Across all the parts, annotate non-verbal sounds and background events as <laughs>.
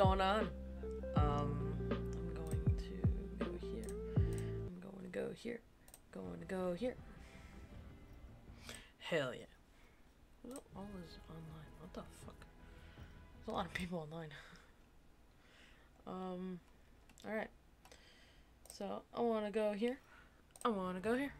Going on? Um, I'm going to go here. I'm going to go here. Going to go here. Hell yeah. What all is online? What the fuck? There's a lot of people online. <laughs> um, alright. So, I want to go here. I want to go here.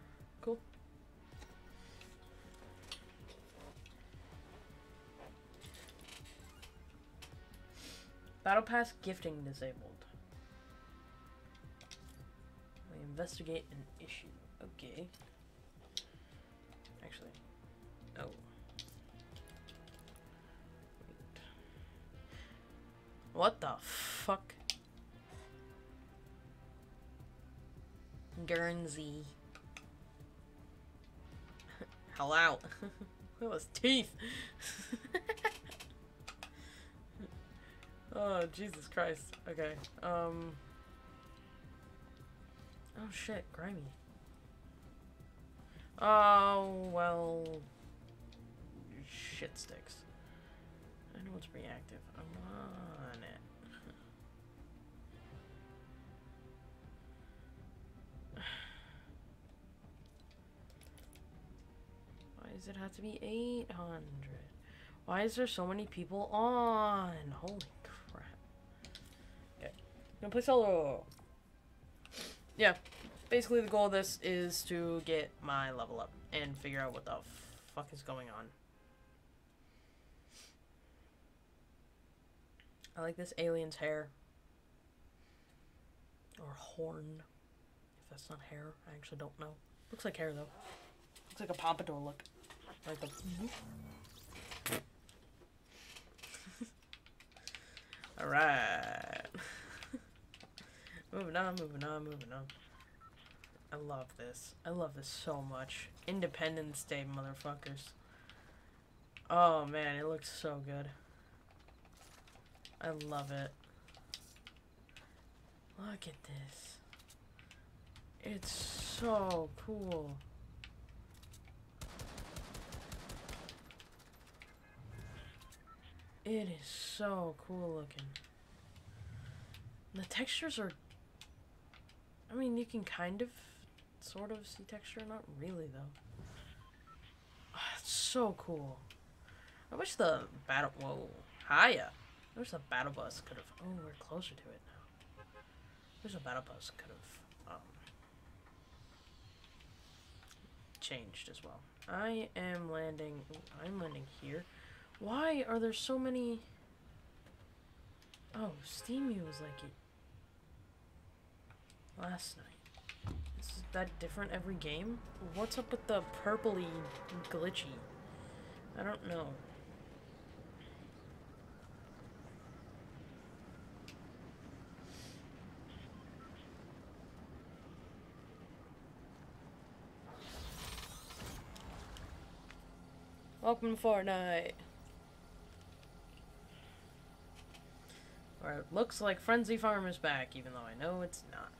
Battle Pass gifting disabled. We investigate an issue. Okay. Actually. Oh. Wait. What the fuck? Guernsey. Hell <laughs> Hello. <laughs> that was teeth. Jesus Christ. Okay. Um. Oh shit, grimy. Oh, well. Shit sticks. I know it's reactive. I'm on it. <sighs> Why does it have to be 800? Why is there so many people on? Holy. Gonna play solo. Yeah. Basically, the goal of this is to get my level up and figure out what the fuck is going on. I like this alien's hair. Or horn. If that's not hair, I actually don't know. Looks like hair though. Looks like a pompadour look. Like the. <laughs> Alright. Moving on, moving on, moving on. I love this. I love this so much. Independence Day, motherfuckers. Oh man, it looks so good. I love it. Look at this. It's so cool. It is so cool looking. The textures are... I mean, you can kind of, sort of see texture. Not really, though. Oh, it's so cool. I wish the battle... Whoa. Hiya. I wish the battle bus could have... Oh, we're closer to it now. I wish the battle bus could have, um... Changed as well. I am landing... I'm landing here. Why are there so many... Oh, Steamy was like it last night. Is that different every game? What's up with the purpley glitchy? I don't know. Welcome to Fortnite. Or it looks like Frenzy Farm is back, even though I know it's not.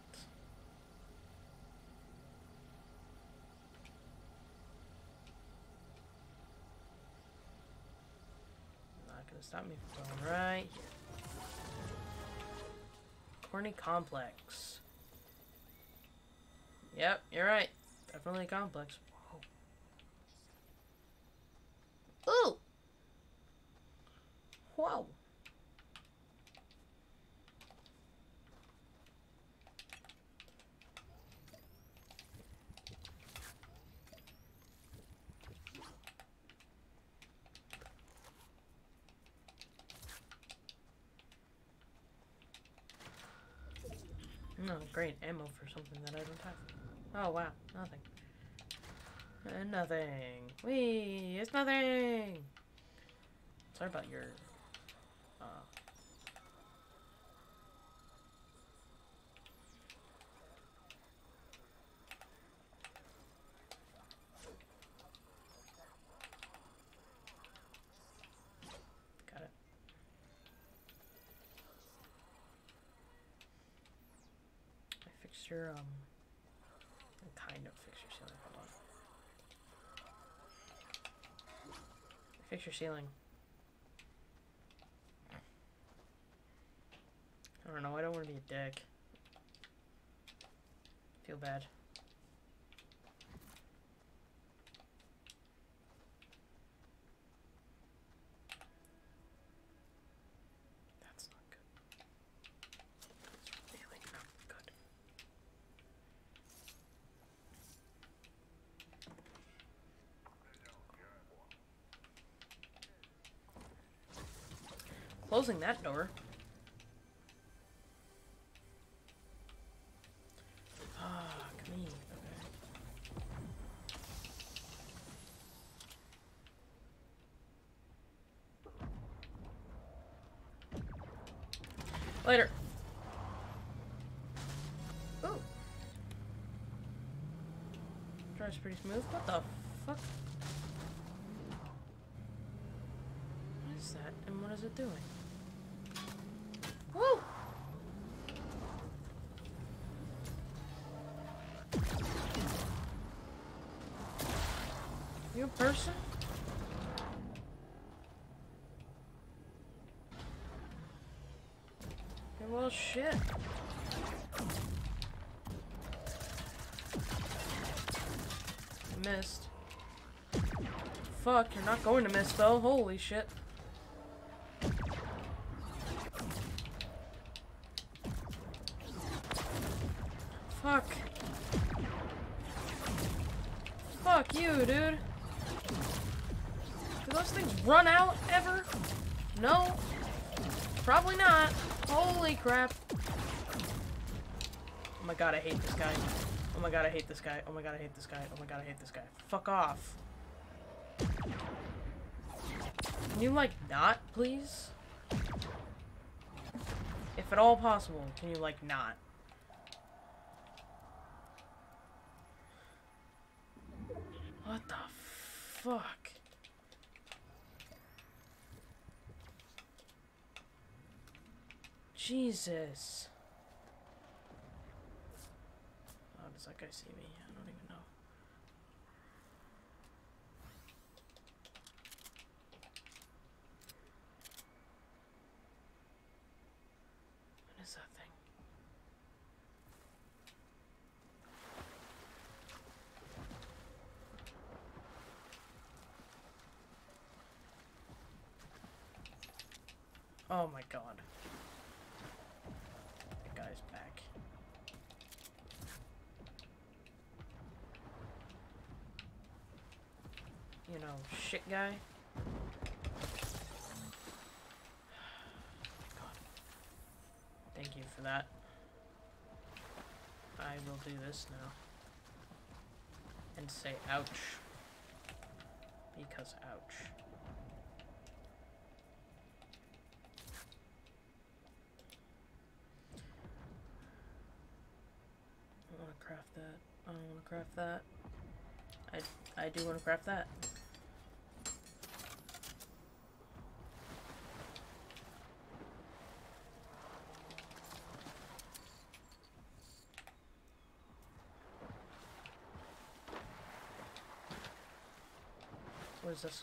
Not gonna stop me from going right here. Corny Complex. Yep, you're right. Definitely complex. Whoa. Ooh! Whoa. No, great ammo for something that I don't have. Oh wow, nothing. Uh, nothing. Wee, it's nothing. Sorry about your. Uh, your, um, kind of fix your ceiling. Hold on. Fix your ceiling. I don't know. I don't want to be a dick. Feel bad. Closing that door. Person? Yeah, well, shit. Missed. Fuck, you're not going to miss though. Holy shit. Oh my god, I hate this guy. Oh my god, I hate this guy. Oh my god, I hate this guy. Fuck off. Can you, like, not, please? If at all possible, can you, like, not? What the fuck? Jesus. Oh, does that guy see me? I don't even know. What is that thing? Oh my god. That guy's back. Know, shit guy. God. Thank you for that. I will do this now. And say ouch. Because ouch. I want to craft that. I want to craft that. I I do want to craft that. What is this?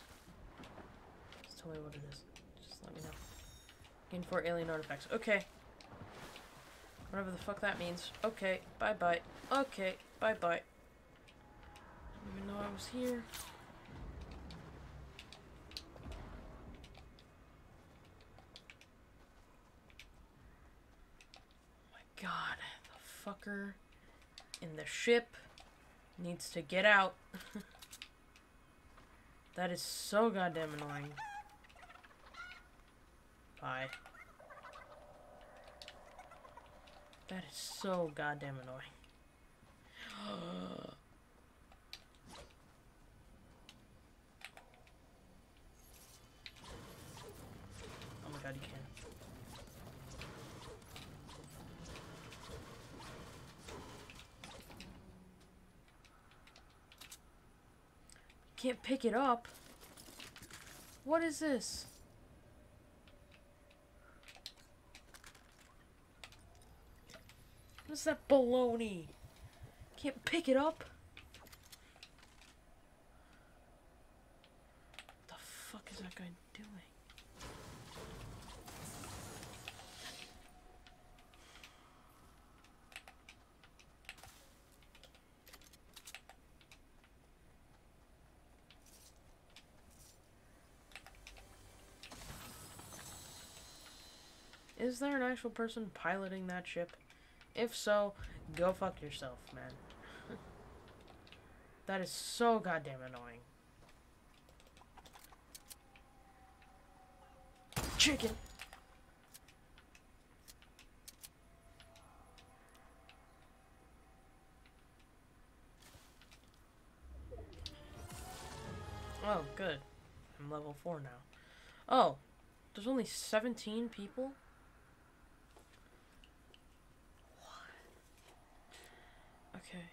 Just tell me what it is. Just let me know. Gain four alien artifacts. Okay. Whatever the fuck that means. Okay, bye bye. Okay, bye bye. Didn't even know I was here. Oh my god, the fucker in the ship needs to get out. <laughs> that is so goddamn annoying. Bye. That is so goddamn annoying. <gasps> <gasps> <gasps> oh my god, you can. Can't pick it up. What is this? What's that baloney? Can't pick it up? What the fuck is that guy doing? Is there an actual person piloting that ship? If so, go fuck yourself, man. <laughs> that is so goddamn annoying. Chicken! Oh, good. I'm level 4 now. Oh, there's only 17 people? What? Okay.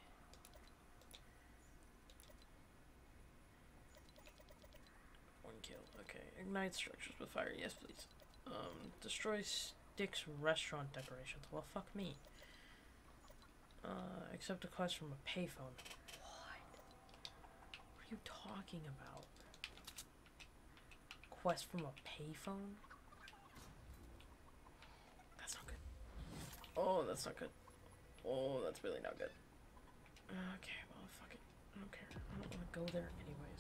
One kill. Okay. Ignite structures with fire. Yes, please. Um, destroy Stick's restaurant decorations. Well, fuck me. Uh, accept a quest from a payphone. What? What are you talking about? Quest from a payphone? That's not good. Oh, that's not good. Oh, that's really not good. Okay, well, fuck it. I don't care. I don't want to go there anyways.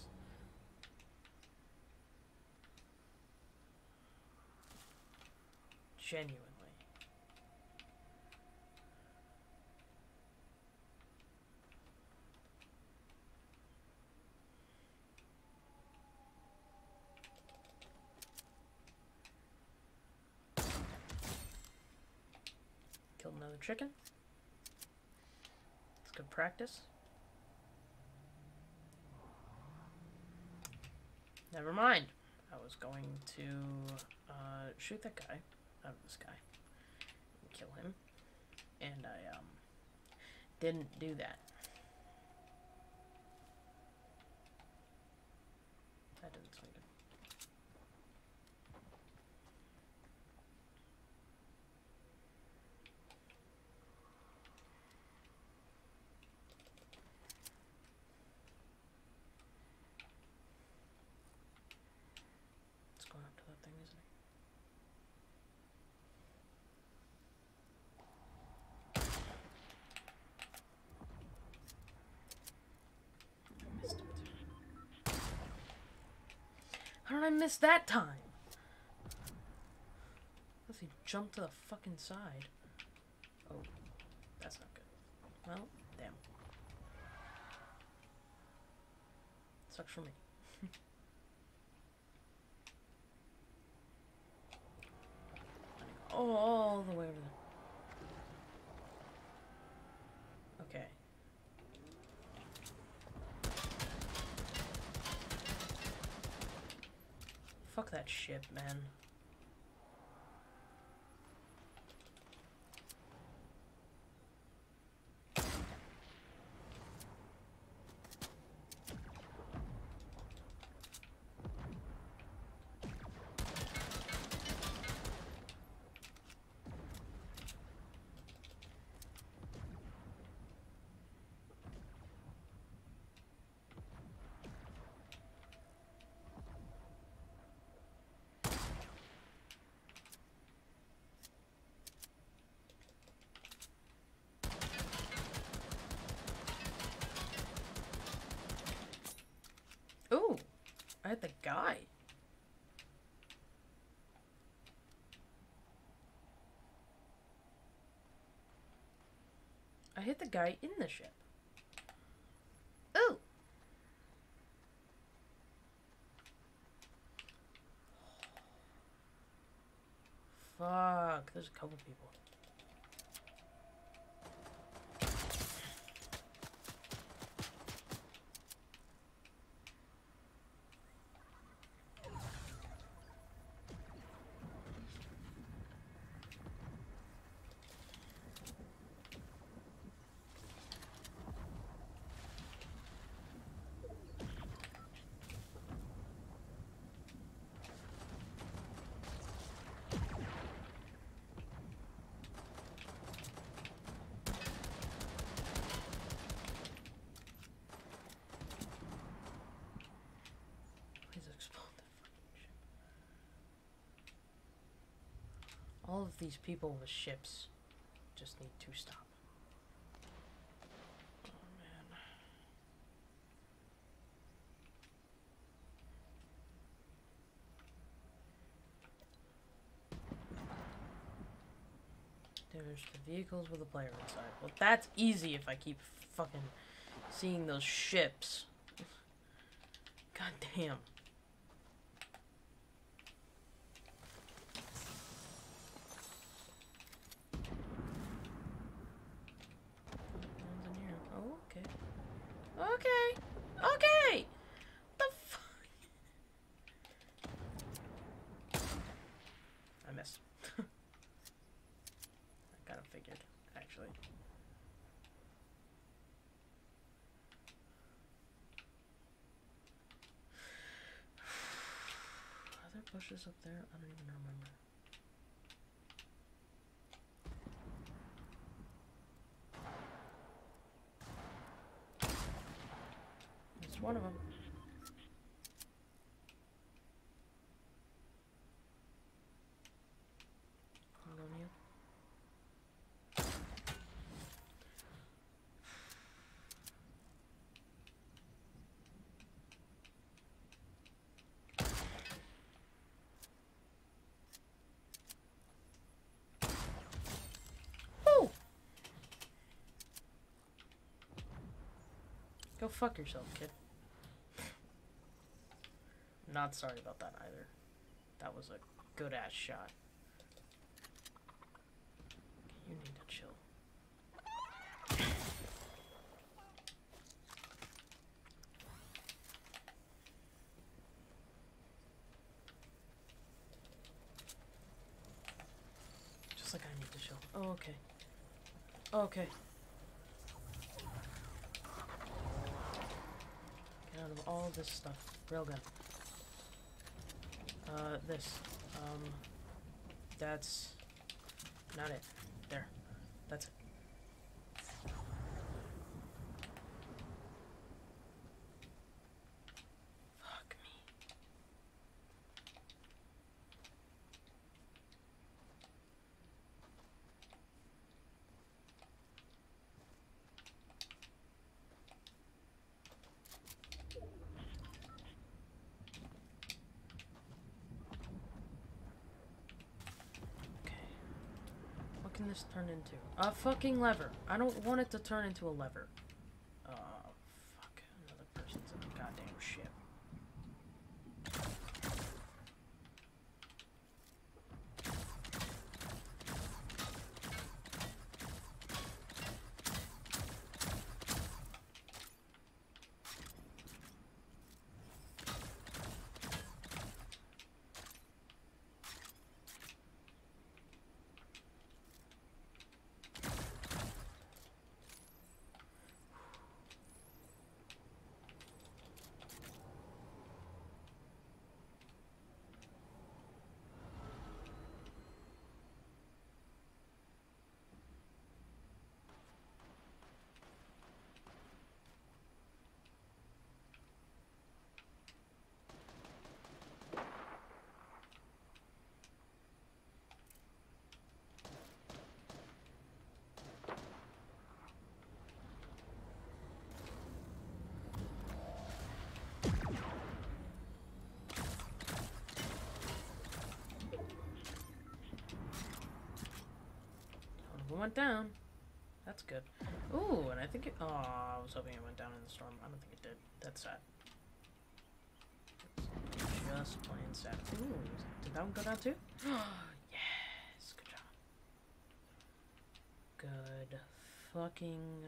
Genuinely. Killed another chicken. It's good practice. Never mind. I was going to uh, shoot that guy, uh, this guy, kill him, and I um didn't do. That didn't sound good. It's going up to that thing, isn't it? I missed it. How did I miss that time? Unless he jumped to the fucking side. Oh, that's not good. Well, damn. Sucks for me. <laughs> All the way over there. Okay. Fuck that ship, man. Ooh, I had the guy. I hit the guy in the ship. Ooh. Fuck, there's a couple people. Please explode the fucking ship. All of these people with ships just need to stop. Oh. Damage to vehicles with a player inside. Well, that's easy if I keep fucking seeing those ships. <laughs> God damn. Nothing's in here. Oh, okay. Okay. Okay. The fuck? I missed. I kind of figured, actually. Are there bushes up there? I don't even remember. It's one of them. Hold on here. Woo! Go fuck yourself, kid. Not sorry about that either. That was a good ass shot. You need to chill. Just like I need to chill. Oh, okay. Okay. Get out of all this stuff. Railgun. Uh, this. Um, that's not it. There. That's it. This turn into? A fucking lever. I don't want it to turn into a lever. Oh, fuck. Another person's in the goddamn ship. One of them down. That's good. Ooh, and I think it. Oh, I was hoping it went down in the storm. I don't think it did. That's sad. Just plain sad. Ooh, did that one go down too? <gasps> yes, good job. Good fucking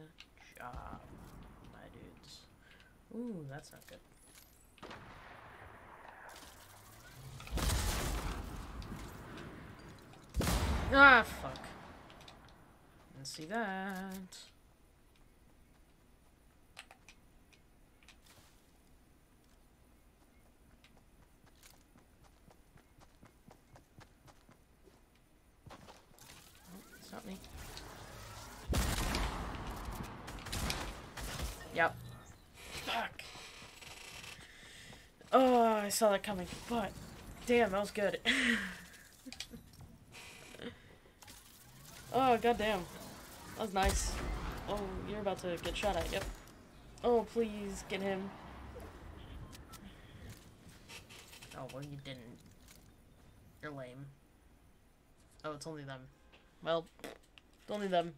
job, my dudes. Ooh, that's not good. Ah, fuck. See that. Oh. Yep. Fuck. Oh, I saw that coming, but damn, that was good. <laughs> oh, goddamn. That was nice. Oh, you're about to get shot at. Yep. Oh, please, get him. Oh, well, you didn't. You're lame. Oh, it's only them. Well, it's Only them.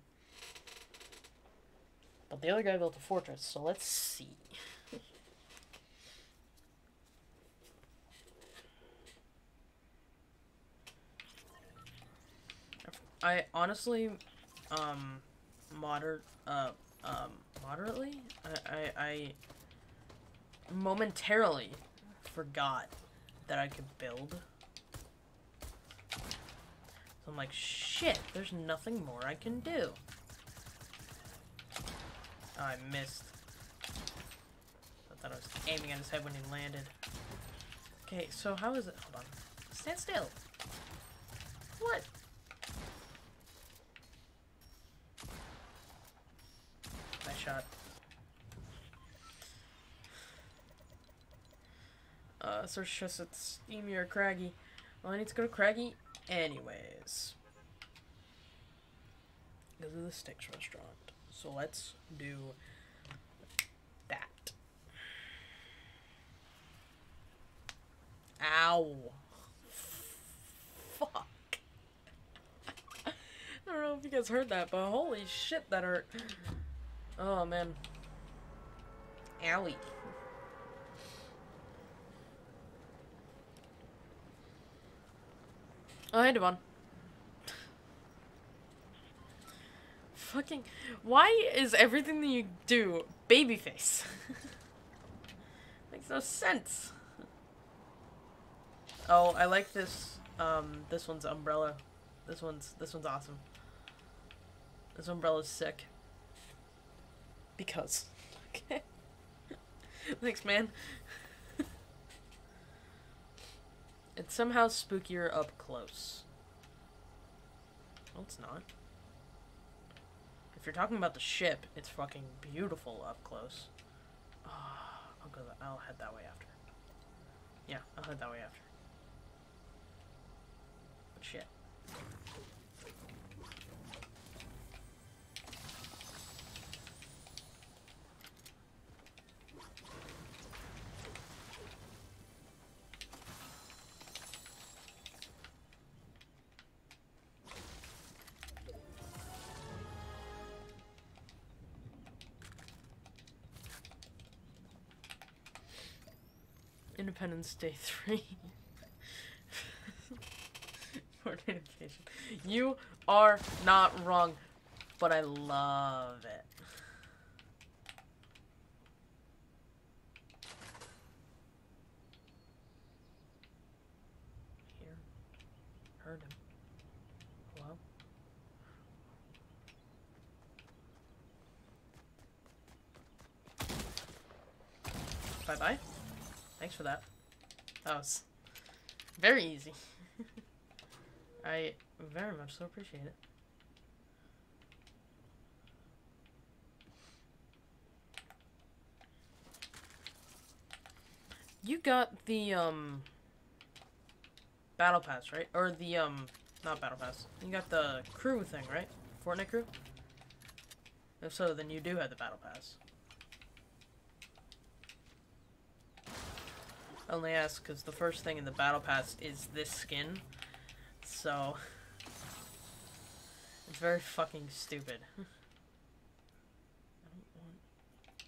But the other guy built a fortress, so let's see. I honestly, um, moder, uh, um, moderately, I, I, I momentarily forgot that I could build. So I'm like, shit, there's nothing more I can do. Oh, I missed. I thought I was aiming at his head when he landed. Okay, so how is it? Hold on. Stand still. What? Nice shot. Uh, search just at Steamy or Craggy. Well, I need to go to Craggy anyways. Go to the Sticks restaurant. So let's do that. Ow. Fuck. <laughs> I don't know if you guys heard that, but holy shit, that hurt. Oh, man. Owie. Oh, hey, Dievonne. Fucking. Why is everything that you do babyface? <laughs> Makes no sense. Oh, I like this. Um, this one's umbrella. This one's this one's awesome. This umbrella's sick. Because. Okay. Thanks, man. it's somehow spookier up close. No, it's not. If you're talking about the ship, it's fucking beautiful up close. Oh, I'll go. I'll head that way after. Yeah, I'll head that way after. But shit. Independence Day 3. <laughs> For notification. You are not wrong, but I love it. Here. Heard him. Hello? Bye bye. Thanks for that. That was very easy. <laughs> I very much so appreciate it. You got the um battle pass, right? Or the um not battle pass. You got the crew thing, right? Fortnite crew? If so, then you do have the battle pass. I only ask because the first thing in the battle pass is this skin. So it's very fucking stupid. <laughs> I don't want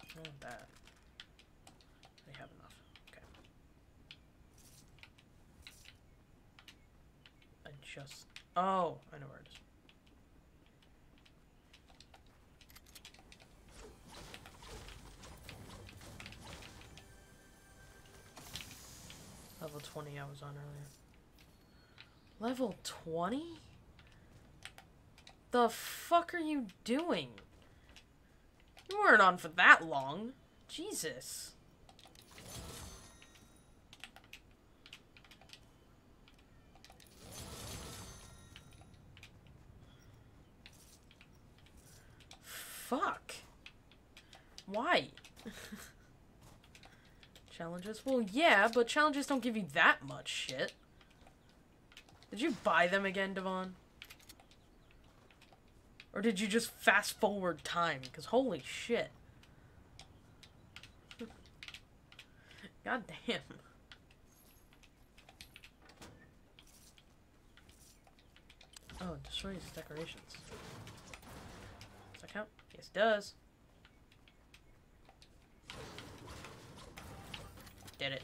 I don't want that. They have enough. Okay. I just Oh, I know where it is. Level 20 I was on earlier. Level 20? The fuck are you doing? You weren't on for that long. Jesus. Fuck. Why? <laughs> Challenges? Well, yeah, but challenges don't give you that much shit. Did you buy them again, Dievonne? Or did you just fast forward time? Because holy shit. God damn. Oh, destroy his decorations. Does that count? Yes, it does. Did it.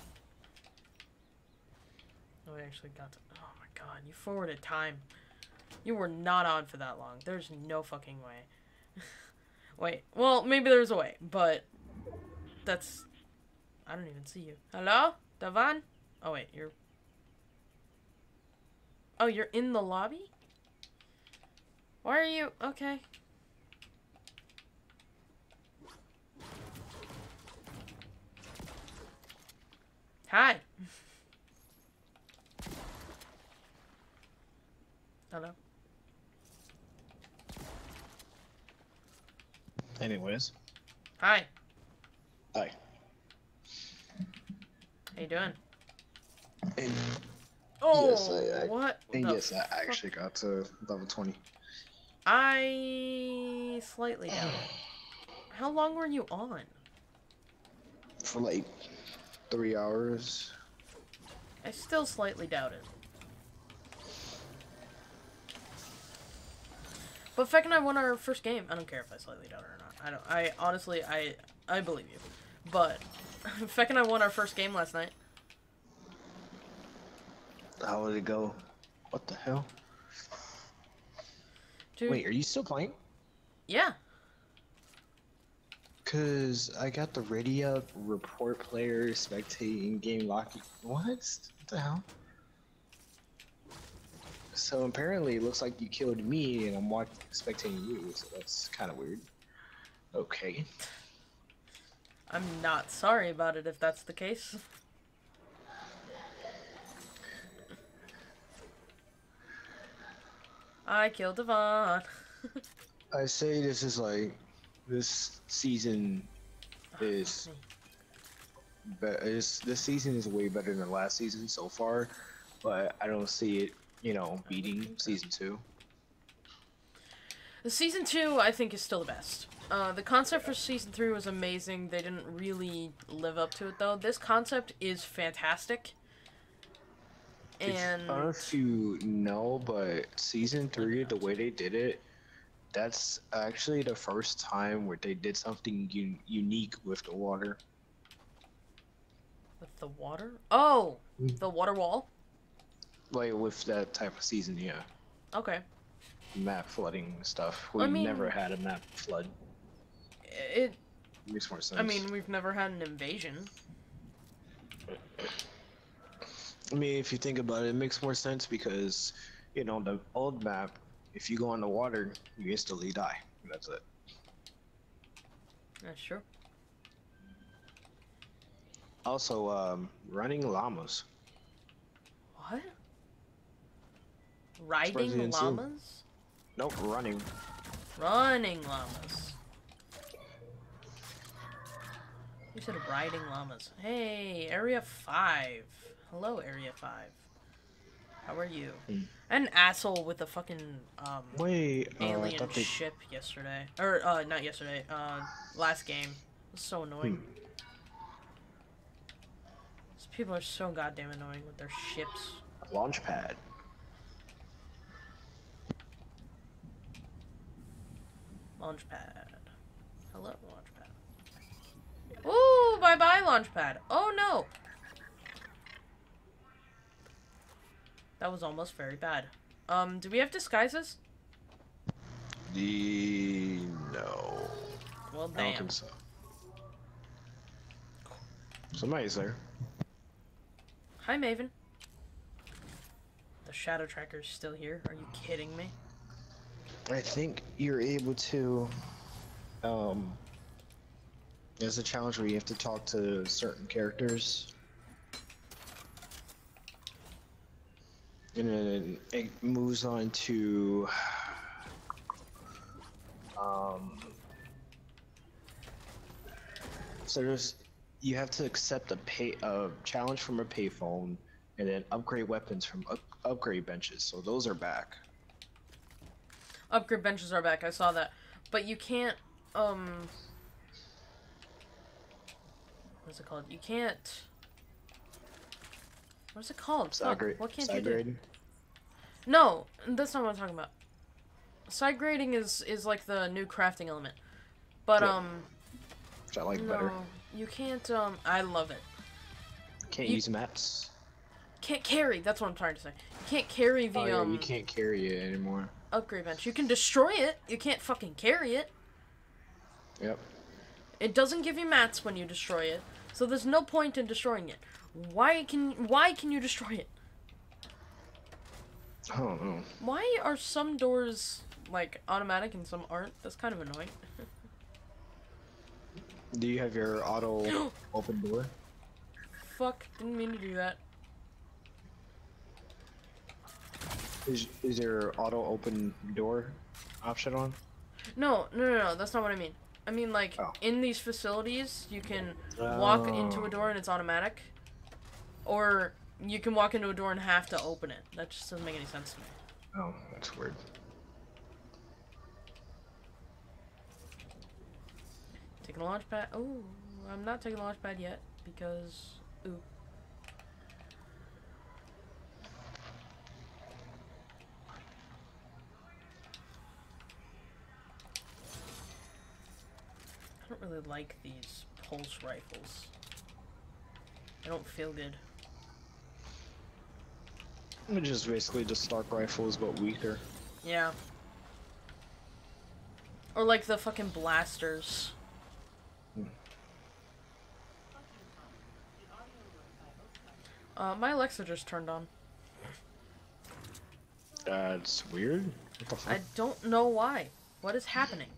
Oh, I actually got to. Oh my god, you forwarded time. You were not on for that long. There's no fucking way. <laughs> Wait, well, maybe there's a way, but that's. I don't even see you. Hello? Dievonne? Oh, wait, you're. Oh, you're in the lobby? Why are you. Okay. Hi. Hello. Anyways. Hi. Hi. How you doing? And, Oh, Yes, I- I- what? and the yes, I actually got to level 20. I slightly doubt it. <sighs> How long were you on? For like three hours. I still slightly doubt it. But Fecc and I won our first game. I don't care if I slightly doubt it or not. I don't. I honestly, I I believe you. But <laughs> Fecc and I won our first game last night. How did it go? What the hell? Dude, Wait, are you still playing? yeah. Cause I got the ready up report player spectating game locking. What? What the hell? So apparently it looks like you killed me and I'm watching spectating you, so that's kind of weird. Okay. I'm not sorry about it if that's the case. I killed Dievonne. <laughs> I say this is like this season is but is this season is way better than last season so far, but I don't see it, you know, beating season two. The season two, I think, is still the best. Uh, the concept for season three was amazing. They didn't really live up to it though. This concept is fantastic. And I don't know if you know, but season three, the way they did it, that's actually the first time where they did something un- unique with the water. with the water. Oh, Mm. the water wall. Like with that type of season, yeah. Okay, Map flooding stuff. We've mean- never had a map flood. it. Makes more sense. I mean, we've never had an invasion. I mean, if you think about it, it makes more sense because, you know, the old map, if you go in the water, you instantly die. That's it. That's sure. Also, um, running llamas. What? Riding llamas? Nope, running. Running llamas. You said riding llamas. Hey, Area 5. Hello, Area 5. How are you? Hmm. An asshole with a fucking um Wait, uh, alien thought they- ship yesterday. Or uh not yesterday, uh last game. It was so annoying. Hmm. These people are so goddamn annoying with their ships. launch pad. Launchpad. Hello, Launchpad. Ooh, bye bye, Launchpad. Oh no! That was almost very bad. Um, do we have disguises? The no. Well, I don't damn. think so. Somebody's there. Hi, Maven. The shadow tracker's still here. Are you kidding me? I think you're able to. Um. There's a challenge where you have to talk to certain characters. And then it moves on to. Um. So there's. You have to accept a pay a challenge from a payphone, and then upgrade weapons from up, upgrade benches. So those are back. Upgrade benches are back. I saw that, but you can't. Um. What's it called? You can't. What's it called? Side Fuck. What can't you do? No, that's not what I'm talking about. side grading is is like the new crafting element, but Yeah. um, Which I like no, better. you can't. Um, I love it. Can't you- use maps. Can't carry. That's what I'm trying to say. You can't carry the Oh, yeah, um you can't carry it anymore. upgrade bench. You can destroy it. You can't fucking carry it. Yep. It doesn't give you mats when you destroy it, so there's no point in destroying it. Why can why can you destroy it? I don't know. Why are some doors like automatic and some aren't? That's kind of annoying. Do you have your auto <gasps> open door? Fuck, didn't mean to do that. Is is your auto open door option on? No, no, no, no, that's not what I mean. I mean like Oh. in these facilities, you can walk into a Oh. door and it's automatic, or you can walk into a door and have to open it. That just doesn't make any sense to me. Oh, that's weird. Taking a launch pad. Oh, I'm not taking a launch pad yet because. Ooh. I don't really like these pulse rifles. I don't feel good. Which is basically just stock rifles but weaker. Yeah. Or like the fucking blasters. Uh, my Alexa just turned on. That's weird. What the fuck? I don't know why. What is happening?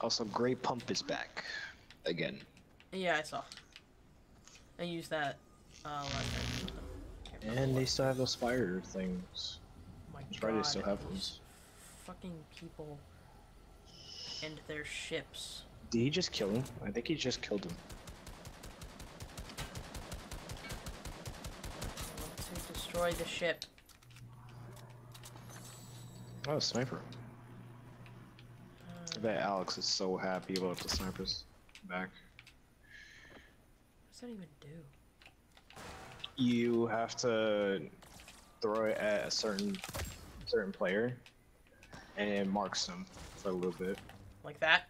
Also, Grey Pump is back again. Yeah, I saw. I used that last night. Can't remember And they still have those fire things. Oh my they still have those. Fucking people and their ships. Did he just kill him? I think he just killed him. I want to destroy the ship. Oh, sniper. I bet Alex is so happy about the snipers back. what does that even do? You have to throw it at a certain certain player, and it marks them for a little bit. Like that?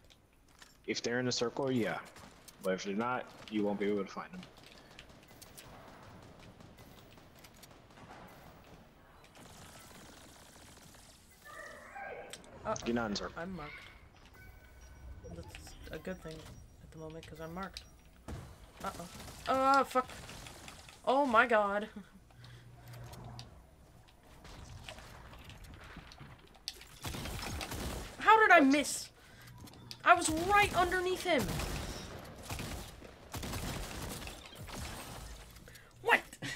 If they're in a circle, yeah. But if they're not, you won't be able to find them. Uh You're not in circle. I'm marked. That's a good thing at the moment because I'm marked. Uh oh. Oh, fuck. Oh my god. How did I miss? I was right underneath him. What? I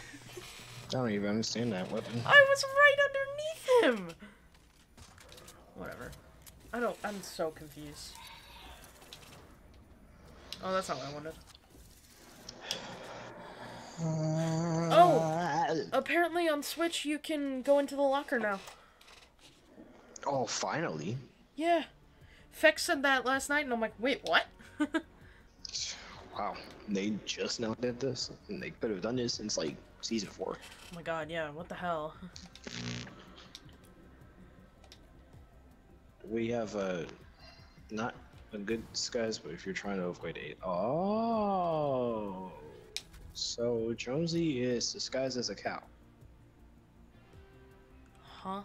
don't even understand that weapon. I was right underneath him. Whatever. I don't. I'm so confused. Oh, that's not what I wanted. Oh! Apparently on Switch you can go into the locker now. Oh, finally. Yeah. Fex said that last night, and I'm like, wait, what? <laughs> Wow. They just now did this, and they could have done this since like season four. Oh my god, yeah, what the hell? <laughs> We have a not a good disguise, but if you're trying to avoid eight, oh, so Jonesy is disguised as a cow. Huh?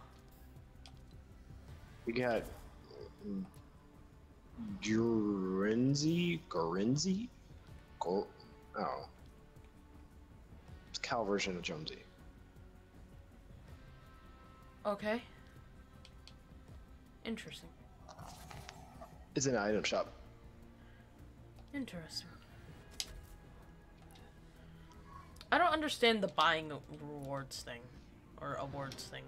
We got mm, Gurenzi, Gurenzi, Go, oh, it's a cow version of Jonesy. Okay. Interesting. It's an item shop. Interesting. I don't understand the buying rewards thing. Or awards thing.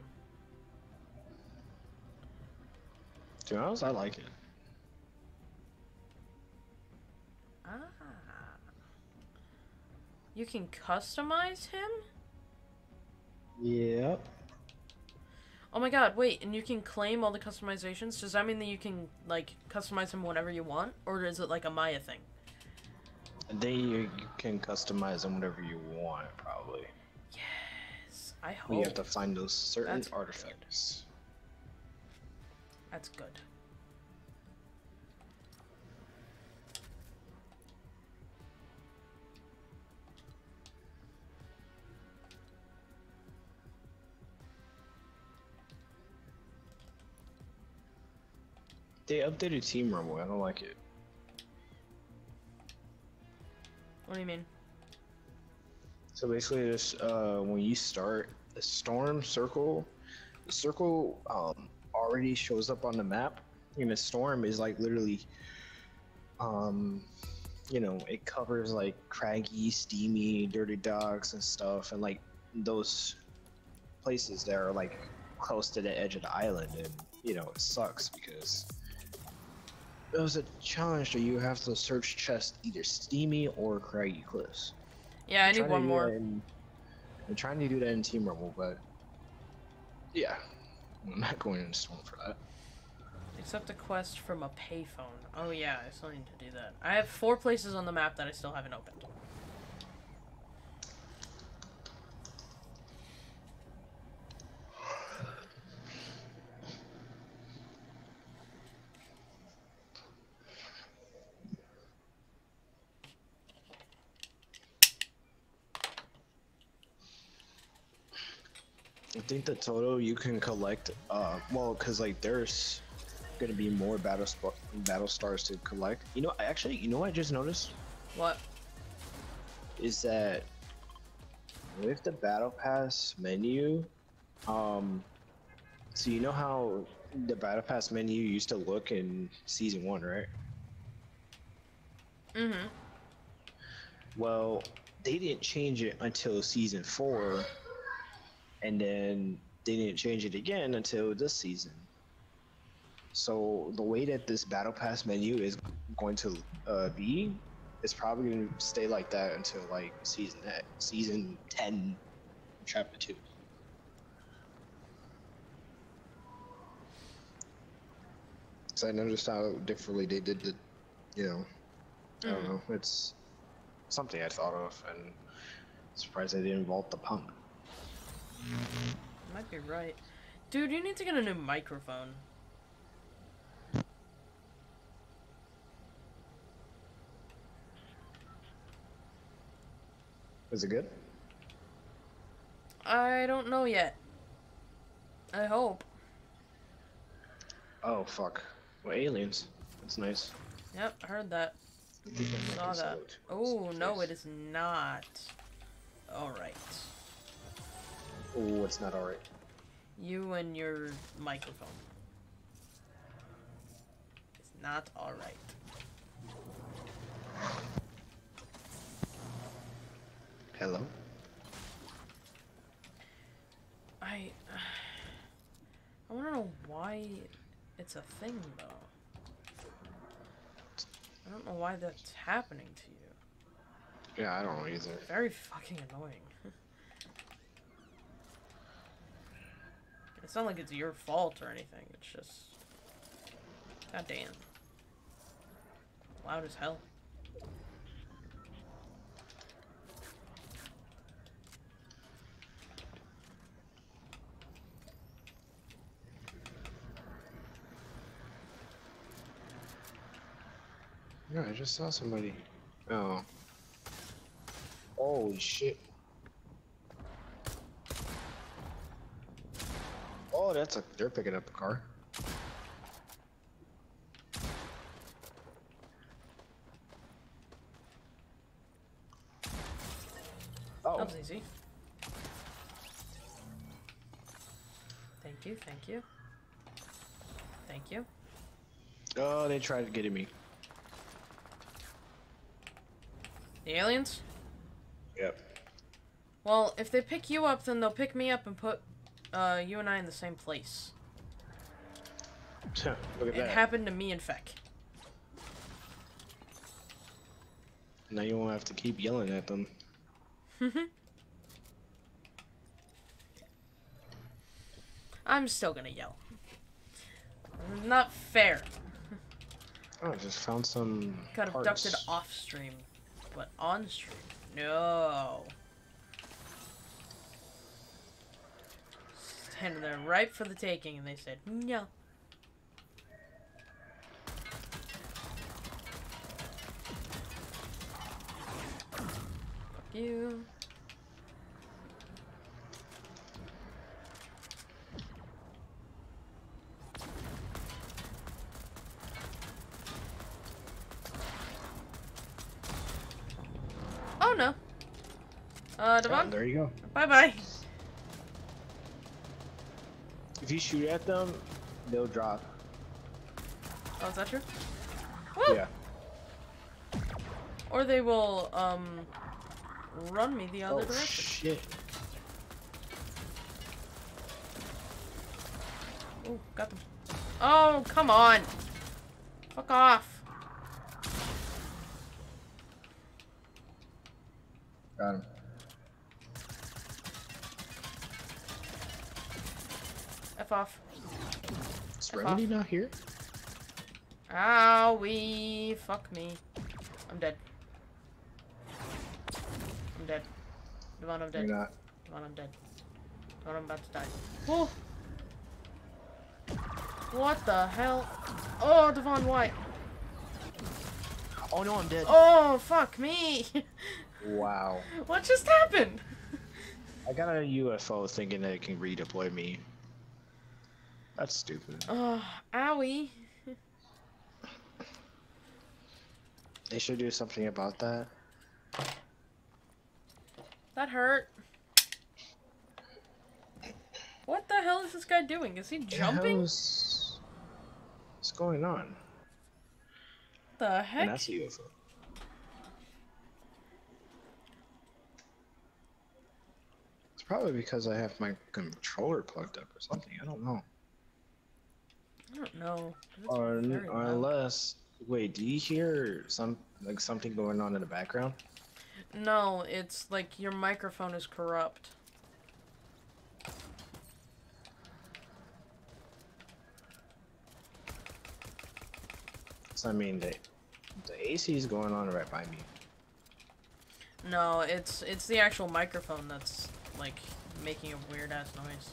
To be honest, I like it. Ah. You can customize him? Yep. Oh my god, wait, and you can claim all the customizations? Does that mean that you can, like, customize him whenever you want? Or is it like a Maya thing? Then you, can customize them whatever you want, probably. Yes. I hope. We have to find those certain That's good. artifacts. That's good. They updated Team Rumble. I don't like it. What do you mean? So basically, this uh, when you start the storm circle, the circle um, already shows up on the map, and the storm is like literally, um, you know, it covers like craggy, steamy, dirty docks and stuff, and like those places that are like close to the edge of the island, and you know, it sucks because there's a challenge that you have to search chests either steamy or craggy cliffs. Yeah, I I'm need one more. in- I'm trying to do that in Team Rumble, but yeah, I'm not going in Storm for that. Accept a quest from a payphone. Oh yeah, I still need to do that. I have four places on the map that I still haven't opened. Think the total you can collect, uh, well, cause like there's gonna be more battle battle stars to collect. You know, actually, you know what I just noticed What? is that with the battle pass menu, um, so you know how the battle pass menu used to look in season one, right? Mm-hmm. Well, they didn't change it until season four, and then they didn't change it again until this season. So the way that this battle pass menu is going to uh, be is probably going to stay like that until like season season ten, chapter two. So I noticed how differently they did the, you know, I don't Mhm. know. It's something I thought of, and surprised they didn't vault the punk. Might be right. Dude, you need to get a new microphone. Is it good? I don't know yet. I hope. Oh fuck! Well, aliens. That's nice. Yep, I heard that. Saw that. Oh, no, it is not. Alright. Oh, it's not alright. You and your microphone. It's not alright. Hello. I. I want to know why it's a thing, though. I don't know why that's happening to you. Yeah, I don't know either. Very fucking annoying. It's not like it's your fault or anything. It's just. God damn. Loud as hell. Yeah, I just saw somebody. Oh. Holy shit. Oh, that's a. They're picking up a car. Oh, That was easy. Thank you, thank you. Thank you. oh, they tried getting me. The aliens? Yep. Well, if they pick you up, then they'll pick me up and put uh, you and I in the same place. Look at It that. happened to me and Fecc. now you won't have to keep yelling at them. <laughs> I'm still gonna yell. Not fair. <laughs> Oh, I just found some. Got parts. abducted off stream, but on stream, no. And they're ripe for the taking, and they said, no. Fuck you. Oh no. Uh, Oh, Dievonne, there you go. bye bye. If you shoot at them, they'll drop. Oh, is that true? Woo! Yeah. Or they will, um, run me the other direction. Oh direction. shit. Ooh, got them. Oh, come on! Fuck off. Got him. F off. Is F Remedy off. not here? Owie. Fuck me. I'm dead. I'm dead. Dievonne, I'm dead. You're dead. not. Dievonne, I'm dead. Dievonne, I'm about to die. Oh! What the hell? Oh, Dievonne, why? Oh no, I'm dead. Oh, fuck me! <laughs> Wow. what just happened? I got a UFO thinking that it can redeploy me. That's stupid. Oh, owie. They should do something about that. That hurt. What the hell is this guy doing? Is he jumping? What's what's going on? The And heck? that's a UFO. It's probably because I have my controller plugged up or something. I don't know. I don't know. Or, or unless, wait, do you hear some like something going on in the background? No, it's like your microphone is corrupt. So I mean, the the AC is going on right by me. No, it's it's the actual microphone that's like making a weird ass noise.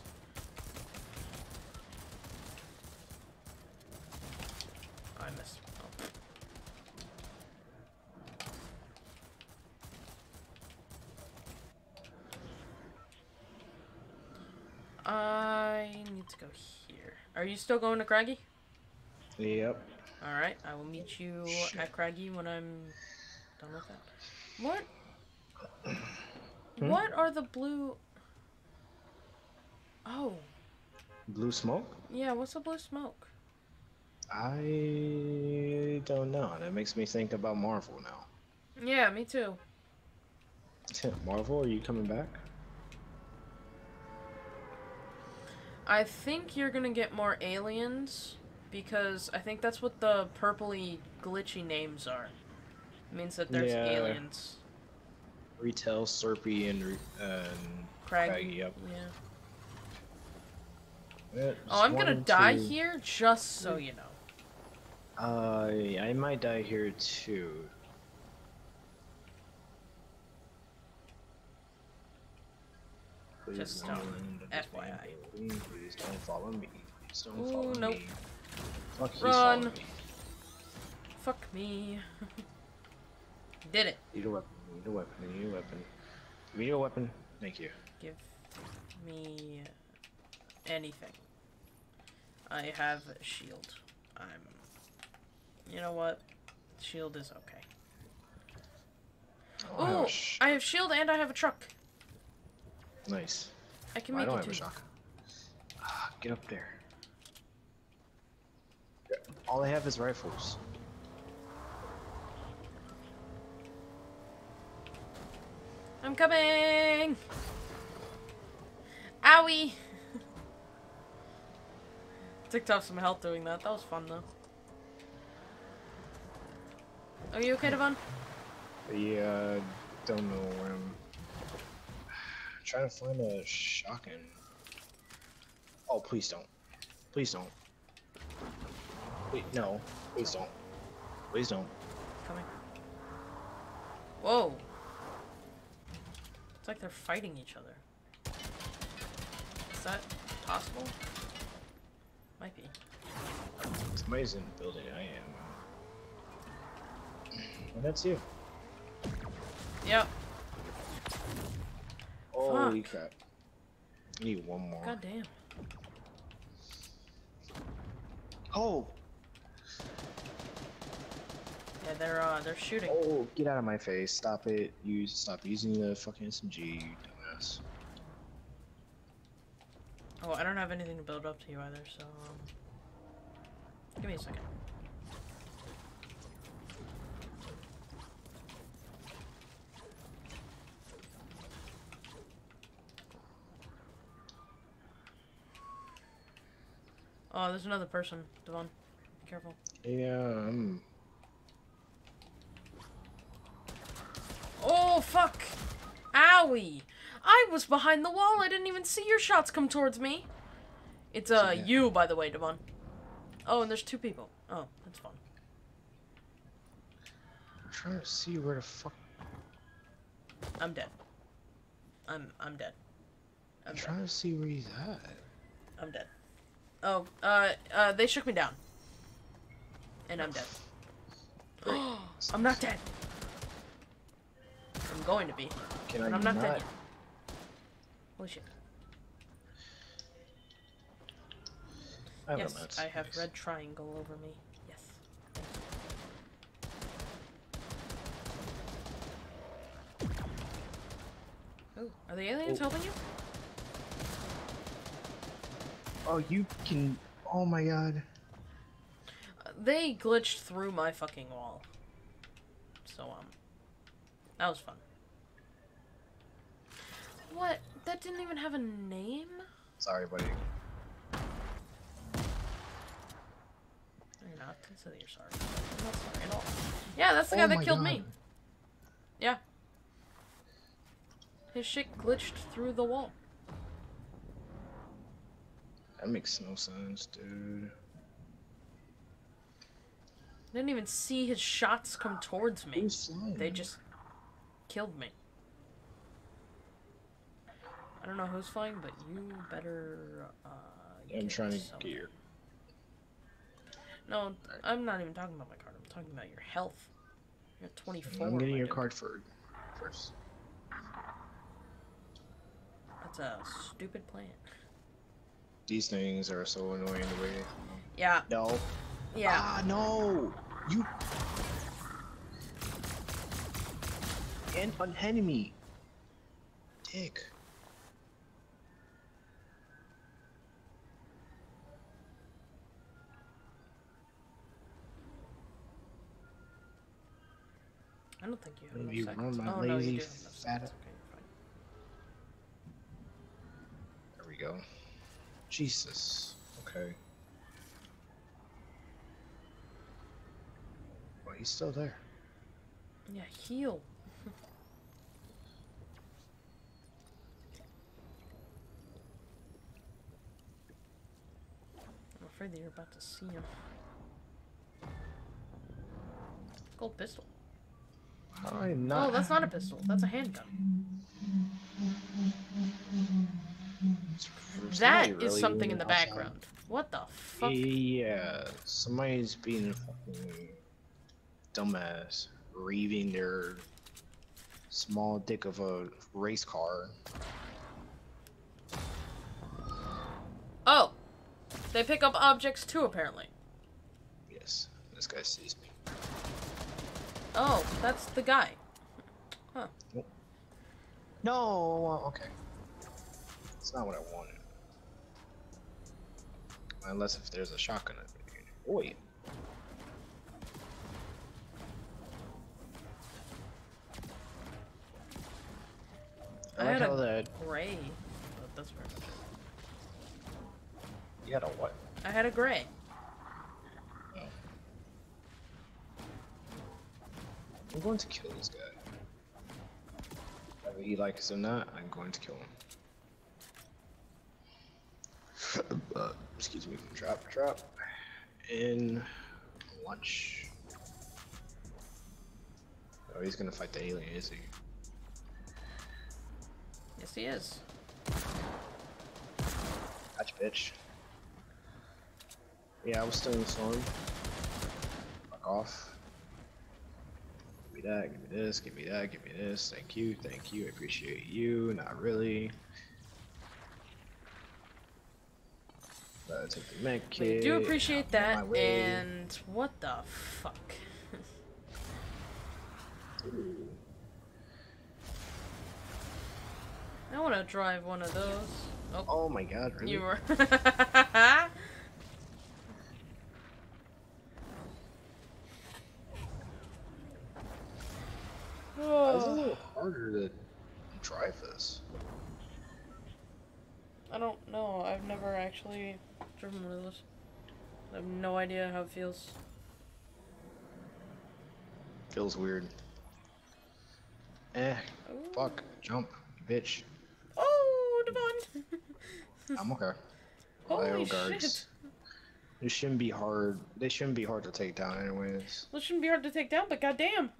I missed. Oh. I need to go here. Are you still going to Craggy? Yep. Alright, I will meet you Shit. at Craggy when I'm done with that. What? Hmm? What are the blue... Oh, Blue smoke? yeah, what's the blue smoke? I don't know. And that makes me think about Marvel now. Yeah, me too. <laughs> Marvel, are you coming back? I think you're gonna get more aliens because I think that's what the purpley glitchy names are. It means that there's Yeah. aliens. Retail, Serpy, and and Craggy. Craggy, yep. Yeah. Oh, I'm gonna die to- here just so you know. Uh, I might die here too. Please Just, don't end up FYI. being bullied. Please don't follow me. Please don't Ooh, follow nope. me. Fuck, Run. me. Fuck me. <laughs> Did it. Need a weapon. Need a weapon. Need a weapon. Need a weapon. Thank you. Give me anything. I have a shield. I'm. You know what? Shield is okay. Oh, Ooh, I have shield and I have a truck. Nice. I can I make don't it have too. a shotgun. Ah, get up there. All I have is rifles. I'm coming. Owie. <laughs> Took off some health doing that. That was fun though. Are you okay, Dievonne? Yeah, don't know where I'm. Trying to find a shotgun. Oh, please don't. Please don't. Wait, no. Please don't. Please don't. Coming. Whoa. It's like they're fighting each other. Is that possible? Might be. Somebody's in the building I am. <clears throat> Well, that's you. Yep. Holy Fuck. crap. I need one more. God damn. Oh! Yeah, they're uh they're shooting. Oh, get out of my face. Stop it. Use stop using the fucking SMG, you dumbass. Oh, I don't have anything to build up to you either, so um give me a second. Oh, there's another person, Dievonne. Be careful. Yeah, I'm Oh, fuck! Owie! I was behind the wall, I didn't even see your shots come towards me! It's, uh, Yeah. you, by the way, Dievonne. Oh, and there's two people. Oh, that's fun. I'm trying to see where the fuck I'm dead. I'm, I'm dead. I'm I'm dead. trying to see where he's at. I'm dead. Oh, uh, uh, they shook me down. And I'm dead. <gasps> I'm not dead. I'm going to be. Can I I'm not, not? dead yet. Holy shit. I have yes, I have red triangle over me. Yes. Oh, are the aliens helping you? Oh, you can. Oh my god. They glitched through my fucking wall. So, um, that was fun. What? That didn't even have a name? Sorry, buddy. You're not. Consider you're sorry. I'm not sorry at all. Yeah, that's the guy Oh that my killed me. Yeah. His shit glitched through the wall. That makes no sense, dude. I Didn't even see his shots come towards me. They just killed me. I don't know who's flying, but you better. Uh, I'm get trying to get your. No, I'm not even talking about my card. I'm talking about your health. You're at 24. I'm getting your card for first. That's a stupid plan. These things are so annoying the way. Yeah, No. yeah. Ah, no! You. And unhand me. Dick. I don't think you have Maybe enough seconds. my oh, no, you do have enough seconds. Okay, fine. There we go. Jesus. Okay. Well, he's still there. Yeah, heal. <laughs> I'm afraid that you're about to see him. Gold pistol. I'm not. Oh, that's not a pistol. That's a handgun. That Somebody is something in the outside. background. What the fuck? Yeah, somebody's being a fucking dumbass, reaving their small dick of a race car. Oh! They pick up objects too, apparently. Yes, this guy sees me. Oh, that's the guy. Huh. Oh. No, okay. It's not what I wanted. Unless if there's a shotgun at the beginning. Oh, wait. I, I had a- that Gray. But that's very much it. you had a what? I had a gray. I'm going to kill this guy. Whether he likes it or not, I'm going to kill him. Uh, excuse me. Trap, trap. In lunch. Oh, he's gonna fight the alien, is he? Yes, he is. Catch, bitch. Yeah, I was still in the storm. Fuck off. Give me that, give me this, give me that, give me this. Thank you, thank you, I appreciate you. Not really. Uh, take the We kit. do appreciate that, and what the fuck? I want to drive one of those. Oh, Oh my god, really? you were. <laughs> It's a oh, little harder to drive this. I don't know. I've never actually driven one of those. I have no idea how it feels. Feels weird. Eh, Ooh. fuck, jump, bitch. Oh, Dievonne! <laughs> I'm okay. Holy shit! They shouldn't be hard. They shouldn't be hard to take down, anyways. Well, it shouldn't be hard to take down, but goddamn,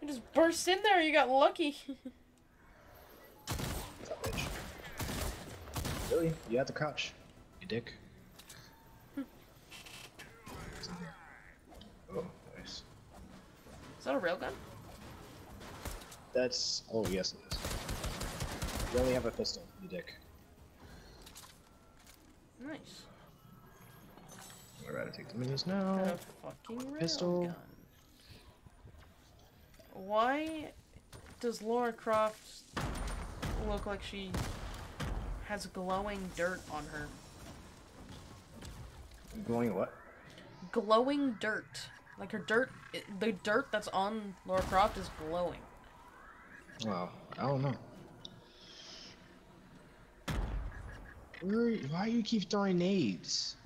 you just burst in there. You got lucky. <laughs> What's? Really? You have to crouch, you dick. What's in here? Oh, nice. Is that a railgun? That's. Oh, yes, it is. You only have a pistol, you dick. Nice. We're about to take the minis now. Got a fucking Pistol. railgun. Why does Laura Croft look like she has glowing dirt on her? Glowing what? Glowing dirt. Like her dirt, i the dirt that's on Laura Croft is glowing. Well, I don't know. Where, why do you keep throwing nades?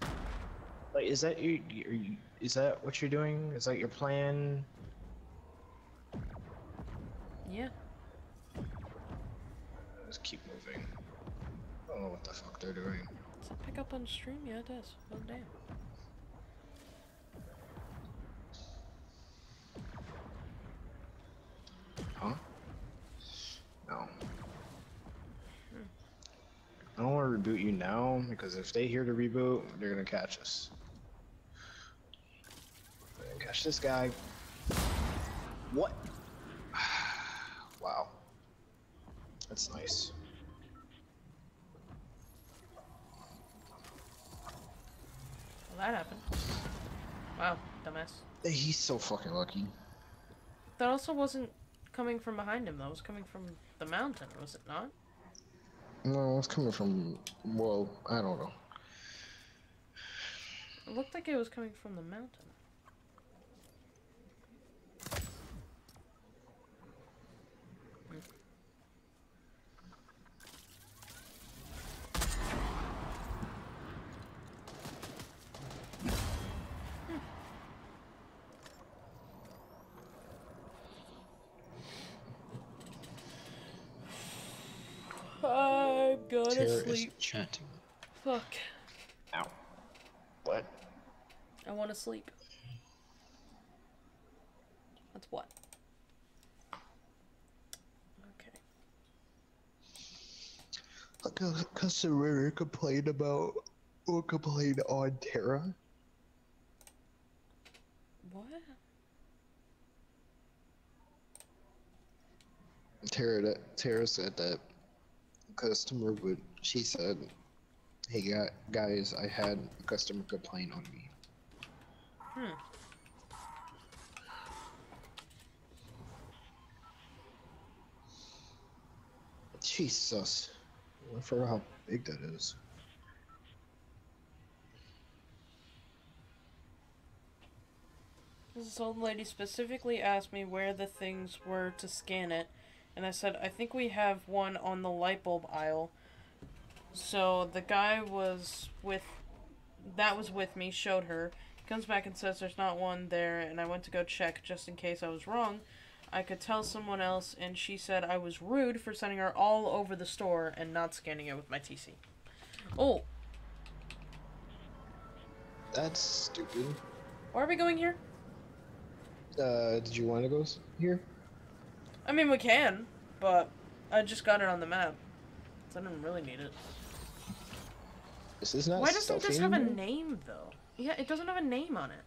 Like, is that you, are you? Is that what you're doing? Is that your plan? Yeah. Just keep. I don't know what the fuck they're doing. Does it pick up on stream? Yeah, it does. Oh, damn. Huh? No. Hmm. I don't want to reboot you now because if they hear the reboot, they're gonna catch us. Catch this guy. What? <sighs> wow. That's nice. That happened. Wow, dumbass. He's so fucking lucky. That also wasn't coming from behind him. It was coming from the mountain, was it not? No, it's coming from. Well, I don't know. It looked like it was coming from the mountain. I'm is sleep. chanting. Fuck. Ow. What? I want to sleep. That's what? Okay. Like a customer complained about or complained on Tara. What? Tara, that Tara said that customer would. She said, "Hey, guys, I had a customer complain on me." Hmm. Jesus, I forgot how big that is. This old lady specifically asked me where the things were to scan it, and I said, I think we have one on the light bulb aisle. So the guy was with, that was with me, showed her. He comes back and says there's not one there, and I went to go check just in case I was wrong. I could tell someone else, and she said I was rude for sending her all over the store and not scanning it with my TC. Oh, That's stupid. Where are we going here? Uh, did you want to go here? I mean, we can, but I just got it on the map. So I didn't really need it. This is not Why doesn't stealthy this have a name though? Yeah, it doesn't have a name on it.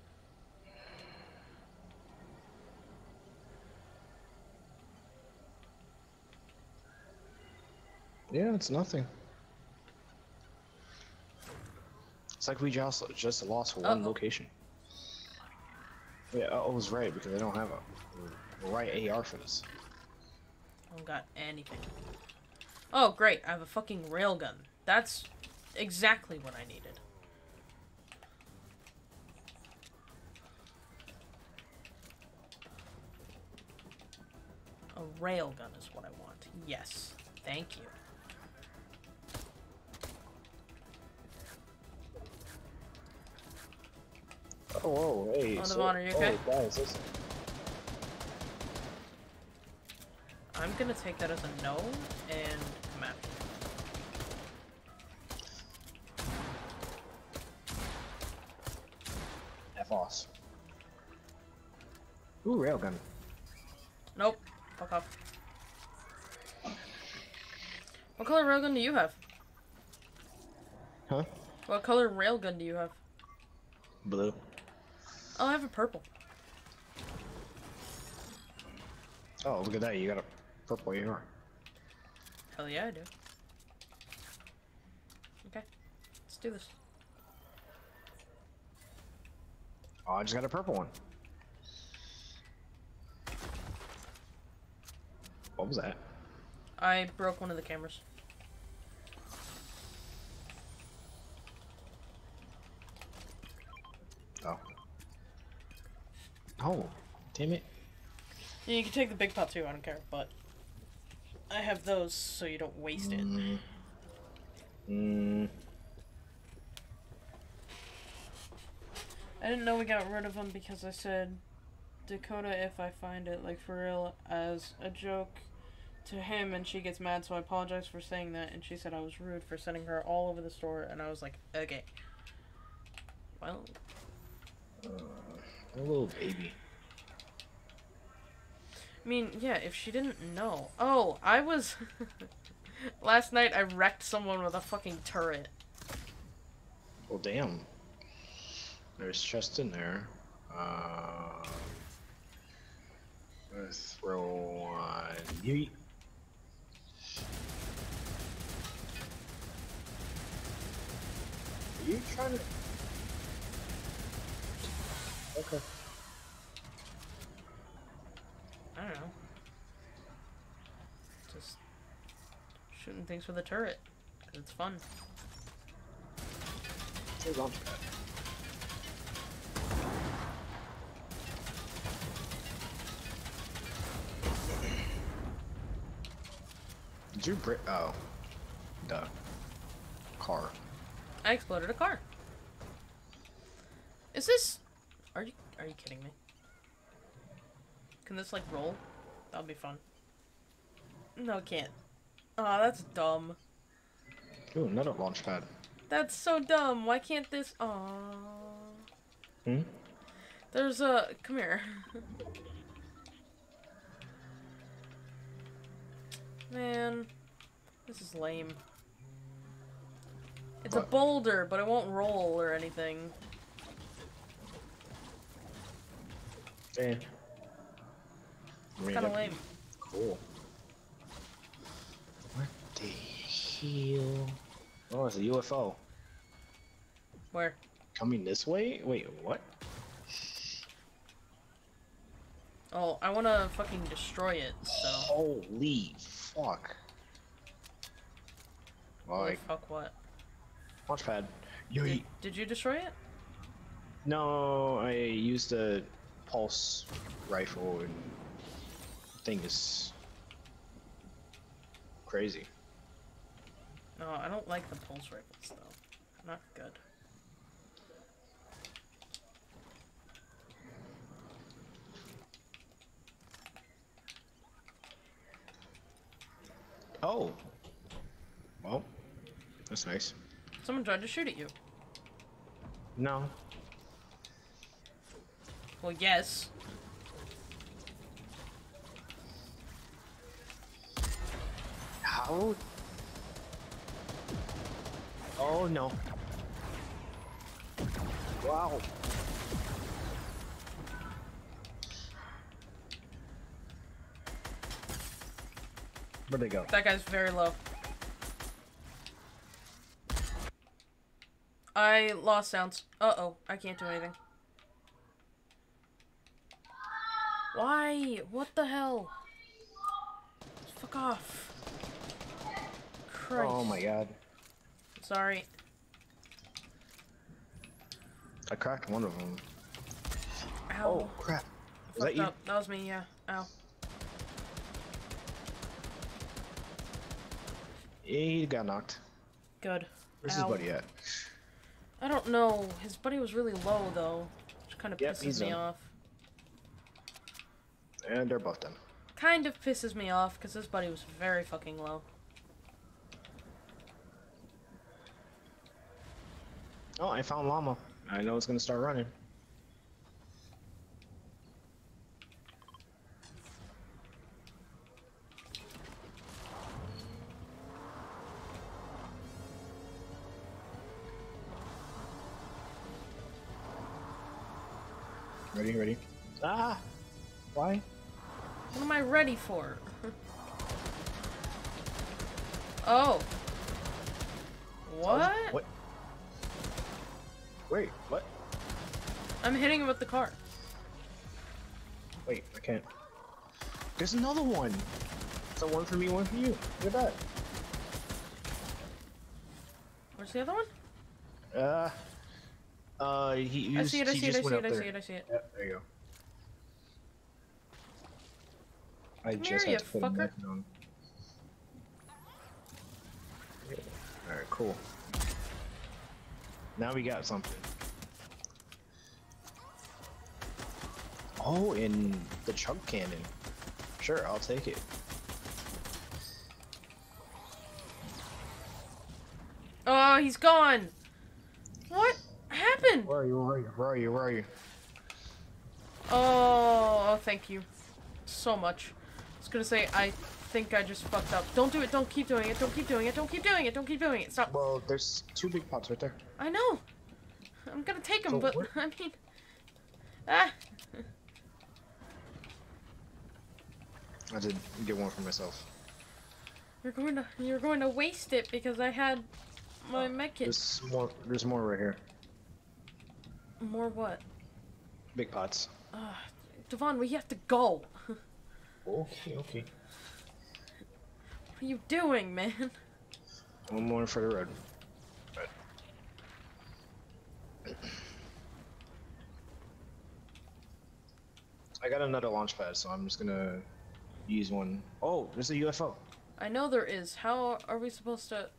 Yeah, it's nothing. It's like we just just lost one Uh-oh. location. Yeah, oh, I was right because I don't have a right AR for this. I don't got anything. Oh, great. I have a fucking railgun. That's exactly what I needed. A railgun is what I want. Yes. Thank you. Oh, whoa, hey. Dievonne, are you okay? Oh, guys, listen. I'm gonna take that as a no and come after you. F-Oss. Ooh, railgun. Nope. Fuck off. What color railgun do you have? Huh? What color railgun do you have? Blue. Oh, I have a purple. Oh, look at that. You got a purple AR. Hell yeah, I do. Okay. Let's do this. Oh, I just got a purple one. What was that? I broke one of the cameras. Oh. Oh, damn it. Yeah, you can take the big pot too, I don't care, but I have those so you don't waste it. Mm. Mm. I didn't know we got rid of him because I said Dakota if I find it, like for real, as a joke to him and she gets mad, so I apologize for saying that and she said I was rude for sending her all over the store and I was like, okay. Well, A little baby. I mean, yeah, if she didn't know. Oh, I was. <laughs> Last night I wrecked someone with a fucking turret. Well, damn. There's chest in there. Uh, let's throw one. Yeet. Are you trying to? Okay. I don't know. Just shooting things with a turret. 'cause it's fun. Hold on to that. Did you break? Oh, the car. I exploded a car. Is this? Are you are you kidding me? Can this like roll? That'll be fun. No, it can't. Oh, that's dumb. Ooh, another launch pad. That's so dumb. Why can't this? Aww. Hmm. There's a. Come here. <laughs> Man, this is lame. It's a boulder, but it won't roll or anything. Damn. It's kind of lame. Cool. What the hell? Oh, it's a UFO. Where? Coming this way? Wait, what? Oh, I want to fucking destroy it. So. Holy fuck. Holy Like, fuck what? launch pad. Did, Yoy. did you destroy it? No, I used a pulse rifle and the thing is crazy. No, I don't like the pulse rifles though. Not good. Oh. Well, that's nice. Someone tried to shoot at you. No. Well, yes. How? Oh no. Wow. Where'd they go? That guy's very low. I lost sounds. Uh-oh. I can't do anything. Why? What the hell? Fuck off. Christ. Oh my god. Sorry. I cracked one of them. Ow. Oh crap. That you? up. That was me, yeah. Ow. He got knocked. Good. Where's Ow. his buddy at? I don't know. His buddy was really low, though. Which kind of Yep, pisses me done. off. And they're both done. Kind of pisses me off, because his buddy was very fucking low. Oh, I found llama. I know it's gonna start running. Ah! Why? What am I ready for? <laughs> oh. What? What? Wait, what? I'm hitting him with the car. Wait, I can't. There's another one! So one for me, one for you. Look at that. Where's the other one? Uh, uh, he, he I see it, I see it, I see it, I see it, I see it. Yep, there you go. I Come just here, had to put a fucker. weapon on. Alright, cool. Now we got something. Oh, and the chug cannon. Sure, I'll take it. Oh, he's gone! What happened? Where are you? Where are you? Where are you? Where are you? Oh, oh, thank you. So much. I was gonna say, I think I just fucked up. Don't do it, don't keep doing it, don't keep doing it, don't keep doing it, don't keep doing it. Stop. Well, there's two big pots right there. I know. I'm gonna take them, So but <laughs> I mean, ah. I did get one for myself. You're going to you're going to waste it because I had my med kit. There's more. There's more right here. More what? Big pots. Uh, Dievonne, we have to go. What Okay, What are you doing, man? One more for the road. I got another launch pad, so I'm just gonna use one. Oh, there's a UFO. I know there is. How are we supposed to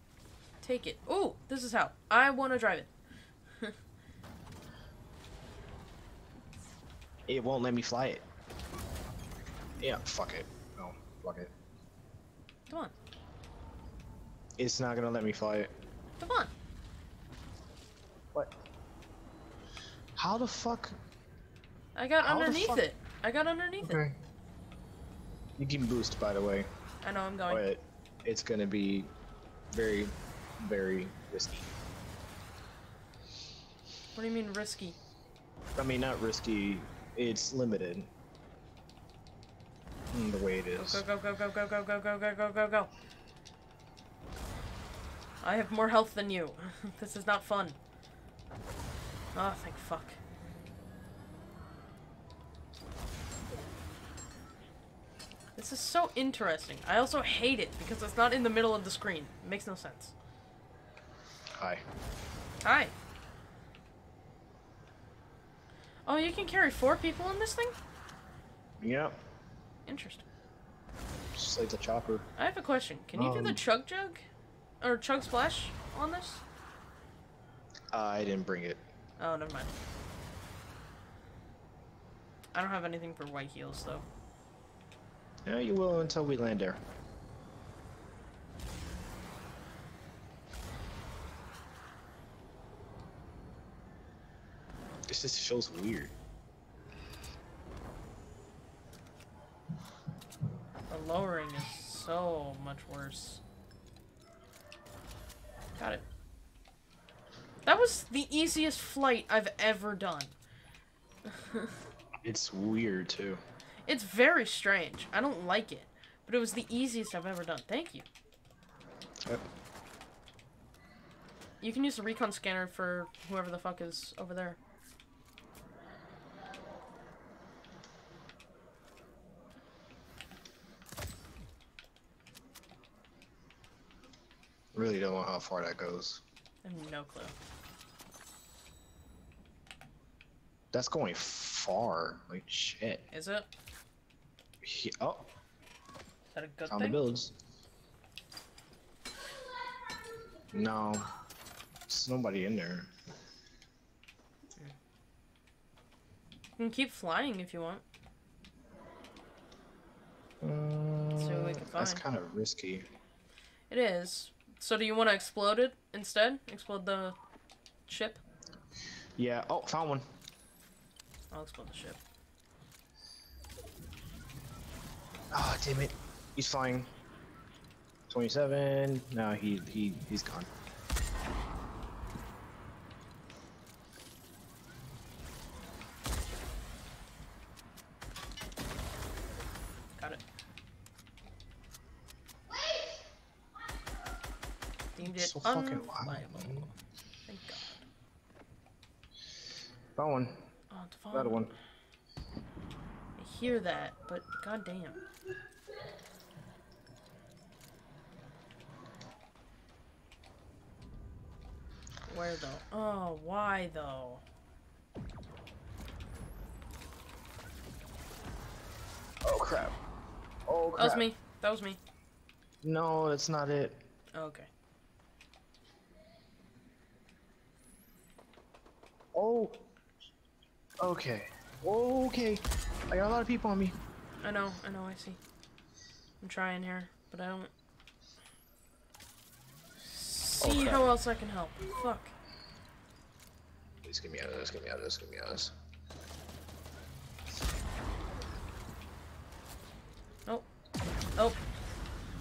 take it? Oh, this is how. I want to drive it. <laughs> It won't let me fly it. Yeah, fuck it. No, fuck it. Come on, It's not gonna let me fly it. Come on. What? How the fuck? I got How underneath it. I got underneath it. You can boost, by the way, I know I'm going. but it's gonna be very, very risky. What do you mean risky? I mean, not risky. It's limited. Mm, the way it Go go go go go go go go go go go go. I have more health than you. <laughs> this is not fun. Oh, thank fuck. This is so interesting. I also hate it because it's not in the middle of the screen. It makes no sense. Hi. Hi. Oh, you can carry four people in this thing? Yep. Interesting. Just like the chopper. I have a question. Can you do the Um, chug jug? Or chug splash on this? I didn't bring it. Oh, never mind. I don't have anything for white heels, though. Yeah, you will until we land there. This just feels weird. Lowering is so much worse. Got it. That was the easiest flight I've ever done. It's weird too. It's very strange. I don't like it. But it was the easiest I've ever done. Thank you. Yep. You can use the recon scanner for whoever the fuck is over there. Really don't know how far that goes. I have no clue. That's going far. Like shit. Is it? He- oh, Is that a good found the builds. No, there's nobody in there. You can keep flying if you want. Uh, See what we can find. That's kind of risky. It is. So do you want to explode it instead? Explode the ship? Yeah. Oh, found one. I'll explode the ship. Oh, damn it. He's flying. 27. No, he he he's gone. Got it. Deemed it So fucking unflyable. loud. Thank God. Found one. Oh, Dievonne, Another one. I hear that, but goddamn. Where though? Oh, why though? Oh crap. Oh crap. That was me. That was me. No, that's not it. Oh, okay. Oh. Okay. Okay. I got a lot of people on me. I know, I know, I see. I'm trying here, but I don't see crap. how else I can help. Fuck. Please get me out of this. Get me out of this. Get me out of this. Nope. Nope.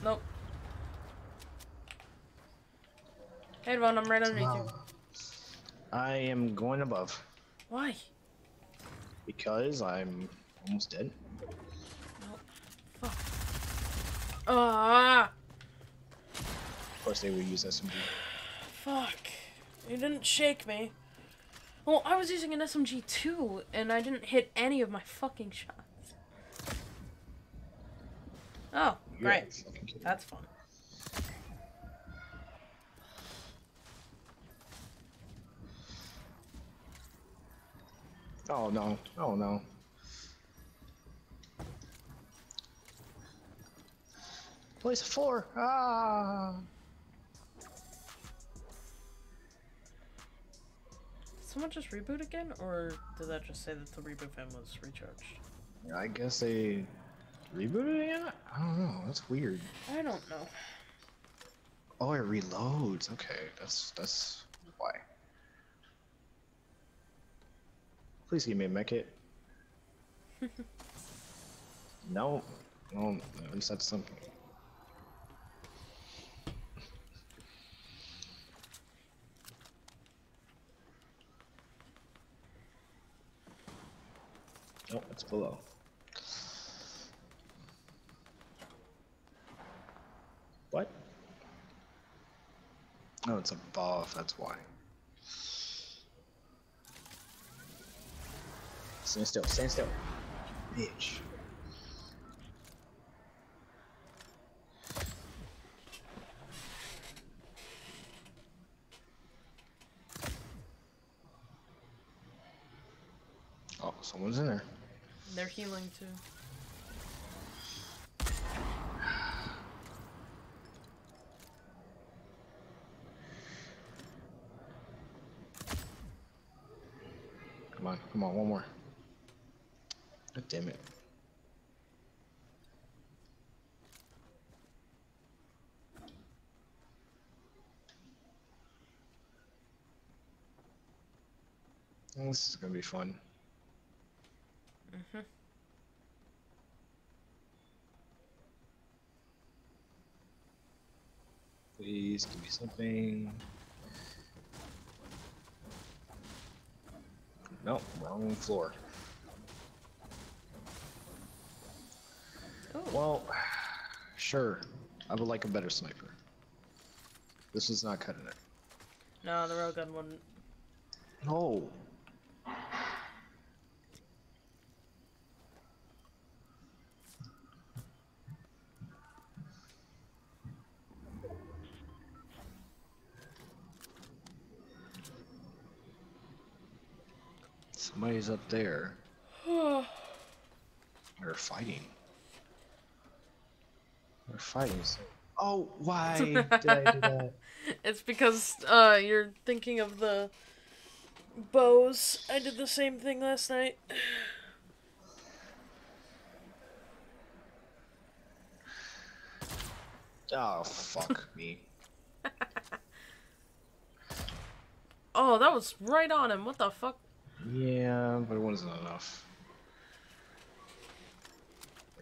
Nope. Hey, Dievonne, I'm right underneath you. I am going above Why? Because I'm almost dead. Ah! Of course, they would use SMG. Fuck. You didn't shake me. Well, I was using an SMG too, and I didn't hit any of my fucking shots. Oh, You're great. fucking. That's fun. Oh no. Oh no. Place four. Ah. Did someone just reboot again, or did that just say that the reboot fan was recharged? I guess they rebooted again? I don't know. That's weird. I don't know. Oh, it reloads. Okay, that's that's why. Please give me a mech <laughs> no. Well, at least that's something. Oh, it's below. What? Oh, it's above, that's why. Stand still, stand still. Bitch. Oh, someone's in there. They're healing too. Come on, come on, one more. God damn it. Oh, This is gonna be fun. hmm Please give me something. No, wrong floor. Well, <sighs> sure. I would like a better sniper. This is not cutting it. No, the railgun wouldn't. No. Somebody's up there. <sighs> They're fighting. They're fighting. Oh, why <laughs> did I do that? It's because uh, you're thinking of the bows. I did the same thing last night. <sighs> Oh, fuck <laughs> me. Oh, that was right on him. What the fuck? Yeah, but it wasn't enough.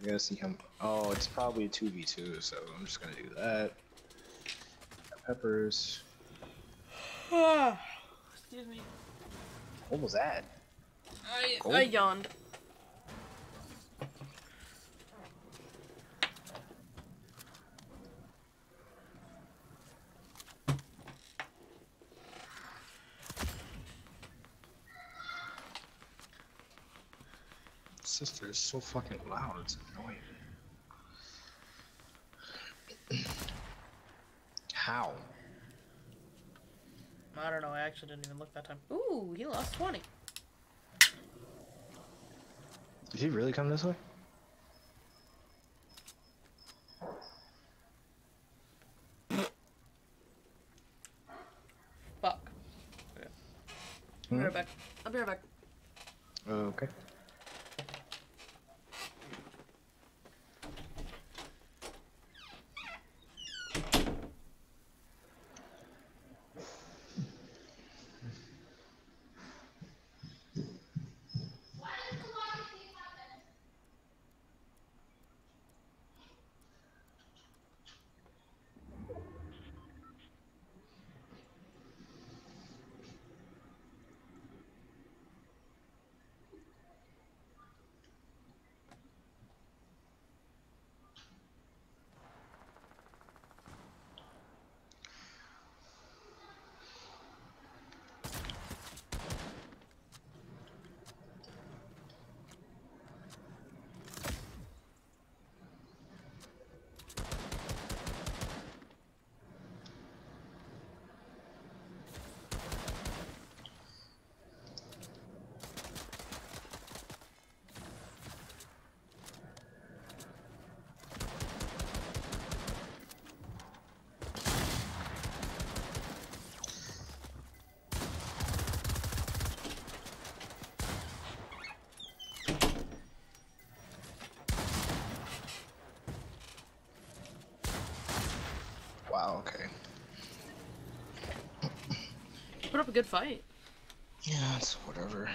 I gotta see him. Oh, it's probably a 2v2, so I'm just gonna do that. Peppers. <sighs> Excuse me. What was that? I, Gold? I yawned. Sister is so fucking loud, it's annoying. How? I don't know. I actually didn't even look that time. Ooh, he lost 20. Did he really come this way? Fuck. Okay. I'll be right hmm? back. I'll be right back. Okay. Wow, okay. Put up a good fight. Yeah, it's whatever.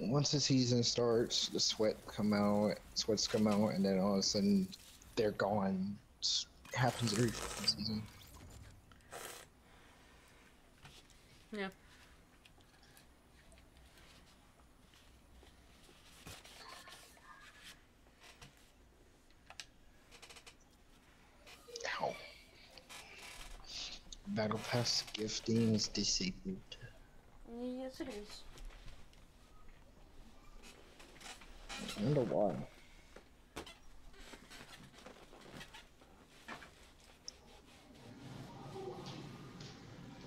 Once the season starts, the sweat come out, sweats come out, and then all of a sudden they're gone. It happens every season. Yeah. Ow. Battle Pass gifting is disabled. Yes, it is. I wonder why.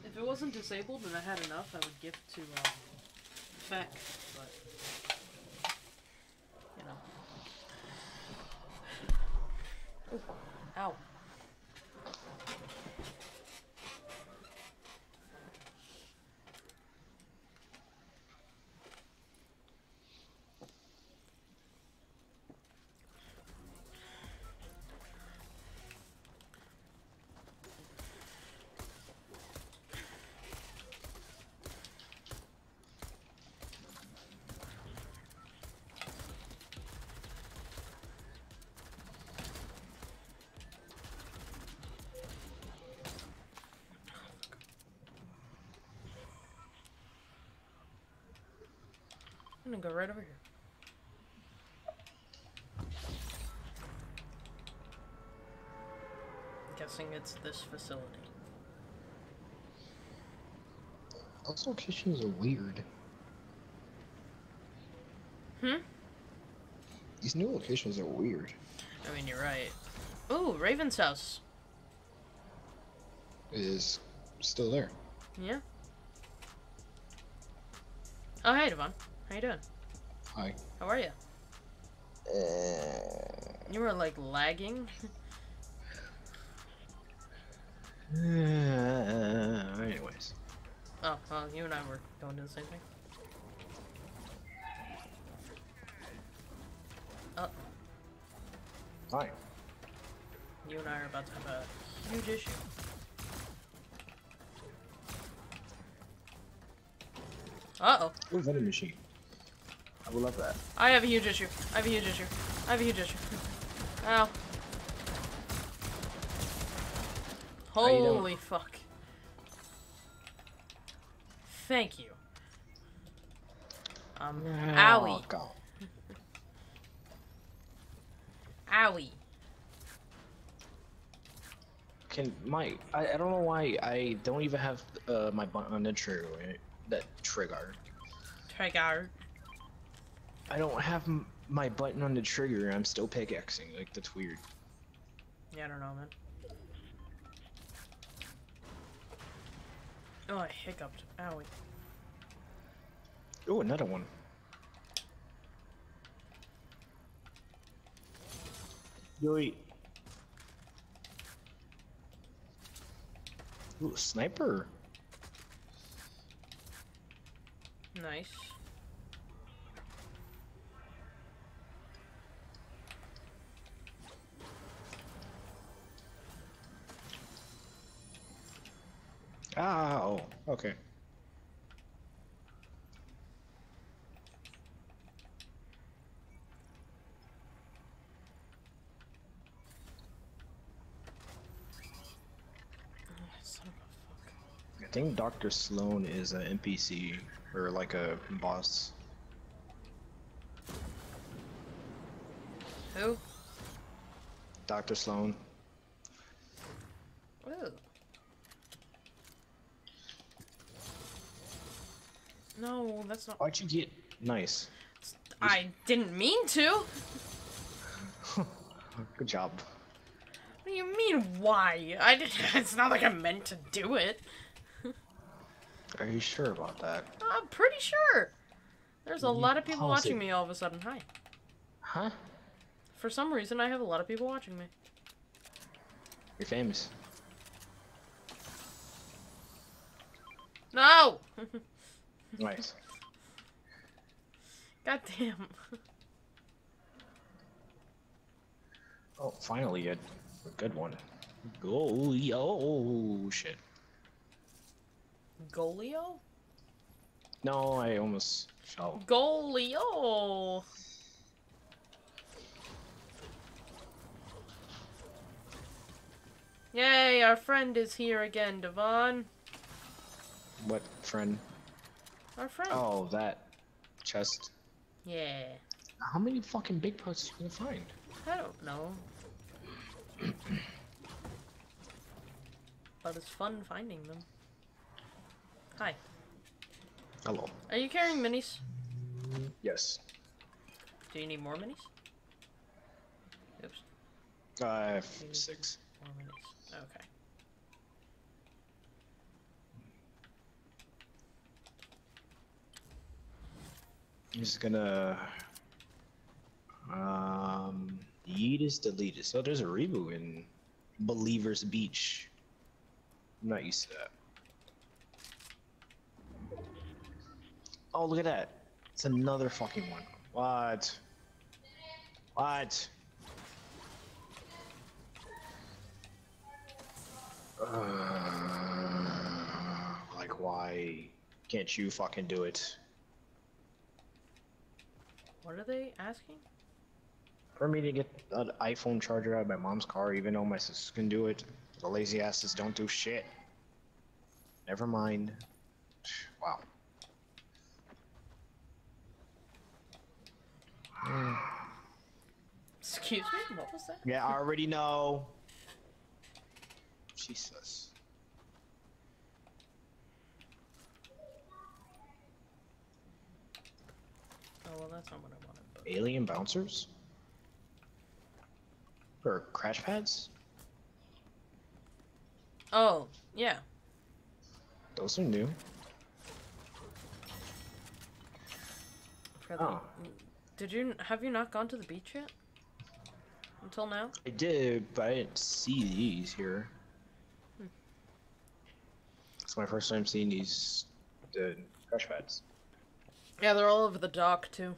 If it wasn't disabled and I had enough, I would gift to um, Fecc, but you know. Ooh, ow. I'm gonna go right over here. I'm Guessing it's this facility. Those locations are weird. Hmm? These new locations are weird. I mean, you're right. Ooh, Raven's house. It is still there. Yeah. Oh, hey, Dievonne. How you doing? Hi. How are you? Uh, You were like lagging. <laughs> anyways. Oh, well, you and I were going to the same thing. Oh, Fine. you and I are about to have a huge issue. Uh-oh. Ooh, vending machine. I would love that. I have a huge issue. I have a huge issue. I have a huge issue. Ow. Holy fuck. Thank you. Um, owie. Oh, God. Owie. Can my I, I don't know why I don't even have uh, my button on the trigger right? that trigger. Trigger. I don't have m my button on the trigger I'm still pickaxing. Like that's weird. Yeah, I don't know, man. Oh, I hiccuped. Owie. Oh, another one. Yo. Ooh, sniper. Nice. Ah, oh, okay. Son of a fuck. I think Dr. Slone is an NPC or like a boss. Who? Dr. Slone. Ooh. No, that's not. Why'd you get nice? I didn't mean to. <laughs> Good job. What do you mean, why? I did, <laughs> It's not like I meant to do it. Are you sure about that? I'm pretty sure. There's a You lot of people watching it. me all of a sudden. Hi. Huh? For some reason, I have a lot of people watching me. You're famous. No! <laughs> Nice. God damn. Oh, finally a, a good one. Go, oh shit. Golio? No, I almost fell. Golio! Yay, our friend is here again, Dievonne. What friend? Our friend. Oh, that chest. Yeah. How many fucking big parts are you gonna find? I don't know. <clears throat> but it's fun finding them. Hi. Hello. Are you carrying minis? Yes. Do you need more minis? Oops. Uh, I have six. More minis. Okay. Just gonna. Um. Yeetus deletus. Oh, there's a reboot in Believers Beach. I'm not used to that. Oh, look at that. It's another fucking one. What? What? Uh, like, why can't you fucking do it? What are they asking? For me to get an iPhone charger out of my mom's car, even though my sisters can do it. The lazy asses don't do shit. Never mind. Wow. Excuse me? What was that? Yeah, I already know. Jesus. Oh, well, that's not what I Alien bouncers? Or crash pads? Oh, yeah. Those are new. Oh. Did you have you not gone to the beach yet? Until now? I did, but I didn't see these here. Hmm. It's my first time seeing these the crash pads. Yeah, they're all over the dock too.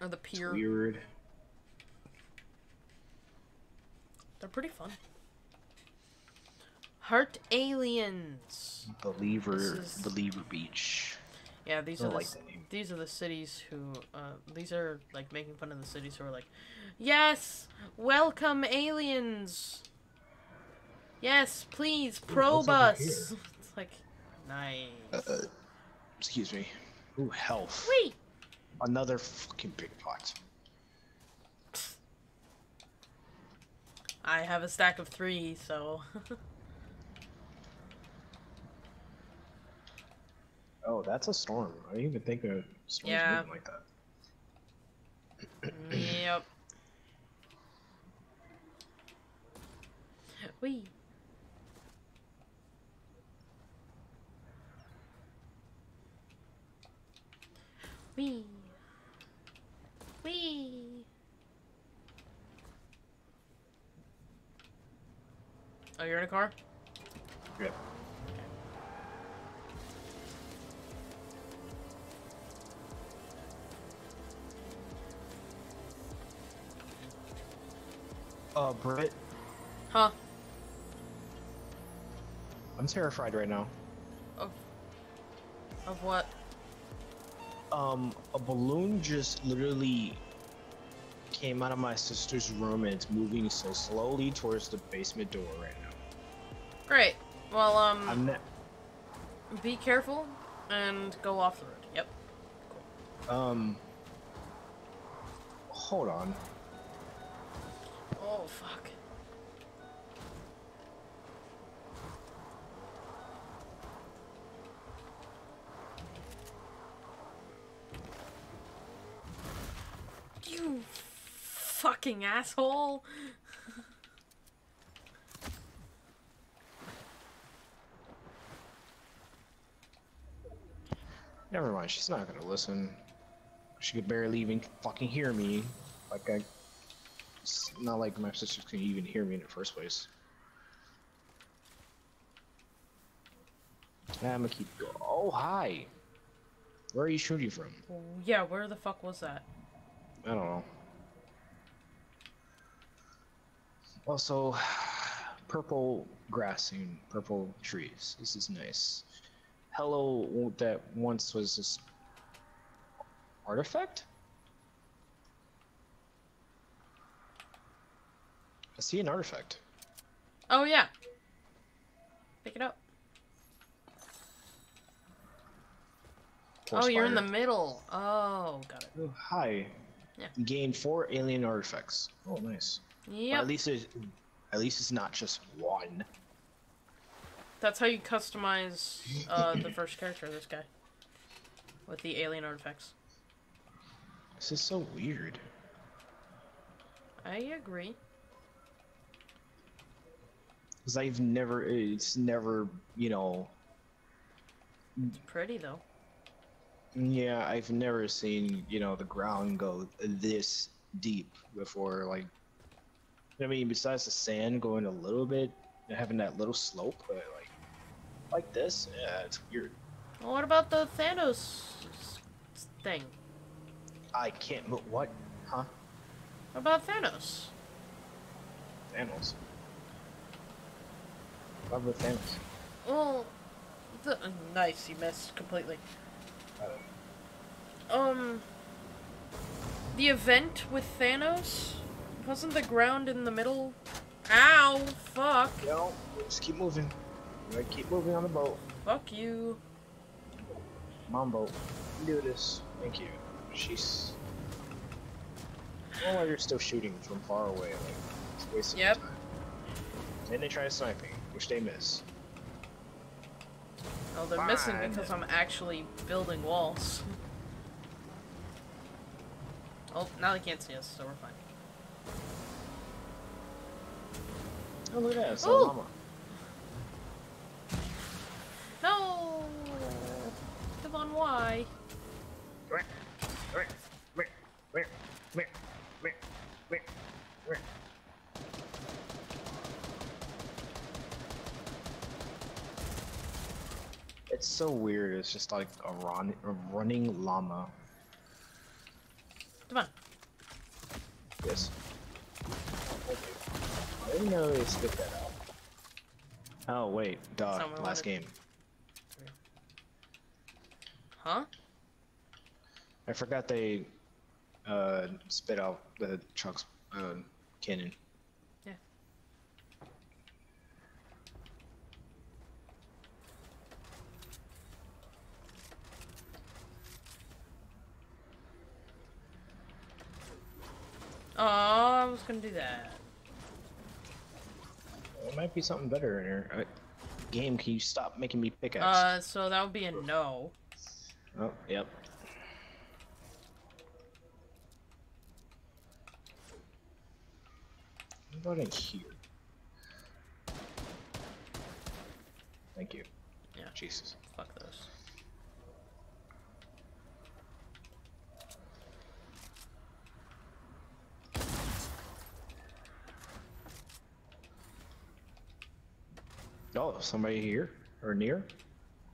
Or the It's pier. weird. They're pretty fun. Heart aliens. Believer, is- Believer Beach. Yeah, these are the like these are the cities who uh these are like making fun of the cities who are like, yes, welcome aliens. Yes, please probe over us. <laughs> It's like, nice. Uh, <laughs> excuse me. Ooh, health. Wait. Another fucking big pot. I have a stack of three, so <laughs> Oh, that's a storm. I didn't even think a storm Yeah. moving like that. Mm, <clears throat> yep. Wee. Wee. Wee. Oh, you're in a car? Yep. Uh, Britt, Huh. I'm terrified right now. Of of what? Um, a balloon just literally came out of my sister's room and it's moving so slowly towards the basement door right now. Great. Well, um I'm not. be careful and go off the road. Yep. Um. Hold on. Oh fuck. Fucking asshole. Never mind. She's not gonna listen. She could barely even fucking hear me. Like I. It's not like my sisters can even hear me in the first place. I'm gonna keep going. Oh hi. Where are you shooting from? Yeah, where the fuck was that? I don't know. Also, <sighs> purple grass and purple trees. This is nice. Hello, that once was this artifact? I see an artifact. Oh yeah. Pick it up. Oh, you're in the middle. Oh, got it. Oh, hi. Yeah. Gain four alien artifacts. Oh, nice. At least it, at least it's not just one. That's how you customize uh, the first character, this guy. With the alien artifacts. This is so weird. I agree. Because I've never, it's never, you know, It's pretty though. yeah, I've never seen, you know, the ground go this deep before. Like, I mean, besides the sand going a little bit, having that little slope, but like, like this, yeah, it's weird. Well, what about the Thanos thing? I can't move. What? Huh? What about Thanos? Thanos. What with Thanos? Well, the, nice, you missed completely. Uh, Um, the event with Thanos wasn't the ground in the middle. Ow! Fuck! yo, just keep moving. Right, keep moving on the boat. Fuck you! Boat. Do this. Thank you. She's. why you're still shooting from far away. Like, it's wasting Yep. time. Then they try sniping, which they miss. Oh, they're missing because I'm actually building walls. Oh, now they can't see us, so we're fine. Oh, look at that. It's a Ooh. llama. No! Come on, why? It's so weird. It's just like a, run, a running llama. Come on. Yes. I didn't know they spit that out. Oh wait, dog. Someone last wanted- game. Huh? I forgot they uh, spit out the truck's uh, cannon. Yeah. Oh, I was gonna do that. There might be something better in here. Uh, game, can you stop making me pickaxe? Uh, so that would be a no. oh, yep. What about in here? Thank you. Yeah. Jesus. Fuck those. Oh, somebody here or near?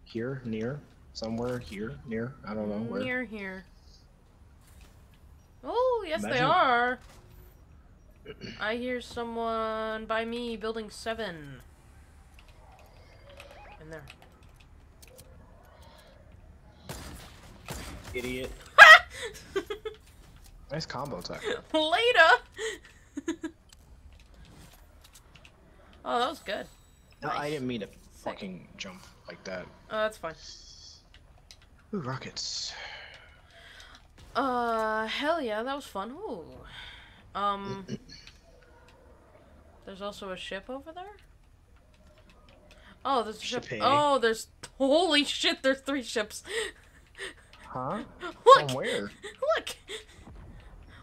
Here, near, somewhere here, near. I don't know where. Near here. Oh, yes, they are. I hear someone by me, building seven. In there. Idiot. <laughs> Nice combo attack. Later. <laughs> oh, that was good. No, I didn't mean to fucking jump like that. Oh, that's fine. Ooh, rockets. Uh, hell yeah, that was fun. Ooh. Um. <clears throat> there's also a ship over there. Oh, there's a ship. Oh, there's holy shit. There's three ships. Huh? <laughs> Look, From where? look,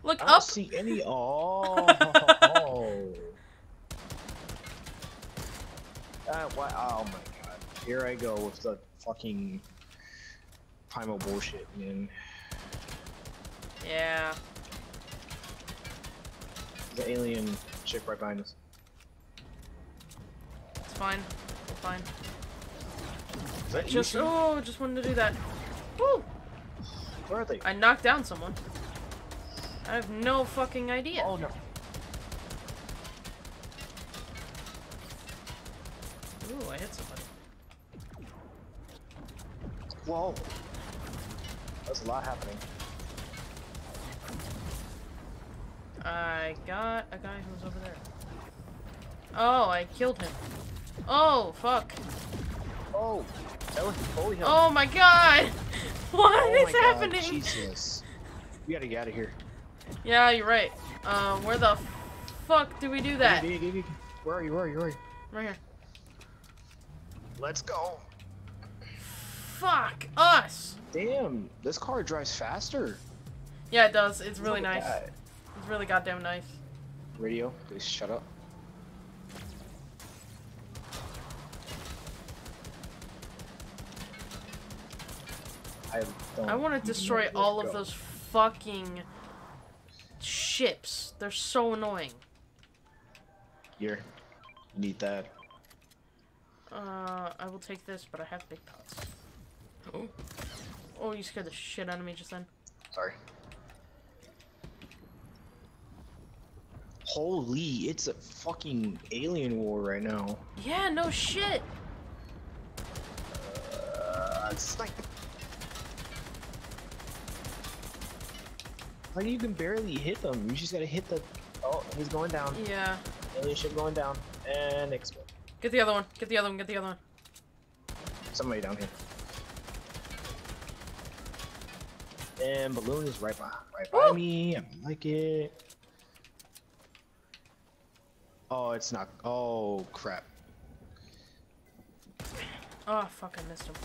look I don't see any. <laughs> Oh. <laughs> Uh, what? Oh my god. Here I go with the fucking primal bullshit, man. Yeah. The alien ship right behind us. It's fine. We're fine. Is that Just oh, just wanted to do that. Woo! Where are they? I knocked down someone. I have no fucking idea. Oh no. Ooh, I hit somebody. Whoa. That's a lot happening. I got a guy who was over there. Oh, I killed him. Oh, fuck. Oh, that was holy hell. Oh my god! <laughs> What Oh is my God, happening? Jesus. We gotta get out of here. Yeah, you're right. Um, where the fuck do we do that? Where are you? Where are you? Where are you? Right here. Let's go. Fuck us! Damn, this car drives faster. Yeah, it does. It's really nice. that. It's really goddamn nice. Radio, please shut up. I, don't I want to destroy all to of those fucking ships. They're so annoying. Here, need that. Uh, I will take this, but I have big pots. Oh. Oh, you scared the shit out of me just then. Sorry. Holy, it's a fucking alien war right now. Yeah, no shit. Uh, snipe. Like you can barely hit them. You just gotta hit the. Oh, he's going down. Yeah. Alien ship going down. And explode. Get the other one. Get the other one. Get the other one. Somebody down here. And balloon is right by, right by me. I like it. Oh, it's not. Oh crap. Oh, fuck! I missed him.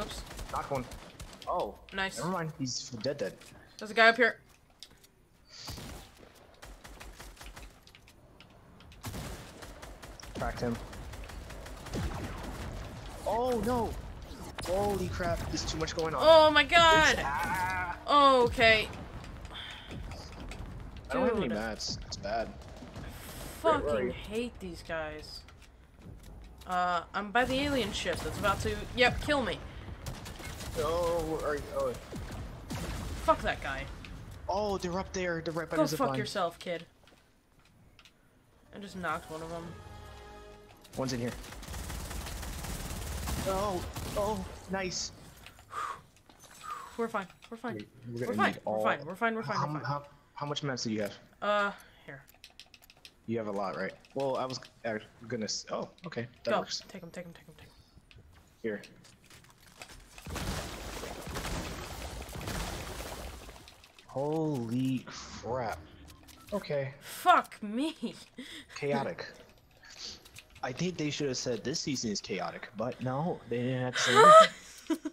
Oops. Knock one. Oh. Nice. Never mind. He's dead. Dead. There's a guy up here. Cracked him. Oh, no. Holy crap. There's too much going on. Oh my god! Ah, Oh, okay. I don't have any mats. It's bad. Fucking worry. hate these guys. Uh, I'm by the alien ship that's about to, yep, kill me. Oh, are you? Oh. Fuck that guy. oh, they're up there. They're right by Go the zip fuck line. yourself, kid. I just knocked one of them. One's in here. Oh, oh, nice. We're fine. We're fine. We're We're gonna fine. need We're fine. We're fine. We're fine. How, We're fine. how, how much mats do you have? Uh, here. You have a lot, right? Well, I was uh, gonna. Oh, okay, that Go. works. Take them. Take them. Take them. Take them. Here. Holy crap. Okay. Fuck me. <laughs> Chaotic. I think they should have said this season is chaotic, but no, they didn't have to say <laughs> anything.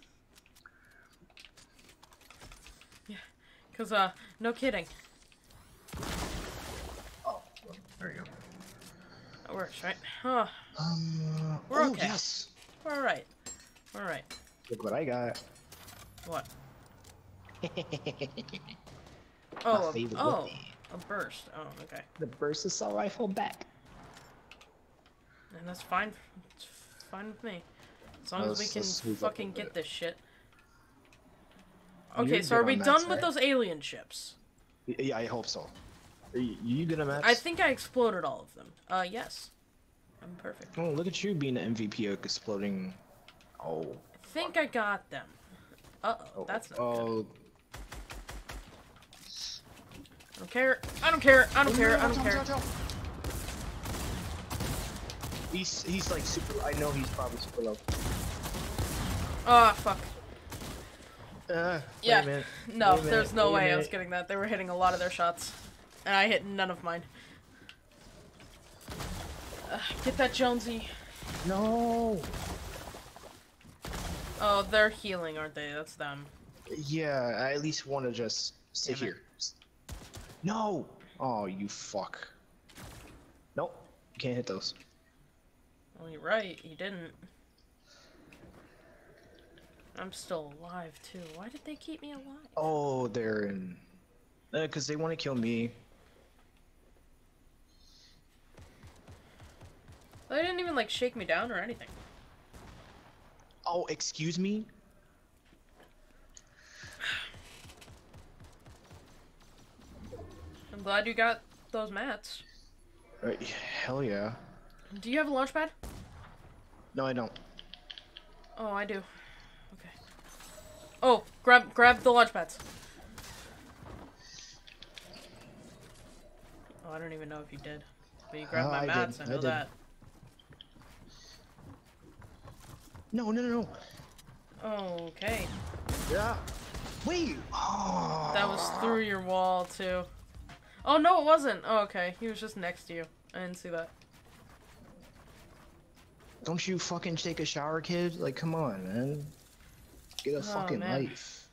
yeah. Cause uh, no kidding. Oh, there you go. That works, right? Huh. Um, We're oh, okay. yes. We're all right. We're all right. Look what I got. What? <laughs> Oh, a, oh, a burst. Oh, okay. the burst assault rifle back. And that's fine. It's fine with me. As long Now as we can let's move up a fucking bit. get this shit. Okay, so are we done mats, with those alien ships? Yeah, I hope so. Are you, you gonna match? I think I exploded all of them. Uh, yes. I'm perfect. Oh, look at you being the MVP of exploding. Oh. I think I got them. Uh oh, oh that's not good. Oh. I don't care. I don't care. I don't care. I don't care. He's he's like super. I know he's probably super low. Oh fuck. Uh, Yeah. Wait a minute. <laughs> No, Wait a minute, there's no wait a way I was getting that. They were hitting a lot of their shots, and I hit none of mine. Uh, get that Jonesy. No. Oh, they're healing, aren't they? That's them. Yeah, I at least want to just sit Damn it. here. No. Oh, you fuck. Nope. You can't hit those. Well, you're right. You didn't. I'm still alive too. Why did they keep me alive? Oh, they're in. Uh, cause they want to kill me. They didn't even like shake me down or anything. Oh, excuse me. I'm glad you got those mats. Uh, hell yeah. Do you have a launch pad? No, I don't. Oh, I do. Okay. Oh, grab grab the launch pads. Oh, I don't even know if you did. But you grabbed Oh, my I mats, I I know did. that. No, no, no, no. Okay. Yeah. Wait. Oh. That was through your wall too. Oh no, it wasn't. Oh, okay. He was just next to you. I didn't see that. Don't you fucking take a shower, kid? Like, come on, man. Get a Oh, fucking man. life.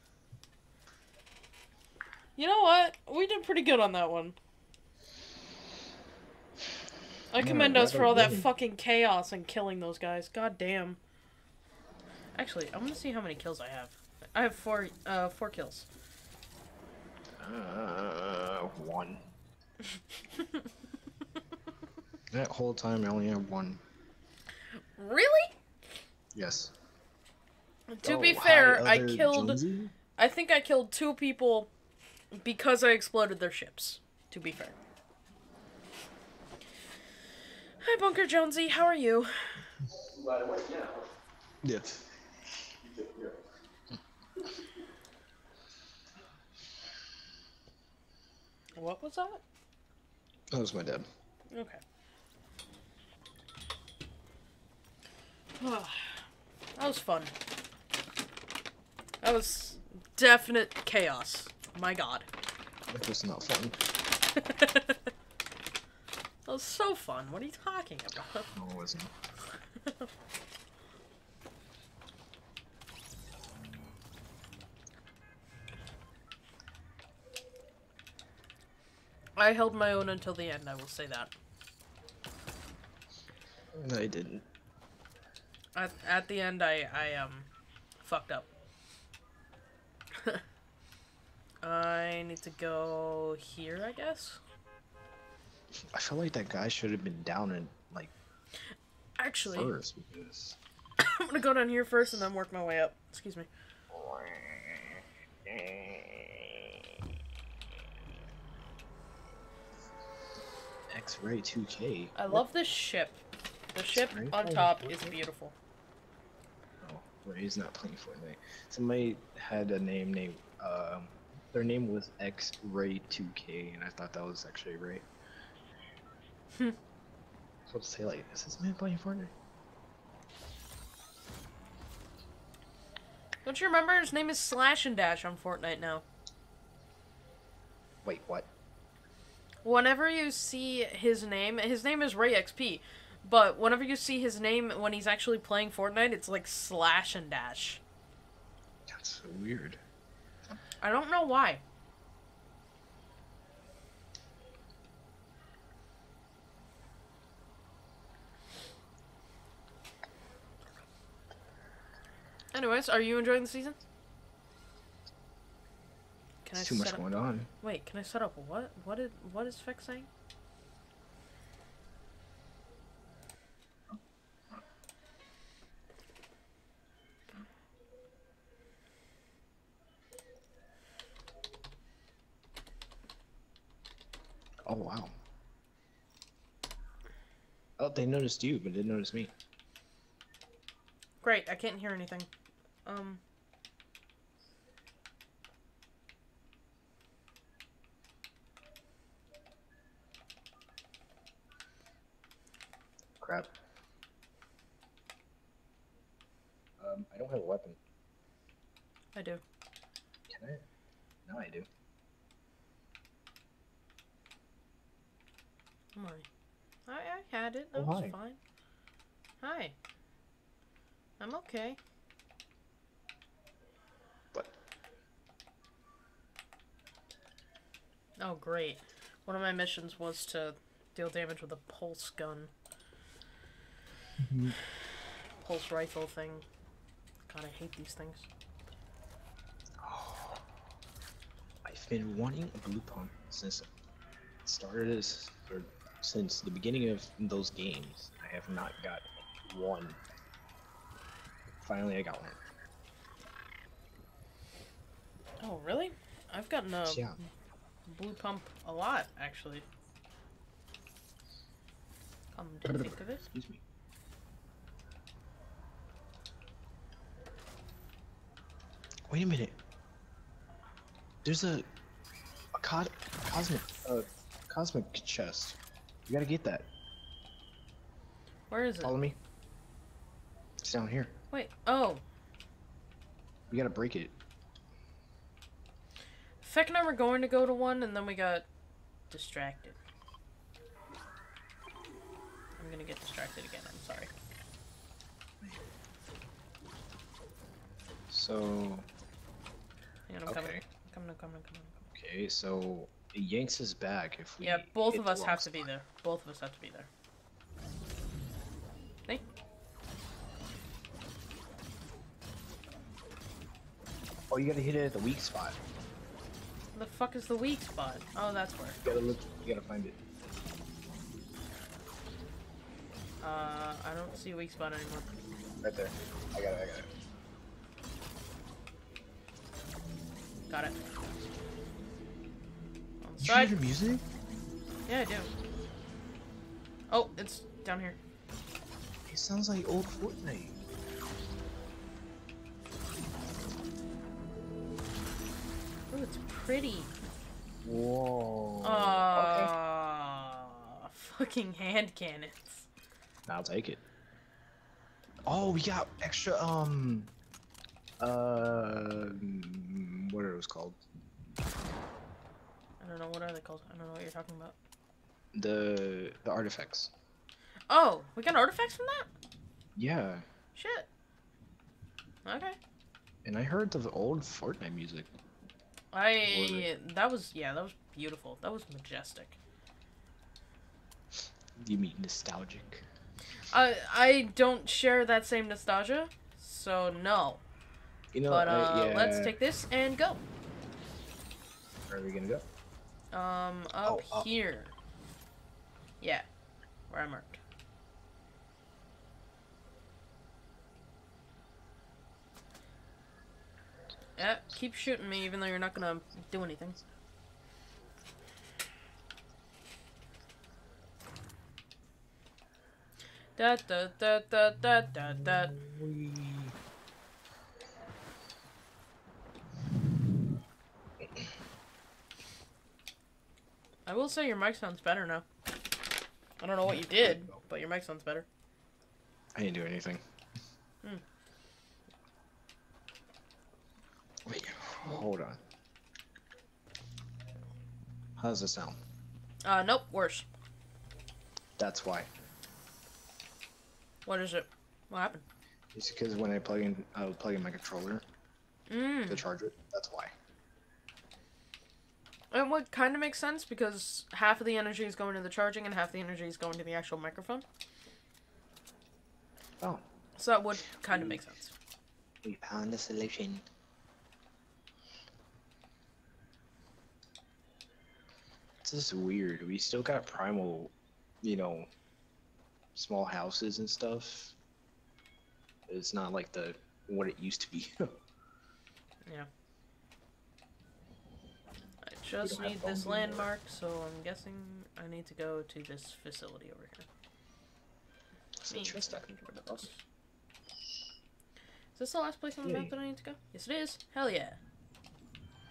You know what? We did pretty good on that one. I commend us for all that fucking chaos and killing those guys. God damn. Actually, I'm gonna see how many kills I have. I have four, uh, four kills. Uh, one. <laughs> that whole time, I only have one. Really? Yes. To Oh, be fair, I killed. Jonesy? I think I killed two people because I exploded their ships. To be fair. Hi, Bunker Jonesy. How are you? Yeah. What was that? That was my dad. Okay. <sighs> that was fun. That was definite chaos. My god. That was not fun. <laughs> that was so fun. What are you talking about? No, it wasn't. I held my own until the end, I will say that. No, I didn't. At, at the end, I, I, um, fucked up. <laughs> I need to go here, I guess? I feel like that guy should have been down in like Actually, first because <coughs> I'm gonna go down here first and then work my way up. Excuse me. X-Ray 2K. I love this ship. The ship on top is beautiful. Oh, Ray's not playing Fortnite. Somebody had a name named um, their name was X-Ray 2K, and I thought that was actually Ray. Hmm. So to say like, is this man playing Fortnite? Don't you remember his name is Slash and Dash on Fortnite now? Wait, what? Whenever you see his name, his name is Ray XP, but whenever you see his name when he's actually playing Fortnite, it's like Slash and Dash. That's so weird. I don't know why. Anyways, are you enjoying the season? Can There's too much up- going on. Wait, can I set up what? What is what is Fecc saying? Oh wow. Oh, they noticed you, but didn't notice me. Great, I can't hear anything. Um. Crap. Um, I don't have a weapon. I do. Can I? No, I do. Don't. I I had it. Oh, That was hi. fine. Hi. I'm okay. But Oh great. One of my missions was to deal damage with a pulse gun. Mm-hmm. Pulse rifle thing. God, I hate these things. Oh. I've been wanting a blue pump since it started this, or since the beginning of those games. I have not got one. Finally, I got one. Oh really? I've gotten a Yeah. blue pump a lot actually. Come to think of it. Excuse me. Wait a minute. There's a a co- cosmic uh cosmic chest. You gotta get that. Where is it? Follow me. It's down here. Wait. Oh, We gotta break it. Fecc and I were going to go to one, and then we got distracted. I'm gonna get distracted again. I'm sorry. So on, I'm coming. Okay. I'm coming. I'm coming. I'm coming. okay, so it yanks us back if we. Yeah, both of us have to be there. Both of us have to be there. Hey. Oh, you gotta hit it at the weak spot. The fuck is the weak spot? Oh, that's where. You gotta look. You gotta find it. Uh, I don't see a weak spot anymore. Right there. I got it. I got it. Got it. On the You side. hear the music? Yeah, I do. Oh, it's down here. It sounds like old Fortnite. Oh, it's pretty. Whoa. Ah, fucking hand cannons. I'll take it. Oh, we got extra, um, uh, what are those called? I don't know what are they called. I don't know what you're talking about. the the artifacts. Oh, we got artifacts from that? Yeah, Shit. Okay. and I heard the old Fortnite music. I that was yeah, that was beautiful. That was majestic. You mean nostalgic? I I don't share that same nostalgia, so no. You know, But uh, uh, yeah. let's take this and go. Where are we gonna go? Um, up Oh, up. here. Yeah, where I marked. Yeah, keep shooting me even though you're not gonna do anything. Da da da da da da da. I will say your mic sounds better now. I don't know what you did, but your mic sounds better. I didn't do anything. Hmm. Wait, hold on. How does it sound? Uh, nope, worse. That's why. What is it? What happened? It's because when I plug in, I would plug in my controller to Mm. charge it. That's why. It would kind of make sense because half of the energy is going to the charging and half the energy is going to the actual microphone. Oh, So that would kind of make sense. we found the solution. This is weird. We still got primal, you know, small houses and stuff. It's not like the what it used to be. <laughs> I just need this landmark, so I'm guessing I need to go to this facility over here. It's interesting. I can get rid of this. Is this the last place on the map that I need to go? Yes, it is. Hell yeah.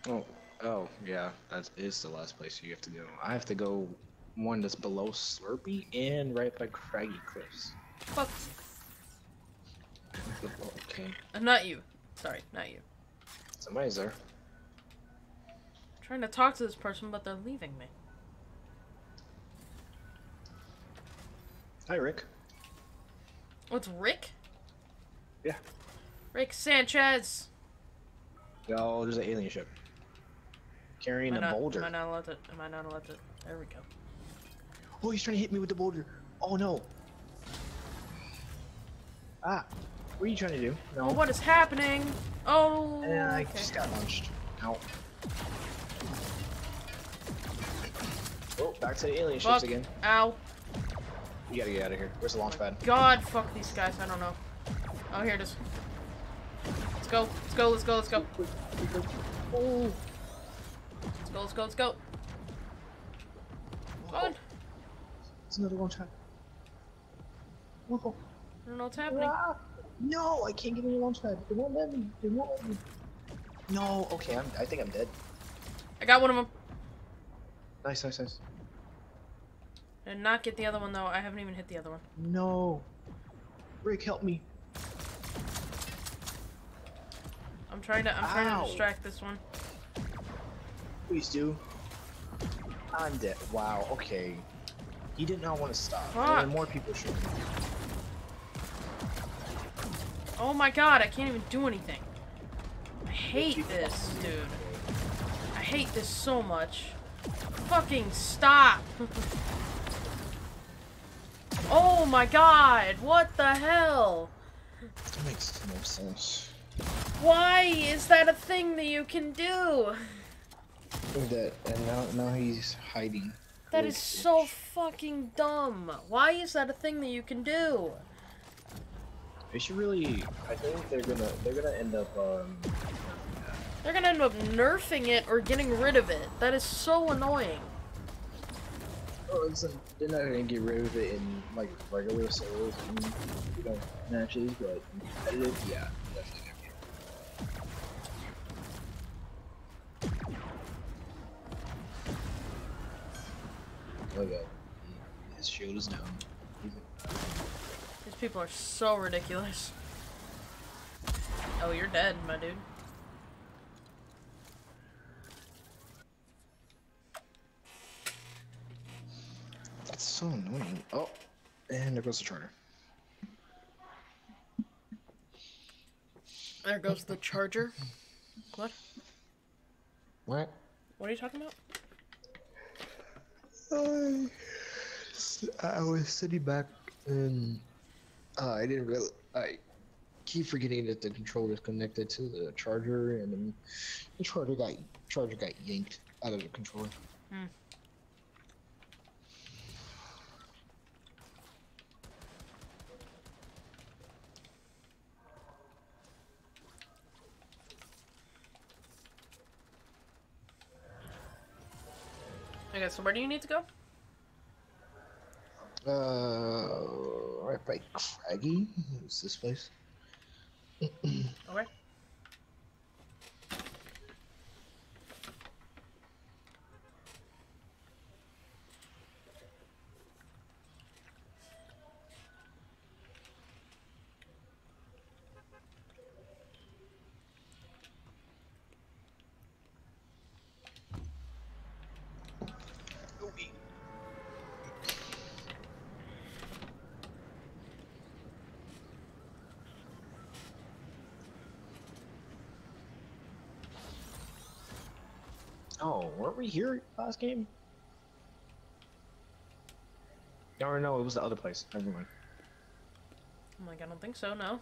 Oh, oh, yeah, that is the last place you have to go. I have to go one that's below Slurpy and right by Craggy Cliffs. Fuck. <laughs> okay, Uh, not you. Sorry, not you. somebody's there. Trying to talk to this person, but they're leaving me. Hi, Rick. What's Rick? Yeah. Rick Sanchez. Oh, there's an alien ship carrying I a not, boulder. Am I not allowed to? Am I not allowed to? There we go. Oh, he's trying to hit me with the boulder. Oh no. Ah, what are you trying to do? No. What is happening? Oh. And I okay. just got launched. Ow. Oh, back to the alien Fuck. ships again. Ow. We gotta get out of here. Where's the launch pad? God, fuck these guys. I don't know. Oh, here it is. Let's go. Let's go. Let's go. Let's go. Oh. Let's go. Let's go. Let's go. Come on. It's another launch pad. Whoa. I don't know what's happening. Ah. No, I can't get any launch pad. It won't let me. It won't let me. No, okay, I'm, I think I'm dead. I got one of them. Nice, nice, nice. Did not get the other one though. I haven't even hit the other one. No. Rick, help me. I'm trying to. I'm trying Ow. to distract this one. Please do. I'm dead. Wow, okay. He did not want to stop. There Fuck. more people shooting. Oh my god! I can't even do anything. I hate this, dude. I hate this so much. Fucking stop! <laughs> oh my god! What the hell? That makes no sense. Why is that a thing that you can do? That and now now he's hiding. That is so fucking dumb. Why is that a thing that you can do? They should really. I think they're gonna they're gonna end up um. They're gonna end up nerfing it or getting rid of it. That is so annoying. Oh, it's like, they're not gonna get rid of it in like regular solos and you know matches, but competitive, yeah. Look at his shield is down. He's These people are so ridiculous. Oh, you're dead, my dude. So annoying. Oh, and there goes the charger. There goes the charger. What? What? What are you talking about? I, I was sitting back and uh, I didn't really. I keep forgetting that the controller is connected to the charger, and the charger got charger got yanked out of the controller. Hmm. Okay, so where do you need to go? Uh, right by Craggy. What's this place? <clears throat> Okay. Oh, weren't we here last game? Or no, it was the other place. Never mind. I'm like, I don't think so, no.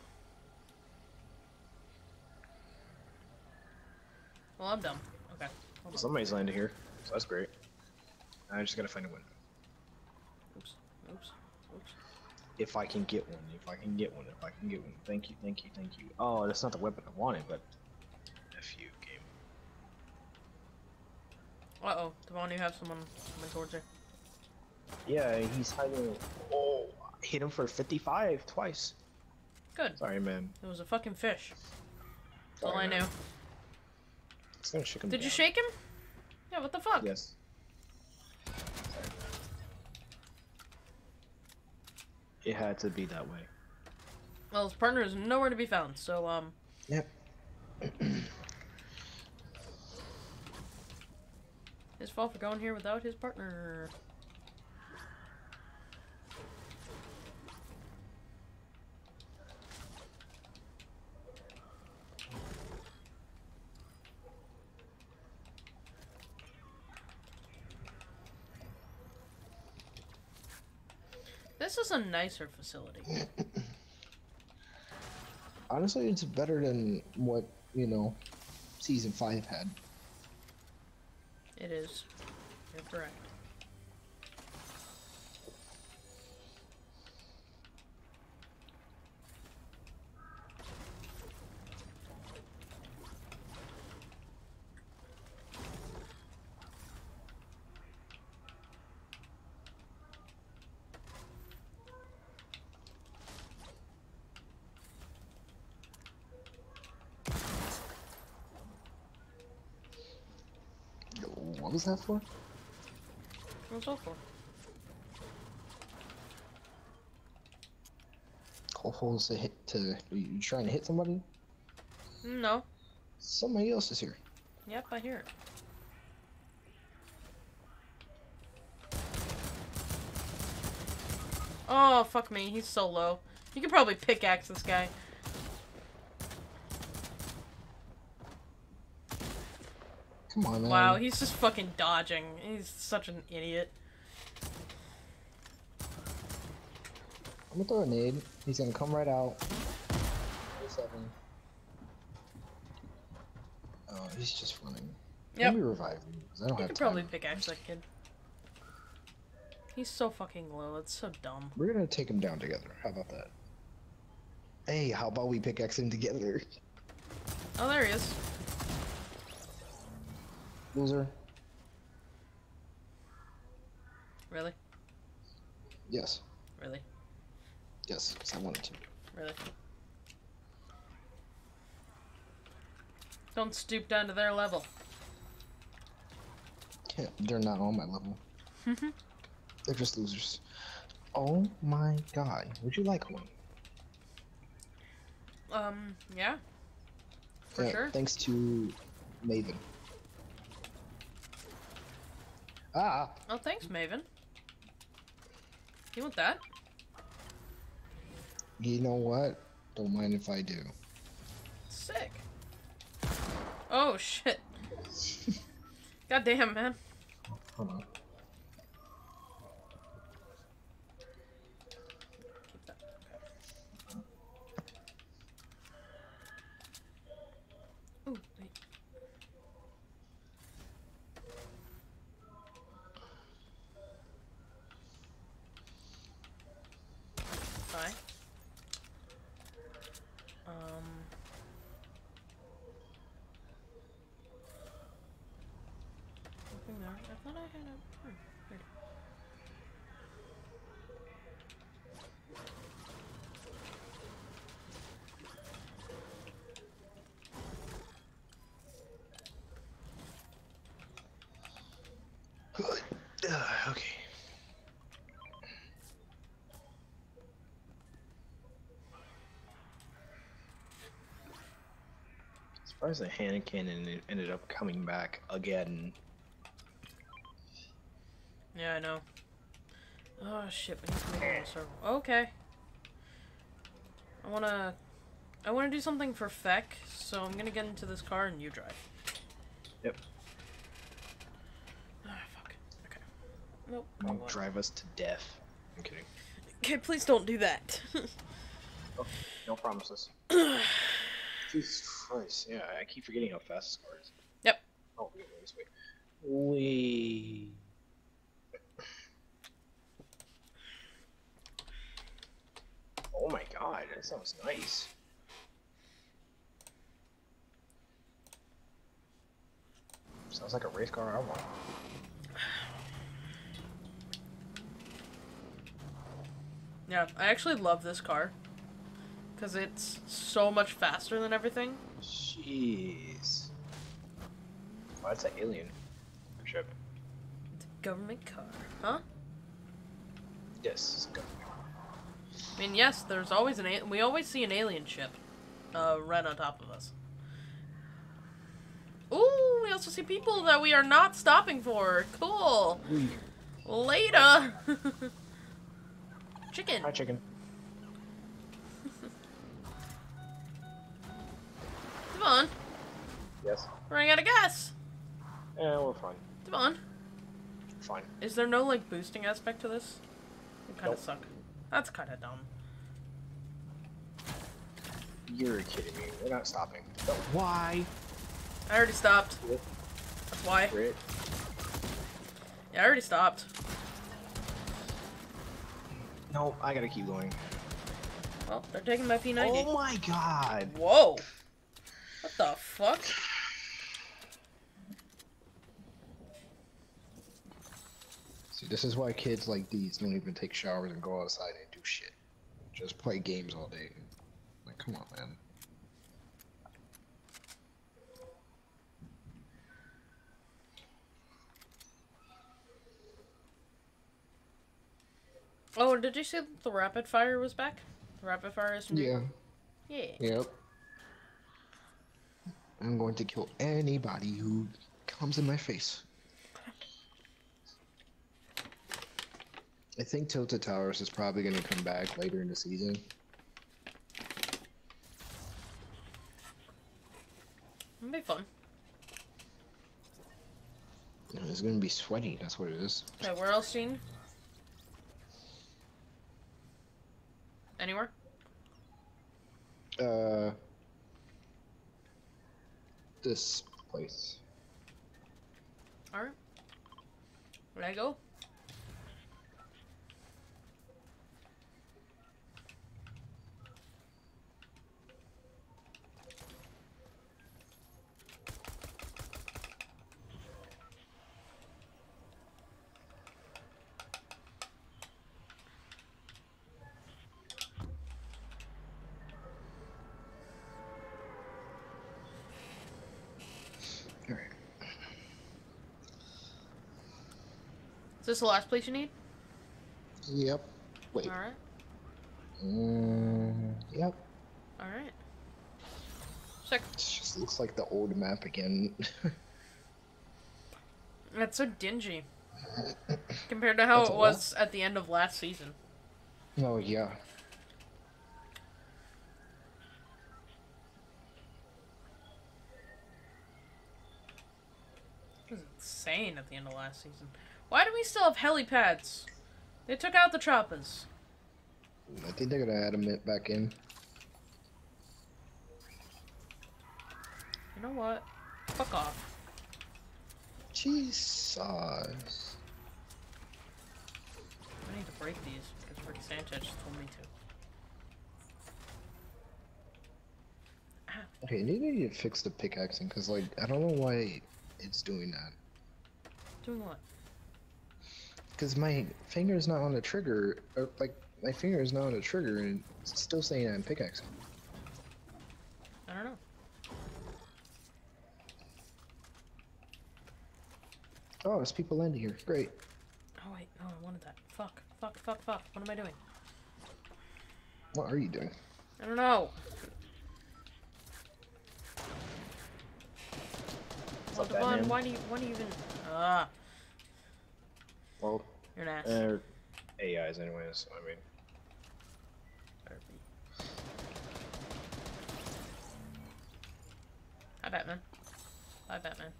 Well, I'm dumb. Okay. Hold on. Somebody's landed here, so that's great. I just gotta find a window. Oops. Oops. Oops. If I can get one, if I can get one, if I can get one. Thank you, thank you, thank you. Oh, that's not the weapon I wanted, but F you, game. Uh-oh. Dievonne, you have someone coming towards you. Yeah, he's hiding. Oh, hit him for 55 twice. Good. Sorry, man. It was a fucking fish. That's all I man. knew. It's gonna shake him Did you shake him? Yeah, what the fuck? Yes. It had to be that way. Well, his partner is nowhere to be found, so, um... Yep. <clears throat> His fault for going here without his partner. This is a nicer facility. <laughs> Honestly, it's better than what, you know, season 5 had. It is. You're correct. What was that for? What's that for? Call holes to hit to. Are you trying to hit somebody? No. Somebody else is here. Yep, I hear it. Oh, fuck me. He's so low. You could probably pickaxe this guy. Come on, man. Wow, he's just fucking dodging. He's such an idiot. I'm gonna throw a nade. He's gonna come right out. Oh, he's just running. Yep. Let me revive him, I don't You have could time. probably pickaxe that kid. He's so fucking low. It's so dumb. We're gonna take him down together. How about that? Hey, how about we pickaxe him together? Oh, there he is. Loser. Really? Yes. Really? Yes, 'cause I wanted to. Really? Don't stoop down to their level. Yeah, they're not on my level. They're just losers. Oh my god. Would you like one? Um, yeah. For Yeah, sure. Thanks to Maven. Ah, Oh, thanks, Maven. You want that? You know what? Don't mind if I do. Sick. Oh shit. <laughs> God damn, man. Hold on. Keep that. Okay. Ooh, wait. Bye. Um. Nothing there. I thought I had a. Hmm, weird. Uh, okay. Surprised that hand cannon ended up coming back again. Yeah, I know. Oh shit, we need to make a little circle. Okay. I wanna I wanna do something for Fecc, so I'm gonna get into this car and you drive. Yep. Ah fuck. Okay. Nope. wrong Won't one. drive us to death. I'm kidding. Okay, please don't do that. <laughs> No promises. <sighs> Jesus Christ. Yeah, I keep forgetting how fast this car is. Yep. Oh, wait, wait, wait. Wait. Oh my god, that sounds nice. Sounds like a race car I want. yeah, I actually love this car. Cause it's so much faster than everything. Jeez. Why is that alien ship? It's a government car. Huh? Yes, it's good. I mean, yes, there's always an a- we always see an alien ship, uh, right on top of us. Ooh, we also see people that we are not stopping for. Cool. Later. <laughs> Chicken. Hi, chicken. Come on. Yes. We're running out of gas. Yeah, we're fine. Come on. Fine. Is there no like boosting aspect to this? It kind of Nope. suck. That's kind of dumb. You're kidding me. We're not stopping. But why? I already stopped. Yep. That's why. Great. Yeah, I already stopped. No, I gotta keep going. Well, they're taking my P90. Oh my god. Whoa. What the fuck? See, this is why kids like these don't even take showers and go outside and do shit. Just play games all day. Like, come on, man. Oh, did you see that the rapid fire was back? The rapid fire is new. Yeah. Yeah. Yep. I'm going to kill anybody who comes in my face. I think Tilted Towers is probably going to come back later in the season. It'll be fun. It's going to be sweaty. That's what it is. Okay, where else, Gene? Anywhere? Uh, this place. Alright. I go? This the last place you need? Yep. Wait. Alright. Mm, yep. Alright. Sick. It just looks like the old map again. <laughs> That's so dingy. Compared to how That's it lot. was at the end of last season. Oh yeah. It was insane at the end of last season. Why do we still have helipads? They took out the choppers. I think they're gonna add them back in. You know what? Fuck off. Jesus. I need to break these because Rick Sanchez told me to. Ah. Okay, you need to fix the pickaxing because, like, I don't know why it's doing that. Doing what? Because my finger is not on the trigger. Or, like, my finger is not on the trigger and it's still saying I'm pickaxing. I don't know. Oh, there's people landing here. Great. Oh wait, no, I wanted that. Fuck, fuck, fuck, fuck. What am I doing? What are you doing? I don't know. Well, Dievonne, why do you, why do you even? Ah, Well, you're an ass. they're AIs, anyways. I mean. Hi, Batman. Bye, Batman.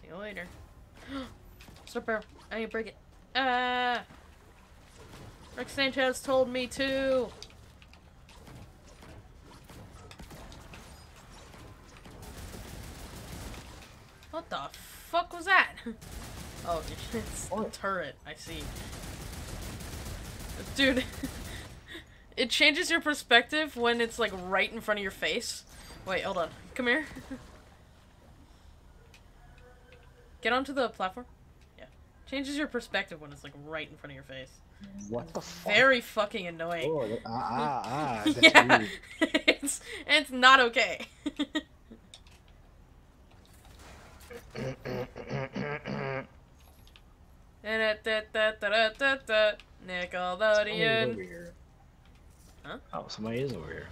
See you later. <gasps> There. I need to break it. Ah! Rick Sanchez told me to. What the fuck was that? <laughs> Oh, <laughs> it's What? turret. I see. Dude, <laughs> it changes your perspective when it's like right in front of your face. Wait, hold on. Come here. <laughs> Get onto the platform. Yeah. Changes your perspective when it's like right in front of your face. what the fuck? Very fucking annoying. Oh, ah, ah, ah. Yeah. it's it's not okay. Nickelodeon. Huh? Oh, somebody is over here.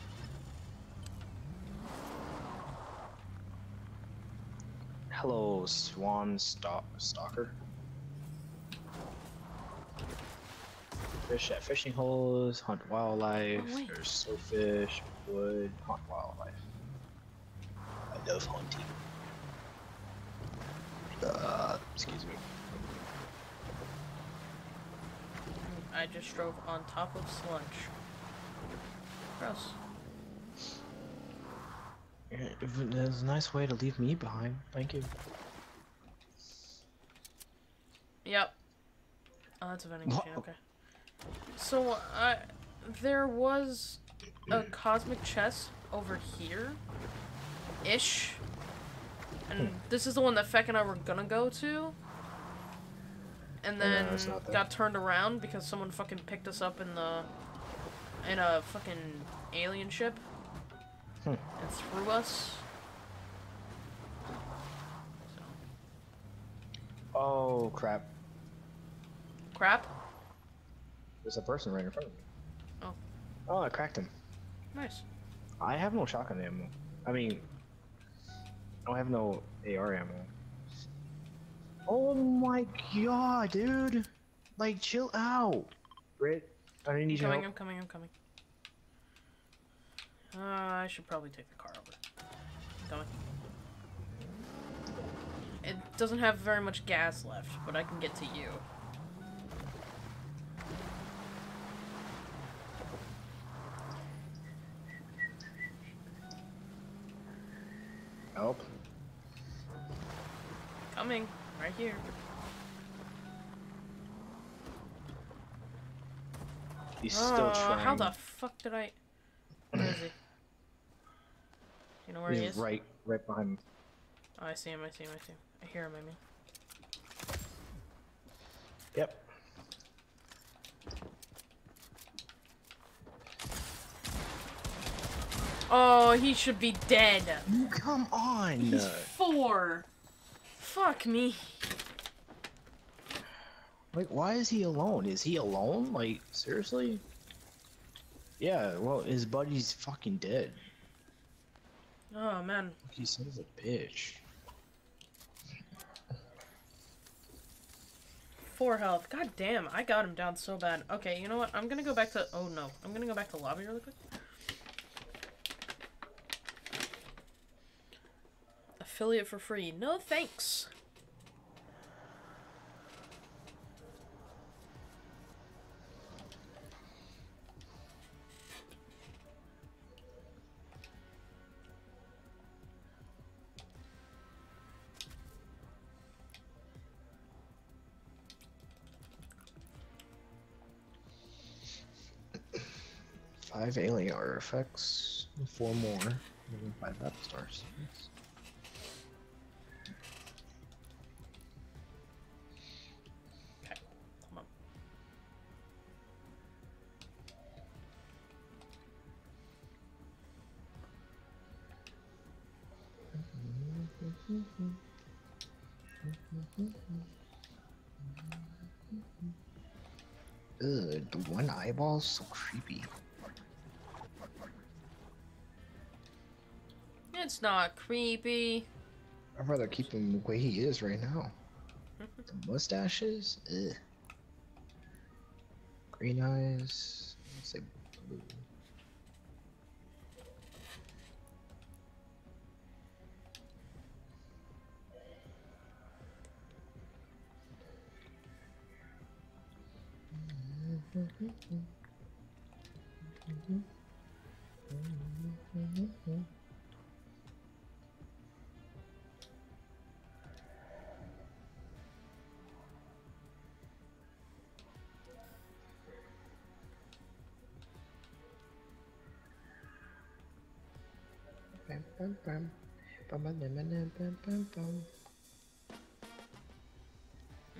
Hello, Swan Stalk Stalker. Fish at fishing holes, hunt wildlife, Oh, wait. there's swordfish, wood, hunt wildlife. I love hunting. Uh, excuse me. I just drove on top of sludge. Gross. Yeah, if- There's a nice way to leave me behind. Thank you. Yep. Oh, that's a vending Wha- machine. Okay. So, I there was a cosmic chest over here, ish, and hmm. this is the one that Fecc and I were gonna go to, and no, then there. got turned around because someone fucking picked us up in the in a fucking alien ship Hmm. and threw us. So, Oh crap! crap. There's a person right in front of me. Oh. Oh, I cracked him. Nice. I have no shotgun ammo. I mean, I don't have no AR ammo. Oh my god, dude! Like, chill out. Brit, I didn't I'm need your coming, help. I'm coming, I'm coming. Uh, I should probably take the car over. Coming. It doesn't have very much gas left, but I can get to you. Help. Coming. Right here. He's still Oh, trying. How the fuck did I... Where is he? You know where he He's is? right, right behind me. Oh, I see him, I see him, I see him. I hear him, I mean. Yep. Oh, he should be dead. Come on. He's four. Fuck me. Like, why is he alone? Is he alone? Like, seriously? Yeah, well, his buddy's fucking dead. Oh, man. He son a bitch. four health. God damn, I got him down so bad. Okay, you know what? I'm gonna go back to. Oh no, I'm gonna go back to lobby really quick. Affiliate for free. No thanks. Five alien artifacts, four more, and five battle stars. Ugh, the one eyeball is so creepy. It's not creepy. I'd rather keep him the way he is right now. <laughs> the mustaches? Ugh. Green eyes. Let's say blue.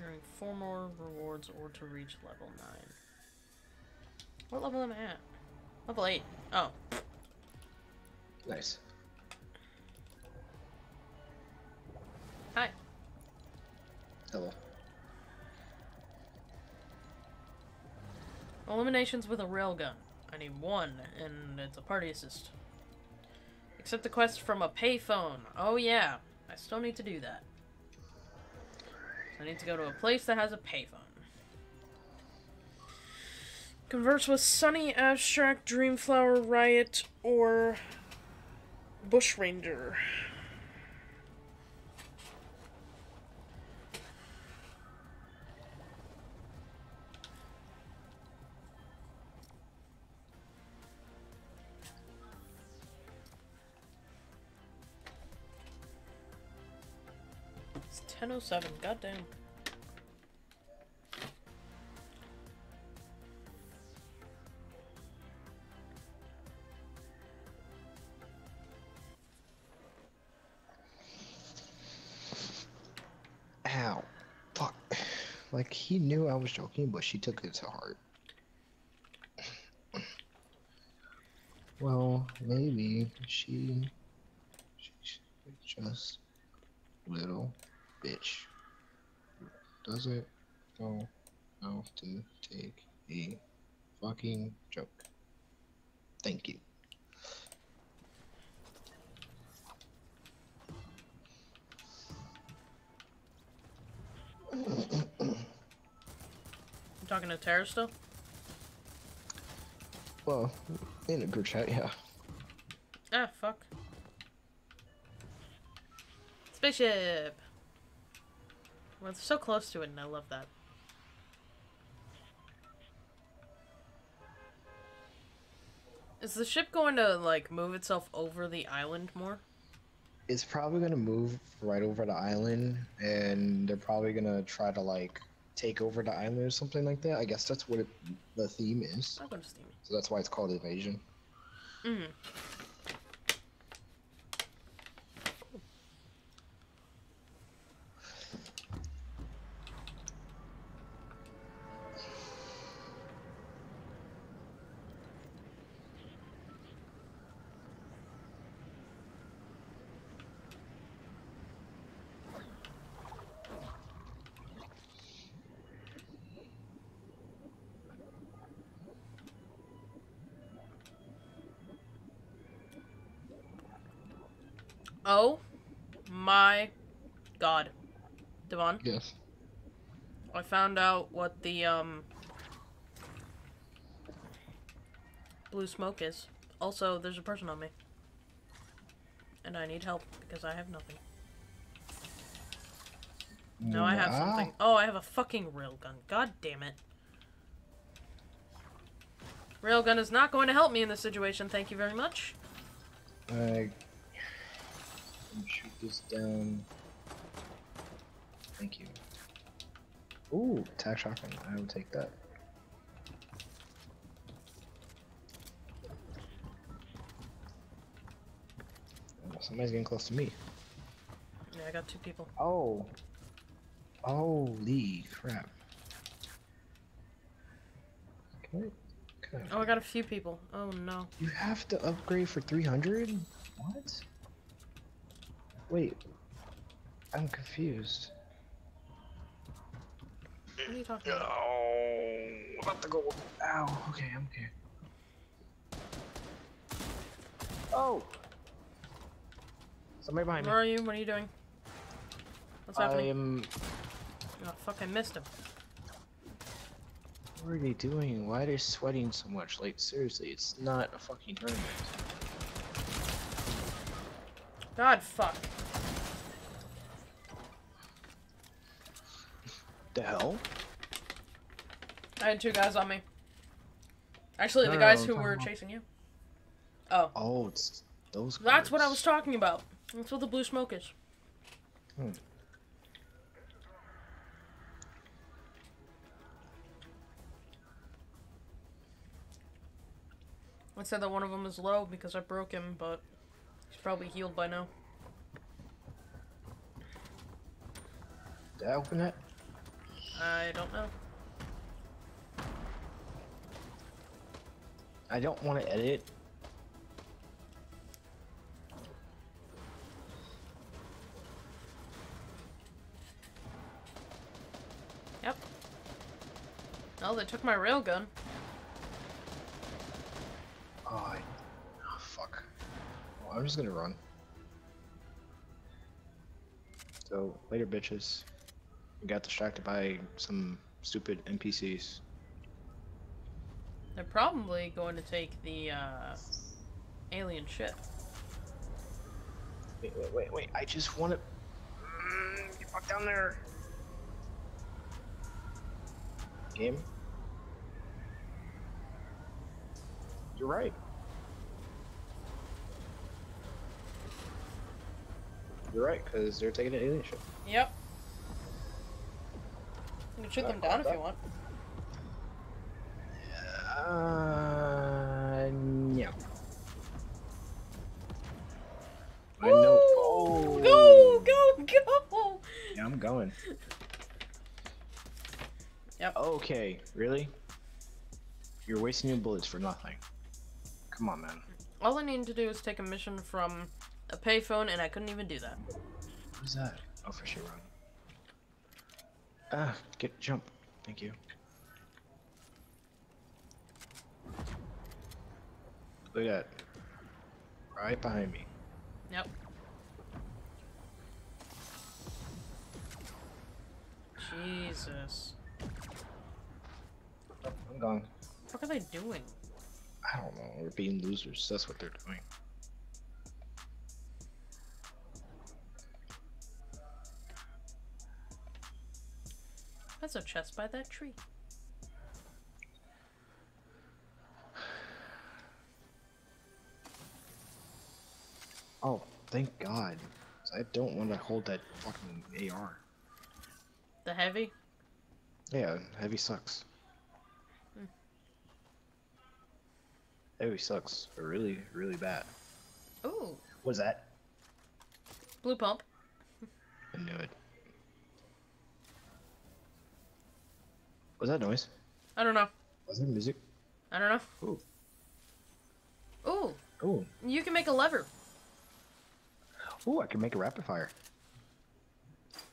Earning four more rewards or to reach level 9. What level am I at? Level 8. Oh. Nice. Hi. Hello. Eliminations with a railgun. I need one, and it's a party assist. Accept the quest from a payphone. Oh yeah, I still need to do that. I need to go to a place that has a payphone. Converse with Sunny, Abstract, Dreamflower, Riot, or Bushranger. It's 10.07, goddamn. He knew I was joking, but she took it to heart. Well, maybe she. She's just little bitch. Doesn't know how to take a fucking joke. Thank you. You talking to Tara still? Well, in a group chat, yeah. Ah, fuck. Spaceship! We're so close to it, and I love that. Is the ship going to, like, move itself over the island more? It's probably gonna move right over the island, and they're probably gonna try to like take over the island or something like that. I guess that's what it, the theme is. I'll go to Steamy. So that's why it's called Invasion. Mm. Oh my god. Dievonne, Yes. I found out what the um blue smoke is. Also, there's a person on me. And I need help because I have nothing. No, I have something. Oh, I have a fucking railgun. God damn it. Railgun is not going to help me in this situation. Thank you very much. I can shoot this down. Thank you. Ooh, attack shotgun. I will take that. Oh, Somebody's getting close to me. Yeah, I got two people. Oh. Holy crap. Okay. Oh, I got a few people. Oh no. You have to upgrade for 300? What? Wait. I'm confused. What are you talking about? Oh, I'm about to go. Ow. Okay, I'm okay. Oh. Somebody behind me. Where are you? What are you doing? What's I happening? am. Oh fuck, I missed him. What are they doing? Why are they sweating so much? Like seriously, it's not a fucking tournament. God fuck. The hell? I had two guys on me. Actually, the guys no, who were chasing you. Oh. Oh, it's those. That's what I was talking about. That's what the blue smoke is. Hmm. I said that one of them is low because I broke him, but he's probably healed by now. Did I open it? I don't know. I don't want to edit. Yep. Oh, they took my railgun. Oh, I... oh fuck. Well, I'm just gonna run. So later, bitches. We got distracted by some stupid NPCs. They're probably going to take the uh, alien ship. Wait, wait, wait, wait! I just want to. Mm, get back down there. Game. You're right. You're right, because they're taking an alien ship. Yep. You can shoot them down if that- you want. Uh, yeah. I know. Oh. Go, go, go! Yeah, I'm going. Yep. Okay, really? You're wasting your bullets for nothing. Come on, man. All I need to do is take a mission from a payphone, and I couldn't even do that. Who's that? Oh, for sure, run. Ah, get jump. Thank you. Look at that. Right behind me. Yep. Jesus. Oh, I'm gone. What are they doing? I don't know. We're being losers. That's what they're doing. That's a chest by that tree. Oh, thank God. I don't want to hold that fucking AR. The heavy? Yeah, heavy sucks. Hmm. Heavy sucks, really, really bad. Ooh, What's that? blue pump. I knew it. Was that noise? I don't know. Was that music? I don't know. Ooh. Ooh, Ooh. you can make a lever. Ooh, I can make a rapid fire.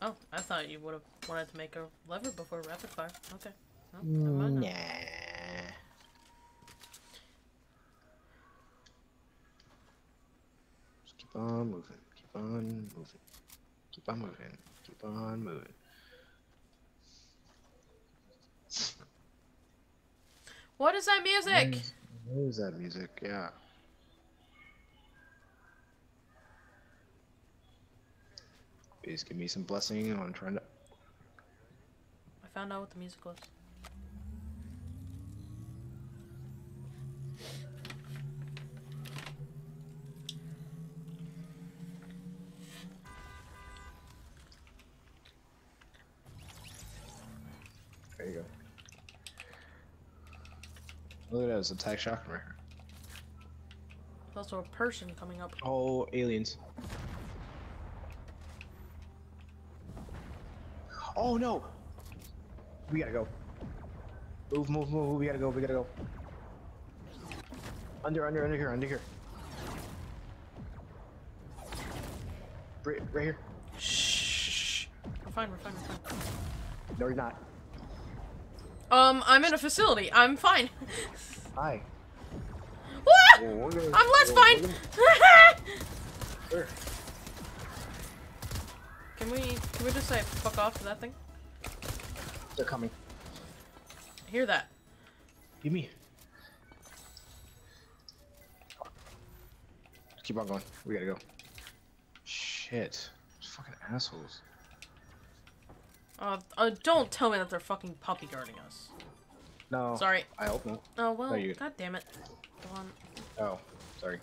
Oh, I thought you would have wanted to make a lever before rapid fire. Okay. Never mm, Nah. Just keep on moving. Keep on moving. Keep on moving. Keep on moving. What is that music? What is that music? Yeah. Please give me some blessing on trying to. I found out what the music was. Look at that, it's attack right here. There's also a person coming up. Oh, aliens. Oh no! We gotta go. Move, move, move, we gotta go, we gotta go. Under, under, under here, under here. Right, right here. Shh. We're fine, we're fine, we're fine. No, you're not. Um, I'm in a facility. I'm fine. Hi. Whoa, we're gonna- I'm less whoa, fine. <laughs> can we can we just say fuck off to that thing? They're coming. I hear that. Give me. Keep on going. We gotta go. Shit. Those fucking assholes. Uh, uh, don't tell me that they're fucking puppy guarding us. No. Sorry. I hope not. Oh well. No, you- God damn it. Go on. Oh, sorry.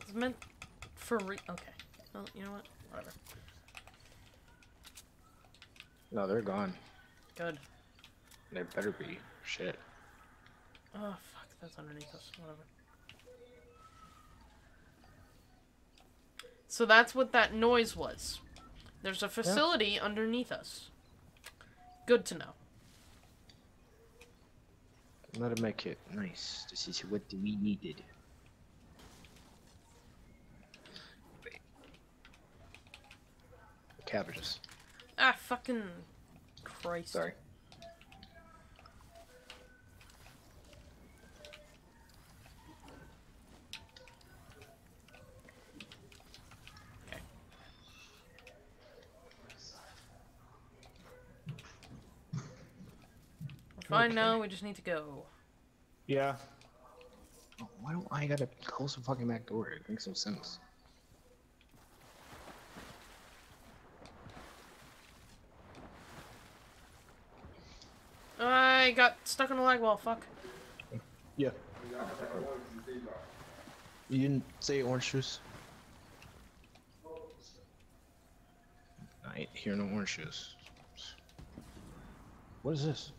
It's meant for re. Okay. Well, you know what? Whatever. No, they're gone. Good. They better be. Shit. Oh fuck, that's underneath us. Whatever. So that's what that noise was. There's a facility underneath us. Good to know. Let him make it nice. This is what we needed. Wait. Cabbages. Ah, fucking Christ. Sorry. Fine Okay. now. We just need to go. Yeah. Oh, why don't I gotta close the fucking back door? It makes no sense. I got stuck on a lag wall. Fuck. Yeah. You didn't say orange juice? I ain't hear no orange juice. What is this?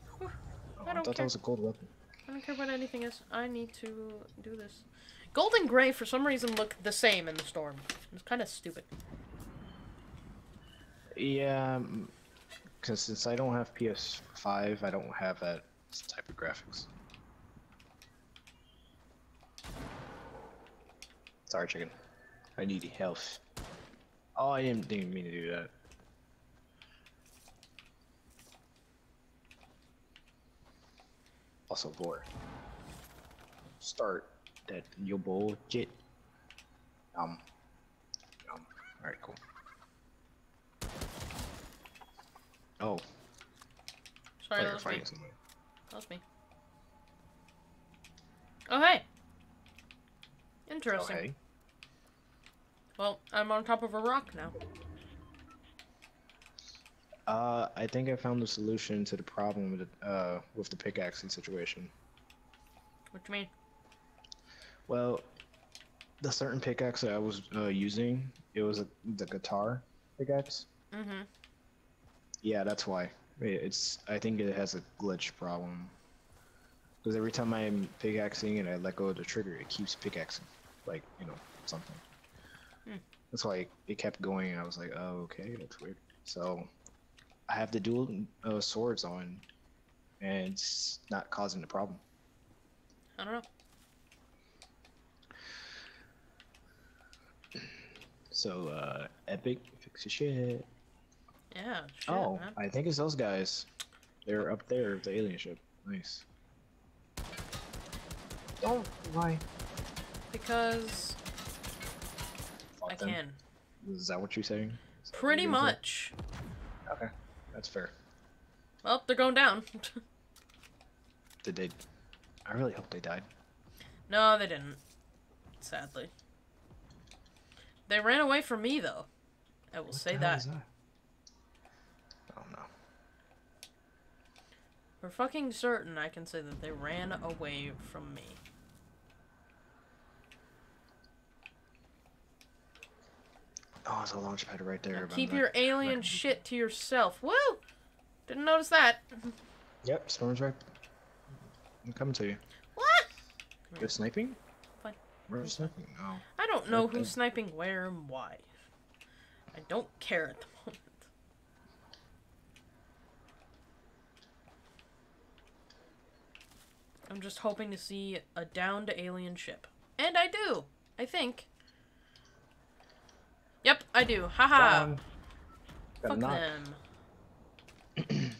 I don't thought care. that was a gold weapon. I don't care what anything is. I need to do this. Gold and gray, for some reason, look the same in the storm. It's kind of stupid. Yeah, um, because since I don't have PS5, I don't have that type of graphics. Sorry, chicken. I need health. Oh, I didn't, didn't mean to do that. Also, gore. Start that yo bullshit. Um. Um. Alright, cool. Oh, Sorry, that was me. That was me. Oh, hey. Interesting. Oh, hey. Well, I'm on top of a rock now. Uh, I think I found the solution to the problem with the, uh with the pickaxing situation. What do you mean? Well, the certain pickaxe that I was uh, using, it was a, the guitar pickaxe. Mm-hmm. Yeah, that's why. It's I think it has a glitch problem. Because every time I'm pickaxing and I let go of the trigger, it keeps pickaxing, like you know something. Hmm. That's why it, it kept going, and I was like, oh okay, that's weird. So I have the dual uh, swords on, and it's not causing the problem. I don't know. <clears throat> So uh, Epic, fix your shit. Yeah, shit, oh, man. I think it's those guys. They're up there, the alien ship. Nice. Don't why? Because I them. can. Is that what you're saying? Is that what Pretty you're gonna much. Okay, that's fair. Well, they're going down. <laughs> Did they I really hope they died. No, they didn't. Sadly. They ran away from me, though. I will What say that. that? Oh no. For fucking certain, I can say that they ran away from me. Oh, it's a launch pad right there. Keep not- your alien not- shit to yourself. Woo! Didn't notice that. Yep, storm's right. I'm coming to you. What? You're sniping? Fine. Where's sniping? Oh. I don't know there. who's sniping where and why. I don't care at the moment. I'm just hoping to see a downed alien ship. And I do! I think. Yep, I do. Haha! Down. Got a Fuck knock. them.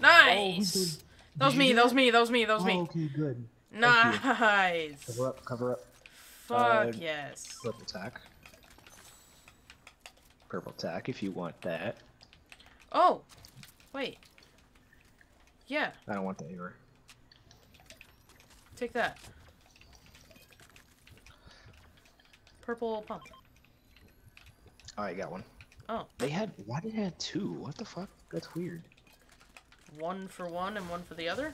Nice! that was Oh, Did you me, do that was me, that was me, that was me. Oh, okay, good. Nice! Cover up, cover up. Fuck Uh, yes. Purple tack. Purple tack if you want that. Oh! Wait. Yeah, I don't want that either. Take that. Purple pump. Oh, Alright, got one. Oh, They had. Why did they have two? What the fuck? That's weird. one for one and one for the other?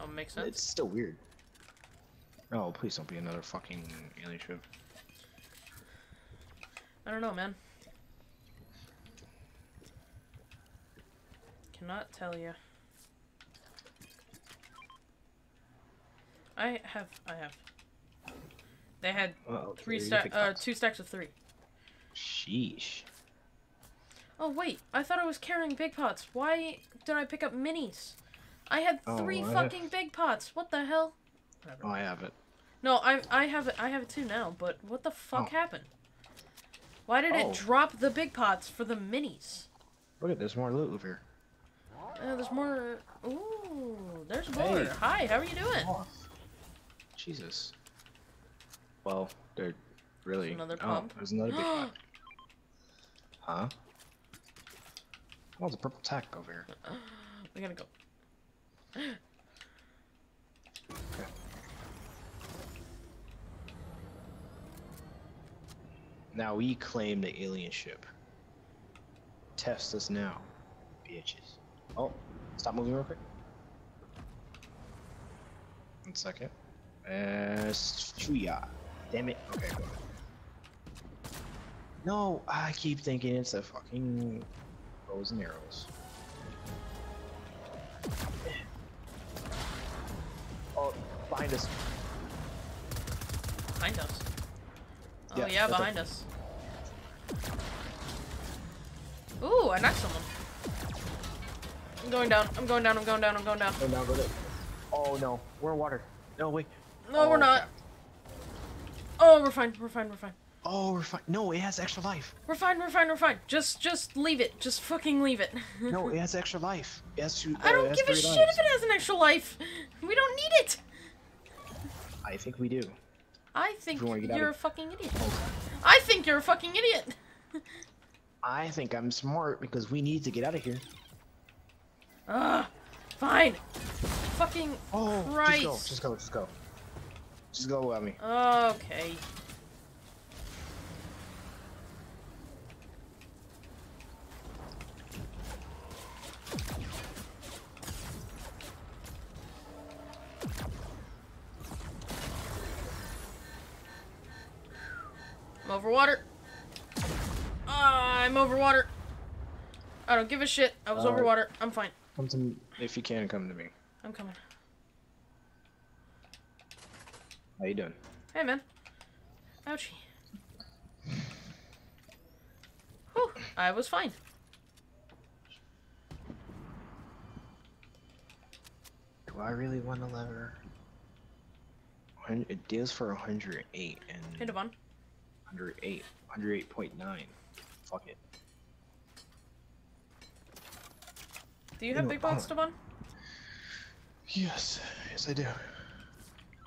Oh, makes sense. It's still weird. Oh, please don't be another fucking alien ship. I don't know, man. Cannot tell you. I have. I have. They had Uh-oh, three here, you stack. Uh, two stacks of three. Sheesh. Oh wait, I thought I was carrying big pots. Why did I pick up minis? I had Oh, three I have- fucking big pots. What the hell? Whatever. Oh, I have it. No, I I have it. I have it too now. But what the fuck Oh. happened? Why did Oh. it drop the big pots for the minis? Look at there's more loot over here. Uh, there's more. Ooh, there's more. Hey. Hi, how are you doing? Jesus. Well, they're really. There's Another oh, pump. there's another big pot. <gasps> Huh? Oh, there's a purple tack over here. We gotta go. Okay. Now we claim the alien ship. Test us now, bitches. Oh, stop moving real quick. One second. Uh, Struya. Damn it. Okay, go. No, I keep thinking it's a fucking bows and arrows. Oh, behind us. Behind us. Oh Yeah, yeah, behind us. Ooh, I knocked someone. I'm going down. I'm going down. I'm going down. I'm going down. Oh, now go there. Oh no, we're in water. No, wait. No, Oh, we're not. crap. Oh, we're fine. We're fine. We're fine. Oh, we're fine. No, it has extra life. We're fine. We're fine. We're fine. Just, just leave it. Just fucking leave it. <laughs> No, it has extra life. It has two, I uh, don't give a shit lives. if it has an extra life. We don't need it. I think we do. I think we wanna get out you're a fucking idiot. I think you're a fucking idiot. <laughs> I think I'm smart because we need to get out of here. Ugh. Fine. Fucking Oh, Christ. just go, just go, just go. Just go at me. Okay. I'm over water. Ah, I'm over water. I don't give a shit. I was over Uh, water. I'm fine. Come to me. If you can, come to me. I'm coming. How you doing? Hey, man. Ouchie. Whew, I was fine. Do I really want a lever? It deals for 108 and Hey, Dievonne. 108, 108.9. Fuck it. Do you have Ew, big pots, hold Dievonne? Yes, yes I do.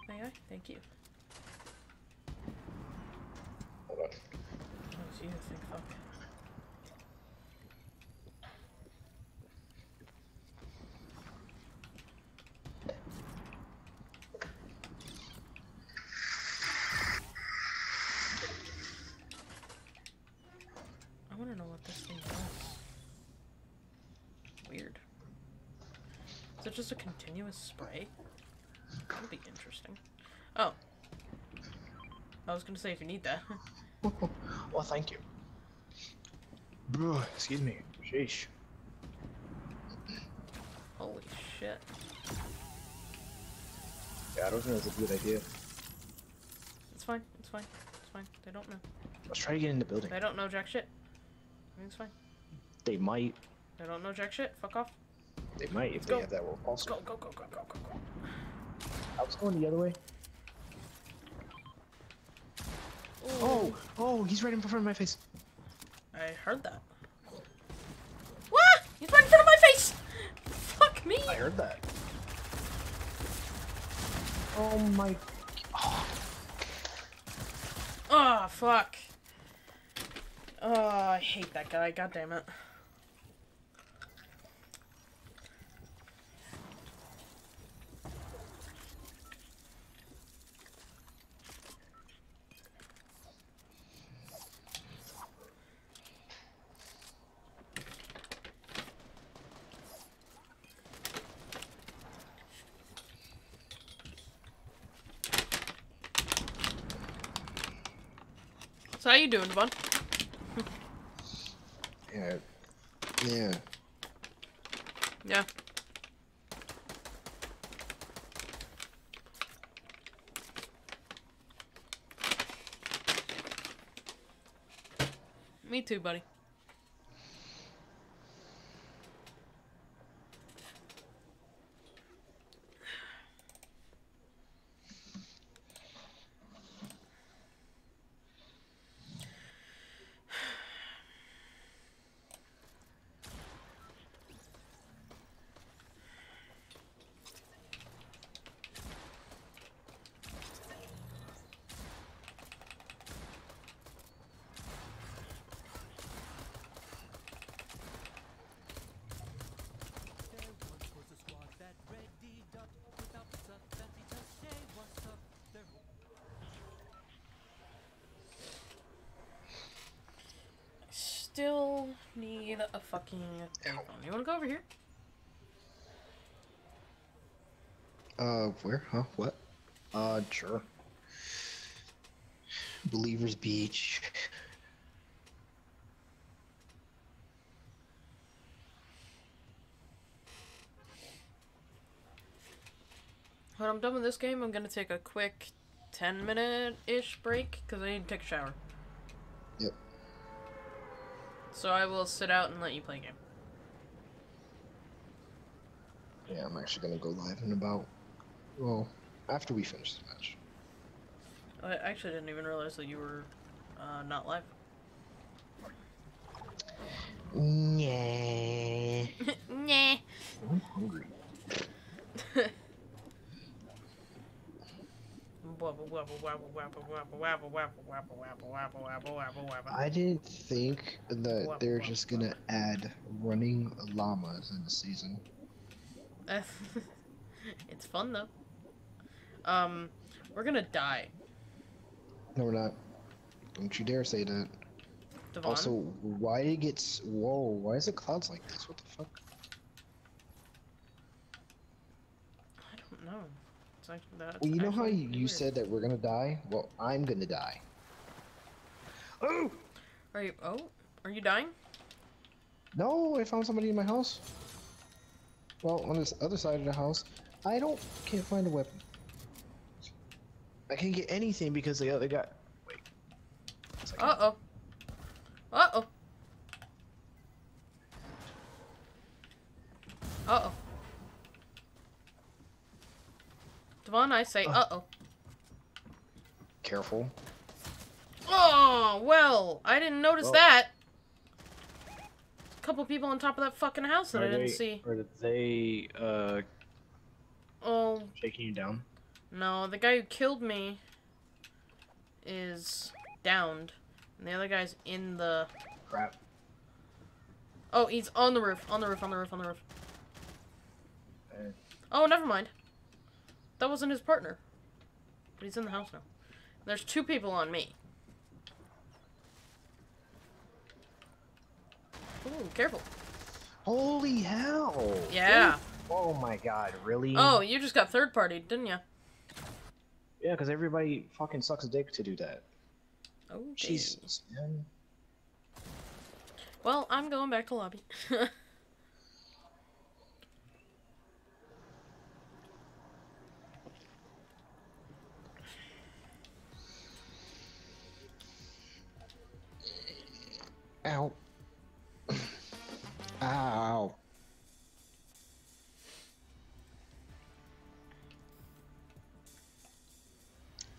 May I? Thank you. Hold on. Oh, I want to know what this thing does. Weird. Is it just a continuous spray? Be interesting. Oh. I was gonna say if you need that. <laughs> well, thank you. Excuse me. Sheesh. Holy shit. Yeah, I don't think that's a good idea. It's fine, it's fine, it's fine. They don't know. Let's try to get in the building. They don't know jack shit. Everything's fine. They might. They don't know jack shit. Fuck off. They might if go. they have that Let's also. go, go, go, go, go, go, go. I was going the other way. Ooh, Oh, oh, he's right in front of my face. I heard that. What? He's right in front of my face! Fuck me! I heard that. Oh my. Oh, fuck. Oh, I hate that guy. God damn it. You doing, Dievonne? Yeah. Yeah. Yeah. Me too, buddy. There once was a squad that readied up without the stuff that he just say what's up. There Still need a fucking telephone. You wanna go over here? Uh, where? Huh? What? Uh, sure. Believers Beach. When I'm done with this game, I'm gonna take a quick 10 minute ish break because I need to take a shower. Yep. So I will sit out and let you play a game. Yeah, I'm actually gonna go live in about. Well, after we finish the match. I actually didn't even realize that you were uh, not live. Yeah. <laughs> nah. I'm hungry. I didn't think that they're just gonna add running llamas in the season. <laughs> it's fun though. Um, we're gonna die. No, we're not. Don't you dare say that. Dievonne. Also, why it gets whoa? Why is it clouds like this? What the fuck? I don't know. It's like that. Well, you know how you, you said that we're gonna die? Well, I'm gonna die. Oh Are you? Oh, are you dying? no! I found somebody in my house. Well, on this other side of the house, I don't can't find a weapon. I can't get anything because the other guy. Wait. Uh oh. Uh oh. Uh oh. Dievonne, I say, Uh. uh oh. Careful. Oh, well, I didn't notice Well- that. A couple people on top of that fucking house that I didn't they- see. Are they uh Oh, shaking you down? no, the guy who killed me is downed. And the other guy's in the. Crap. Oh, he's on the roof, on the roof, on the roof, on the roof. Uh, Oh, never mind. That wasn't his partner. But he's in the house now. There's two people on me. Ooh, careful. Holy hell! Yeah. Oh my god, really? Oh, you just got third party, didn't you? Yeah, because everybody fucking sucks dick to do that. Oh. Jesus, man. Well, I'm going back to lobby. <laughs> Ow. <coughs> Ow.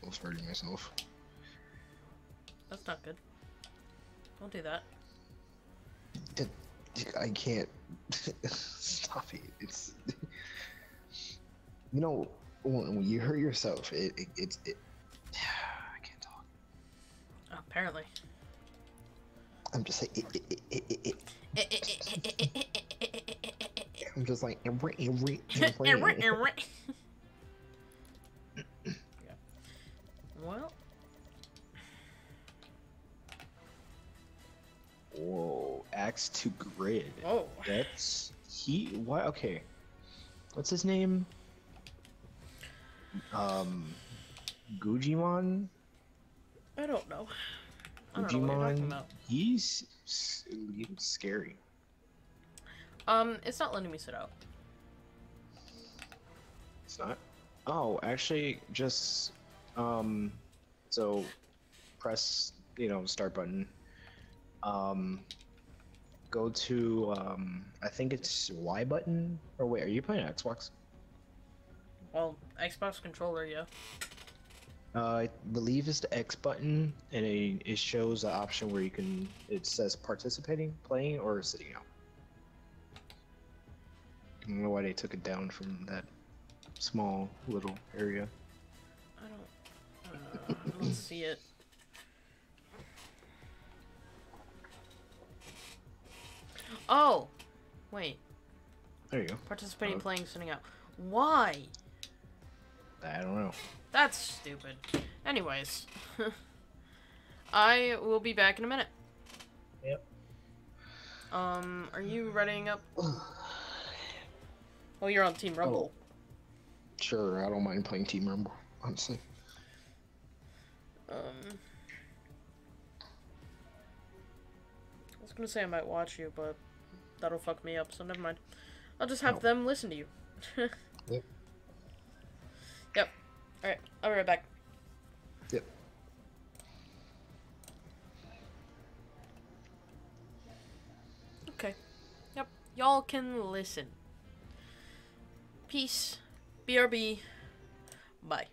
I was hurting myself. That's not good. Don't do that. I can't <laughs> stop it. It's you know when, when you hurt yourself, it it it's it. Just like. I'm just like every every every. yeah. Well, Whoa, axe to grid. oh, That's he. What? Okay. What's his name? Um, Guggimon. I don't know. I don't know what you're talking about. He's, he's scary. Um, it's not letting me sit out. It's not. Oh, actually, just um, so press you know start button. Um, go to um, I think it's Y button or wait, are you playing Xbox? Well, Xbox controller, yeah. Uh, I believe it's the X button, and it, it shows the option where you can. It says participating, playing, or sitting out. I don't know why they took it down from that small little area. I don't. Uh, I don't <laughs> see it. Oh, wait. There you go. Participating, Oh. playing, sitting out. Why? I don't know. That's stupid. Anyways, <laughs> I will be back in a minute. Yep. Um, are you readying up? <sighs> Oh, you're on Team Rumble. Sure, I don't mind playing Team Rumble, honestly. Um, I was gonna say I might watch you, but that'll fuck me up, so never mind. I'll just have No. them listen to you. <laughs> Yep. Yep. Alright, I'll be right back. Yep. Okay. Yep. Y'all can listen. Peace. BRB. Bye.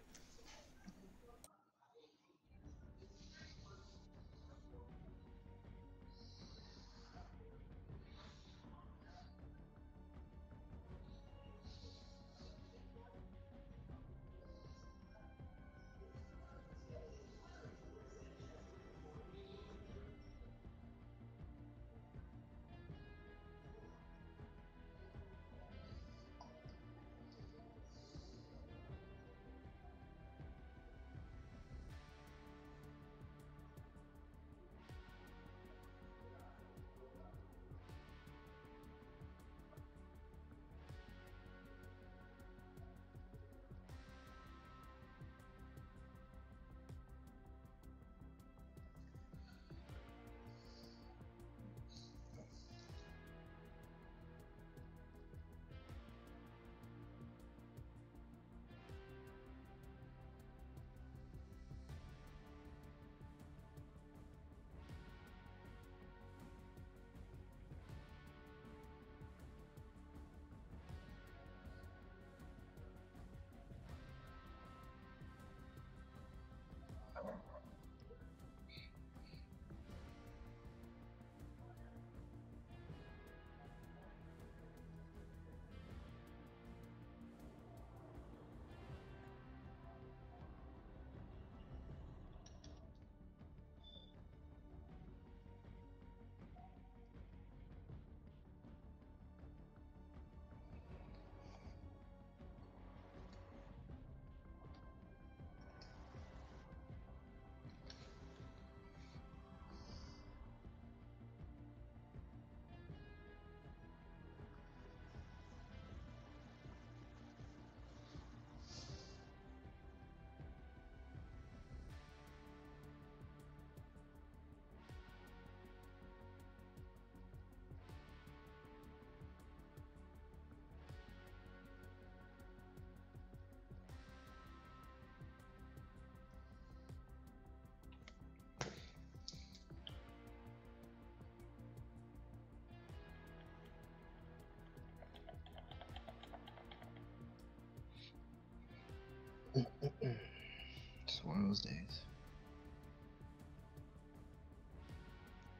It's one of those days.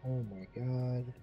Oh my god.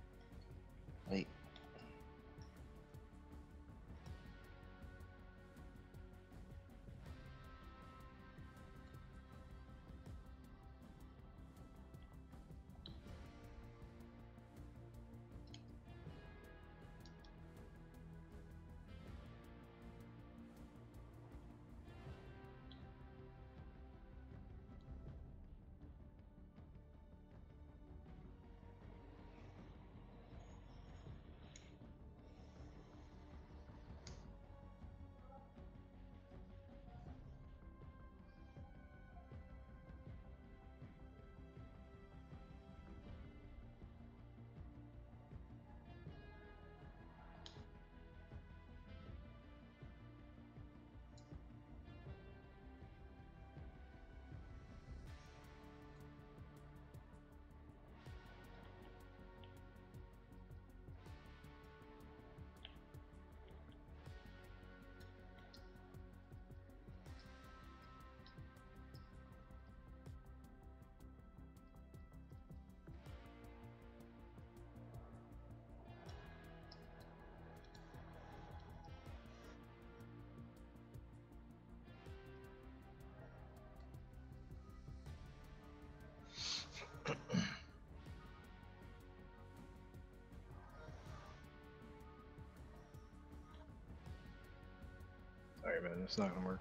Alright, man, it's not gonna work.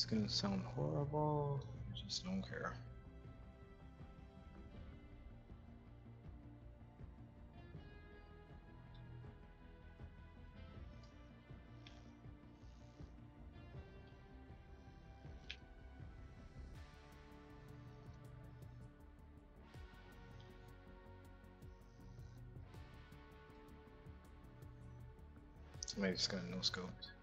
Is gonna sound horrible. I just don't care. Somebody just got no scoped.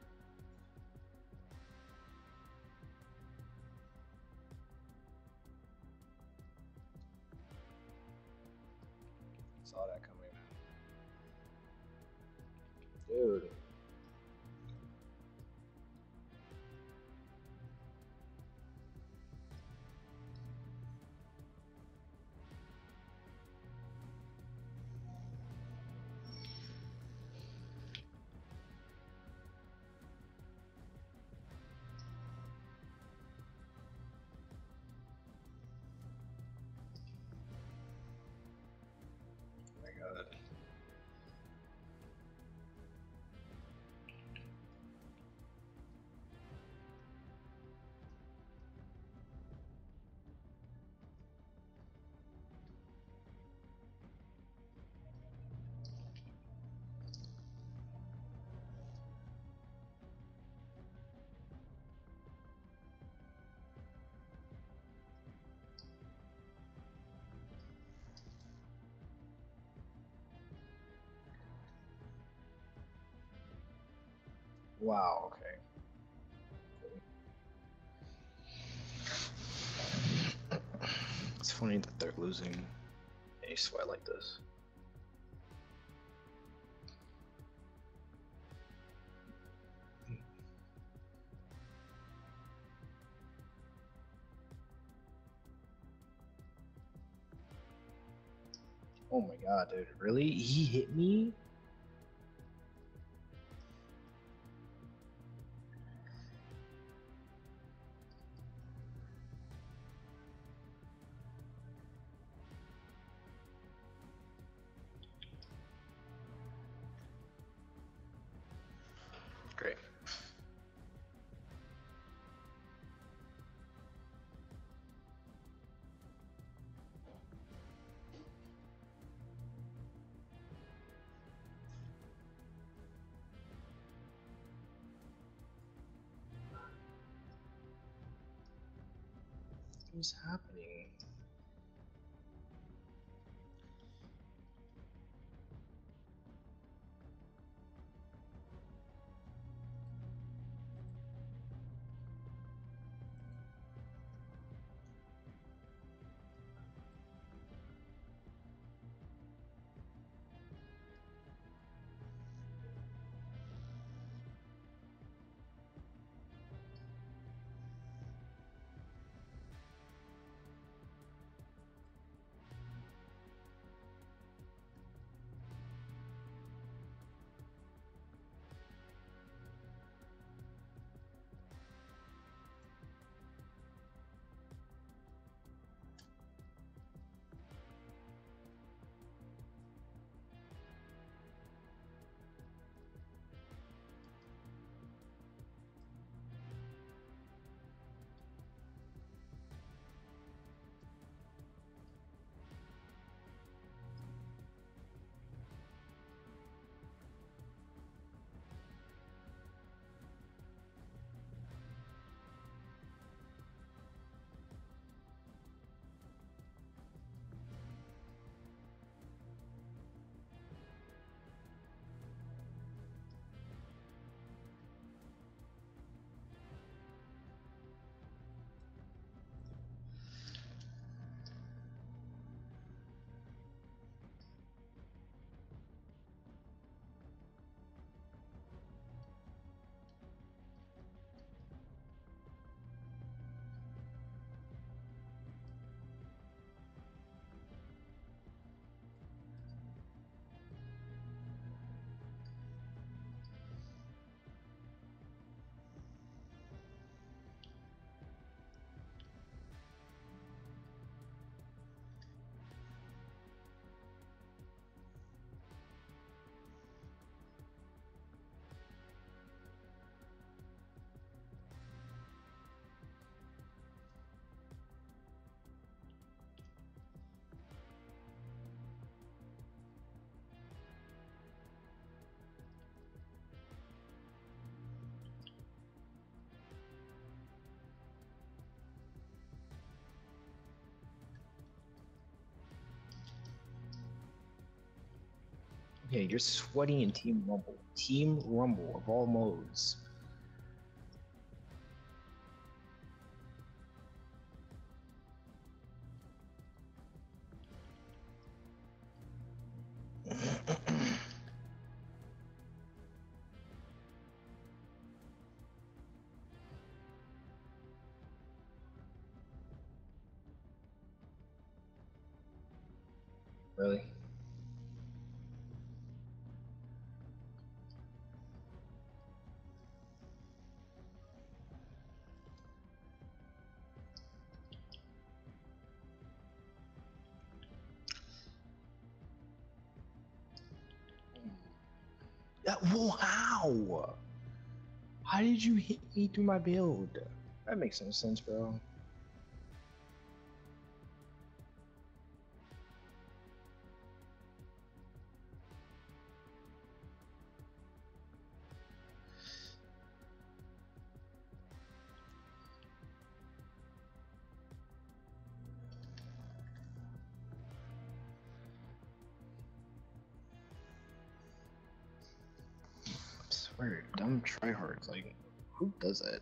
Wow, okay. It's funny that they're losing a sweat like this. Oh my god, dude. Really? He hit me? Is happening? Yeah, you're sweaty in Team Rumble. Team Rumble of all modes. Wow! How did you hit me through my build? That makes no sense, bro. Tryhards. Like, who does that?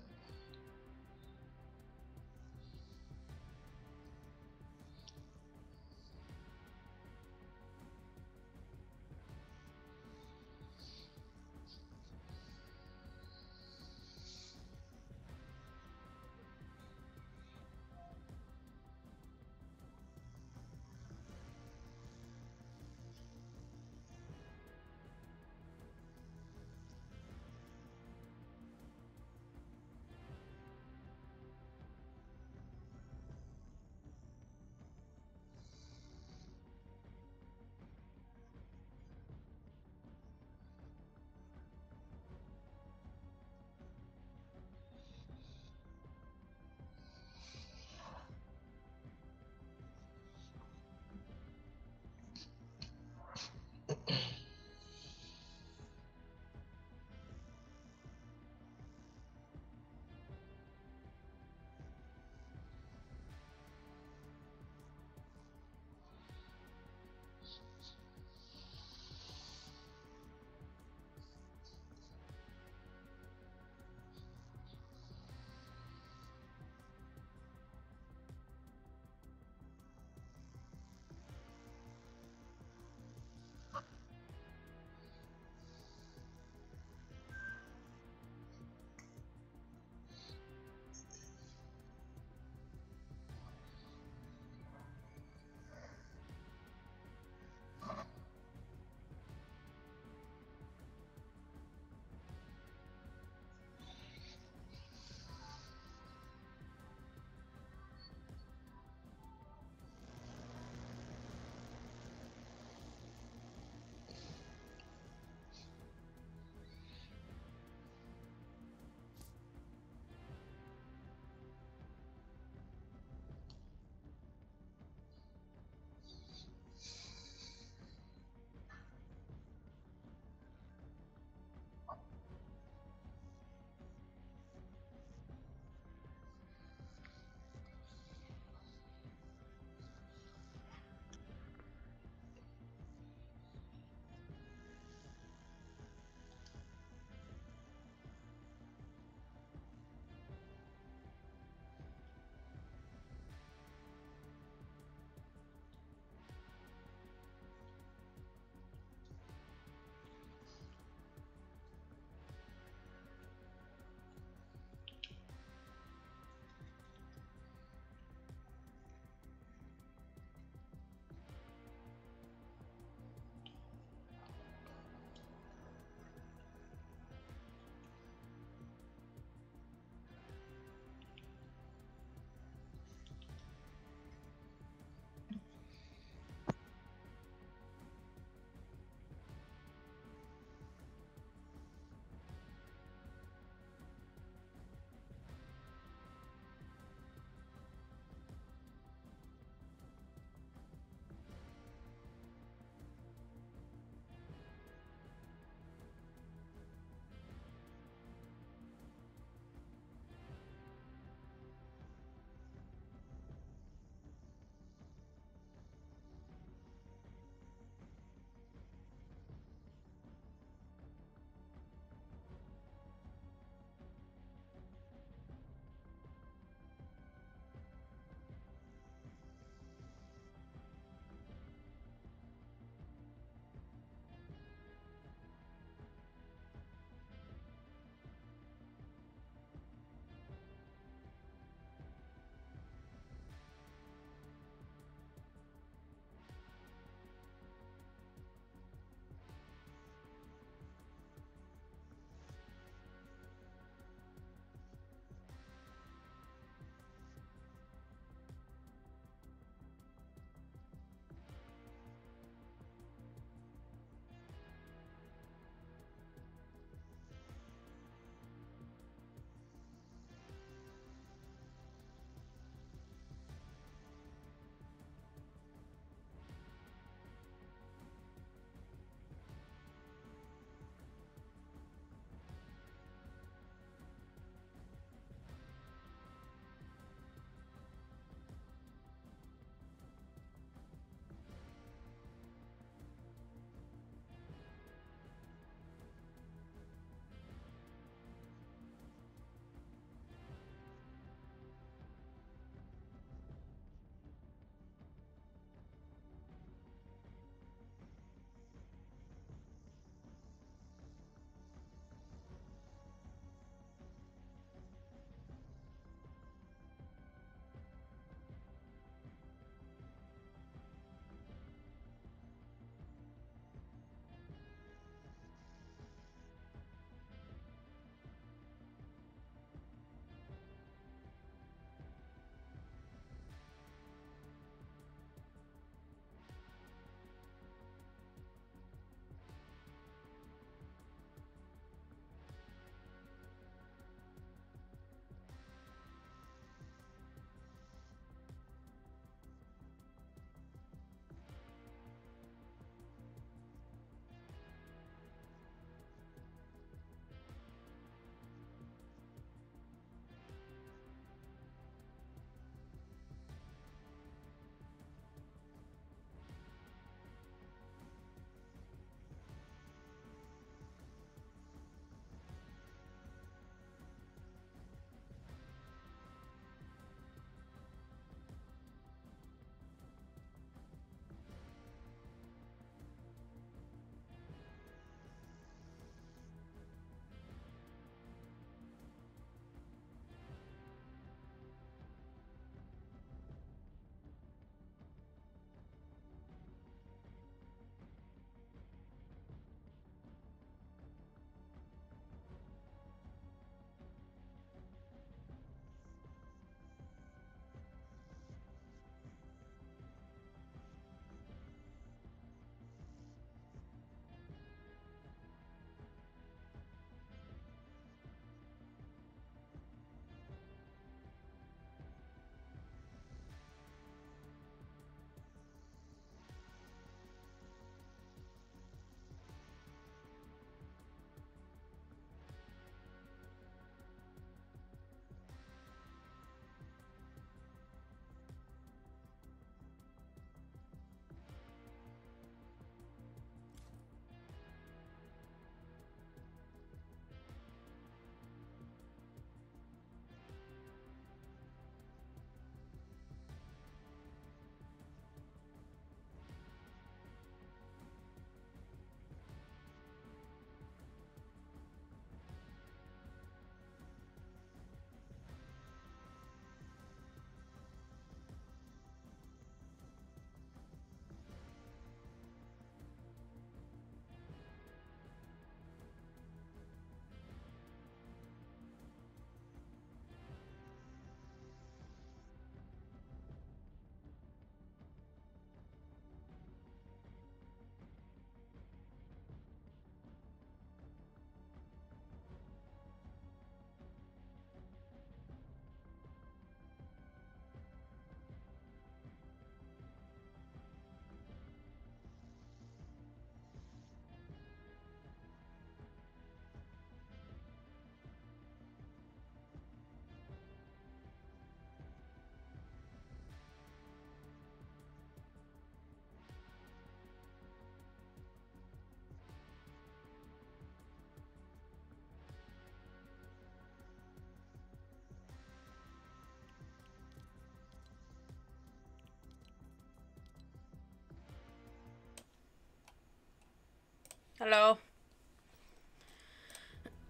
Hello.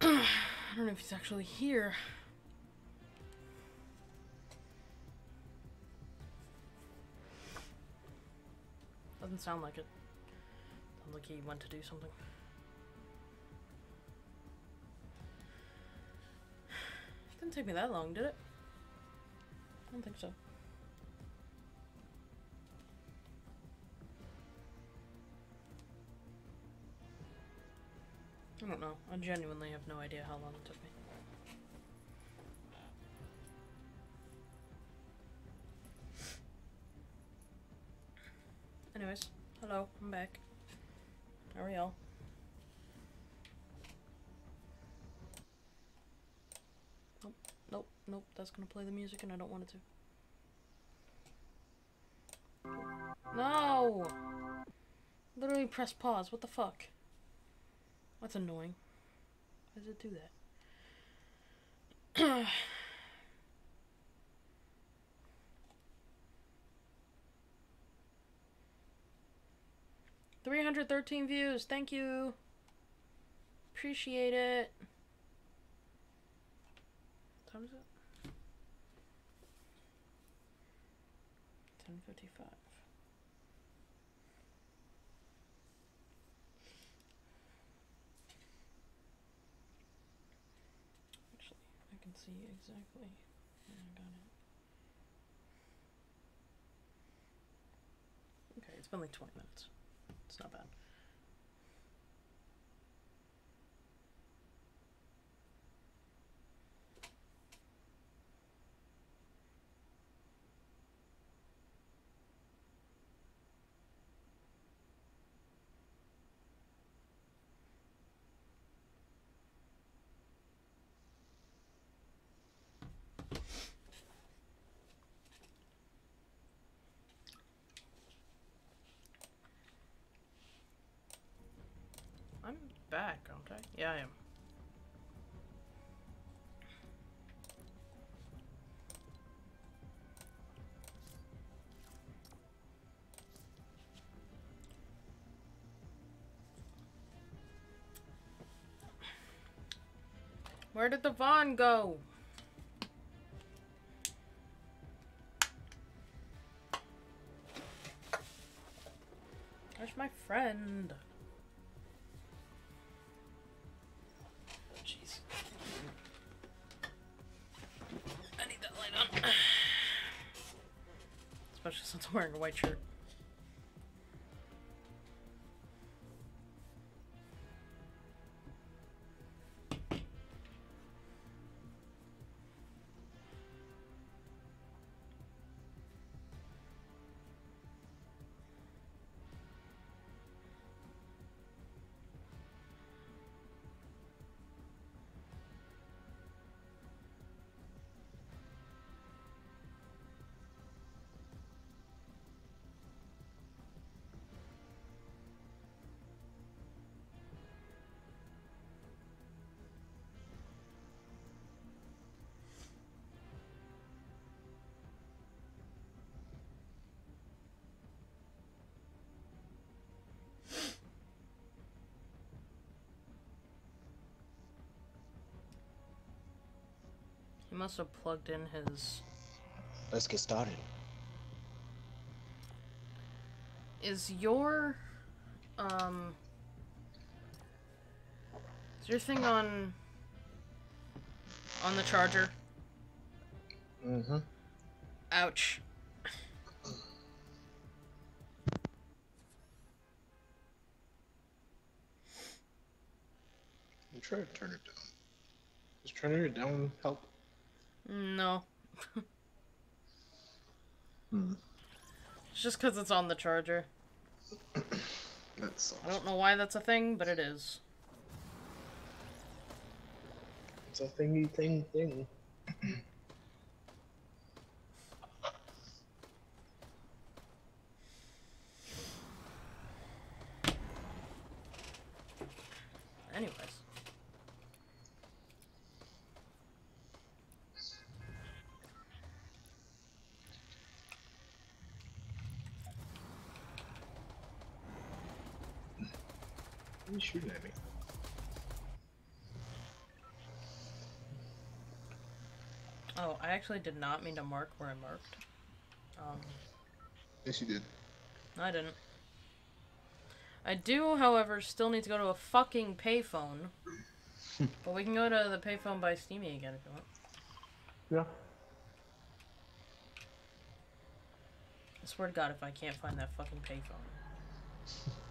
<clears throat> I don't know if he's actually here. Doesn't sound like it. Sounds like he went to do something. It <sighs> Didn't take me that long, did it? I don't think so. I genuinely have no idea how long it took me. Anyways, hello, I'm back. How are y'all? Nope, nope, nope, that's gonna play the music and I don't want it to. No! Literally press pause, what the fuck? That's annoying. Does it do that? Three hundred thirteen views. Thank you. Appreciate it. What time is it? Ten fifty five. Actually, I can see exactly when I got it. Okay, it's been like 20 minutes. It's not bad. I'm back, aren't I? Yeah, I am. Where did the Vaughn go? There's my friend. White shirt. He must have plugged in his. Let's get started. Is your. Um. Is your thing on. on the charger? Mm-hmm. Ouch. I'm trying to turn it down. Does turning it down help? No. Hmm. It's just because it's on the charger. <clears throat> That sucks. I don't know why that's a thing, but it is. It's a thingy thing thing. <clears throat> Anyways. What shooting at me? Oh, I actually did not mean to mark where I marked. Um, Yes, you did. no, I didn't. I do, however, still need to go to a fucking payphone. <laughs> but we can go to the payphone by Steamy again if you want. Yeah. I swear to God, if I can't find that fucking payphone. <laughs>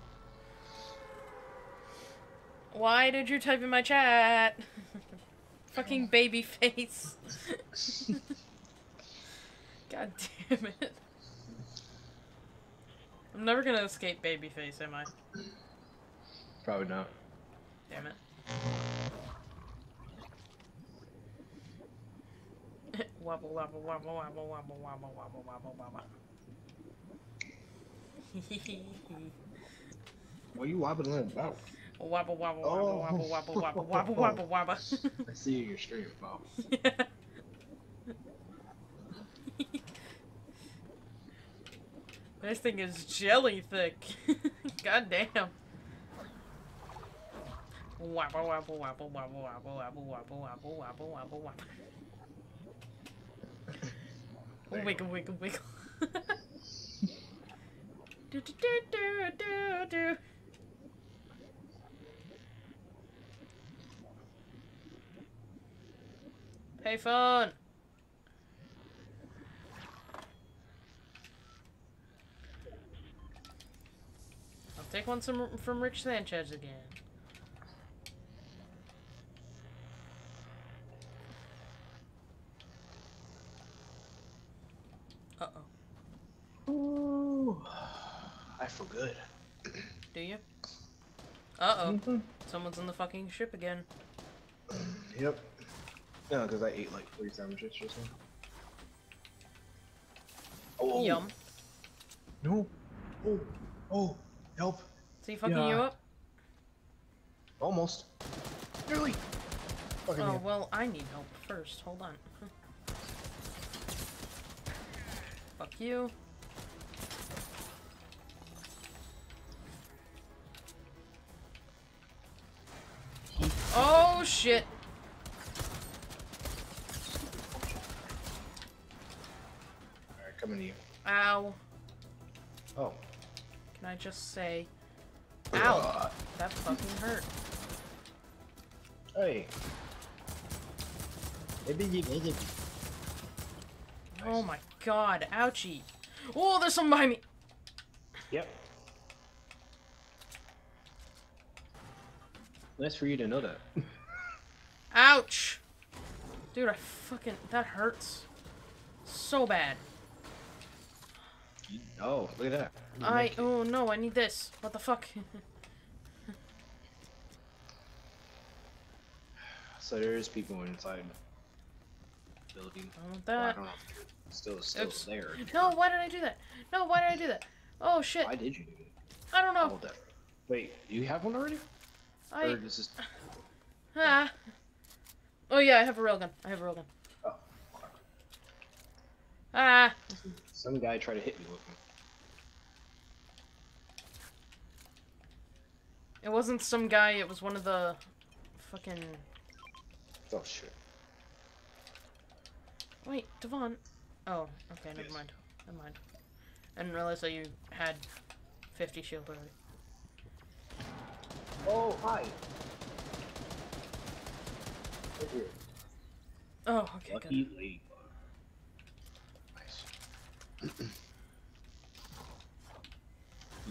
Why did you type in my chat? <laughs> fucking baby face. <laughs> God damn it. I'm never gonna escape babyface, am I? Probably not. Damn it. <laughs> wobble wobble wobble wobble wobble wobble wobble wobble wobble. What are you wobbling about? Wobble wobble wobble Oh. wobble wobble wobble wobble wobble wobble. I see your stream, Bob. this thing is jelly thick. God damn. Wobble wobble wobble wobble wobble wobble wobble wobble wobble wobble wobble. There you Wiggle wiggle wiggle. do do do do do do. Payphone. I'll take one some, from Rick Sanchez again. Uh oh. Ooh. I feel good. Do you? Uh oh. Mhm. Someone's on the fucking ship again. Yep. No, because I ate like three sandwiches just now. Oh, Yum. No. Oh. Oh. Help. Is he fucking Yeah. you up? Almost. Nearly. Fucking Oh, yeah. well, I need help first. Hold on. Fuck you. Oh, shit. Coming to you. Ow. Oh. Can I just say... Ow. Uh, That fucking hurt. hey. Maybe you made it. Oh my god. Ouchie. Oh, there's someone behind me. Yep. Nice for you to know that. Ouch. Dude, I fucking... That hurts. So bad. Oh, look at that. I... Oh, no, I need this. What the fuck? <sighs> So there's people inside the building. I want Well, I don't know. if they're Still, still Oops. there. No, why did I do that? No, why did I do that? Oh shit, Why did you do it? I don't know. That. Wait, do you have one already? I Or this is. <sighs> ah. Oh yeah, I have a railgun. I have a railgun. Oh. Ah. Some guy tried to hit me with one. It wasn't some guy. It was one of the fucking. Oh shit. Wait, Dievonne. Oh, okay, never mind. Never mind. I didn't realize that you had 50 shield already. Oh, hi. Right here. Oh, okay, good. Lucky ladybug. Nice. <clears throat>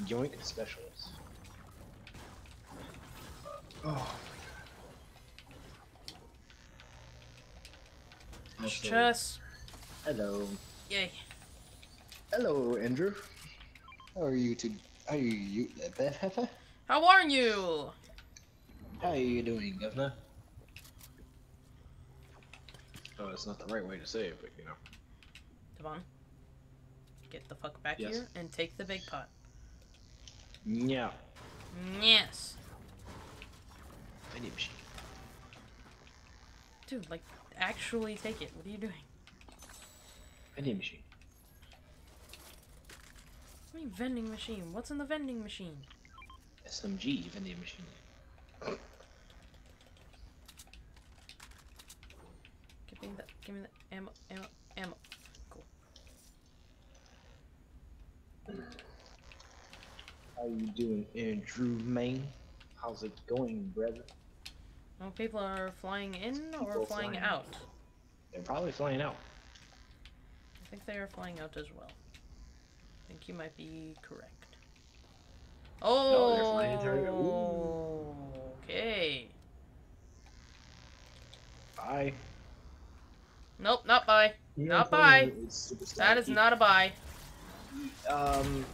Yoink specialist. Oh. Also- Chess. Hello. Yay. Hello, Andrew. How are you to how are you How How are you? How are you doing, Governor? Oh, it's not the right way to say it, but you know. Dievonne. Get the fuck back Yes. here and take the big pot. Yeah. Yes. Vending machine. Dude, like, actually take it. What are you doing? Vending machine. What do you mean vending machine? What's in the vending machine? SMG vending machine. Give me that. Give me the ammo. Ammo. Ammo. Cool. How you doing, Andrew Main? How's it going, brother? Well, people are flying in or flying flying. out. They're probably flying out. I think they are flying out as well. I think you might be correct. No, Oh, okay. Bye. Nope, not buy. Not bye. That is not a bye. Um,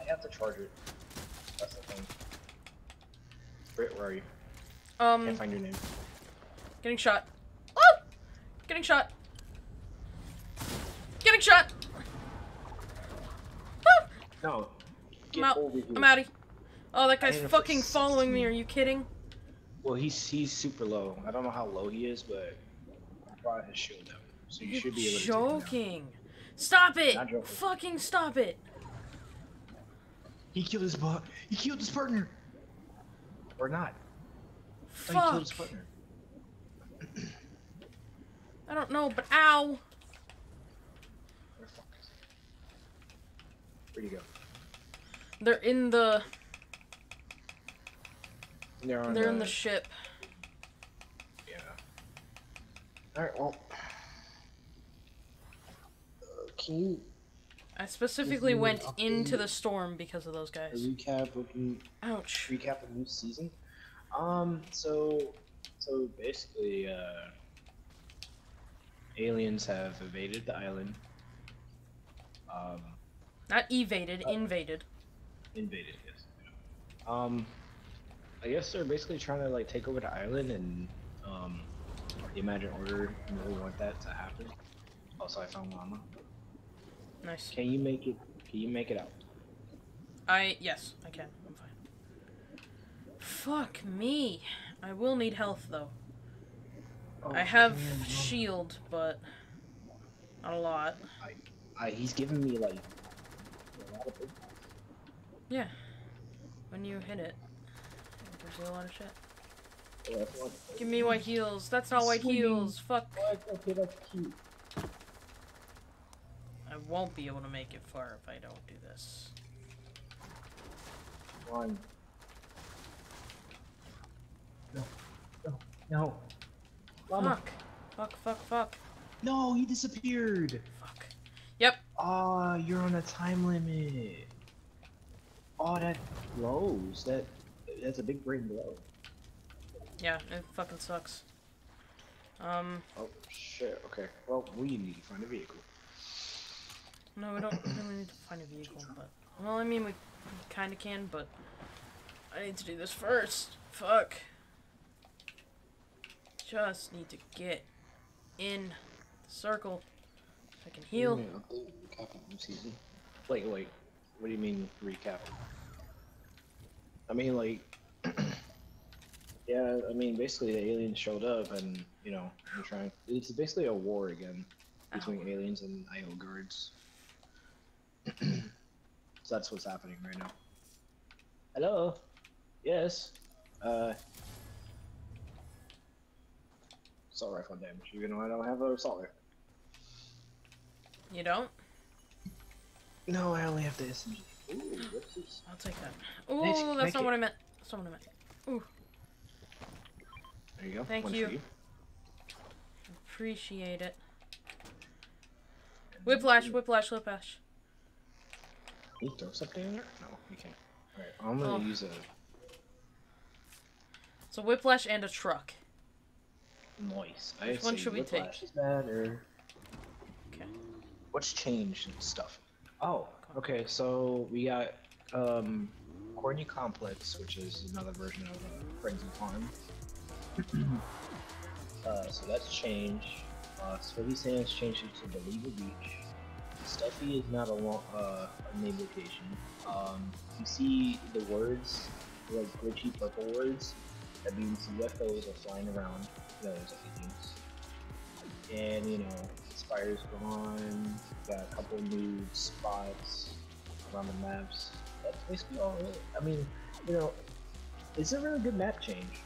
I have to charge it. That's the thing. Britt, where are you? Um, Can't find your name. getting shot. Oh! Getting shot. Getting shot. Ah! No. I'm out. over here. I'm outie. Oh, that guy's fucking following me. something. Are you kidding? Well, he's he's super low. I don't know how low he is, but I brought his shield down, so you You're should be able to take him joking. Stop it! Fucking stop it! He killed his bot. He killed his partner. Or not. Oh, he killed Fuck. his partner. I don't know, but ow! Where the fuck is he? Where'd he go? They're in the. They're on They're the, in the ship. yeah. All right. Well. Uh, can you I specifically went into the storm because of those guys. recap of the Ouch. recap of the new season? Um. So. So basically, uh, aliens have invaded the island. Um. Not evaded, invaded. invaded. Yes. Um, I guess they're basically trying to like take over the island, and um, the Imagined Order really want that to happen. Also, I found Llama. Nice. Can you make it? Can you make it out? I. Yes, I can. I'm fine. Fuck me. I will need health though. Oh, I have shield, but not a lot. I, he's giving me like a lot of big Yeah. When you hit it, it gives you a lot of shit. Oh. Give me white heals. That's not white heals. Fuck. Okay, that's cute. I won't be able to make it far if I don't do this. One. No. No. No. Llama. Fuck. Fuck, fuck, fuck. No, he disappeared. Fuck. Yep. Ah, you're on a time limit. Oh, that blows. That that's a big brain blow. Yeah, it fucking sucks. Um, Oh shit. Okay. Well, we need to find a vehicle. No, we don't really need to find a vehicle, but... Well, I mean, we kinda can, but... I need to do this first. Fuck. Just need to get in the circle. If I can heal. Recap of new season. Wait, wait. What do you mean recap? I mean, like, <clears throat> yeah. I mean, basically, the aliens showed up, and you know, they're trying. It's basically a war again between aliens and IO guards. <clears throat> so that's what's happening right now. Hello. Yes. Uh. Assault rifle damage. Even though I don't have a assault rifle. You don't? No, I only have the SMG. Ooh, what's this? <gasps> I'll take that. Ooh, Nice, that's make not it. what I meant. That's not what I meant. Ooh. There you go. Thank One you. You. Appreciate it. Whiplash, whiplash, whiplash. Can you throw something in there? No, you can't. Alright, I'm gonna Oh. use a It's a whiplash and a truck. noise. I Which one should we take? Better. Okay. What's changed and stuff? Oh, okay. So we got um, Corny Complex, which is another version of uh, Frenzy Farm. uh, so that's changed. Uh, Smithy Sands changed it to Believer Beach. Stuffy is not a, lo- uh, a name location. Um, you see the words, like glitchy purple words. That means UFOs are flying around those aliens. And you know, Spire's gone. Got a couple new spots around the maps. That's basically all. It, I mean, you know, it's a really good map change.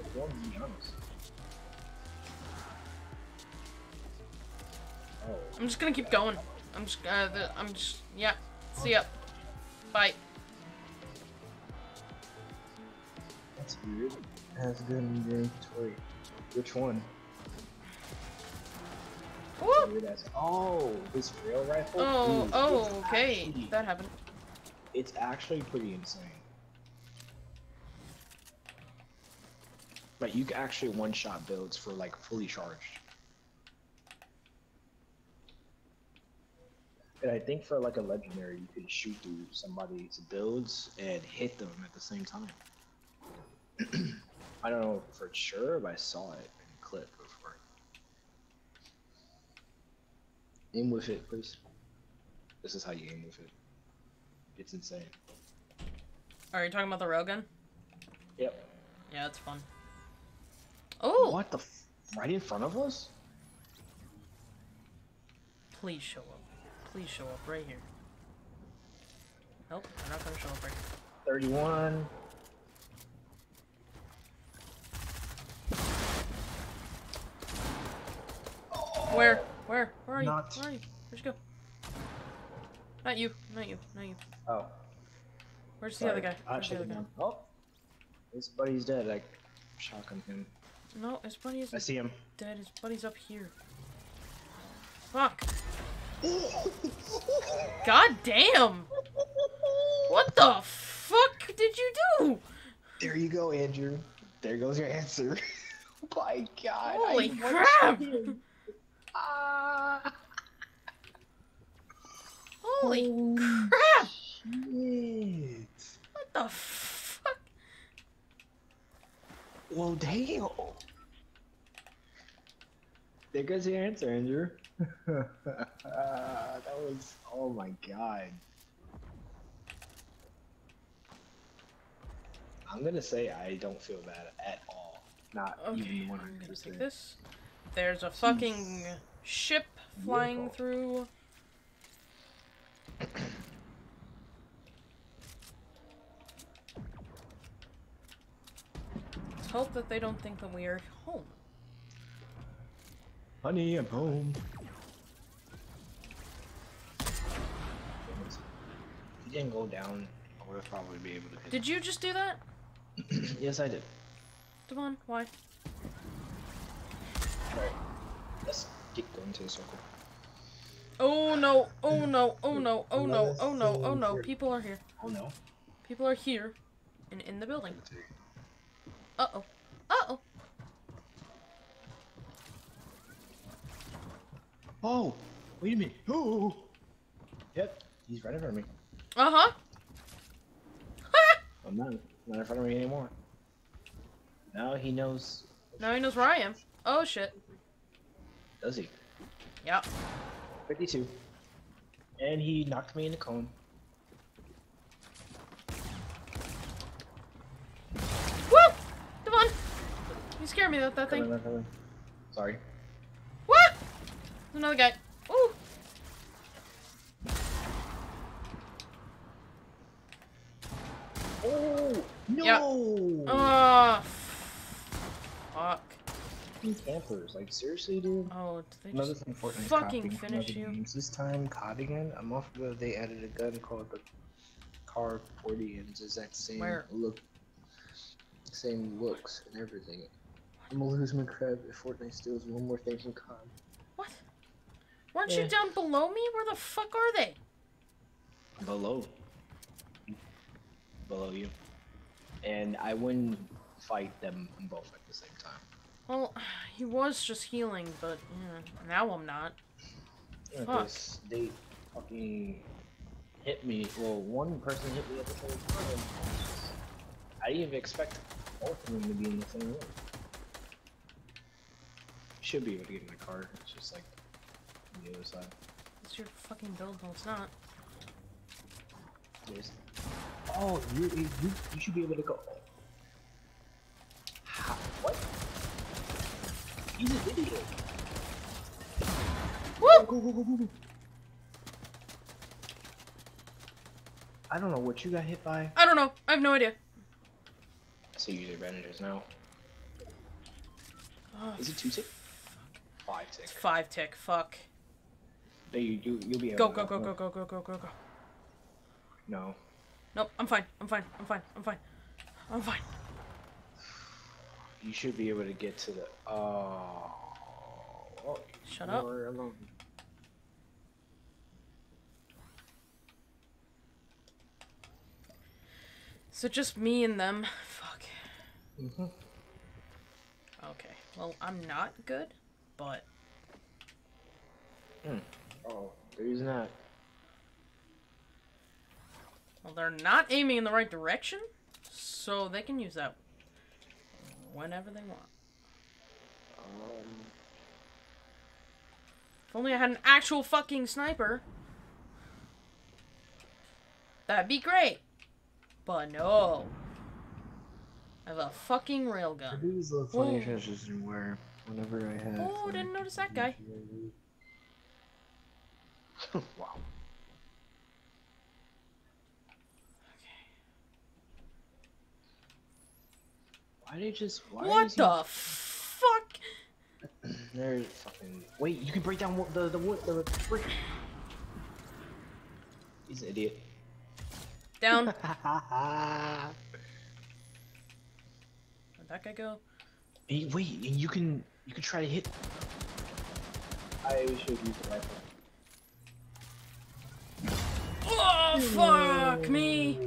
If you be honest. Oh, I'm just gonna keep going. I'm just, uh, the, I'm just, yeah. See ya. Bye. that's weird. It has good in your inventory. Which one? Oh, this rail rifle. Oh, Dude, oh, okay. actually- That happened. it's actually pretty insane. Like you can actually one-shot builds for like fully charged. And I think for like a legendary, you could shoot through somebody's builds and hit them at the same time. <clears throat> I don't know for sure, but I saw it in a clip before. Aim with it, please. This is how you aim with it. It's insane. Are you talking about the railgun? Yep. Yeah, it's fun. Oh, What the? F- right in front of us? please show up. Please show up right here. Nope, they're not gonna show up right here. 31. Where? Where? Where are you? Not- Where are you? Where'd you go? Not you. Not you. Not you. Oh. Where's the other guy? I Where's the other guy? Oh. His buddy's dead. I shotgun him. No, his buddy I isn't see him. dead. His buddy's up here. Fuck. God damn! What the fuck did you do? There you go, Andrew. There goes your answer. <laughs> My God. Holy I crap! him. Ah. Holy Holy crap! Shit. What the fuck? Well, damn. There goes your answer, Andrew. <laughs> That was. Oh my god. I'm gonna say I don't feel bad at all. Not Okay, even I'm 100%. gonna take this. There's a fucking ship flying Beautiful. through. Let's hope that they don't think that we are home. Honey, I'm home. He didn't go down. I would have probably be able to hit. Did you just do that? <clears throat> yes, I did. Dievonne, why? Alright. Let's get going to the circle. Oh no, oh no, oh no, oh no, oh no, oh no. People are here. Oh no. People are here and in the building. Uh oh. Uh oh. Oh, wait a minute. Oh. Yep, he's right in front of me. Uh huh. <laughs> I'm not, not in front of me anymore. Now he knows. now he knows where I am. Oh shit. Does he? Yep. 52. And he knocked me in the cone. Woo! Dievonne! You scared me with that thing. On, on. Sorry. What? There's another guy. Ooh! Oh no! Yeah. Oh, fuck. Fucking campers, like seriously, dude. Oh, did they Another just thing Fortnite's fucking copying from finish you? games. This time, COD again. I'm off the. They added a gun called the Car 40, and it's exact same Where? look, same looks and everything. I'm gonna lose my crap if Fortnite steals one more thing from COD. What? Weren't Yeah. you down below me? Where the fuck are they? Below. Below you. And I wouldn't fight them both at the same time. Well, he was just healing, but yeah, now I'm not. Fuck. Because they fucking hit me. Well, one person hit me at the same time. I didn't even expect both of them to be in the same room. Should be able to get my car. It's just like on the other side. It's your fucking build. No, it's not. Yes. Oh, you, you you should be able to go. How, what? He's an idiot. Woo! Go, go, go, go, go. I don't know what you got hit by. I don't know. I have no idea. So you use advantages now. Oh, Is it two tick? Five tick. five tick. Fuck. No, you, you, you'll be Go, able go, to- go, go, go, go, go, go, go. No. Nope, I'm fine. I'm fine. I'm fine. I'm fine. I'm fine. You should be able to get to the. Oh. oh Shut up. alone. So just me and them. Fuck. Mhm. Okay. Well, I'm not good, but Oh, they're using that. Well, they're not aiming in the right direction, so they can use that whenever they want. Um, If only I had an actual fucking sniper. That'd be great. But no. I have a fucking railgun. these the funny funny transition where whenever I had. Oh, didn't notice that guy. <laughs> wow. Why they just? Why What is he- the fuck? <clears throat> There's fucking. Wait, you can break down wo- the the wood the brick. He's an idiot. Down. <laughs> Where'd that guy go? Hey, wait, and you can you can try to hit. I should use the rifle. Oh, fuck me.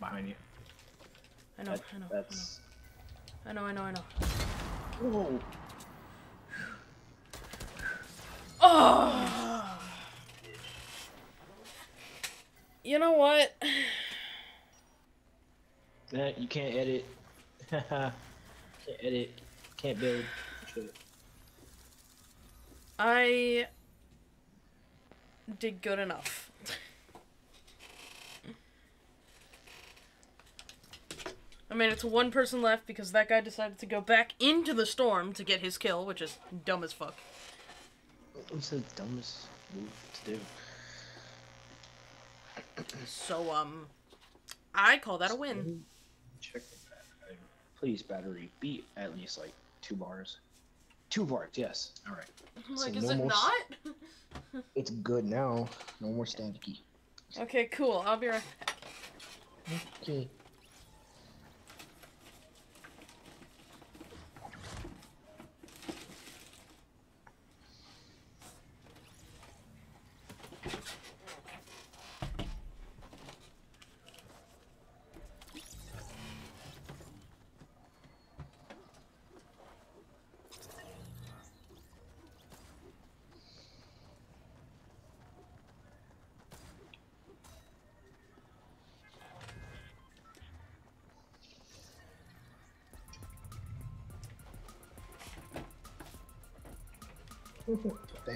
Behind you. I know, That- I know, that's. I know, I know, I know. Whoa. Oh! You know what? <sighs> That you can't edit. <laughs> can't edit. Can't build. Shit. I did good enough. I mean, it's one person left because that guy decided to go back into the storm to get his kill, which is dumb as fuck. What's the dumbest move to do? So, um, I call that a win. Check the battery. Please, battery, be at least like two bars. Two bars, yes. All right. Like, So is no it not? <laughs> It's good now. No more staticky. Okay, cool. I'll be right back. Okay.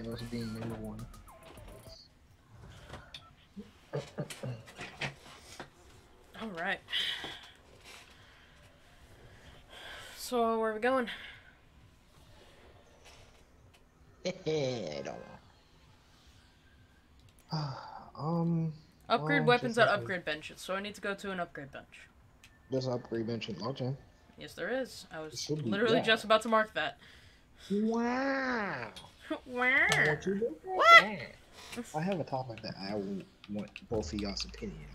Thanos being number one. All right. So, where are we going? <laughs> I don't know. <sighs> um, Upgrade Well, weapons at like- upgrade benches. So I need to go to an upgrade bench. there's an upgrade bench in Logjam. Yes, there is. I was literally yeah. just about to mark that. Wow. <laughs> Where? What? I have a topic that I want both of y'all's opinion.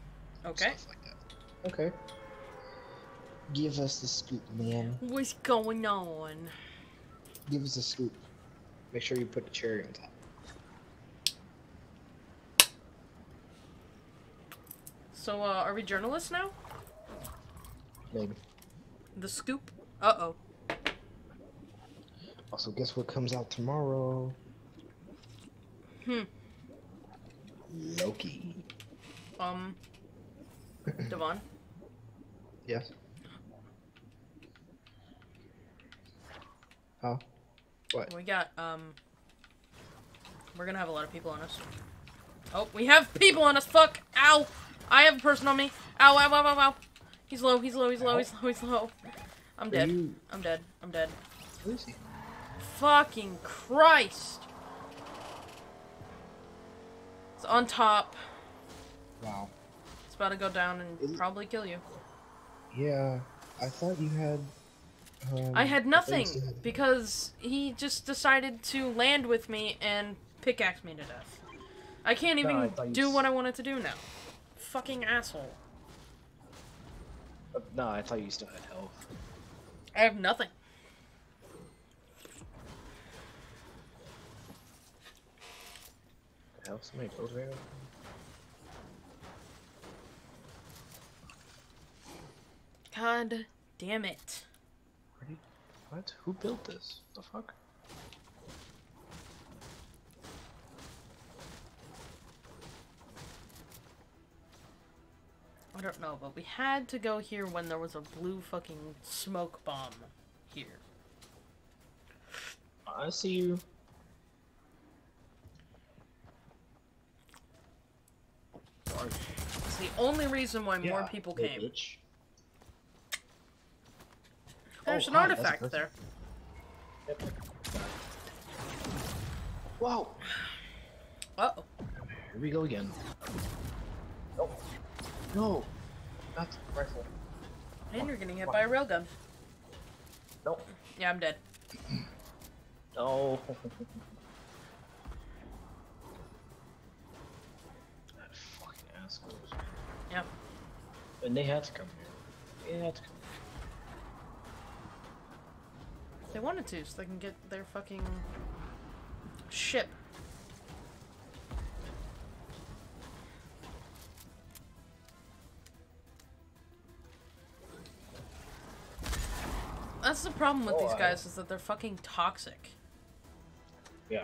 Okay. Like. Okay. Give us the scoop, man. What's going on? Give us the scoop. Make sure you put the cherry on top. So, uh, are we journalists now? Maybe. The scoop? Uh oh. Also, guess what comes out tomorrow? Hmm. Loki. Um. <coughs> Dievonne. Yes. Huh? What? We got, um. We're gonna have a lot of people on us. Oh, we have people on us! Fuck! Ow! I have a person on me! Ow, ow, ow, ow, ow! He's low, he's low, he's low, he's low, he's low. I'm dead. I'm dead. I'm dead. Who is he? Fucking Christ! It's on top. Wow. It's about to go down and it- probably kill you. Yeah, I thought you had. Um, I had nothing had- because he just decided to land with me and pickaxe me to death. I can't No, even I thought you do what I wanted to do now. Fucking asshole. Uh, No, I thought you still had health. I have nothing. Health, somebody over there. God damn it. What? Who built this? The fuck? I don't know, but we had to go here when there was a blue fucking smoke bomb here. I see you. It's the only reason why more people came. bitch. There's Oh, an hi, artifact there. Yep. Whoa! Uh oh. Here we go again. No. No. Not the rifle. And you're getting hit by a railgun. No. Yeah, I'm dead. No. <laughs> And they had to come here. They had to come. here. They wanted to, so they can get their fucking ship. That's the problem with Oh, these I- guys is that they're fucking toxic. Yeah.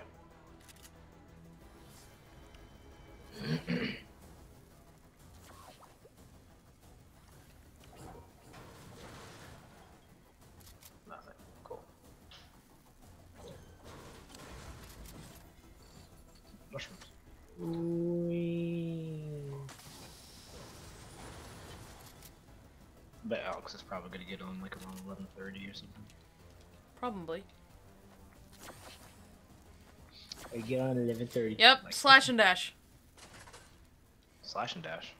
<clears throat> gonna get on like around eleven thirty or something. Probably. I get on eleven thirty. Yep, slash and dash. Slash and dash.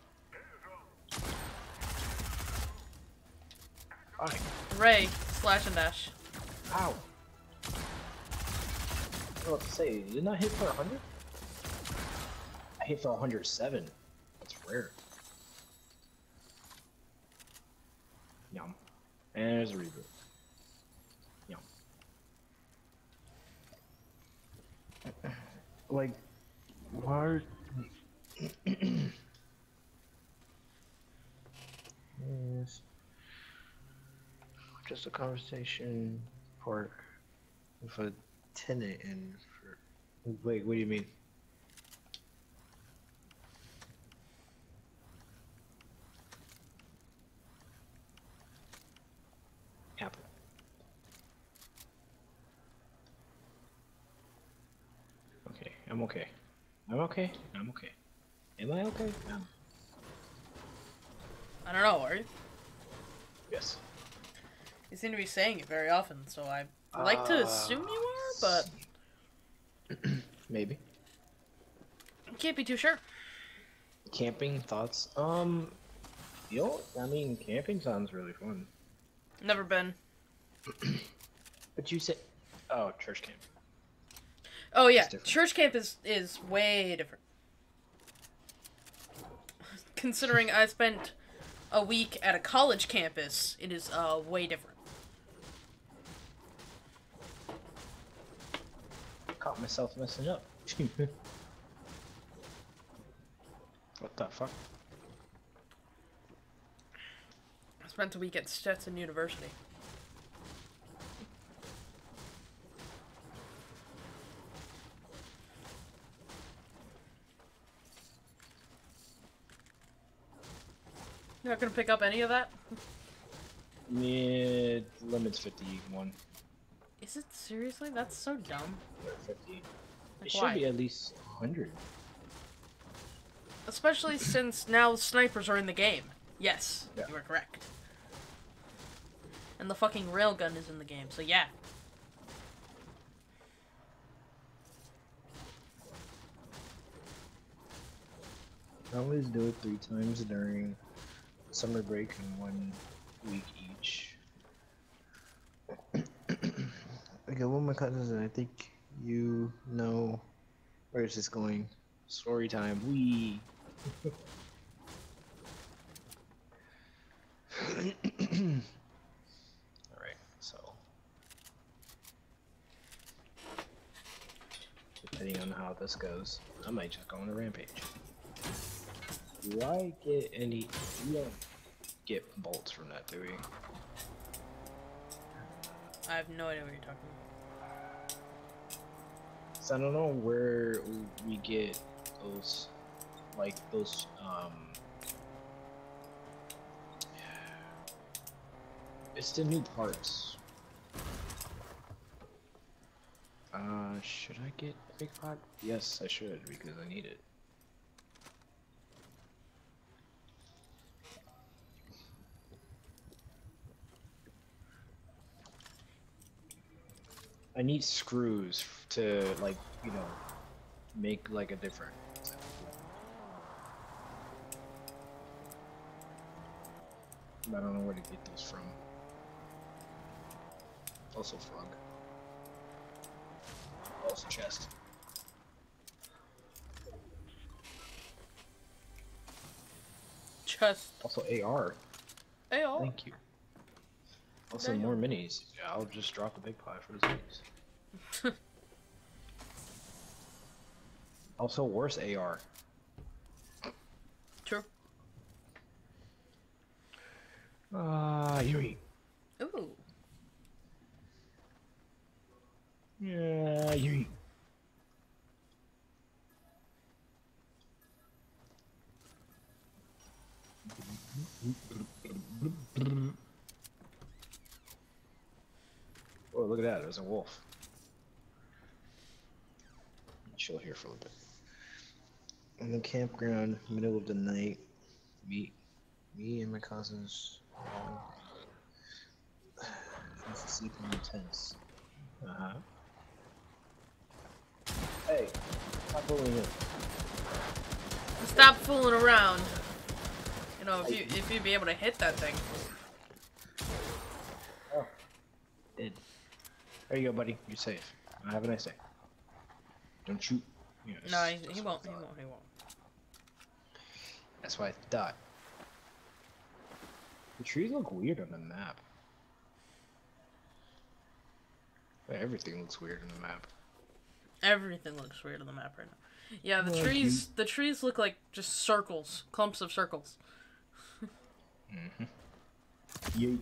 Hi. Ray, slash and dash. Ow. I was about to say, didn't I hit for 100? I hit for 107. That's rare. Yum. And there's a reboot. Yeah. Like, why? yes. Just a conversation part with a tenant and for. Wait, what do you mean? Apple. Okay, I'm okay. I'm okay. I'm okay. Am I okay? No. I don't know, are you? Yes. You seem to be saying it very often, so I like to assume you are, but <clears throat> Maybe. can't be too sure. Camping thoughts? Um, you know, I mean, camping sounds really fun. Never been. <clears throat> But you said, oh, church camp. Oh yeah, church camp is is way different. <laughs> Considering I spent a week at a college campus, it is uh way different. Caught myself messing up. <laughs> what the fuck? I spent a week at Stetson University. You're not gonna pick up any of that? Yeah, limit's 51 Is it seriously? That's so dumb. or 50. Like, It should be at least 100. Especially <laughs> since now snipers are in the game. Yes, Yeah. you are correct. And the fucking railgun is in the game, so yeah. I always do it three times during summer break and one week each. <clears throat> I got one of my cousins, and I think you know where is this going. Story time. We. <laughs> Alright, so. Depending on how this goes, I might just go on a rampage. Do I get any. We don't get bolts from that, do we? I have no idea what you're talking about. So I don't know where we get those, like those, um. It's the new parts. Uh, should I get a big pot? Yes, I should because I need it. I need screws to like, you know, make like a different. I don't know where to get those from. Also frog. Also chest. Chest. Also AR. oh. Thank you. Also There you more go. minis. I'll just drop a big pie for the minis. <laughs> also worse AR. True. Ah, Yuri. Ooh. Yeah, Yuri. <laughs> Oh, look at that. There's a wolf. Chill here for a little bit. In the campground, middle of the night, me, me and my cousins, um, <sighs> fast asleep in tents. Uh huh. Hey, stop bullying him. Stop fooling around. You know, if you if you'd be able to hit that thing. Oh. Did. There you go, buddy. You're safe. Have a nice day. Don't shoot. Yes, No, he, he won't. He won't. He won't. That's why I thought. The trees look weird on the map. Everything looks weird on the map. Everything looks weird on the map right now. Yeah, the trees. The trees look like just circles, clumps of circles. Mm-hmm. Yeet.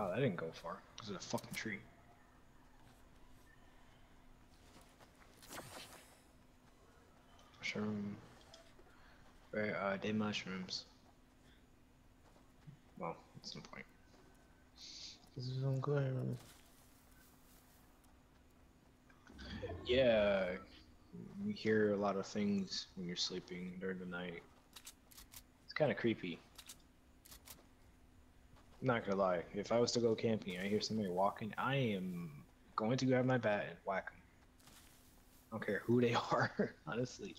Wow, that didn't go far. Because of a fucking tree. Mushroom. Where are they mushrooms? Well, that's no point. This is on ground. Yeah, you hear a lot of things when you're sleeping during the night. It's kind of creepy. Not gonna lie, if I was to go camping, I hear somebody walking, I am going to grab my bat and whack them. I don't care who they <laughs> are, honestly.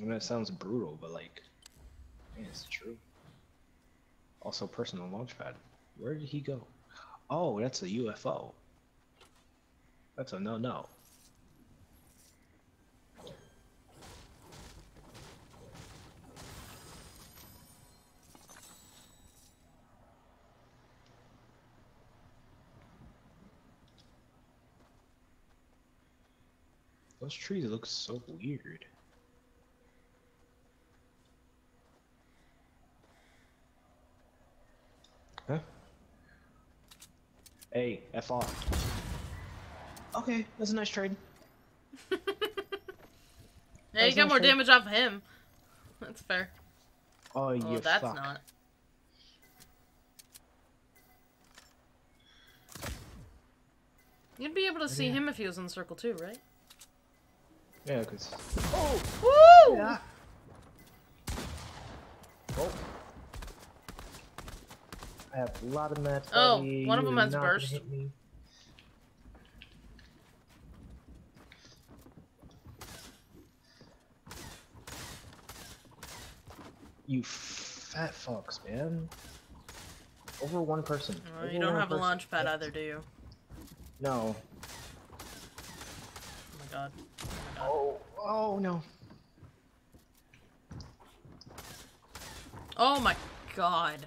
I know it sounds brutal, but like, man, it's true. Also, personal launchpad. Where did he go? Oh, that's a UFO. That's a no no Those trees look so weird. Huh? Hey, F off. Okay, that's a nice trade. <laughs> Yeah, That's you got not more fair. damage off him. That's fair. Oh, Oh, you that's fuck. not. You'd be able to see Yeah. him if he was in the circle too, right? Yeah, because. Oh! Woo! Yeah. Oh. I have a lot of mats. Oh, buddy. one of them has burst. You fat fucks, man. Over one person. Well, Over you don't have a launch pad either, do you? No, Oh god. Oh, oh no. Oh my god.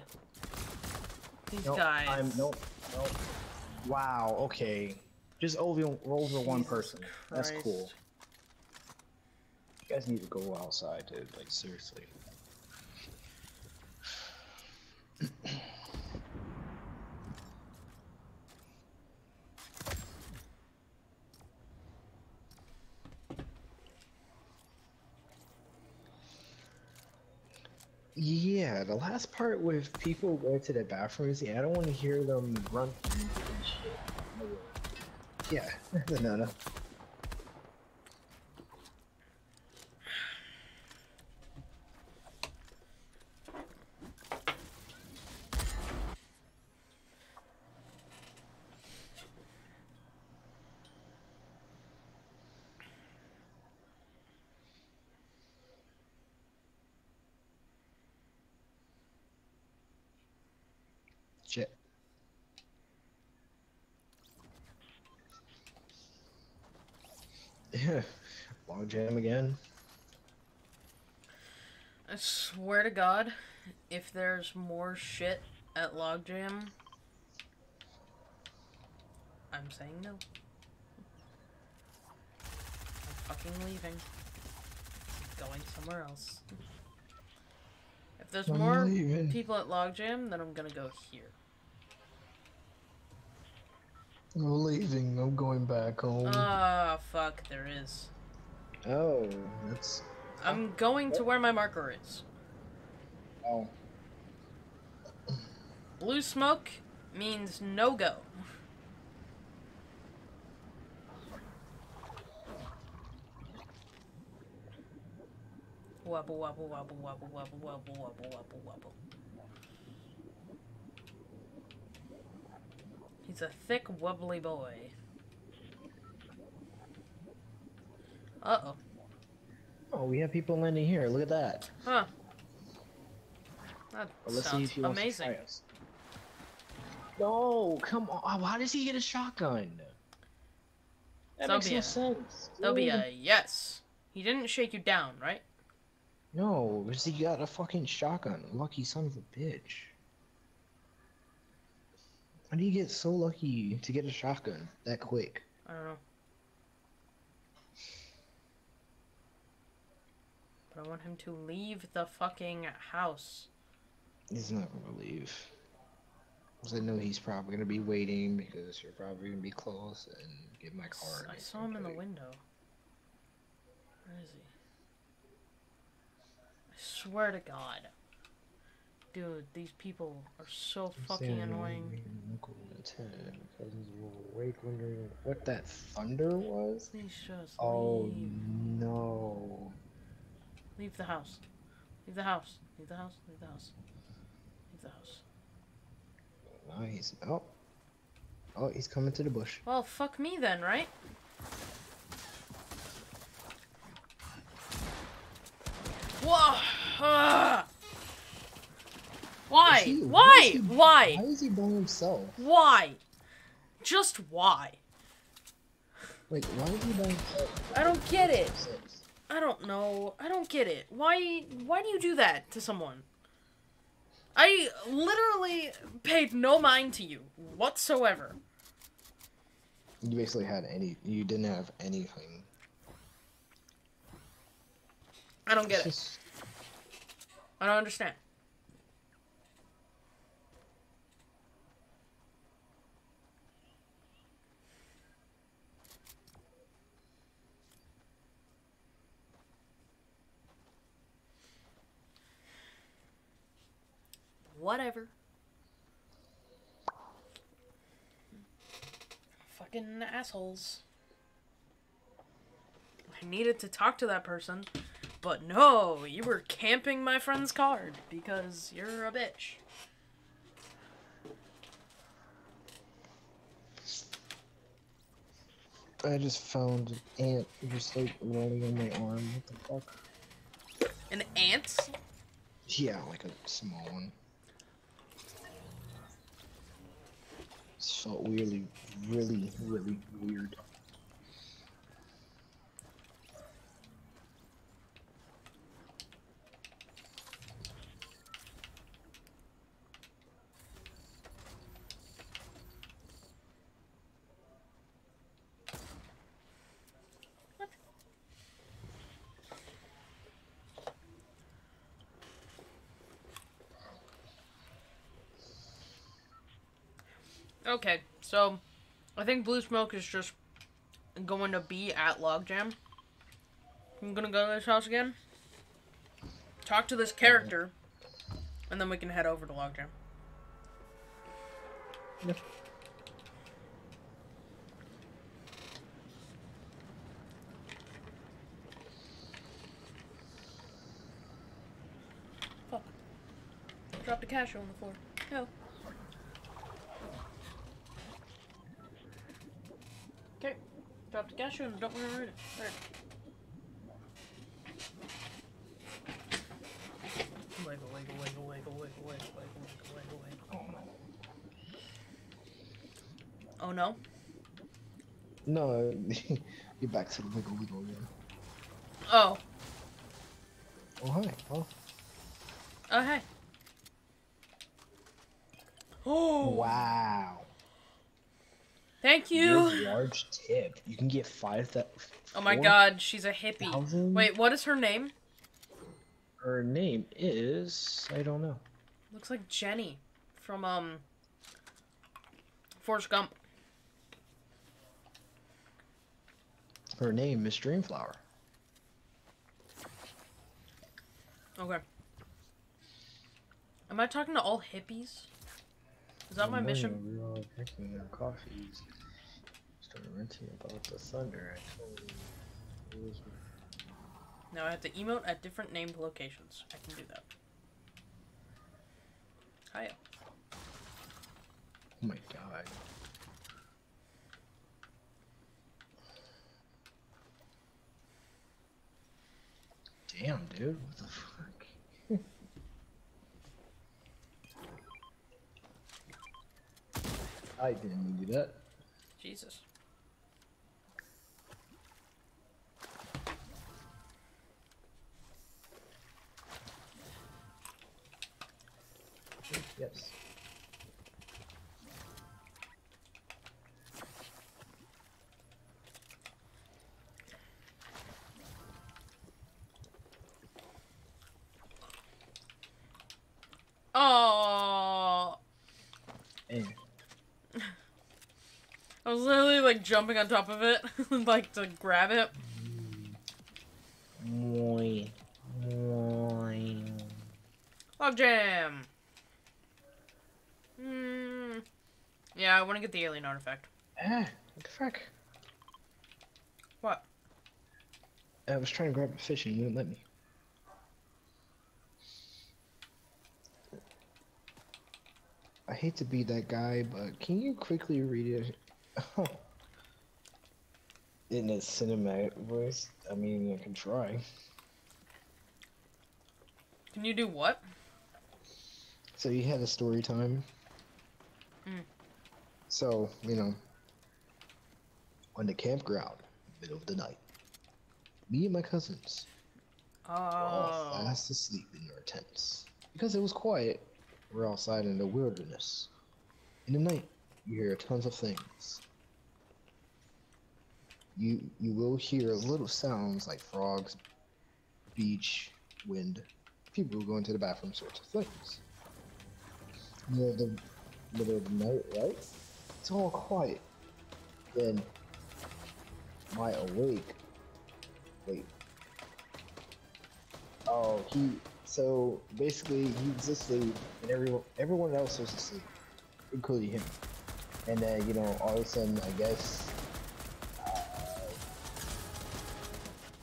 These Nope, guys. I'm nope, nope. Wow. Okay. Just over over one Jesus person. That's cool. You guys need to go outside, dude. Like seriously. Yeah, the last part with people going to the bathrooms, yeah, I don't want to hear them run through and shit. No way. Yeah, <laughs> no, no. Shit. Yeah, jam again. I swear to God, if there's more shit at Logjam, I'm saying no. I'm fucking leaving. Going somewhere else. If there's I'm more leaving. people at Logjam, then I'm gonna go here. I'm leaving. I'm going back home. Ah, fuck, there is. Oh, that's I'm going to where my marker is. oh. Blue smoke means no go. Wobble wobble wobble wobble wobble wobble wobble wobble wobble. He's a thick wobbly boy. Uh oh. Oh, we have people landing here. Look at that. Huh. That Well, sounds if he wants amazing. to try us. No, come on. Why does he get a shotgun? That So makes be no it. sense. That'll be a yes. He didn't shake you down, right? No, because he got a fucking shotgun. Lucky son of a bitch. How do you get so lucky to get a shotgun that quick? I don't know. I want him to leave the fucking house. He's not gonna leave. 'Cause I know he's probably gonna be waiting because you're probably gonna be close and get my car. I saw him in the window. Where is he? I swear to God. Dude, these people are so fucking annoying. Cousins wondering what that thunder was. Oh no! Leave the house. Leave the house. Leave the house. Leave the house. Leave the house. Nice. Oh, oh, he's coming to the bush. Well, fuck me then, right? Whoa! Ah! <sighs> Why? He- Why? he- Why? Why is he by himself? Why? Just why? Like, why is he by himself? I don't get it. I don't know. I don't get it. Why why do you do that to someone? I literally paid no mind to you whatsoever. You basically had any. You didn't have anything. I don't get it. I don't understand. Whatever. Fucking assholes. I needed to talk to that person, but no, you were camping my friend's card because you're a bitch. I just found an ant just like rolling on my arm. What the fuck? An ant? Yeah, like a small one. so really, really, really weird. So I think Blue Smoke is just going to be at Logjam. I'm gonna go to this house again, talk to this character, and then we can head over to Logjam. Yeah. Fuck. Drop the cash on the floor. No. Okay. Drop the cash and don't want to read it. There. Wiggle, wiggle, wiggle, wiggle, wiggle, wiggle, wiggle, wiggle, wiggle, wiggle. Oh no. Oh, no, uh, <laughs> you're back to the wiggle wiggle again. Oh. Oh hi. Oh. Oh hey. Oh. Wow. Thank Your you. large tip. You can get five that. Oh my god, she's a hippie. thousand? Wait, what is her name? Her name is I don't know. Looks like Jenny from um Forrest Gump. Her name is Dreamflower. Okay. Am I talking to all hippies? Is that my mission? We were all drinking our coffees. Started ranting about the thunder. I told you. Now I have to emote at different named locations. I can do that. Hiya. Oh my god. Damn, dude. What the fuck? I didn't mean to do that. Jesus. Yes. I was literally like jumping on top of it, <laughs> like to grab it. Moi. Moi. Log jam. Hmm. Yeah, I want to get the alien artifact. Ah, what the fuck? What? I was trying to grab a fish and you wouldn't let me. I hate to be that guy, but can you quickly read it <laughs> in a cinematic voice? I mean, I can try. Can you do what? So you had a story time. Mm. So you know, on the campground, middle of the night, me and my cousins were all Oh. fast asleep in our tents because it was quiet. We're outside in the wilderness. In the night, you hear tons of things. You you will hear little sounds like frogs, beach, wind, people going to the bathroom, sorts of things. Middle of the middle of the night, right? It's all quiet. Then my awake. Wait. Oh, he. So basically, he was asleep, and everyone everyone else was asleep, including him. And then you know, all of a sudden, I guess.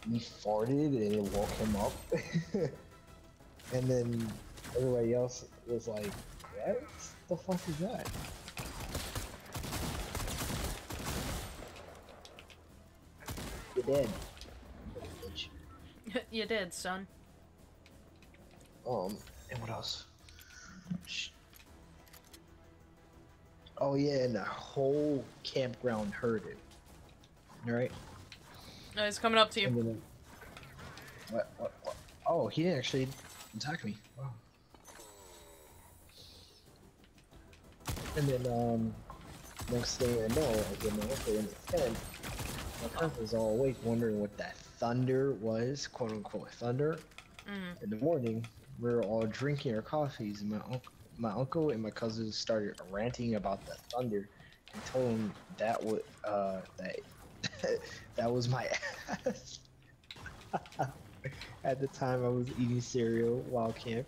He farted and it woke him up. <laughs> and then everybody else was like, what the fuck is that? You're dead. <laughs> Bitch. you did, son. Um, And what else? Oh yeah, and the whole campground heard it. Right? No, he's coming up to you. Then, what, what, what? Oh, he didn't actually attack me. Wow. And then, um, next thing I know, I get my uncle in the tent. My cousin's all awake, wondering what that thunder was, quote unquote thunder. Mm. In the morning, we were all drinking our coffees, and my uncle, my uncle and my cousins started ranting about the thunder, and told him that would, uh, that <laughs> that was my ass. <laughs> At the time, I was eating cereal while camp,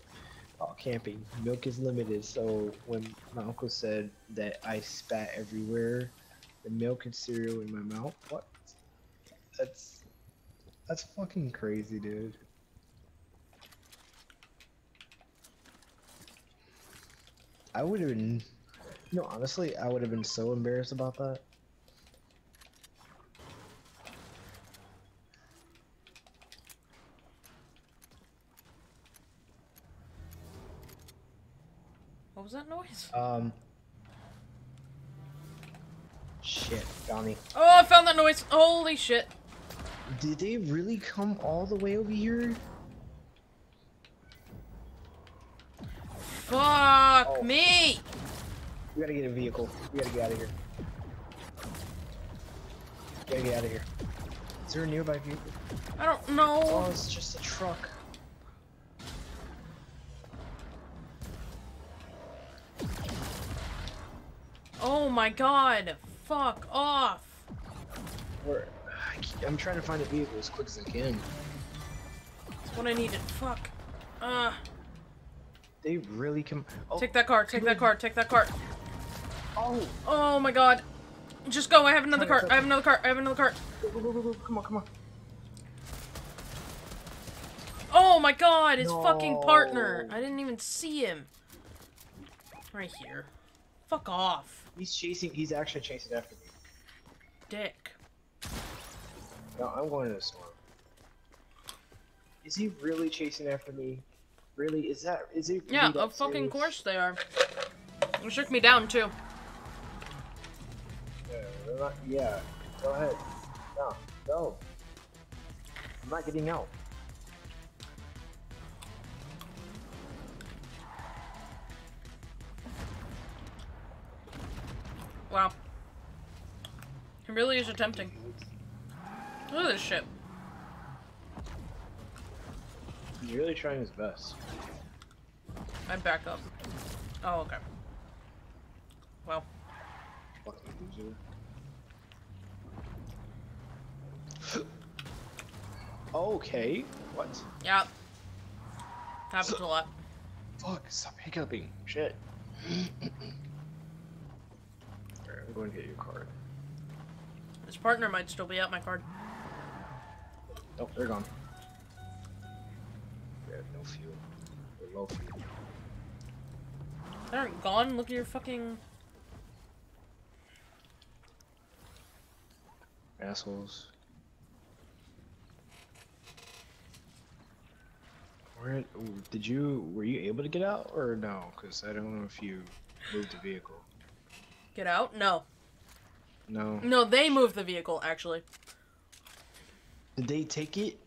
while camping. Milk is limited, so when my uncle said that I spat everywhere, the milk and cereal in my mouth, what? That's that's fucking crazy, dude. I would have been, no, honestly, I would have been so embarrassed about that. Was that noise? Um. Shit, Johnny. Oh, I found that noise. Holy shit. Did they really come all the way over here? Fuck Oh. me. We gotta get a vehicle. We gotta get out of here. We gotta get out of here. Is there a nearby vehicle? I don't know. Oh, it's just a truck. Oh my god. Fuck off. Where? I keep- I'm trying to find a vehicle as quick as I can. That's what I needed. Fuck. Uh, They really come. Oh, take that cart. Take that cart. Take that cart. Oh, Oh my god. Just go. I have another cart. I have another cart. I have another cart. go, go, go, go, go. Come on, come on. Oh my god, his fucking partner. I didn't even see him. Right here. Fuck off. He's chasing. He's actually chasing after me. Dick. No, I'm going to the storm. Is he really chasing after me? Really? Is that? Is he? Really Yeah, of fucking serious? course they are. It shook me down too. Yeah, not- yeah. Go ahead. No, go. I'm not getting out. Wow. He really is attempting. Look at this shit. He's really trying his best. I'd back up. Oh, okay. Well, okay. What? yeah. Happens a lot. Fuck! Stop hiccuping. Shit. <clears throat> Alright, I'm going to get your card. His partner might still be at my card. Oh, they're gone. We have no fuel. We're low fuel. They aren't gone. Look at your fucking. Assholes. Where did you? Were you able to get out or no? Because I don't know if you moved the vehicle. Get out? No. No. No, they moved the vehicle, actually. Did they take it?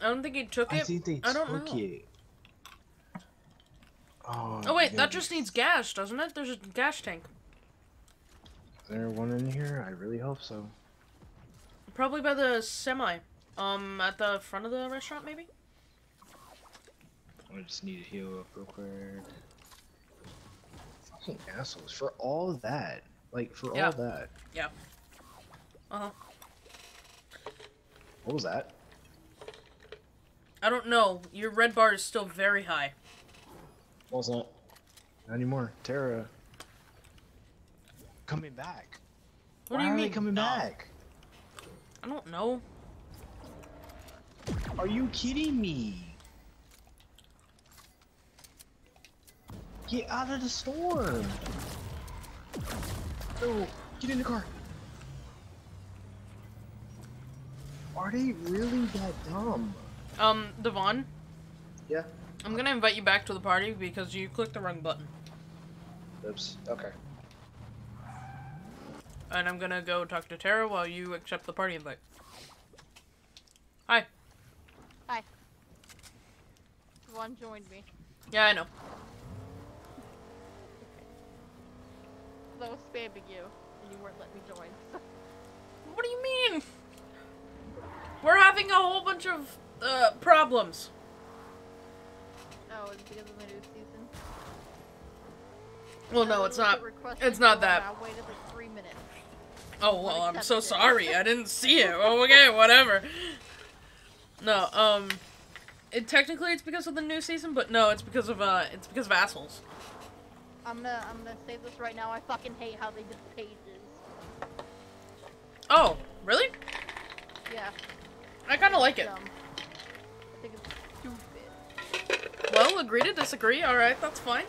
I don't think he took I it. think they I don't took know. it. Oh, Oh, wait, that just needs gas, doesn't it? There's a gas tank. Is there one in here? I really hope so. Probably by the semi. Um, at the front of the restaurant, maybe? I just need to heal up real quick. Fucking assholes for all that. Like for Yeah. all that. Yeah. Uh huh. What was that? I don't know. Your red bar is still very high. What was that? Not anymore. Tara. Coming back. What Why do you mean? coming no? back? I don't know. Are you kidding me? Get out of the storm. No, get in the car. Are they really that dumb? Um, Dievonne, Yeah. I'm gonna invite you back to the party because you clicked the wrong button. Oops. Okay. And I'm gonna go talk to Tara while you accept the party invite. Hi. One joined me. Yeah, I know. I was spamming you, and you weren't letting me join. <laughs> What do you mean? We're having a whole bunch of uh, problems. oh, it's because of the new season. Well, no, it's not. it's not that. I waited like three minutes. Oh well, I'm so sorry. I didn't see it. Oh, okay, whatever. No, um, it technically it's because of the new season, but no, it's because of uh, it's because of assholes. I'm gonna I'm gonna say this right now. I fucking hate how they did the pages. Oh, really? Yeah. I kind of like it. Dumb. I think it's stupid. Well, agree to disagree. All right, that's fine.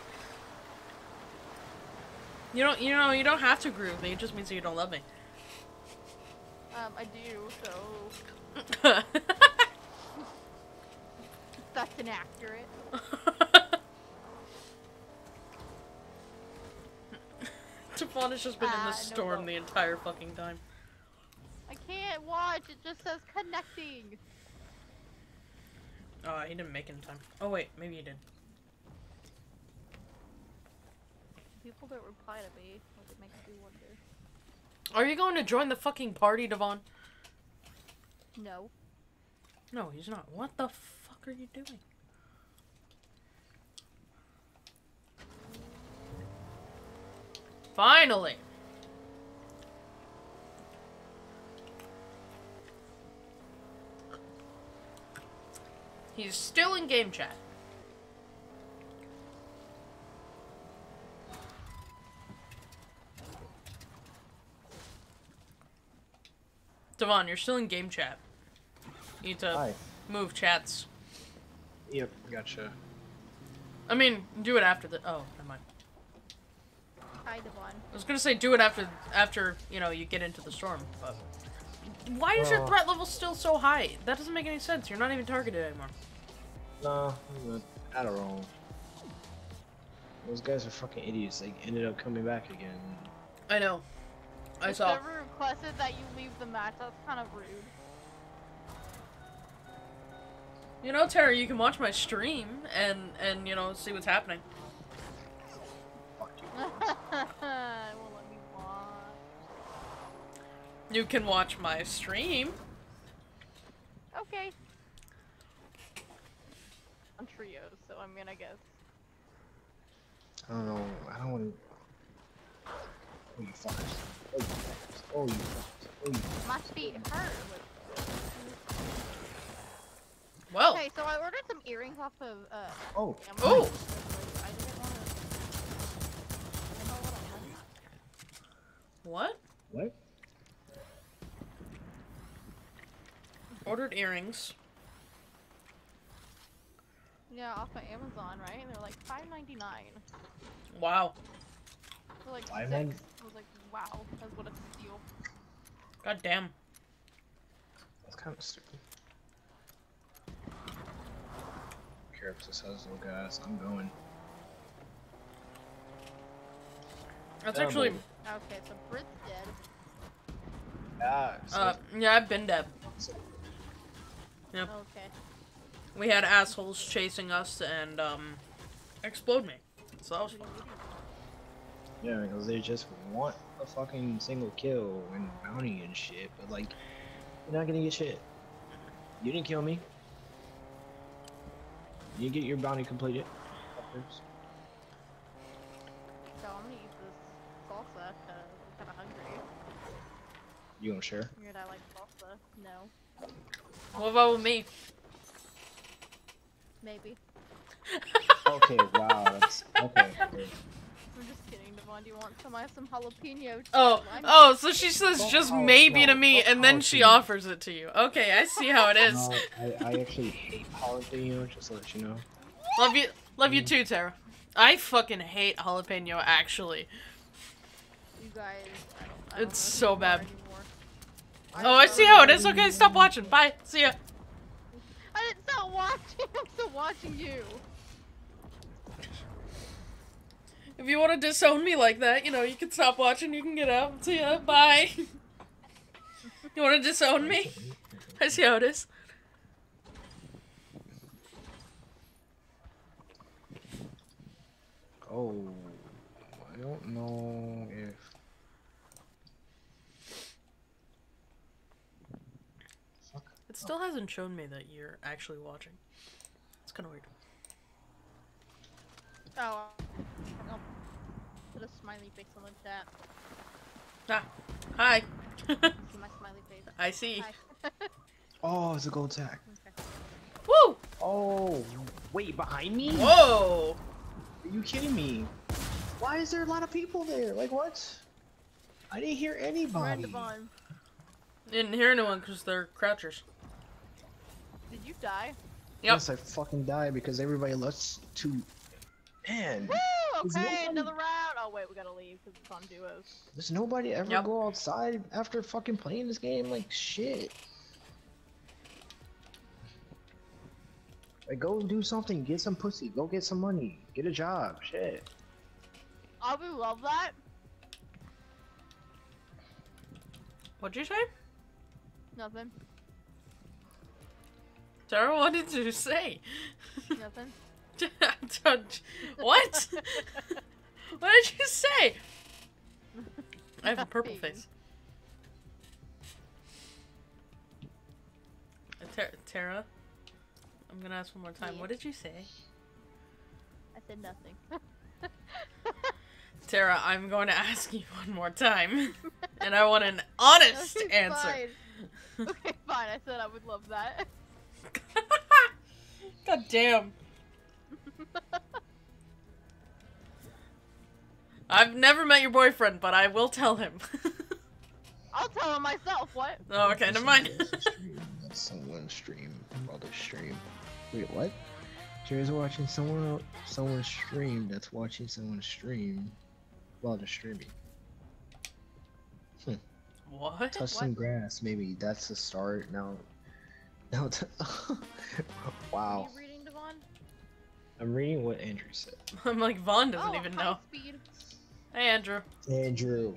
You don't, you know, you don't have to agree with me. It just means that you don't love me. Um, I do. So <laughs> that's inaccurate. <laughs> Dievonne has just been in the uh, no storm vote. the entire fucking time. I can't watch. It just says connecting. Oh, he didn't make it in time. Oh wait, maybe he did. People don't reply to me. Like, it makes me wonder. Are you going to join the fucking party, Dievonne? No. No, he's not. What the fuck are you doing? Finally! He's still in game chat. Dievonne, you're still in game chat. You need to Hi. move chats. Yep. Gotcha. I mean, do it after the. Oh, never mind. Hi, Dievonne. I was gonna say do it after after you know you get into the storm, but why is your Oh. threat level still so high? That doesn't make any sense. You're not even targeted anymore. No, I'm good. I don't know. Those guys are fucking idiots. They ended up coming back again. I know. I The saw. Never requested that you leave the match. That's kind of rude. You know, Tara, you can watch my stream and and you know see what's happening. Fuck you. it won't let me watch. You can watch my stream. Okay. On trios, so I mean, I guess. I don't know. I don't want to. Oh, you fuckers. Oh, you fuckers. Oh, you fuckers. Oh, you My feet hurt. Well, Okay, so I ordered some earrings off of uh. Oh. Amazon. Oh. I didn't want to. I know what I wanted. What? What? Ordered earrings. Yeah, off of Amazon, right? And they're like five ninety nine. Wow. For like $5.99? six. I was like, wow, that's what a steal. God damn. That's kind of stupid. Care if this has no gas. I'm going. That's Yeah, actually. Okay, so Brit's dead. Ah. so- Uh, yeah, I've been dead. Yep. Okay. We had assholes chasing us and um, explode me. So that was fun. Yeah, because they just want a fucking single kill and bounty and shit, but like, you're not gonna get shit. You didn't kill me. You get your bounty completed. Fuckers. So I'm gonna eat this salsa because I'm kind of hungry. You gonna share? Weird, I like salsa. No. What about with me? Maybe. <laughs> Okay, wow, that's okay. okay. I'm just kidding, Dievonne. Do you want some? I have some jalapeno. Oh, I'm- oh, so she says Don't just call- maybe no, to me, and then call she offers it to you. Okay, I see how it is. No, I, I actually hate jalapeno, just to let you know. Love you, love you mm. too, Tara. I fucking hate jalapeno. Actually, You guys. I don't, I don't It's know so who you are bad. anymore. Oh, I see how it is. Okay, stop watching. Bye. See ya. I didn't stop watching. <laughs> I'm still watching you. If you want to disown me like that, you know, you can stop watching. You can get out. See ya. Bye. <laughs> you want to disown me? I see how it is. Oh, I don't know still hasn't shown me that you're actually watching. It's kind of weird. Oh, I'll put a smiley face on the chat. Ah, hi. <laughs> See my smiley face. I see. Hi. <laughs> <laughs> Oh, it's a gold tag. okay. Woo! Oh, wait, behind me? Whoa! Are you kidding me? Why is there a lot of people there? Like what? I didn't hear anybody. Random on. Didn't hear anyone because they're crouchers. Did you die? Yep. Yes, I fucking died because everybody lets to. Man, Woo! Okay, nobody- another round. Oh wait, we gotta leave because it's on duos. does nobody ever Yep. go outside after fucking playing this game? Like shit. Like go do something, get some pussy, go get some money, get a job, shit. I would love that. What'd you say? Nothing. Tara, what did you say? Nothing. <laughs> what? <laughs> what did you say? I have a <laughs> purple face. Uh, Ter- Tara, I'm gonna ask one more time. What did you say? I said nothing. Tara, I'm going to ask you one more time. and I want an honest Okay, answer. Fine. Okay, fine. I said I would love that. <laughs> God damn. I've never met your boyfriend, but I will tell him. <laughs> I'll tell him myself. What? oh, okay, never mind. That's someone <laughs> stream, brother stream. Wait, what? Jerry's watching someone el- someone stream that's watching someone stream while they're streaming. Hmm. what? Touch some grass, maybe that's the start. Now, now, t- <laughs> wow. Are you reading, Dievonne? I'm reading what Andrew said. <laughs> I'm like, Vaughn doesn't oh, even high know. Speed. Hey, Andrew. Andrew.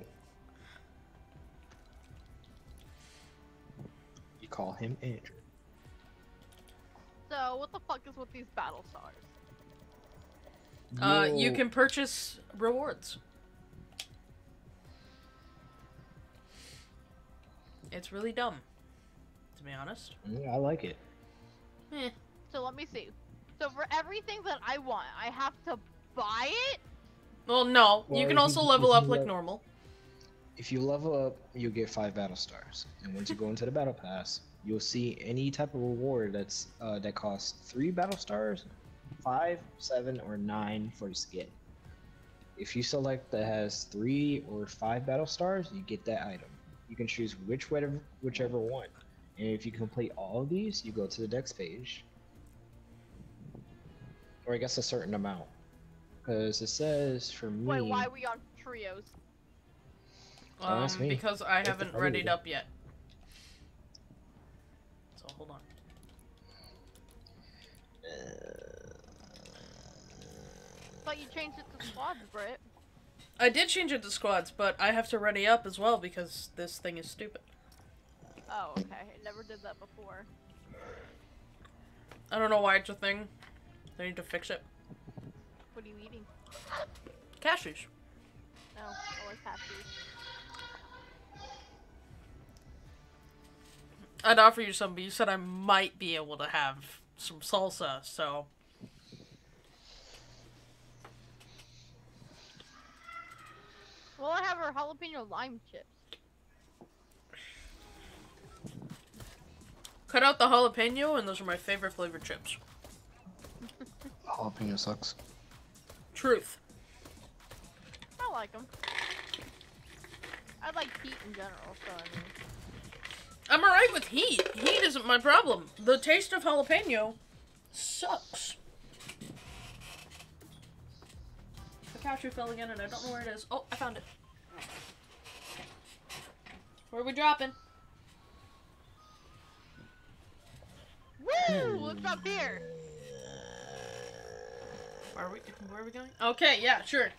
You call him Andrew. So, what the fuck is with these battle stars? Uh, you can purchase rewards. It's really dumb, to be honest. Yeah, I like it. Eh. So let me see. So for everything that I want, I have to buy it. Well, no. Well, you can also you- level up like le- normal. If you level up, you get five battle stars, and once you go into the battle pass, you'll see any type of reward that's uh, that costs three battle stars, five, seven, or nine for the skin. If you select that has three or five battle stars, you get that item. You can choose which whichever whichever one, and if you complete all of these, you go to the next page, or I guess a certain amount, because it says for me. Wait, why are we on trios? Um, ask me. because I have to haven't tell readied up yet. So hold on. Thought you changed it to squads, Britt. I did change it to squads, but I have to ready up as well because this thing is stupid. Oh, okay. I never did that before. I don't know why it's a thing. They need to fix it. What are you eating? Cashews. No, I like happy. I'd offer you some, but you said I might be able to have some salsa, so. Well, I have our jalapeno lime chips. Cut out the jalapeno, and those are my favorite flavored chips. Jalapeno sucks. Truth. I like them. I like heat in general, so I mean. I'm alright with heat. Heat isn't my problem. The taste of jalapeno sucks. The cashew fell again, and I don't know where it is. Oh, I found it. Where are we dropping? Woo! Look up here. Are we? Where are we going? Okay, yeah, sure.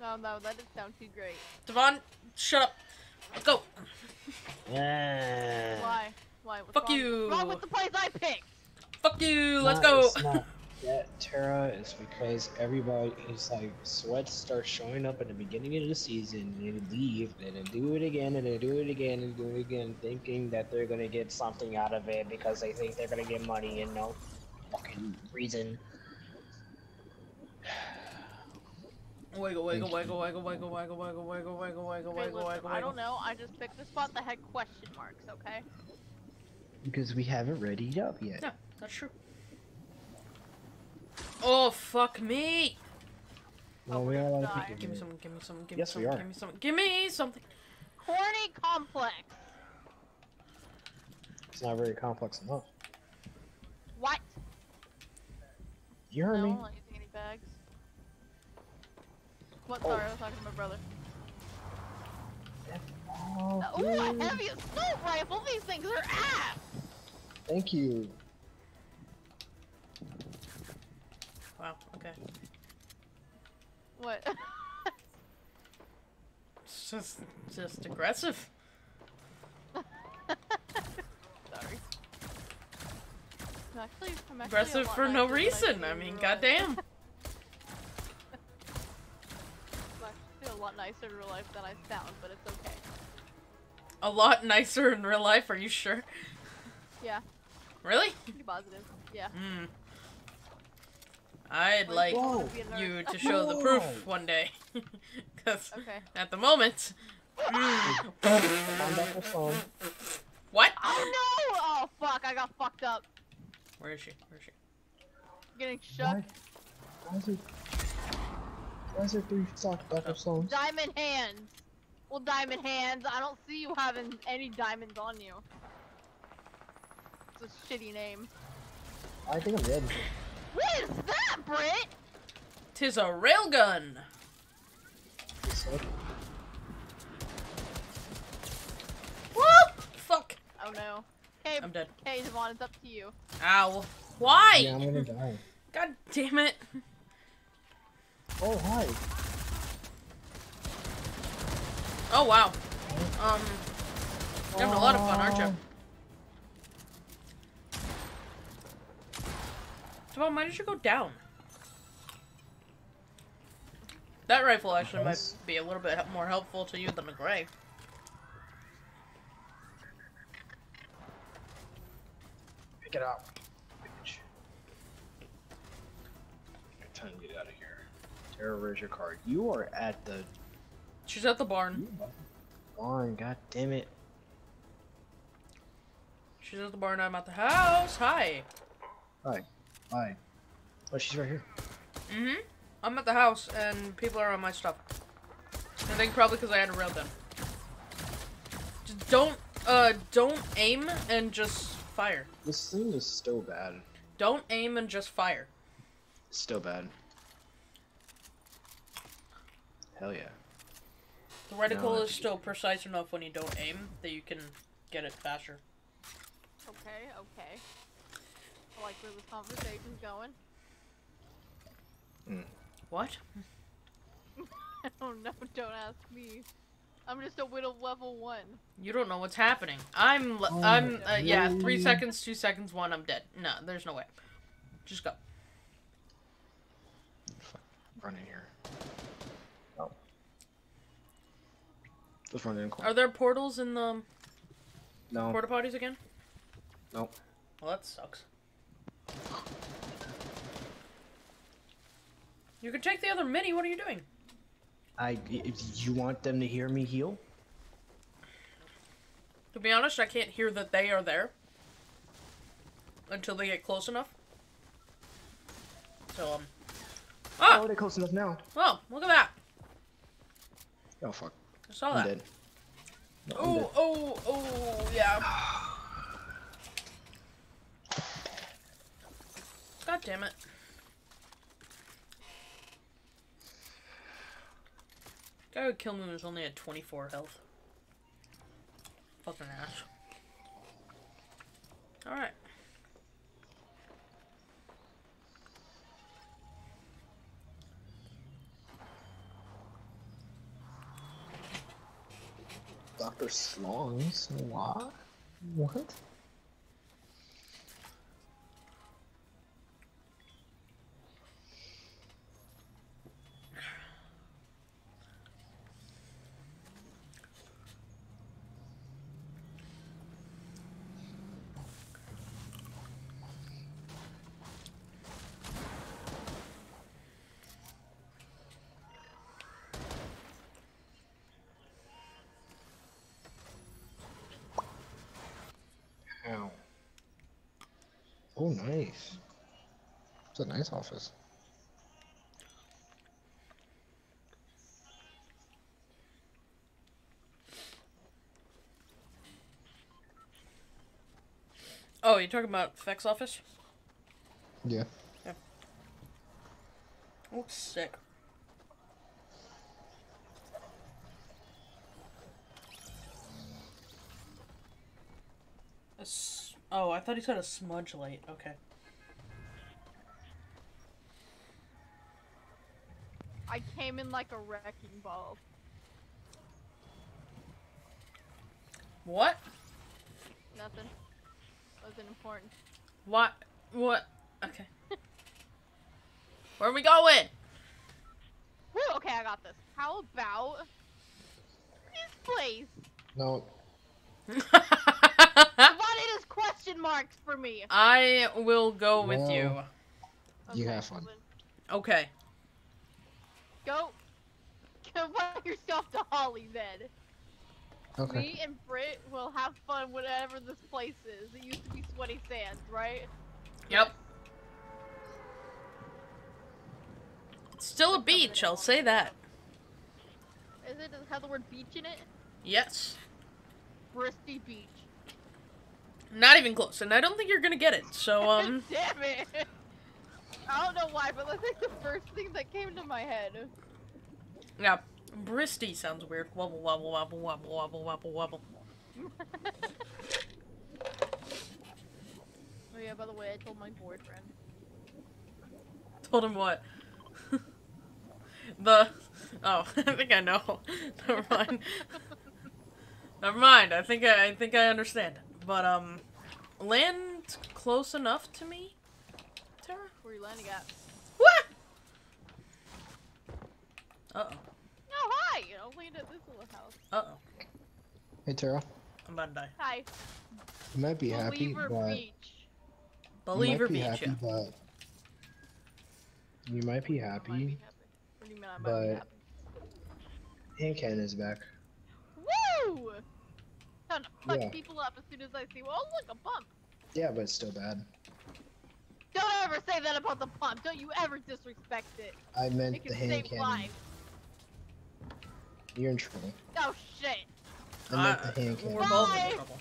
No, no, that doesn't sound too great. Dievonne, shut up. Let's go. Yeah. Why? Why? What's Fuck wrong? you. What's wrong with the place I picked? Fuck you. Let's Not- go. It's not <laughs> that Terra is because everybody is like sweats start showing up at the beginning of the season and then leave and then do it again and then do it again and do it again, thinking that they're gonna get something out of it because they think they're gonna get money and no fucking reason. <sighs> Wiggle, wiggle, wiggle, wiggle, wiggle, wiggle, wiggle, wiggle, wiggle, wiggle, Okay, wiggle, wiggle, I don't know. I just picked a spot that had question marks. Okay. Because we haven't readied up yet. No, that's true. Oh fuck me! Well, we are a lot of people Give me here. some, give me some, give Yes, me we some, are. give me some, give me something. Corny complex. It's not very complex enough. What? You heard no, me? I'm not using any bags. What? Oh. Sorry, I was talking to my brother. Oh, Uh, Ooh, a heavy assault rifle. These things are ass. Thank you. Wow. Okay. What? <laughs> It's just, just aggressive. <laughs> Sorry. I'm actually, I'm actually Aggressive for no nicer than I reason. I mean, goddamn. <laughs> A lot nicer in real life than I sound, but it's okay. A lot nicer in real life. Are you sure? Yeah, Really? pretty positive. Yeah. Hmm. I'd Well, like you Whoa. wanna be a nerd. you to show the proof one day. <laughs> Because Okay. at the moment. Calm down for phone. what? Oh no! Oh fuck! I got fucked up. Where is she? Where is she? Getting shook. Why, why is it? Why is there three stock Dr. Oh. Slone's? Diamond hands. Well, diamond hands. I don't see you having any diamonds on you. It's a shitty name. I think I'm dead. What is that, Brit? Tis a railgun. It's Whoop! Fuck. Oh no. Okay, I'm dead. okay, Dievonne, it's up to you. Ow. Why? Yeah, I'm gonna die. God damn it. Oh, hi. Oh wow. Um. You're having a lot of fun, aren't you? Dievonne, why did you go down? That rifle actually might be a little bit more helpful to you than the gray. Pick it up. Time to get out of here. Tara, where's your card? You are at the She's at the barn. barn. God damn it. She's at the barn. I'm at the house. Hi. Hi. Hi. Oh, she's right here. Mm-hmm. I'm at the house and people are on my stuff. I think probably because I had a railgun. Just don't, uh, don't aim and just fire. This thing is still bad. Don't aim and just fire. It's still bad. Hell yeah. The reticle No, is still precise enough when you don't aim that you can get it faster. Okay, okay. I like where this conversation's going. What? <laughs> I don't know, don't ask me. I'm just a widow level one. You don't know what's happening. I'm, Oh, I'm, uh, yeah, three seconds, two seconds, one, I'm dead. No, there's no way. Just go. Run in here. Oh. Just run in. Corner. Are there portals in the No. porta potties again? Nope. Well, that sucks. You could take the other mini. What are you doing? I. You want them to hear me heal? To be honest, I can't hear that they are there until they get close enough. So, um. Ah! Oh, they're close enough now. Oh, look at that. Oh fuck. I saw I'm that. dead. No, Oh, oh, oh, yeah. <sighs> <sighs> <sighs> God damn it. Guy with Kill me is only at 24 health. Fucking ass. Alright. Dr. Slone's? What? What? Nice. It's a nice office. Oh, you're talking about Fecc's office? Yeah. Looks sick. A s- oh, I thought he said a smudge light. Okay. I came in like a wrecking ball. What? Nothing. Wasn't important. What? What? Okay. <laughs> Where are we going? Woo, okay, I got this. How about this place? No, <laughs> <laughs> What is question marks for me? I will go with No. you. You have fun. Okay. then Go. <laughs> Compare yourself to Holly then. okay. Me and Britt will have fun whatever this place is. It used to be Sweaty Sands, right? Yep. It's still a beach, I'll say that. Is it? Does it have the word beach in it? Yes. Bristy Beach. Not even close, and I don't think you're gonna get it, so, <laughs> um. Damn it! I don't know why, but that's like the first thing that came to my head. Yeah. Bristy sounds weird. Wobble, wobble, wobble, wobble, wobble, wobble, wobble. <laughs> Oh yeah, by the way, I told my boyfriend. Told him what? <laughs> the. Oh, I think I know. Never mind. Never mind. I think I, I think I understand. But um, land close enough to me, Tara. Where you landing at? What? Uh oh. No, hi! You know, land at this little house. Uh oh. Hey, Tara. I'm about to die. Hi. You might be happy, Believer but Beach. Believer you might be beach. happy, Yeah. but you might be I might happy. be happy. What do you mean I might but- be happy? And Ken is back. Woo! Time to punch Yeah. people up as soon as I see. Oh, look, a bump. Yeah, but it's still bad. Don't ever say that about the pump. Don't you ever disrespect it. I meant It the hand save cannon. lives. You're in trouble. Oh shit. I meant Uh, the hand cannon. we're both in trouble.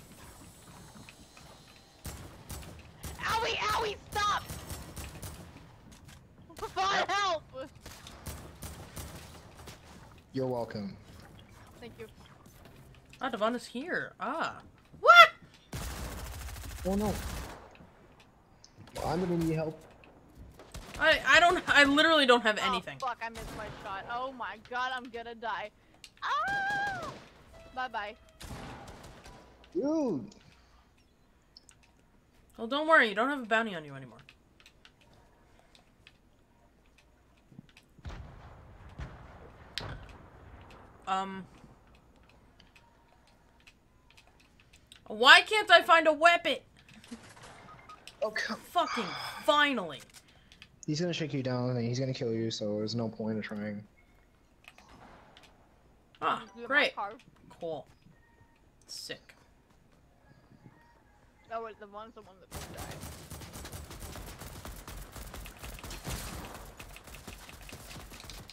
Owie, owie, stop! Find help! You're welcome. Thank you. Ah, Dievonne is here. Ah. What? Oh no. Well, I'm gonna need help. I I don't. I literally don't have anything. Oh fuck, I missed my shot. Oh my god, I'm gonna die. Ah! Bye bye. Dude! Well, don't worry. You don't have a bounty on you anymore. Um. Why can't I find a weapon? Oh, come. Fucking finally. He's gonna shake you down and he's gonna kill you, so there's no point in trying. Ah, Just do it in my great. Cool. Sick. Oh wait, the one's the one that will die.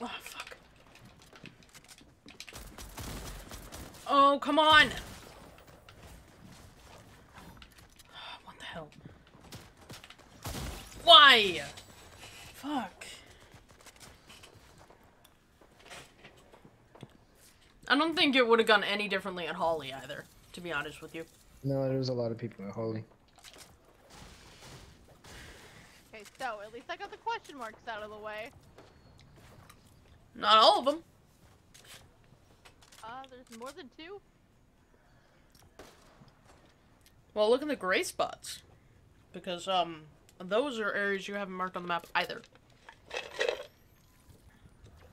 Oh, fuck. Oh, come on! What the hell? Why? Fuck. I don't think it would have gone any differently at Holly either, to be honest with you. No, there was a lot of people at Holly. Okay, so at least I got the question marks out of the way. Not all of them. Uh, there's more than two? Well, look at the gray spots. Because, um, those are areas you haven't marked on the map either. So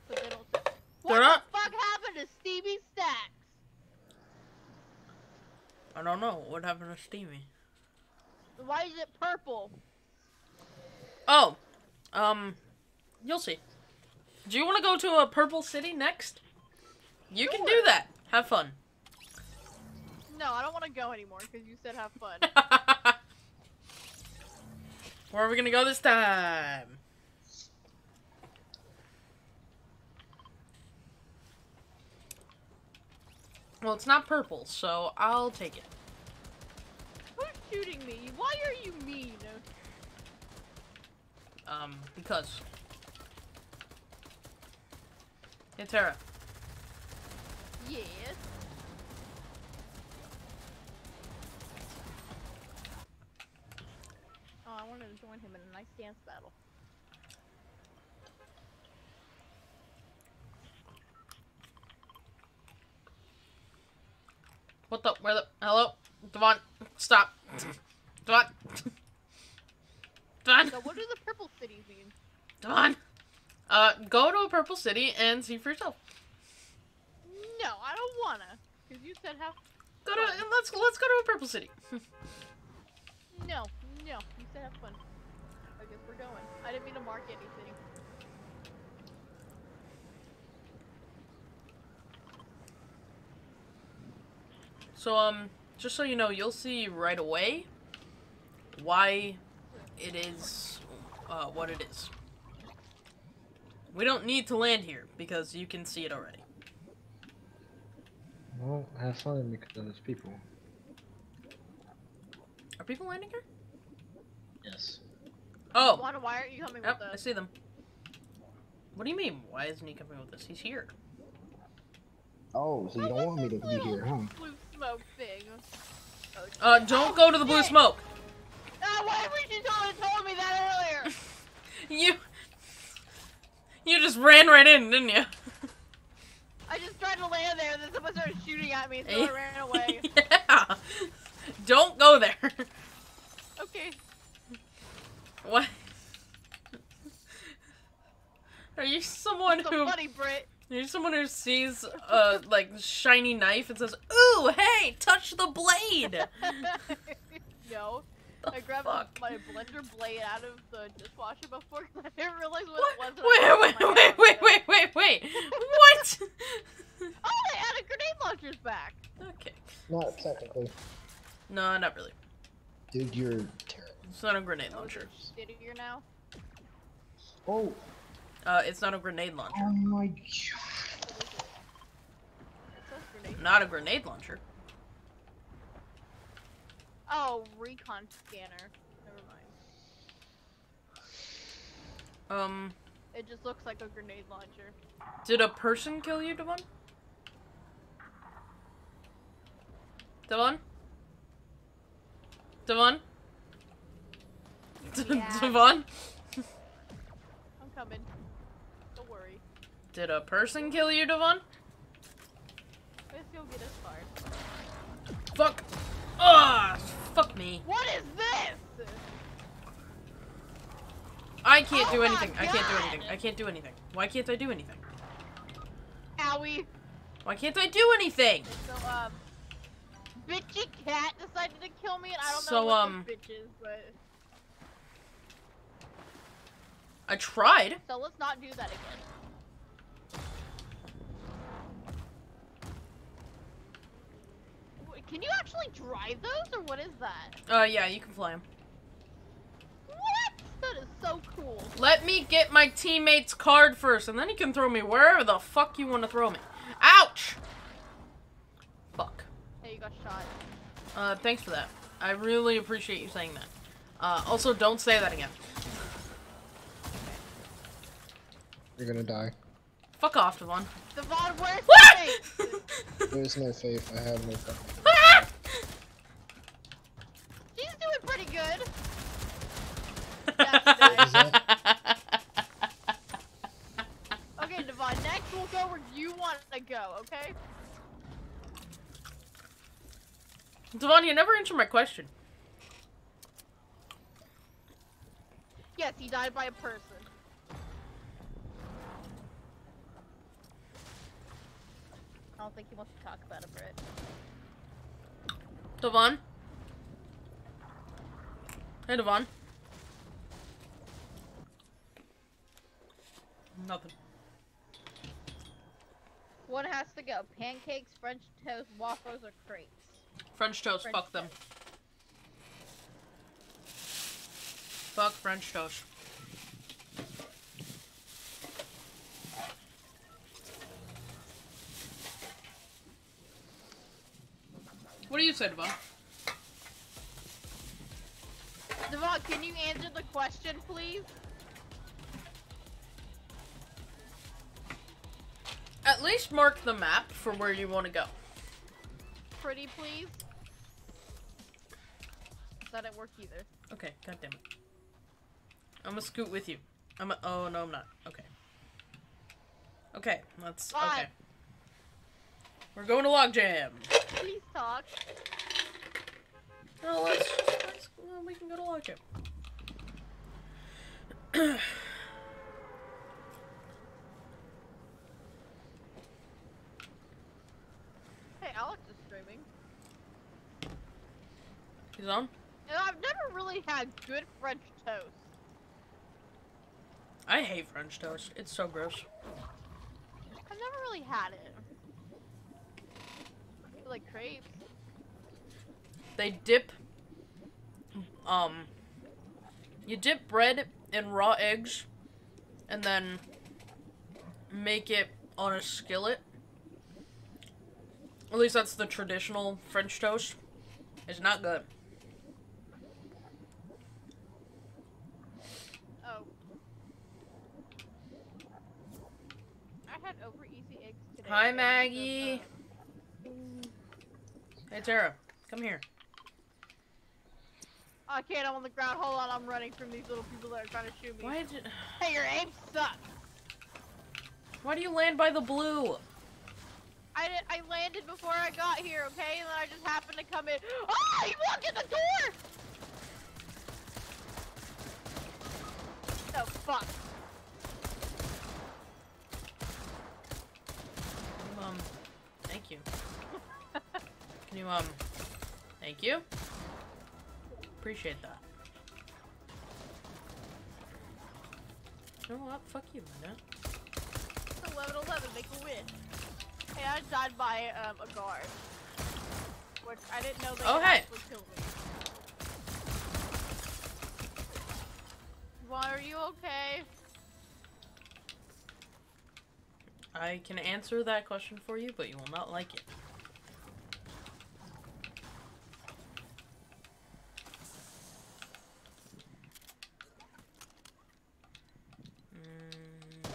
they don't What They're not- the fuck happened to Steamy Stacks? I don't know. What happened to Stevie? Why is it purple? Oh, um, you'll see. Do you want to go to a purple city next? You can do that. Have fun. No, I don't want to go anymore because you said have fun. <laughs> Where are we gonna go this time? Well, it's not purple, so I'll take it. Who's shooting me? Why are you mean? Um, because. Hey, Tara. Yes. I wanted to join him in a nice dance battle. What the? Where the? Hello? Dievonne, stop. Dievonne. Dievonne. So what do the purple cities mean? Dievonne. Uh, go to a purple city and see for yourself. No, I don't wanna. Cause you said have. Go to let's let's go to a purple city. <laughs> No, no, you said have fun. I guess we're going. I didn't mean to mark anything. So um, just so you know, you'll see right away why it is uh, what it is. We don't need to land here because you can see it already. Well, have fun because there's people. Are people landing here? Yes. Oh, Why, why aren't you coming yep, with I see them. What do you mean? Why isn't he coming with us? He's here. Oh, so you don't want me to be here, huh? Blue smoke thing. Oh, Uh, don't go to the blue smoke. Ah, why would you told, told me that earlier? <laughs> You, you just ran right in, didn't you? I just tried to land there, and then someone started shooting at me, so I <laughs> ran away. yeah. Don't go there. Okay. What? Are you someone So who? funny, Brit. Are you someone who sees a like shiny knife and says, "Ooh, hey, touch the blade." <laughs> no. The I grabbed fuck? my blender blade out of the dishwasher before <laughs> because I didn't realize what, What? it was. and I Wait, wait, wait, wait, wait, wait, wait. What? it. <laughs> Oh, they added grenade launchers back. okay. Not technically. No, not really. Dude, you're terrible. It's not a grenade Oh, is launcher. it shittier now? Oh, Uh, it's not a grenade launcher. oh my god. What is it? It says grenade. Not a grenade launcher. Oh, recon scanner. Never mind. Um, It just looks like a grenade launcher. did a person kill you, Dievonne? Dievonne? Dievonne? <laughs> Yeah. Dievonne? I'm coming. Don't worry. Did a person kill you, Dievonne? Let's go get us fired. Fuck. Ah, fuck me. What is this? I can't Oh do anything. I can't do anything. I can't do anything. Why can't I do anything? Owie. Why can't I do anything? So, um, bitchy cat decided to kill me, and I don't So, know what um, bitch is, but I tried. so let's not do that again. Wait, Can you actually drive those, or what is that? Uh, yeah, you can fly them. What? That is so cool. Let me get my teammate's card first, and then you can throw me wherever the fuck you want to throw me. Ouch! Fuck. Hey, you got shot. Uh, thanks for that. I really appreciate you saying that. Uh, also, don't say that again. You're gonna die. Fuck off, Dievonne. Dievonne, where's What? the face? <laughs> There's no faith. I have no faith. <laughs> She's doing pretty good. <laughs> Okay, Dievonne, next we'll go where you want to go, okay? Dievonne, you never answered my question. Yes, he died by a person. I don't think he wants to talk about it, Britt. Dievonne? Hey, Dievonne. Nothing. One has to go. Pancakes, French toast, waffles, or crepes. French toast, French fuck them. Fuck French toast. What do you say, Dievonne? Dievonne, can you answer the question, please? At least mark the map for where you want to go. Pretty please? That didn't work either. Okay, god damn it. I'm gonna scoot with you. I'm a- oh no I'm not. Okay. Okay, let's Fine. okay. We're going to Logjam. Please talk. No, let's, let's well, we can go to Logjam. <clears throat> Hey, Alex is streaming. He's on? And I've never really had good French toast. I hate French toast. It's so gross. I've never really had it. Like crepes. They dip um you dip bread in raw eggs and then make it on a skillet. At least that's the traditional French toast. It's not good. Oh. I had over easy eggs today. Hi, Maggy. uh, Hey Tara, come here. I can't, I'm on the ground. Hold on, I'm running from these little people that are trying to shoot me. Why did Hey, your aim sucks. Why do you land by the blue? I, did, I landed before I got here, okay? And then I just happened to come in. Oh, he walked in the door! Oh, fuck. Um, thank you. <laughs> Um, thank you. Appreciate that. You know what? Fuck you, Linda. It's 11 11, make a win. Hey, I died by um, a guard. Which I didn't know they Oh, hey. actually kill me. Why are you okay? I can answer that question for you, but you will not like it. Mm.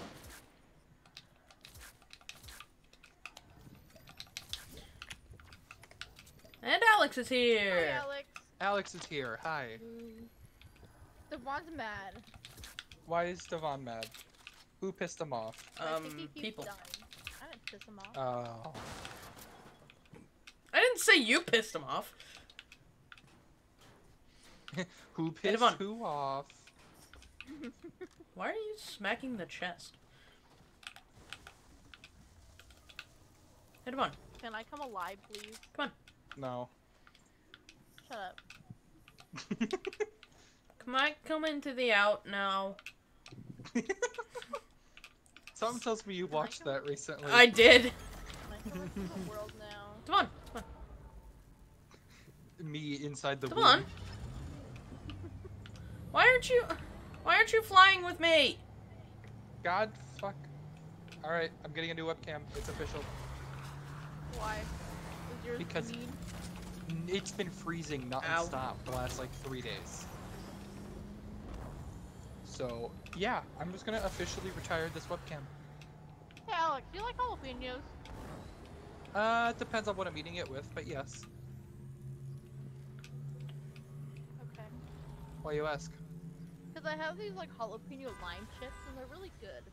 And Alex is here. Hi, here. Alex. Alex is here. Hi. The one's mad. Why is Dievonne mad? Who pissed him off? Um, think he keeps people. dying. I didn't piss him off. Oh. I didn't say you pissed him off. <laughs> Who pissed Dievonne. who off? <laughs> Why are you smacking the chest? Hey, come on. Can I come alive, please? Come on. No. Shut up. <laughs> Can I come into the out now? <laughs> Something tells me you Can I watched that recently. I did. Come into the world now? Come on, come on, Me inside the come womb. on. Why aren't you? Why aren't you flying with me? God fuck. Alright, I'm getting a new webcam. It's official. Why? Is yours Because- mean? N- It's been freezing Ow. non-stop the last like three days. So yeah, I'm just gonna officially retire this webcam. Hey, Alex, do you like jalapenos? Uh, it depends on what I'm eating it with, but yes. Okay. Why you ask? Because I have these like jalapeno lime chips and they're really good.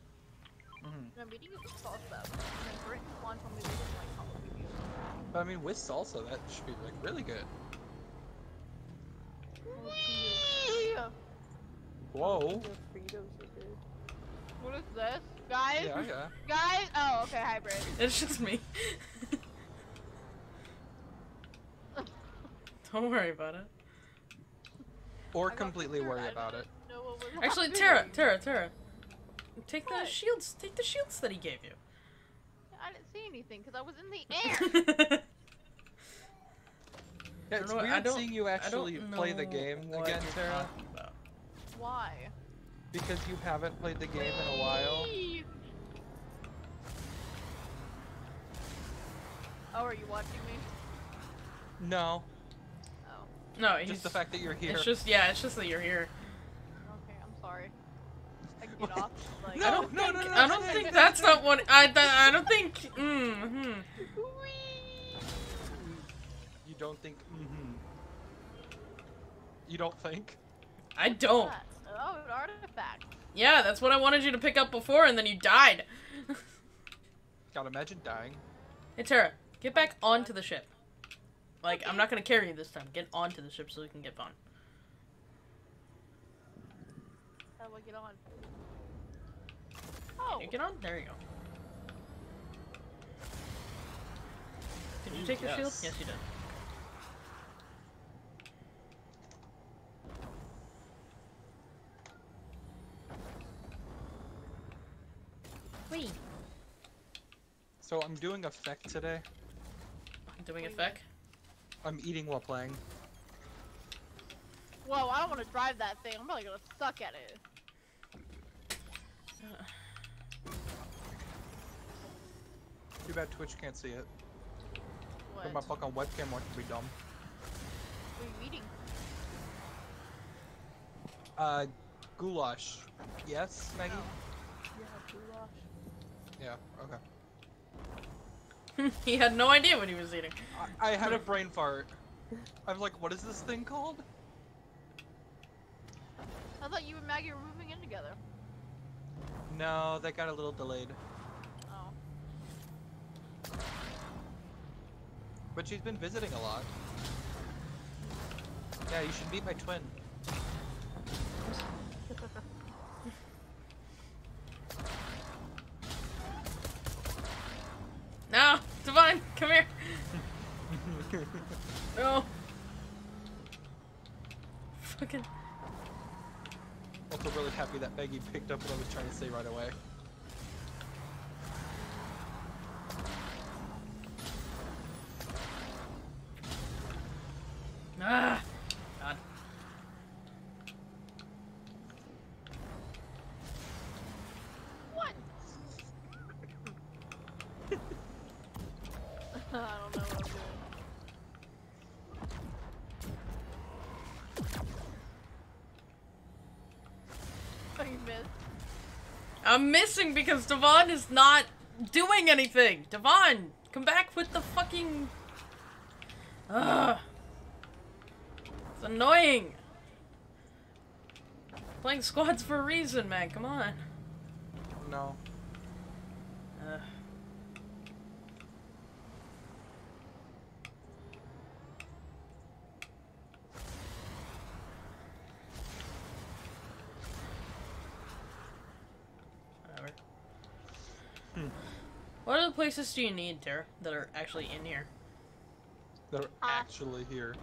hmm And I'm eating it with sauce though. And Britt and Juan told me they didn't like jalapenos. But I mean, with salsa, that should be like really good. Whee! Whoa. What is this? Guys? Yeah, yeah. Guys? Oh, okay, hybrid. <laughs> It's just me. <laughs> Don't worry about it. Or completely worry about it. didn't know what was Actually, happening. Tara, Tara, Tara. Take the shields. Take the shields that he gave you. I didn't see anything because I was in the <laughs> air. Yeah, it's don't I weird don't- seeing you actually play the game again, you're Sarah. Why? Because you haven't played the game in a while. Oh, are you watching me? No, Oh, No, he's just the fact that you're here. It's just yeah, it's just that you're here. Okay, I'm sorry. I can get off. Like, No, I don't no, think no, no, I don't think that's not what I th- I don't think. Mm, hmm. You don't think? Mm-hmm. You don't think? I don't. Oh, an artifact. Yeah, that's what I wanted you to pick up before, and then you died. <laughs> God, imagine dying. Hey Tara, get back onto the ship. Like I'm not gonna carry you this time. Get onto the ship so we can get Vaughn. How do I get on? Oh, You get on. There you go. Did you Ooh, take the shield? yes. Yes, you did. Wait. So I'm doing effect today. Doing What do effect. I'm eating while playing. whoa! I don't want to drive that thing. I'm probably gonna suck at it. Uh, Too bad Twitch can't see it. What? But my fucking webcam wants to be dumb. What are you eating? Uh, goulash. Yes, Maggy? Yeah, goulash. Yeah, okay. <laughs> he had no idea what he was eating. I, I had a brain fart. I'm like, what is this thing called? I thought you and Maggy were moving in together. No, that got a little delayed. But she's been visiting a lot. Yeah, you should meet my twin. <laughs> No, Dievonne, come here. <laughs> No. Fucking. I'm also really happy that Maggy picked up what I was trying to say right away. Ah. God. What? I don't know what I'm doing. Oh, you missed. I'm missing because Dievonne is not doing anything. Dievonne, come back with the fucking. Ugh. It's annoying. Playing squads for a reason, man. Come on. No. Ugh. Whatever. Hmm. What other places do you need, Tara, that are actually in here? That are Ah. actually here.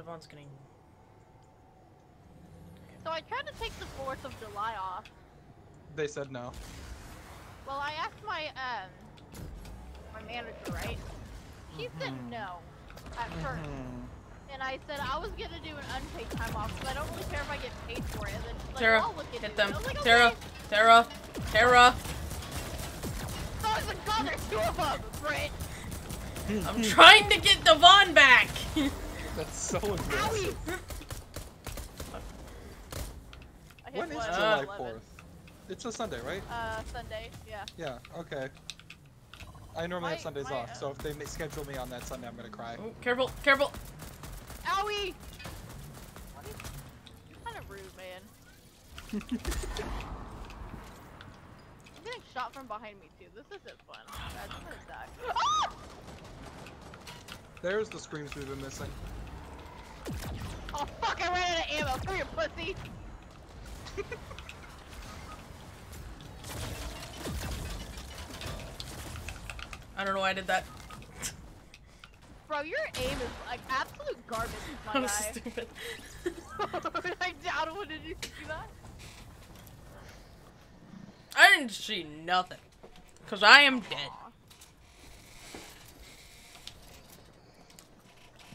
Dievonne's getting. So I tried to take the 4th of July off. They said no. Well, I asked my, um, my manager, right? He said Mhm. no at first. Mhm. And I said I was gonna do an unpaid time off because I don't really care if I get paid for it. And then she's like, Tara, I'll look into hit it. them. I was like, Tara. okay. Tara, Tara, Oh my god, there's two of them! Brit! I'm trying to get Dievonne back. <laughs> That's so Owie! embarrassing. I hit When is July 11. 4th? It's a Sunday, right? Uh, Sunday, yeah. Yeah, okay. I normally have Sundays my, off, uh, so if they schedule me on that Sunday, I'm gonna cry. Oh, careful, careful. Owie! What is... You're kind of rude, man. <laughs> I'm getting shot from behind me, too. This isn't fun. That's gonna die. Ah! There's the screams we've been missing. Oh, fuck, I ran out of ammo. Come here, pussy! I don't know why I did that. Bro, your aim is like absolute garbage, <laughs> my I'm guy. stupid. <laughs> I doubt what did you see that? I didn't see nothing. Cause I am dead.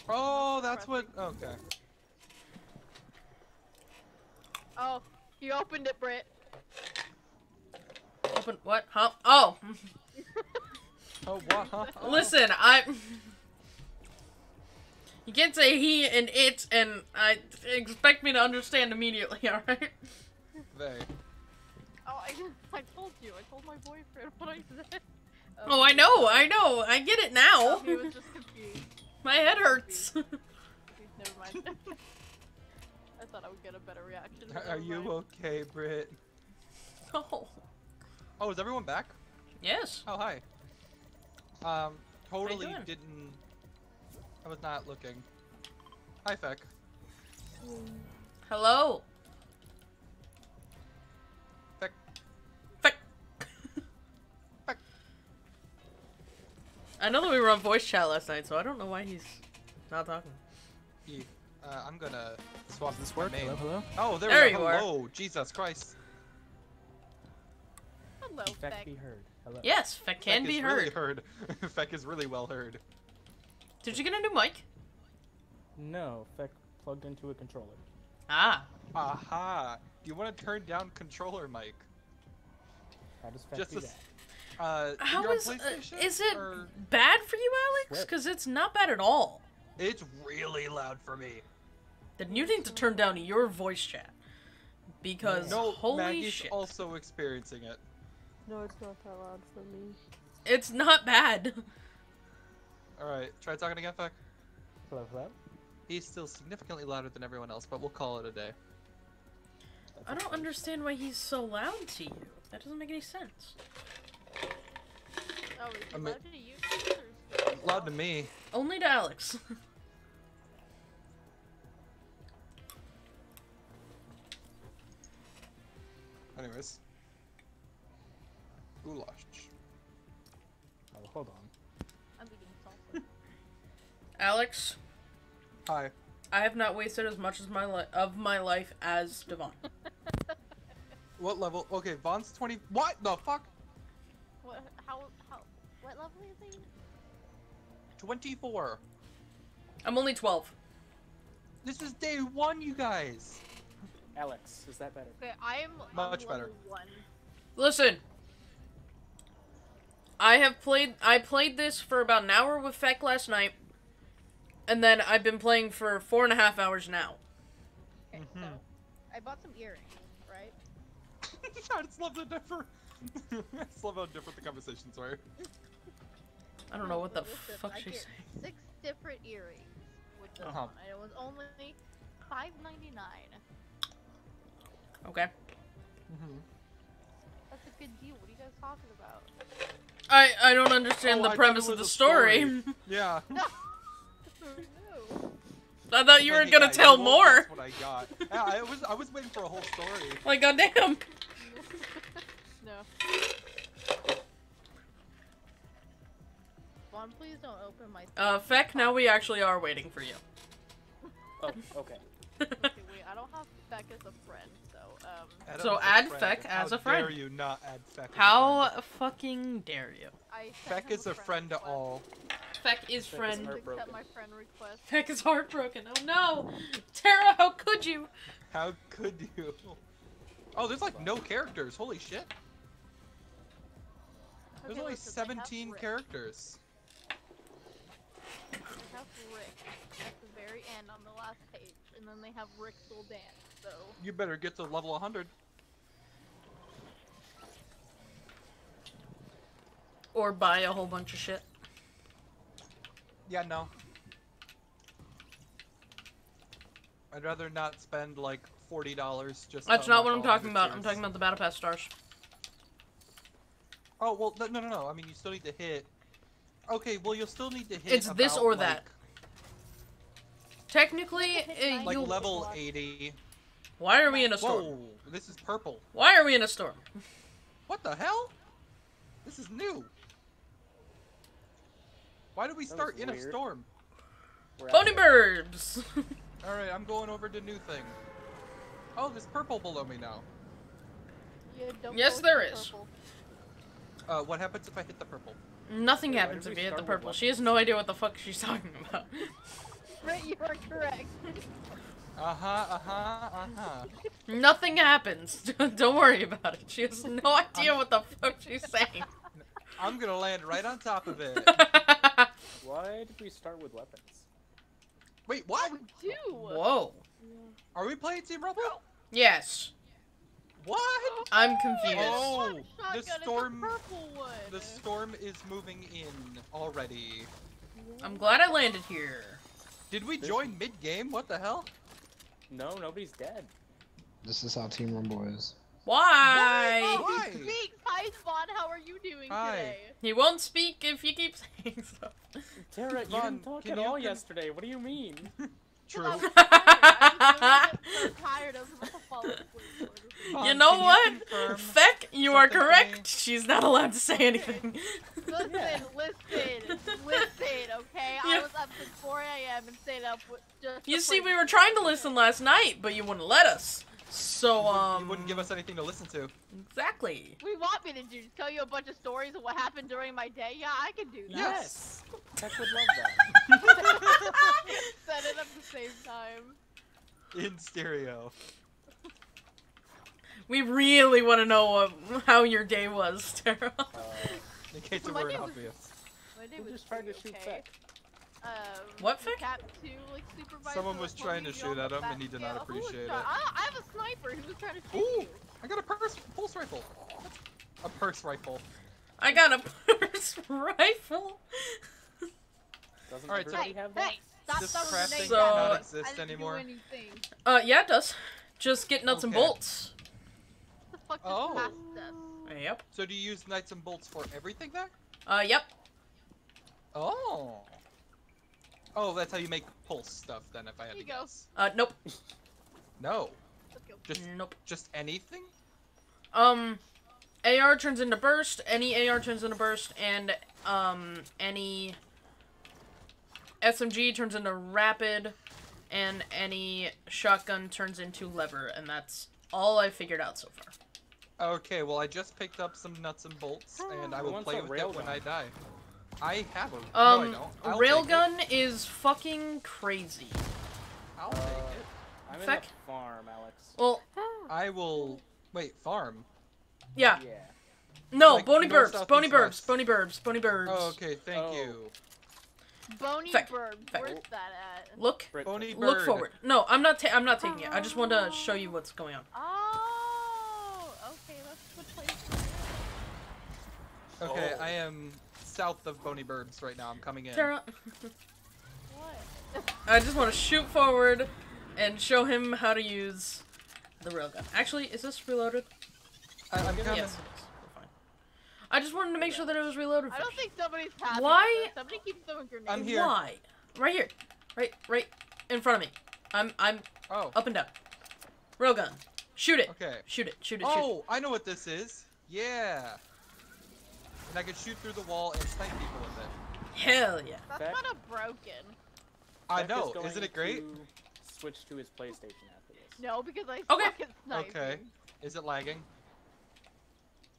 Oh, that's what. Okay. Oh, you opened it, Britt. Open what? Huh? Oh. <laughs> Oh, what? Huh? Oh. <laughs> Listen, I. You can't say he and it, and I expect me to understand immediately. <laughs> All right. They. Oh, I, I told you. I told my boyfriend what I said. Oh, I know, I know, I get it now. Oh, he was just confused. My head hurts. Never mind. I thought I would get a better reaction. but Are you mind. okay, Britt? <laughs> oh. Oh, is everyone back? Yes. Oh, hi. Um, totally didn't. I was not looking. Hi, Fecc. Hello. Fecc. Fecc. <laughs> Fecc. I know that we were on voice chat last night, so I don't know why he's not talking. Ye. Uh, I'm gonna swap this Work. my. Hello, hello. Oh, there, There we you go. are. Hello, Jesus Christ. Hello, In fact, Beck. be heard. Hello. Yes, Fecc can Fecc be is heard. Really heard. <laughs> Fecc is really well heard. Did you get a new mic? No, Fecc plugged into a controller. Ah. Aha! Do you want to turn down controller mic? How does Fecc Just do a s- that? Uh, How is uh, is it or- bad for you, Alex? Because it's not bad at all. It's really loud for me. Then you need to turn down your voice chat. Because no, holy Maggy's shit, also experiencing it. No, it's not that loud for me. it's not bad. <laughs> All right, try talking again, Fecc. Hello, hello. He's still significantly louder than everyone else, but we'll call it a day. I don't understand why he's so loud to you. That doesn't make any sense. Oh, is I he mean- loud to you? or is he Loud to me. Only to Alex. <laughs> Anyways. Goulash. Oh, hold on. I'm eating salsa. <laughs> Alex, Hi. I have not wasted as much as my li- of my life as Dievonne. <laughs> What level? Okay, Vaughn's 20. What the fuck? What? How? How? What level is he? 24. I'm only 12. This is day one, you guys. Alex, is that better? Okay, I am Much on better. one. Listen. I have played I played this for about an hour with Fecc last night. And then I've been playing for four and a half hours now. Okay, Mhm. so I bought some earrings, right? <laughs> I just love the different. <laughs> I just love how different the conversations were. I don't know what the Listen, fuck I she's get saying. Six different earrings with this Uh-huh. one, and it was only five ninety nine. Okay. Mm-hmm. That's a good deal. What are you guys talking about? I I don't understand Oh, the I premise of the story. story. <laughs> Yeah. <laughs> No. I thought you were gonna tell well, more. That's what I got. <laughs> yeah, I was I was waiting for a whole story. Like goddamn. no. Vaughn, please don't open my. Uh, Fecc, now we actually are waiting for you. Oh, okay. Okay, wait, I don't have Fecc as a friend, so um. Add So him as a add friend. Fecc How as a friend. dare you not add Fecc? as a How fucking dare you? I Fecc is a friend to all. Fecc is Fecc friend. Please heartbroken. friend. Fecc is heartbroken. Oh no! Tara, how could you? How could you? Oh, there's like no characters. Holy shit. There's Okay, only listen, 17 Rick. characters. They have Rick at the very end on the last page, and then they have Rick's little dance. So You better get to level 100. Or buy a whole bunch of shit. Yeah, no. I'd rather not spend like $40 just That's not what I'm talking about. I'm talking about the Battle Pass stars. Oh, well, no, no, no. I mean, you still need to hit. Okay, well, you'll still need to hit. It's this or like- that. Technically, hit uh, Like you'll- level 80. Why are we in a storm? Whoa, this is purple. Why are we in a storm? <laughs> What the hell? This is new. Why did we That start in a storm? We're Pony out there. Burbs! <laughs> Alright, I'm going over to new thing. Oh, there's purple below me now. yeah, don't Yes, go with there the is. purple. Uh, what happens if I hit the purple? Nothing Wait, why happens if you hit the purple. She has no idea what the fuck she's <laughs> talking about. Right, you are correct. Uh-huh, uh-huh, uh-huh. Nothing happens. <laughs> Don't worry about it. She has no idea what the fuck she's saying. I'm gonna land right on top of it. <laughs> Why did we start with weapons? Wait, what? we do. Whoa. Are we playing Team Rumble? Yes. What? I'm confused. Oh, Shotgun, the it's a storm- purple one. The storm is moving in already. I'm glad I landed here. Did we join mid-game? What the hell? No, nobody's dead. This is how Team Rumble is. Why? Oh, Why? he speaks. Hi, Spawn. How are you doing Hi. today? He won't speak if you keep saying <laughs> stuff. Tara, you Vaughn, didn't talk can at all con- yesterday. What do you mean? <laughs> True. I'm <laughs> tired. I'm so tired of to fall asleep. Vaughn, You know what? confirm Fecc, you are something to me? correct. She's not allowed to say anything. <laughs> Listen, Yeah. listen, listen, okay? I was up since 4 a.m. and stayed up just. You see, we were trying to listen last night, but you wouldn't let us. So, um. You wouldn't give us anything to listen to. Exactly. We do you want me to do? Just tell you a bunch of stories of what happened during my day? Yeah, I can do that. Yes. Heck would love that. <laughs> Set it up the same time. In stereo. We really want to know what, how your day was, <laughs> Tara. Uh, In case it My weren't obvious. My day we was just tried to pretty shoot okay. Fecc. Um, What, the 2, like, Someone was trying to shoot the at him, and he did not scale. Who appreciate it. I, I have a sniper who was trying to shoot Ooh, you. I got a purse, pulse rifle. A purse rifle. I got a <laughs> purse rifle. Doesn't Alright, so- everybody Hey, have that? hey, stop Does crafting so, not exist anymore? Uh, yeah, it does. Just get nuts and bolts. What the fuck Oh. passed us? Yep. So do you use knights and bolts for everything there? Uh, yep. Oh. Oh, that's how you make pulse stuff then, if I had Here to you go. guess. Uh, nope. No, Let's go. just Nope. just anything. Um, AR turns into burst. Any AR turns into burst, and um, any SMG turns into rapid, and any shotgun turns into lever, and that's all I figured out so far. Okay, well I just picked up some nuts and bolts, and I will play a with it when? I die. I have a. Um, no, I don't. I'll railgun is fucking crazy. I'll Uh, take it. I'm in Fecc? the farm, Alex. Well, I will. Wait, farm. yeah. Yeah. No, Like bony north, burbs, south, bony east, burbs, west. bony burbs, bony burbs. Oh, okay, thank Oh. you. Bony Fecc, bird. feck. Where's that at? Look, Bony look bird. forward. No, I'm not. Ta- I'm not taking it. I just want to show you what's going on. Oh, okay. Let's switch places. Okay, Oh. I am south of Boney Burbs right now. I'm coming in. Tara, What? I just want to shoot forward and show him how to use the railgun. Actually, is this reloaded? I, I'm Yes, coming. it is. We're fine. I just wanted to make sure that it was reloaded. I don't think somebody's happy. Why- Somebody keeps throwing grenades. I'm here. Why? Right here. Right, right in front of me. I'm, I'm Oh, up and down. Railgun. Shoot it. okay. Shoot it. Shoot it. Shoot it. Oh, I know what this is. Yeah. And I can shoot through the wall and snipe people with it. Hell yeah. That's Fecc? kind of broken. I Fecc know. going Isn't it great? to Switch to his PlayStation after this. No, because I Okay. suck at sniping. Okay. Is it lagging?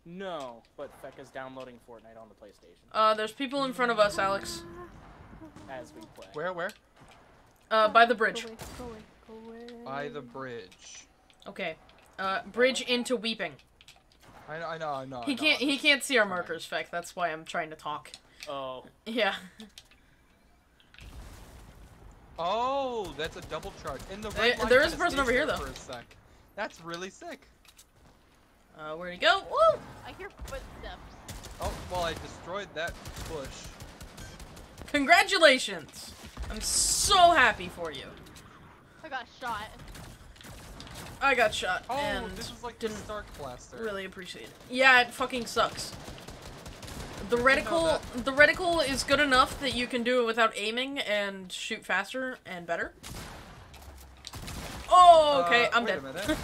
No, but Fecc is downloading Fortnite on the PlayStation Uh, there's people in front of us, Alex. as we play. Where? Where? Uh, by the bridge. Go away, go away, go away. By the bridge. Okay. Uh, bridge into weeping. I know, I know, I know. I He know, can't. He can't see our markers, Fecc. That's why I'm trying to talk. Oh. Yeah. Oh, that's a double charge. In the Uh, red line there is a person over here, there though. For a sec. That's really sick. Uh, where'd he go? Woo! I hear footsteps. Oh, well, I destroyed that bush. Congratulations! I'm so happy for you. I got shot. I got shot Oh, and this was like didn't the Stark Blaster. really appreciate it. Yeah, it fucking sucks. The Good reticle, the reticle is good enough that you can do it without aiming and shoot faster and better. Oh, okay, Uh, I'm wait dead. a minute.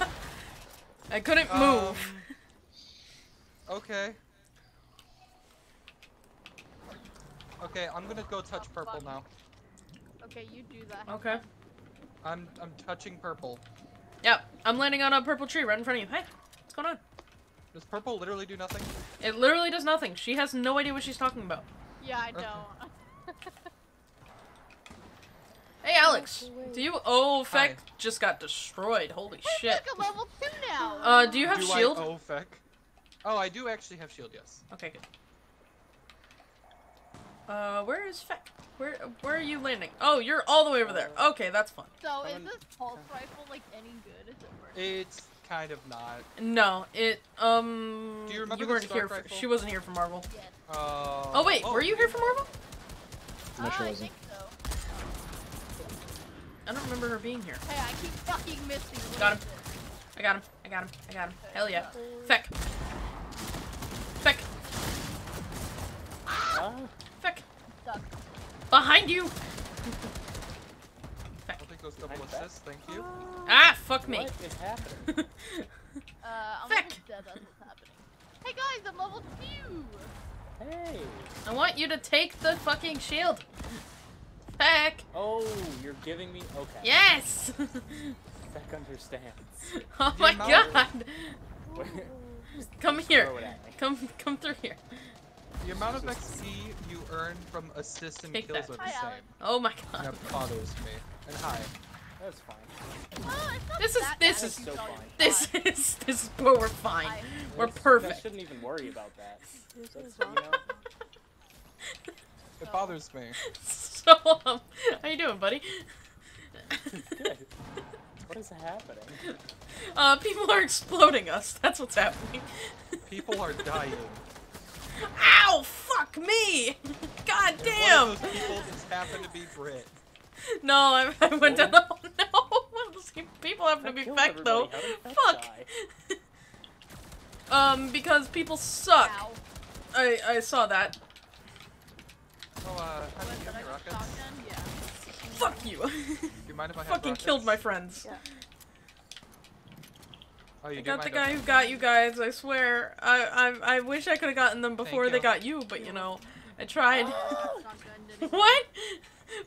<laughs> I couldn't move. Um, okay. Okay, I'm gonna go touch purple now. Okay, you do that. Okay. I'm I'm touching purple. Yep, I'm landing on a purple tree right in front of you. Hey, what's going on? Does purple literally do nothing? It literally does nothing. She has no idea what she's talking about. Yeah, I Okay. don't. <laughs> Hey, Alex, do you? Oh, Fecc Hi. just got destroyed. Holy I'm shit. like a level two now. Uh, do you have do shield? I oh Fecc? Oh, I do actually have shield. Yes. Okay, good. Uh, where is Fecc? Where where are you landing? Oh, you're all the way over there. Okay, that's fun. so is this pulse rifle like any good? Is it worth it? It's kind of not. No, it um. Do you remember you the weren't Stark here. For, rifle? she wasn't here for Marvel. Yes. Uh, Oh wait, were you here for Marvel? I'm not Uh, sure I was it. think so. I don't remember her being here. Hey, I keep fucking missing. What Got him. I got him. I got him. I got him. Hell yeah. Fecc. Fecc. Ah, Fecc. Stuck. Behind you. I'll take those double assists. Thank you. Ah, fuck me. what is happening? <laughs> Uh, I'm Fecc. dead. That's what's happening. Hey guys, I'm level two. Hey. I want you to take the fucking shield. Fecc. Oh, you're giving me. Okay. Yes. Fecc understands. <laughs> oh The my amount- god. <laughs> Come here. Throw it at me. Come come through here. The amount of XP you earn from assists and Take kills that. are the Hi, same. Alex. Oh my god. that bothers me. And hi. That's fine. Oh, This is- this is if so don't fine. This is this is where we're fine. I- We're perfect. I shouldn't even worry about that. That's, you know, It bothers me. <laughs> So um, how you doing, buddy? good. <laughs> What is happening? Uh, people are exploding us. That's what's happening. People are dying. <laughs> Ow! Fuck me! <laughs> God damn! One of those people just happened to be Brit. No, I, I went down. Oh <laughs> no! One of those people happen to be killed Fecc though. everybody. How did Fecc Fuck. <laughs> Um, because people suck. Ow. I I saw that. Oh, uh, how do What, you have your get rockets? Yeah. Fuck you. You mind if I have Fucking killed my friends. Yeah. Oh, you I got the guy Okay. who got you guys. I swear. I I I wish I could have gotten them before they got you, but you know, I tried. Shotgun didn't <laughs> what?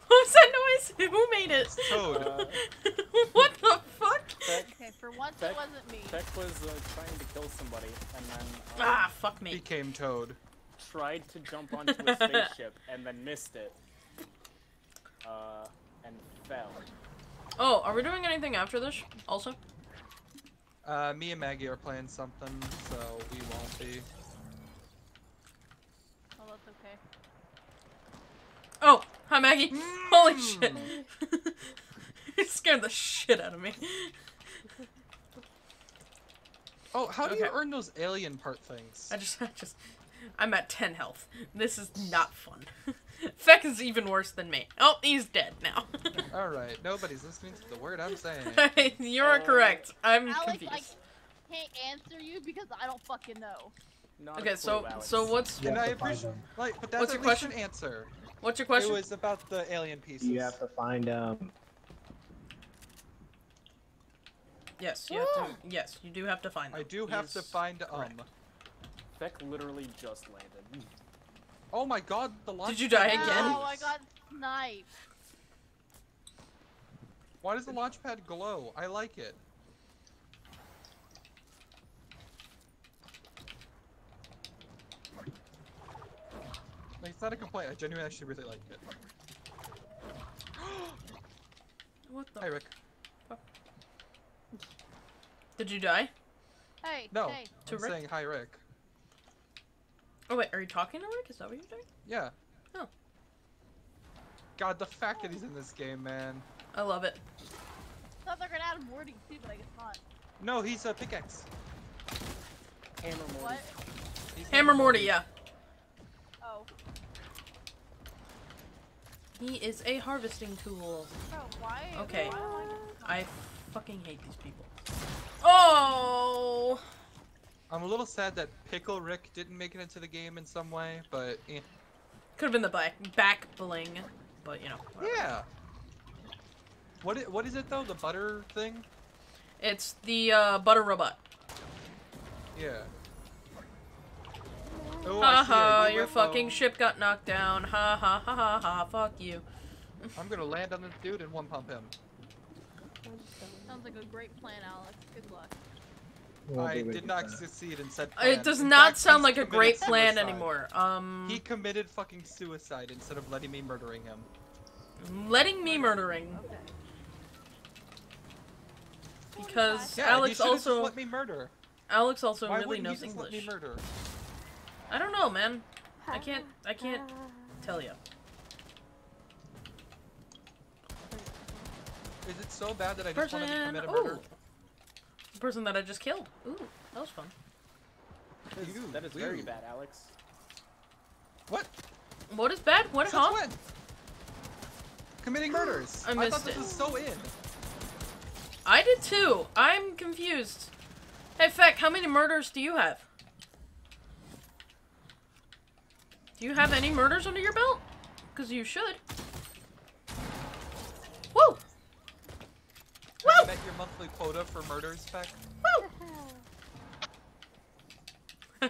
What was that noise? Who made it? Toad. Uh, <laughs> what the fuck? Fecc, Okay, for once Fecc- it wasn't me. Fecc was uh, trying to kill somebody and then uh, Ah, fuck me. Became Toad. tried to jump onto a <laughs> spaceship and then missed it. Uh, and fell. Oh, are we doing anything after this? Also? Uh, me and Maggy are playing something, so we won't be. Oh, that's okay. Oh, hi Maggy. Holy shit. <laughs> you scared the shit out of me. Oh, how do you earn those alien part things? I just, I just, I'm at 10 health. This is not fun. <laughs> <laughs> Fecc is even worse than me. Oh, he's dead now. <laughs> Alright, nobody's listening to the word I'm saying. <laughs> You're Uh, correct. I'm Alex, confused. I can't answer you because I don't fucking know. Not Okay, clue, so Alex. so what's You and I appreciate, like, but that's What's your question? answer. what's your question? It question? was about the alien pieces. You have to find um. Yes, you have to. <gasps> Yes, you do have to find. I do have to find um. correct. Fecc literally just landed. Oh my god, the launch. Did you die pad again? Oh, I glows. got sniped. Why does the launch pad glow? I like it. Like, it's not a complaint. I genuinely actually really like it. <gasps> What the? Hi, Rick. Did you die? Hey, No, hey. I'm Rick? saying hi, Rick. Oh wait, are you talking to Rick? Is that what you're doing? Yeah. Oh. God, the fact that he's in this game, man. I love it. thought they're gonna add Morty too, but I guess not. No, he's a pickaxe. Hammer Morty. What? He's Hammer Morty, yeah. Oh. He is a harvesting tool. Bro, why? Okay. Why I I fucking hate these people. Oh! I'm a little sad that Pickle Rick didn't make it into the game in some way, but eh. Could have been the back back bling, but you know. whatever. yeah. What? What is it though? The butter thing? It's the uh, butter robot. Yeah. Oh, I see Haha, a your UFO. fucking ship got knocked down. Ha ha ha ha ha. Fuck you. <laughs> I'm gonna land on this dude and one pump him. Sounds like a great plan, Alex. Good luck. Well, I did not that. succeed in said plan. It does In not fact, sound like a great plan suicide. anymore. Um, He committed fucking suicide instead of letting me murdering him. letting me murdering Okay. because Yeah, Alex should've just also let me murder. Alex also Why really knows he just English. let me murder? I don't know, man. I can't. I can't tell you. Is it so bad that I just Person. wanted to commit a murder? The person that I just killed. Ooh, that was fun. That is, that is very bad, Alex. What? What is bad? What, Since huh? when? Committing murders. I I, missed thought this it. was so in. I did too. I'm confused. Hey, Fecc, how many murders do you have? Do you have any murders under your belt? Because you should. Woo! Have Woo! you met your monthly quota for murders, Beck? Woo! <laughs>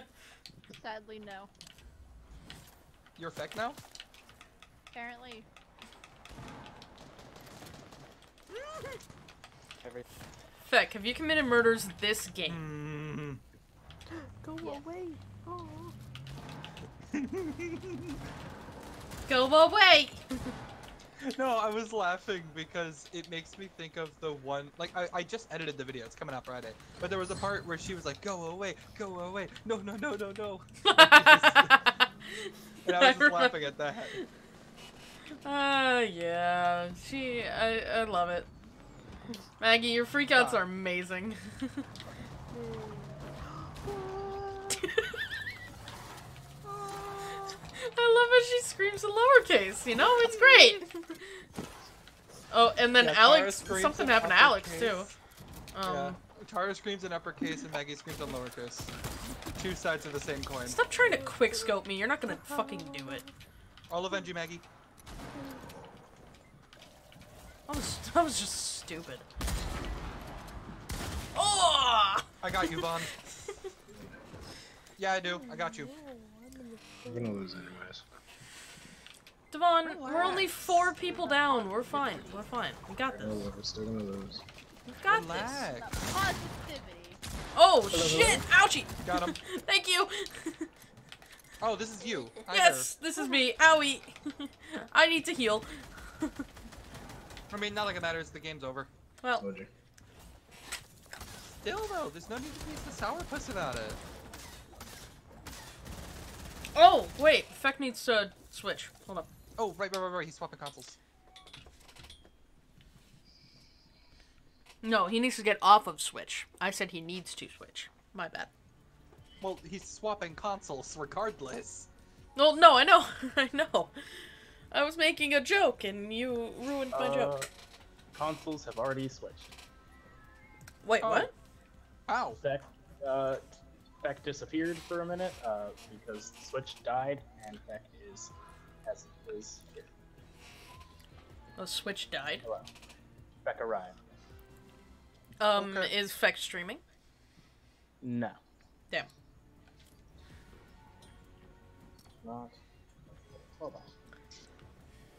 Sadly, no. You're Fecc now? Apparently. Every Fecc, have you committed murders this game? Mm. Go away. Oh. Go away! <laughs> No, I was laughing because it makes me think of the one. Like, I, I just edited the video. It's coming out Friday. But there was a part where she was like, "Go away, go away, no, no, no, no, no," <laughs> and I was just laughing at that. Uh, yeah. She, I, I love it. Maggy, your freakouts Ah. are amazing. <laughs> I love how she screams in lowercase, you know? It's great! <laughs> oh, and then Yeah, Alex, something happened to Alex, too. uppercase. Um, yeah. Tara screams in uppercase and Maggy screams in lowercase. Two sides of the same coin. Stop trying to quickscope me, you're not gonna fucking do it. I'll avenge you, Maggy. That was, <laughs> that was just stupid. Oh! I got you, Vaughn. yeah, I do. I got you. We're gonna lose anyways. Dievonne, we're only four people down. We're fine. We're fine. We got this. We're this. gonna lose. They're gonna lose. We've got this. Positivity. Oh shit! Ouchie! Got him. <laughs> Thank you. <laughs> Oh, this is you. Hi yes, this is me. Owie. <laughs> I need to heal. there. I mean, not like it matters. The game's over. Well, Still, though, there's no need to be so sourpuss about it. Oh wait, Fecc needs to switch. Hold up. Oh, right, right, right, right. He's swapping consoles. No, he needs to get off of switch. I said he needs to switch. My bad. Well, he's swapping consoles regardless. No, no, I know, <laughs> I know. I was making a joke and you ruined my Uh, joke. consoles have already switched. Wait, oh. what? Ow. Beck, uh, Beck disappeared for a minute uh, because the Switch died, and Beck is as is here. The switch died. Hello. Beck arrived. Um, Okay. is Fecc streaming? No. Damn. Not. Hold on.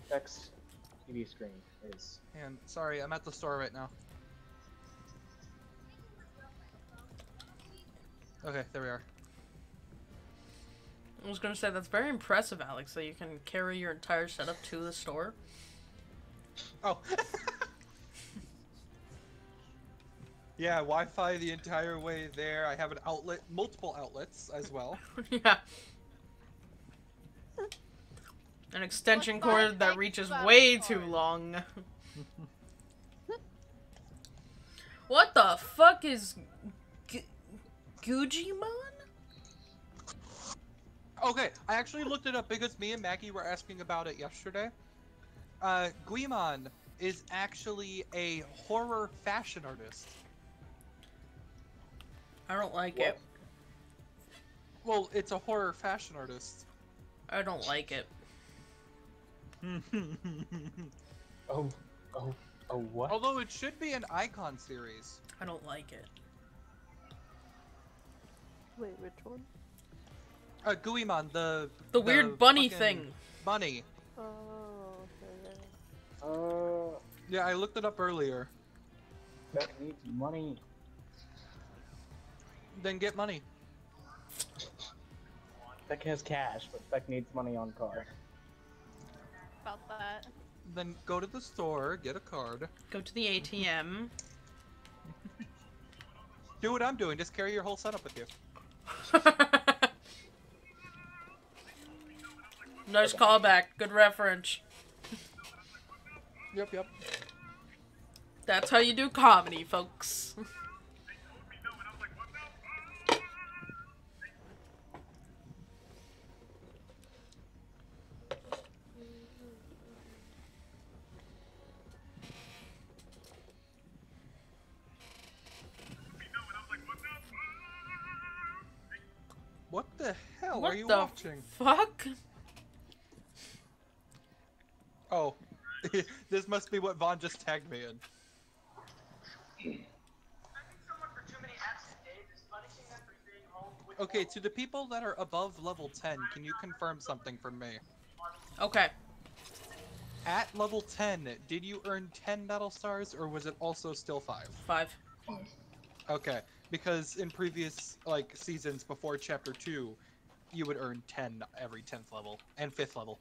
Beck's TV screen is. And sorry, I'm at the store right now. Okay, there we are. I was gonna say that's very impressive, Alex, that you can carry your entire setup to the store. Oh. <laughs> Yeah, Wi-Fi the entire way there. I have an outlet, multiple outlets as well. <laughs> yeah. An extension Plus five cord that extra reaches cord. way too long. <laughs> what the fuck is Gu- Guggimon? Okay, I actually looked it up because me and Maggy were asking about it yesterday. Uh, Guggimon is actually a horror fashion artist. I don't like it. Well, it's a horror fashion artist. I don't like it. <laughs> Oh, oh, oh, what? Although it should be an icon series. I don't like it. Wait, which one? Uh, Guggimon, the The weird bunny thing. Bunny. Oh, okay. yeah. Uh, Yeah, I looked it up earlier. that needs money. Then get money. Beck has cash, but Beck needs money on card. About that. Then go to the store, get a card. Go to the ATM. <laughs> Do what I'm doing. Just carry your whole setup with you. <laughs> nice callback. Good reference. Yep, yep. That's how you do comedy, folks. <laughs> hell What are you watching? Fuck. Oh, <laughs> this must be what Vaughn just tagged me in. Okay, to the people that are above level 10, can you confirm something for me? Okay. At level 10, did you earn 10 battle stars or was it also still 5? Five. Okay, because in previous like seasons before chapter 2, you would earn 10 every 10th level and 5th level.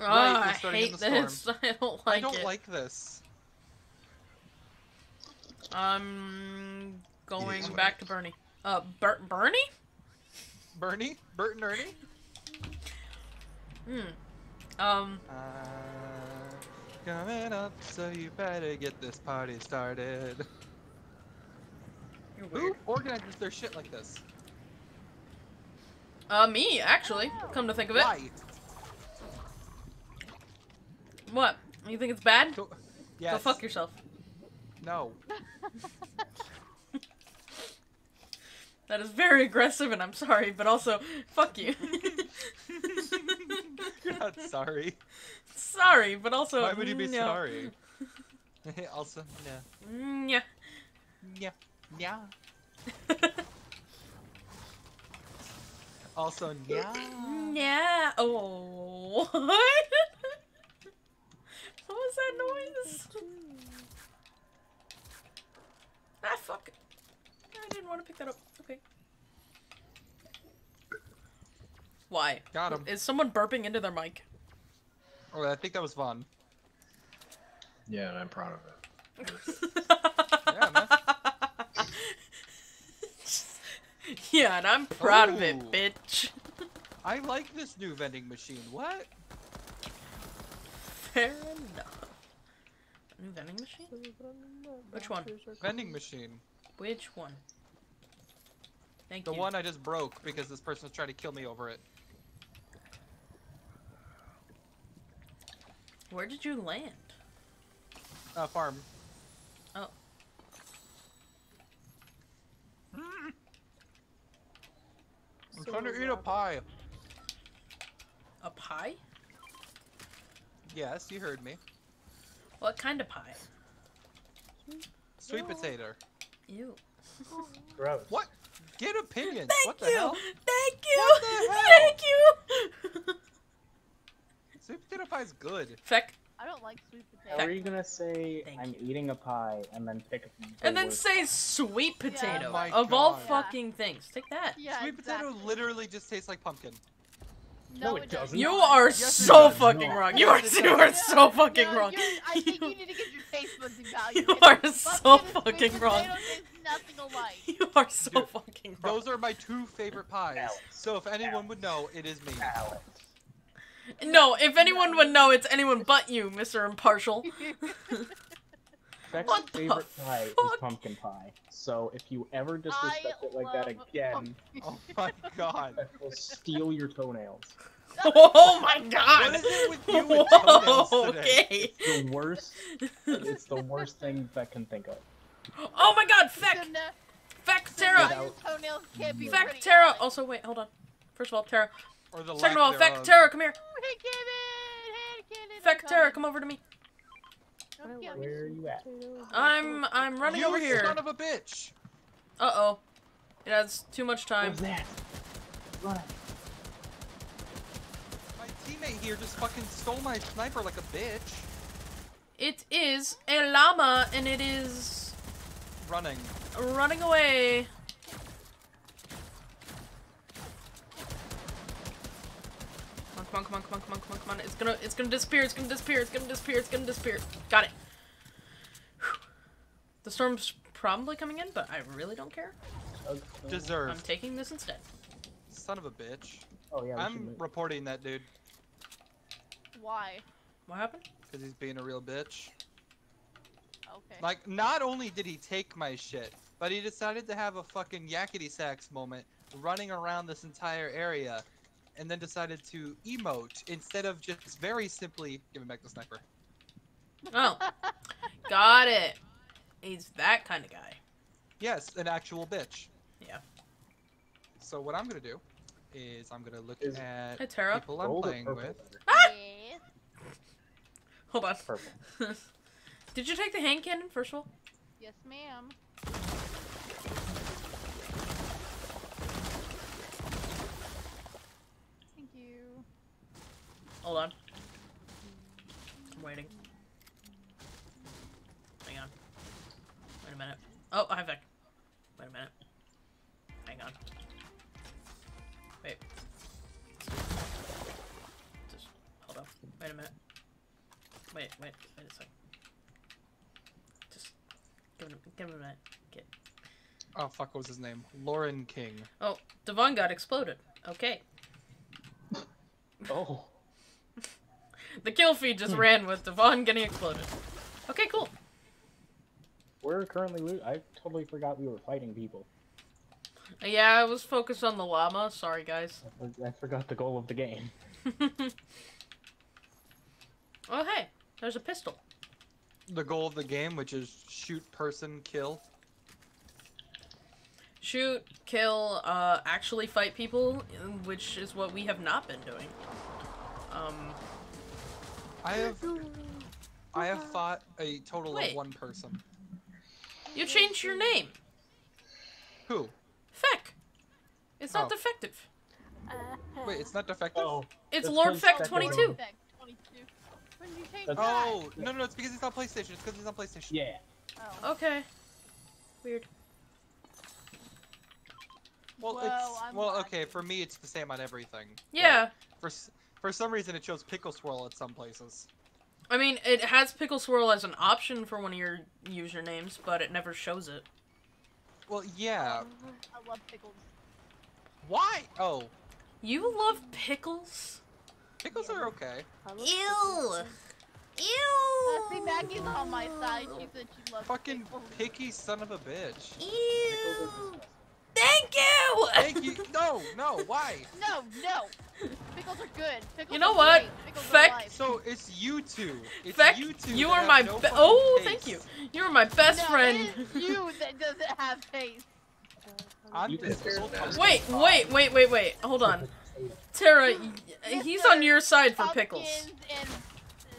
Ah, we're I hate this. <laughs> I don't like I don't it. like this. I'm going what back to Bernie. Uh, Ber- Bernie? Bernie? Bert and Ernie? Hmm. Um, Uh, coming up, so you better get this party started. <laughs> you're Who organizes their shit like this? Uh, me, actually. Come to think of it. Why? What? You think it's bad? Go, yes. Go fuck yourself. No. <laughs> That is very aggressive, and I'm sorry, but also, fuck you. <laughs> You're not sorry. sorry, but also. Why would you be no. sorry? <laughs> also, no. Mm, yeah. Yeah. Yeah. <laughs> Also, yeah. Yeah. Oh. What? <laughs> what was that noise? ah, fuck. I didn't want to pick that up. Okay. Why? Got him. Is someone burping into their mic? Oh, I think that was Vaughn. Yeah, and I'm proud of it. <laughs> yeah, and I'm proud of it, bitch. <laughs> I like this new vending machine. What? Fair enough. New vending machine? Which one? Vending machine. Which one? Thank The you. The one I just broke because this person was trying to kill me over it. Where did you land? Uh, farm. Oh. I'm trying to eat a pie. A pie? Yes, you heard me. What kind of pie? Sweet potato. Ew. <laughs> Gross. What? Get opinions. Thank what the you! hell? Thank you! What the <laughs> hell? Thank you! Sweet potato pie is good. Fecc. I don't like sweet How are you gonna say Thank I'm you. eating a pie and then pick the And then say sweet potato. Oh my of all God. fucking things. Take that. Yeah, Sweet potato literally just tastes like pumpkin. No, it doesn't. You are Yes, so fucking No. wrong. You are, <laughs> you does. are so fucking no, wrong. you're- I think You- you <laughs> need to get your taste buds evaluated. You are so fucking wrong. nothing alike. <laughs> You are so Dude, fucking wrong. Those are my two favorite pies. Alex. So if anyone would know, it is me. Alex. No, if anyone would know, it's anyone but you, Mr. Impartial. Beck's What the favorite pie is fuck? pumpkin pie. So if you ever disrespect I it like that again. <laughs> Oh my god. Beck will steal your toenails. Oh my god! is it with you and toenails today? okay. The worst. it's the worst thing Beck can think of. Oh my god, So Fecc! now- Fecc, so Tara! now your toenails can't be Fecc, pretty, Tara! Also, wait, hold on. First of all, Tara. Or the Second of all, Fecc, thereof. Tara, come here. Hey, Kevin! Hey, Kevin! Fecc, come over to me. Don't kill me. Where are you at? I'm, I'm running you over here. son of a bitch! Uh oh. It has too much time. What's that? Run. My teammate here just fucking stole my sniper like a bitch. It is a llama, and it is Running. running away. Come on, come on, come on, come on, come on, come on. It's gonna, it's gonna disappear, it's gonna disappear, it's gonna disappear, it's gonna disappear. Got it. Whew. The storm's probably coming in, but I really don't care. Okay. I'm taking this instead. Son of a bitch. Oh yeah. I'm reporting that dude. Why? What happened? Because he's being a real bitch. Okay. Like, not only did he take my shit, but he decided to have a fucking yakety sax moment running around this entire area and then decided to emote instead of just very simply giving back the sniper. Oh, <laughs> got it. He's that kind of guy. Yes, an actual bitch. Yeah. So what I'm gonna do is I'm gonna look Is- at Hey, Tara. people I'm Gold playing purple? with. Yes. Hold on. Purple. <laughs> Did you take the hand cannon first of all? Yes, ma'am. Thank you. Hold on. I'm waiting. Hang on. Wait a minute. Oh, hi Vic. Wait a minute. Hang on. Wait. Just hold up. Wait a minute. Wait, wait, wait a second. Just give it, a- give it a minute. Get. Oh fuck, what was his name? Lauren King. Oh, Dievonne got exploded. Okay. <laughs> Oh. The kill feed just ran with Dievonne getting exploded. Okay, cool. We're currently. Lo- I totally forgot we were fighting people. Yeah, I was focused on the llama. Sorry, guys. I for- I forgot the goal of the game. <laughs> oh, hey, there's a pistol. The goal of the game, which is shoot person, kill. Shoot, kill, uh, actually fight people, which is what we have not been doing. Um, I have I have fought a total Wait. of one person. you changed your name. Who? Fecc. It's not Oh. defective. Uh, Wait, it's not defective? Oh. It's Lord because Fecc Fecc 22. already- Back 22. When did you change that? Oh, no, no, no, it's because he's on PlayStation. It's because he's on PlayStation. Yeah. Oh. Okay. Weird. Well, Whoa, it's I'm well, okay. For me, it's the same on everything. Yeah. For s- for some reason, it shows pickle swirl at some places. I mean, it has Pickle Swirl as an option for one of your usernames, but it never shows it. Well, yeah. I love pickles. Why? Oh, You love pickles? pickles are okay. Ew. Ew. see, Maggy's on my side. She said she loves Fucking pickles. picky son of a bitch. Ew. Thank you. Thank you. <laughs> No, no. Why? No, no. Pickles are good. Pickles You know are what? great. Fecc- are. So it's you two. It's Fecc, you two. you are my no be- oh, taste. thank you. You are my best no, friend. It is you that doesn't have taste. I'm You just compare so that. tough. Wait, wait, wait, wait, wait. Hold on. Tara, he's on your side for pickles.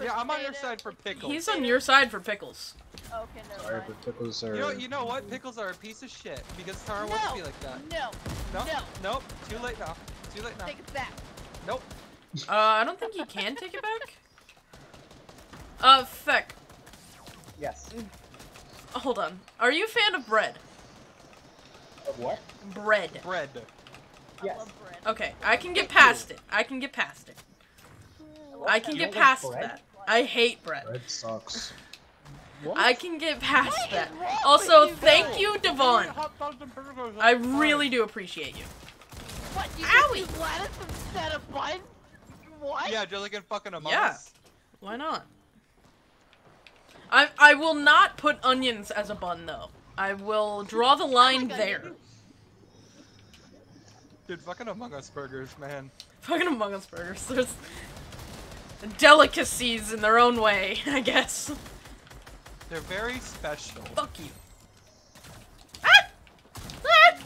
Yeah, I'm on your side for pickles. He's on your side for pickles. Okay, never Sorry, mind. but pickles are. You know, you know what? Pickles are a piece of shit because Tara wants to be like that. No, No, no. nope. Too late now. Too late now. take it back. Nope. Uh, I don't think he can take it back. Uh, Fecc, Yes. hold on. Are you a fan of bread? Of what? Bread. Bread. Yes. love bread. Okay, I can get past it. I can get past it. I can get don't like past bread? that. I hate bread. Red sucks. What? I can get past What is that. Also, you thank guys? you, Dievonne. Hot dogs and burgers, I really do appreciate you. What, you Owie. just do lettuce instead of buns? What? Yeah, just like in fucking Among Yeah. Us. Why not? I I will not put onions as a bun though. I will draw the <laughs> oh line my God. there. Dude, fucking Among Us burgers, man. Fucking Among Us burgers. There's delicacies in their own way, <laughs> I guess. They're very special. Fuck you. Ah! Ah!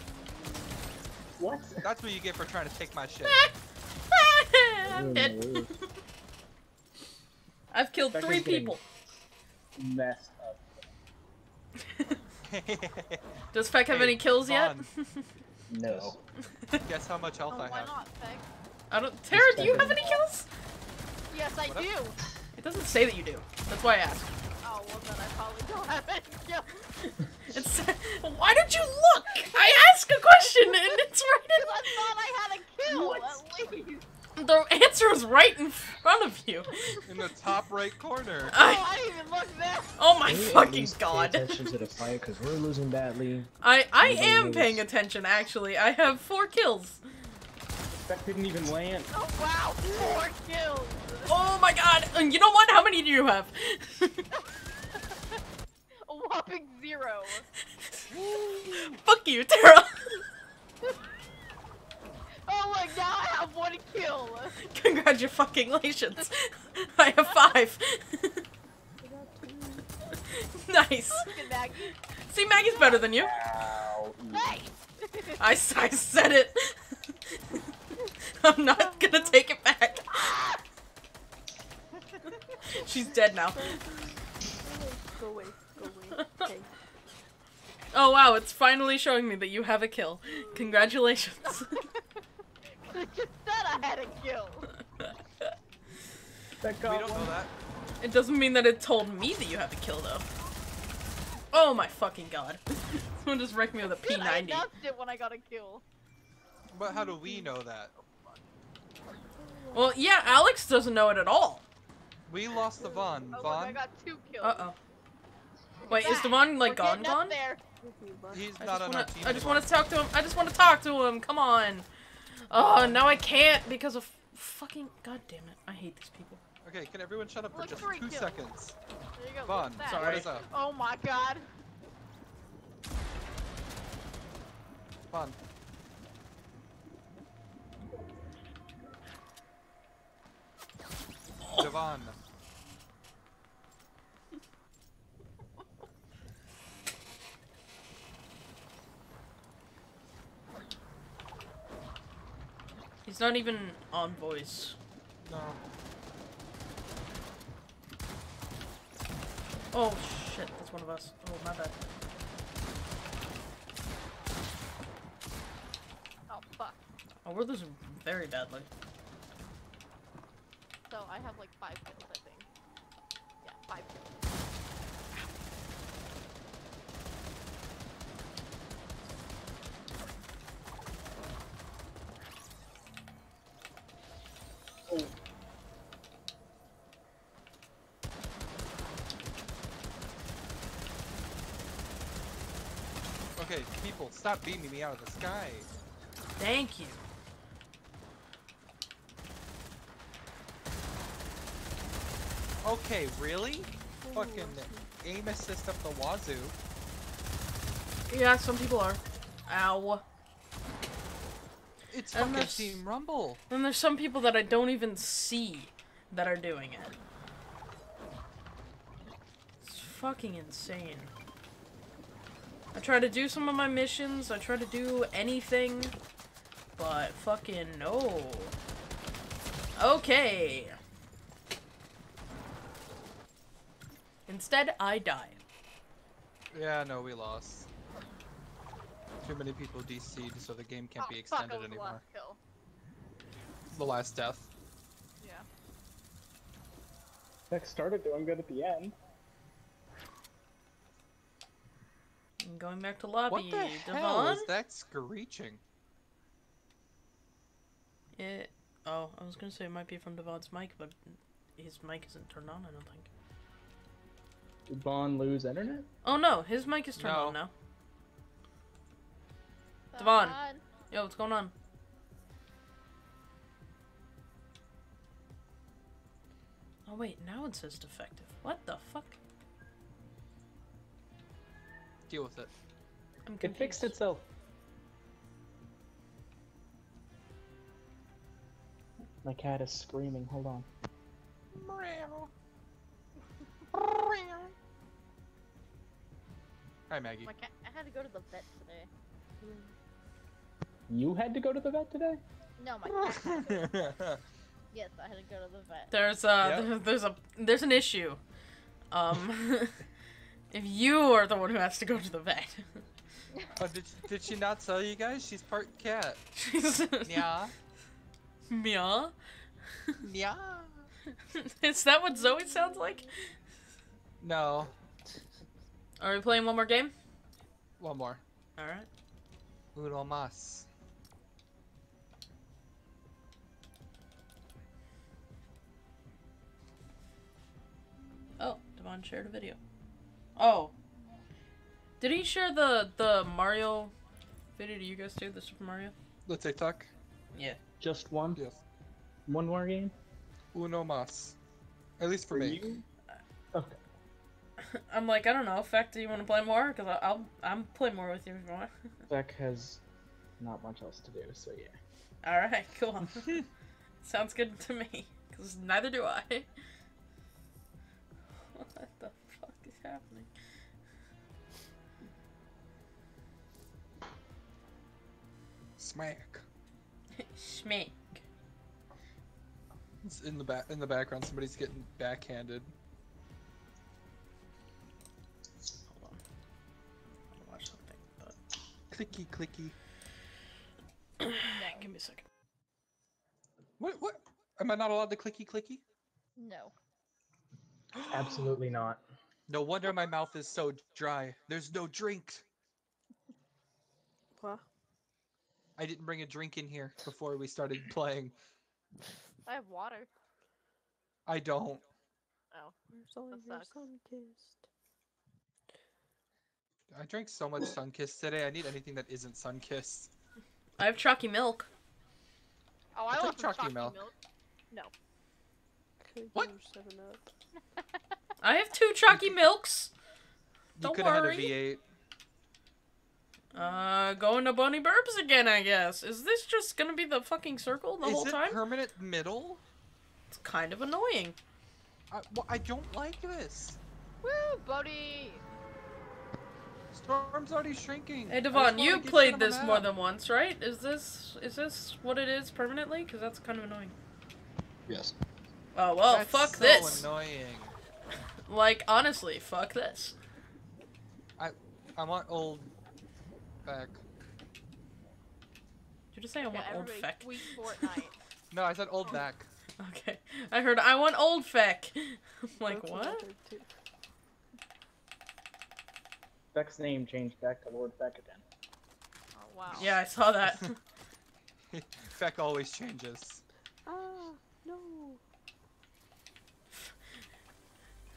What? That's what you get for trying to take my shit. Ah! I'm dead. <laughs> I've killed That three people. Messed up. <laughs> Does Fecc have Hey, any kills yet? No. <laughs> Guess how much health Oh, I why have. not, Feg? I don't. Tara, do you have any kills? Yes, I What do. It doesn't say that you do. That's why I asked. Oh, well then I probably don't have any <laughs> kills. It's. Why don't you look? I ask a question and it's right Because <laughs> I thought I had a kill, at least. in. The answer is right in front of you. In the top right corner. <laughs> Oh, I. I didn't even look there. Oh my Can we at fucking least god. Pay attention to the fight because we're losing badly. I I Nobody am paying attention actually. I have four kills. That didn't even land. Oh, wow, four kills. Oh my god. And you know what? How many do you have? A whopping zero. <laughs> Fuck you, Tara. <laughs> Oh, look, now I have one kill. Congratulations. <laughs> I have five. nice. Maggy. See, Maggy's better than you. Ow. Hey! I, s- I said it. <laughs> I'm not gonna oh. take it back. <laughs> She's dead now. Go away. Go away. <laughs> Okay. Oh wow, it's finally showing me that you have a kill. Congratulations. I just said I had a kill. That We don't one. know that. it doesn't mean that it told me that you have a kill though. Oh my fucking god. Someone just wrecked me with a P90. I announced it when I got a kill. But how do we mm-hmm. know that? Well, yeah, Alex doesn't know it at all. We lost the Vaughn. Oh, look, I got two kills. Uh oh. Wait, is Back. Dievonne like We're gone gone? There. he's I not just on wanna, our team I just want to talk to him. I just want to talk to him. Come on. Oh, now I can't because of fucking. God damn it! I hate these people. Okay, can everyone shut up for Look, just two kills. seconds? There you go. Vaughn, look at that. Sorry. what is up? Oh my god. Vaughn. Dievonne. He's not even on voice. No. Oh shit, that's one of us. Oh my bad. Oh fuck. Oh, we're losing very badly. So I have like five kills, I think. Yeah, five kills. Okay, people, stop beaming me out of the sky. Thank you. Okay, really? Fucking aim assist up the wazoo. Yeah, some people are. Ow. It's And fucking Team Rumble. And there's some people that I don't even see that are doing it. It's fucking insane. I try to do some of my missions, I try to do anything, but fucking no. Okay. Instead, I die. Yeah, no, we lost. Too many people DC'd, so the game can't oh, be extended I was the anymore. last kill. The last death. Yeah. That started doing good at the end. I'm going back to lobby. What the hell is that screeching? It. Oh, I was gonna say it might be from Dievonne's mic, but his mic isn't turned on. I don't think. Did Vaughn lose internet? Oh no, his mic is turned No. on now. Dievonne. God. Yo, what's going on? Oh wait, now it says defective. What the fuck? Deal with it. I'm It fixed confused. itself. My cat is screaming. Hold on. <laughs> Hi, Maggy. My cat, I had to go to the vet today. You had to go to the vet today? No, my cat. <laughs> <laughs> yes, I had to go to the vet. There's uh, Yep. there's a there's an issue. Um, <laughs> if you are the one who has to go to the vet, oh, did, did she not tell you guys? She's part cat. she's Yeah. Mia. Yeah. Is that what Zoe sounds like? No. Are we playing one more game? One more. All right. Uno más. Oh, Dievonne shared a video. Oh. Did he share the the Mario video? Do you guys do the Super Mario? The TikTok? Yeah. Just one? Yes. One more game? Uno más. At least for, me. you? Okay. <laughs> I'm like, I don't know. Fact, do you want to play more? Because I'll I'm play more with you if you want. <laughs> Beck has not much else to do, so yeah. All right, <laughs> cool. Sounds good to me. Because neither do I. What the fuck is happening? Smack. Schmake. It's in the back in the background. Somebody's getting backhanded. Clicky clicky. give me a second. What what? Am I not allowed to clicky clicky? No. Absolutely not. <gasps> No wonder my mouth is so dry. There's no drink. What? I didn't bring a drink in here before we started <coughs> playing. I have water. I don't. Oh. Where's all That your Sunkist? I drank so much Sunkist today. I need anything that isn't Sunkist. I have chalky milk. Oh, I I'll want take some chalky chalky milk. milk. Could What? you seven up? <laughs> I have two chalky milks. You Don't could have had a worry. V8. Uh, going to Boney Burbs again, I guess. Is this just gonna be the fucking circle the Is whole it time? permanent middle? It's kind of annoying. I, well, I don't like this. Woo, buddy! Storm's already shrinking. Hey Dievonne, you played on the this more than once, right? Is this is this what it is permanently? Because that's kind of annoying. Yes. Oh well, That's fuck so this. annoying. <laughs> Like honestly, fuck this. I I want old back. Did you just say I Okay, want old everybody Fecc? tweet <laughs> Fortnite. No, I said old back. Okay, I heard I want old Fecc. I'm <laughs> like what? I. Beck's name changed back to Lord Beck again. Oh, wow. Yeah, I saw that. <laughs> <laughs> Fecc always changes. Ah, no.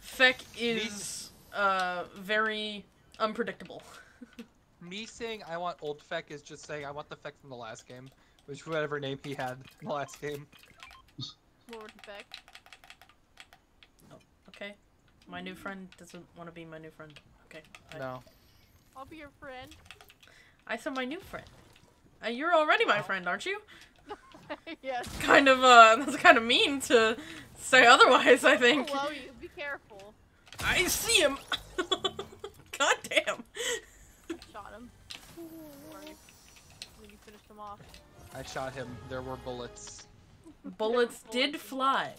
Fecc is uh very unpredictable. <laughs> Me saying I want old Fecc is just saying I want the Fecc from the last game, which whatever name he had in the last game. Lord Beck. Okay, my new friend doesn't want to be my new friend. Okay, I, No. I'll be your friend. I said my new friend. Uh, you're already my friend, aren't you? <laughs> yes. Kind of uh, <laughs> that's kind of mean to say otherwise. I think. Hello, you. Be careful. I see him. <laughs> God damn. I Shot him. When you finished him off. I shot him. There were bullets. Bullets did fly.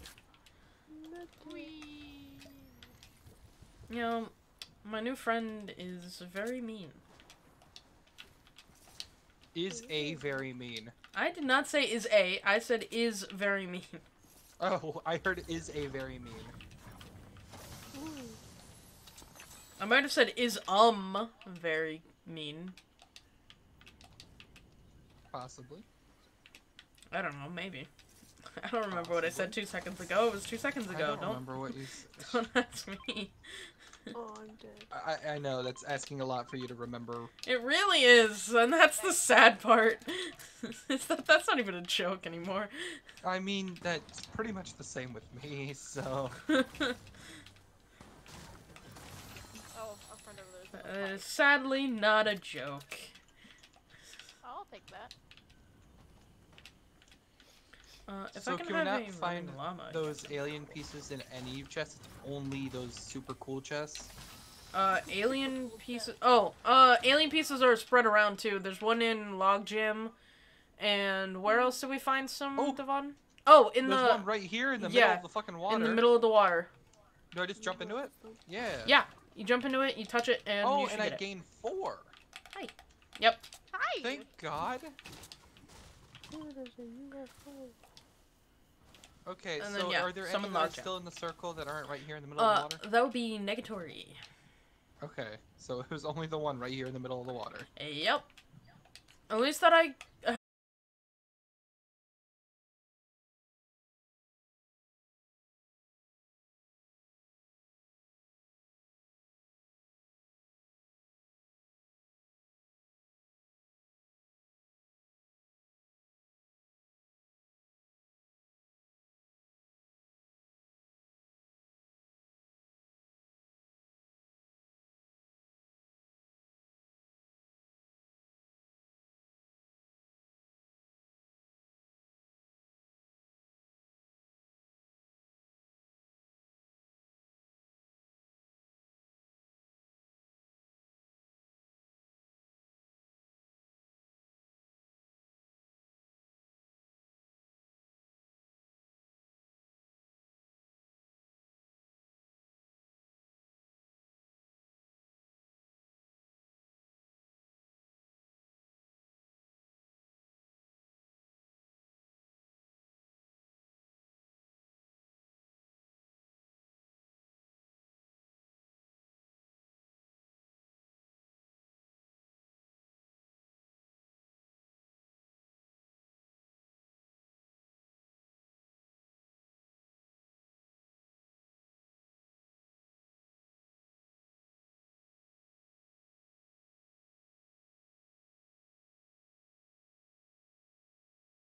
You know, my new friend is very mean. Is A very mean? I did not say is a. I said is very mean. <laughs> Oh, I heard is A very mean. I might have said is um very mean. Possibly. I don't know, maybe. <laughs> I don't remember what I said two seconds ago. It was two seconds I ago. don't Don't remember what you. <laughs> don't ask me. <laughs> Oh, I'm dead. I, I know that's asking a lot for you to remember. It really is, and that's the sad part. <laughs> it's that that's not even a joke anymore. I mean, that's pretty much the same with me. So <laughs> Oh, a friend over there. is Uh, sadly, not a joke. I'll take that. Uh, if So I can, can we have not a find llama, those alien pieces in any chest. It's only those super cool chests. Uh, alien pieces. Oh, uh, alien pieces are spread around too. There's one in Logjam, and where else did we find some, Oh. Dievonne? Oh, in There's the one right here in the middle of the fucking water. in the middle of the water. Do I just jump into it? Yeah. Yeah, you jump into it, you touch it, and oh, you should and I it. gain four. Hi. Yep. Hi. Thank God. Okay, And so then, yeah, are there any are still in the circle that aren't right here in the middle Uh, of the water? that would be negatory. Okay, so it was only the one right here in the middle of the water. Yep. At least that I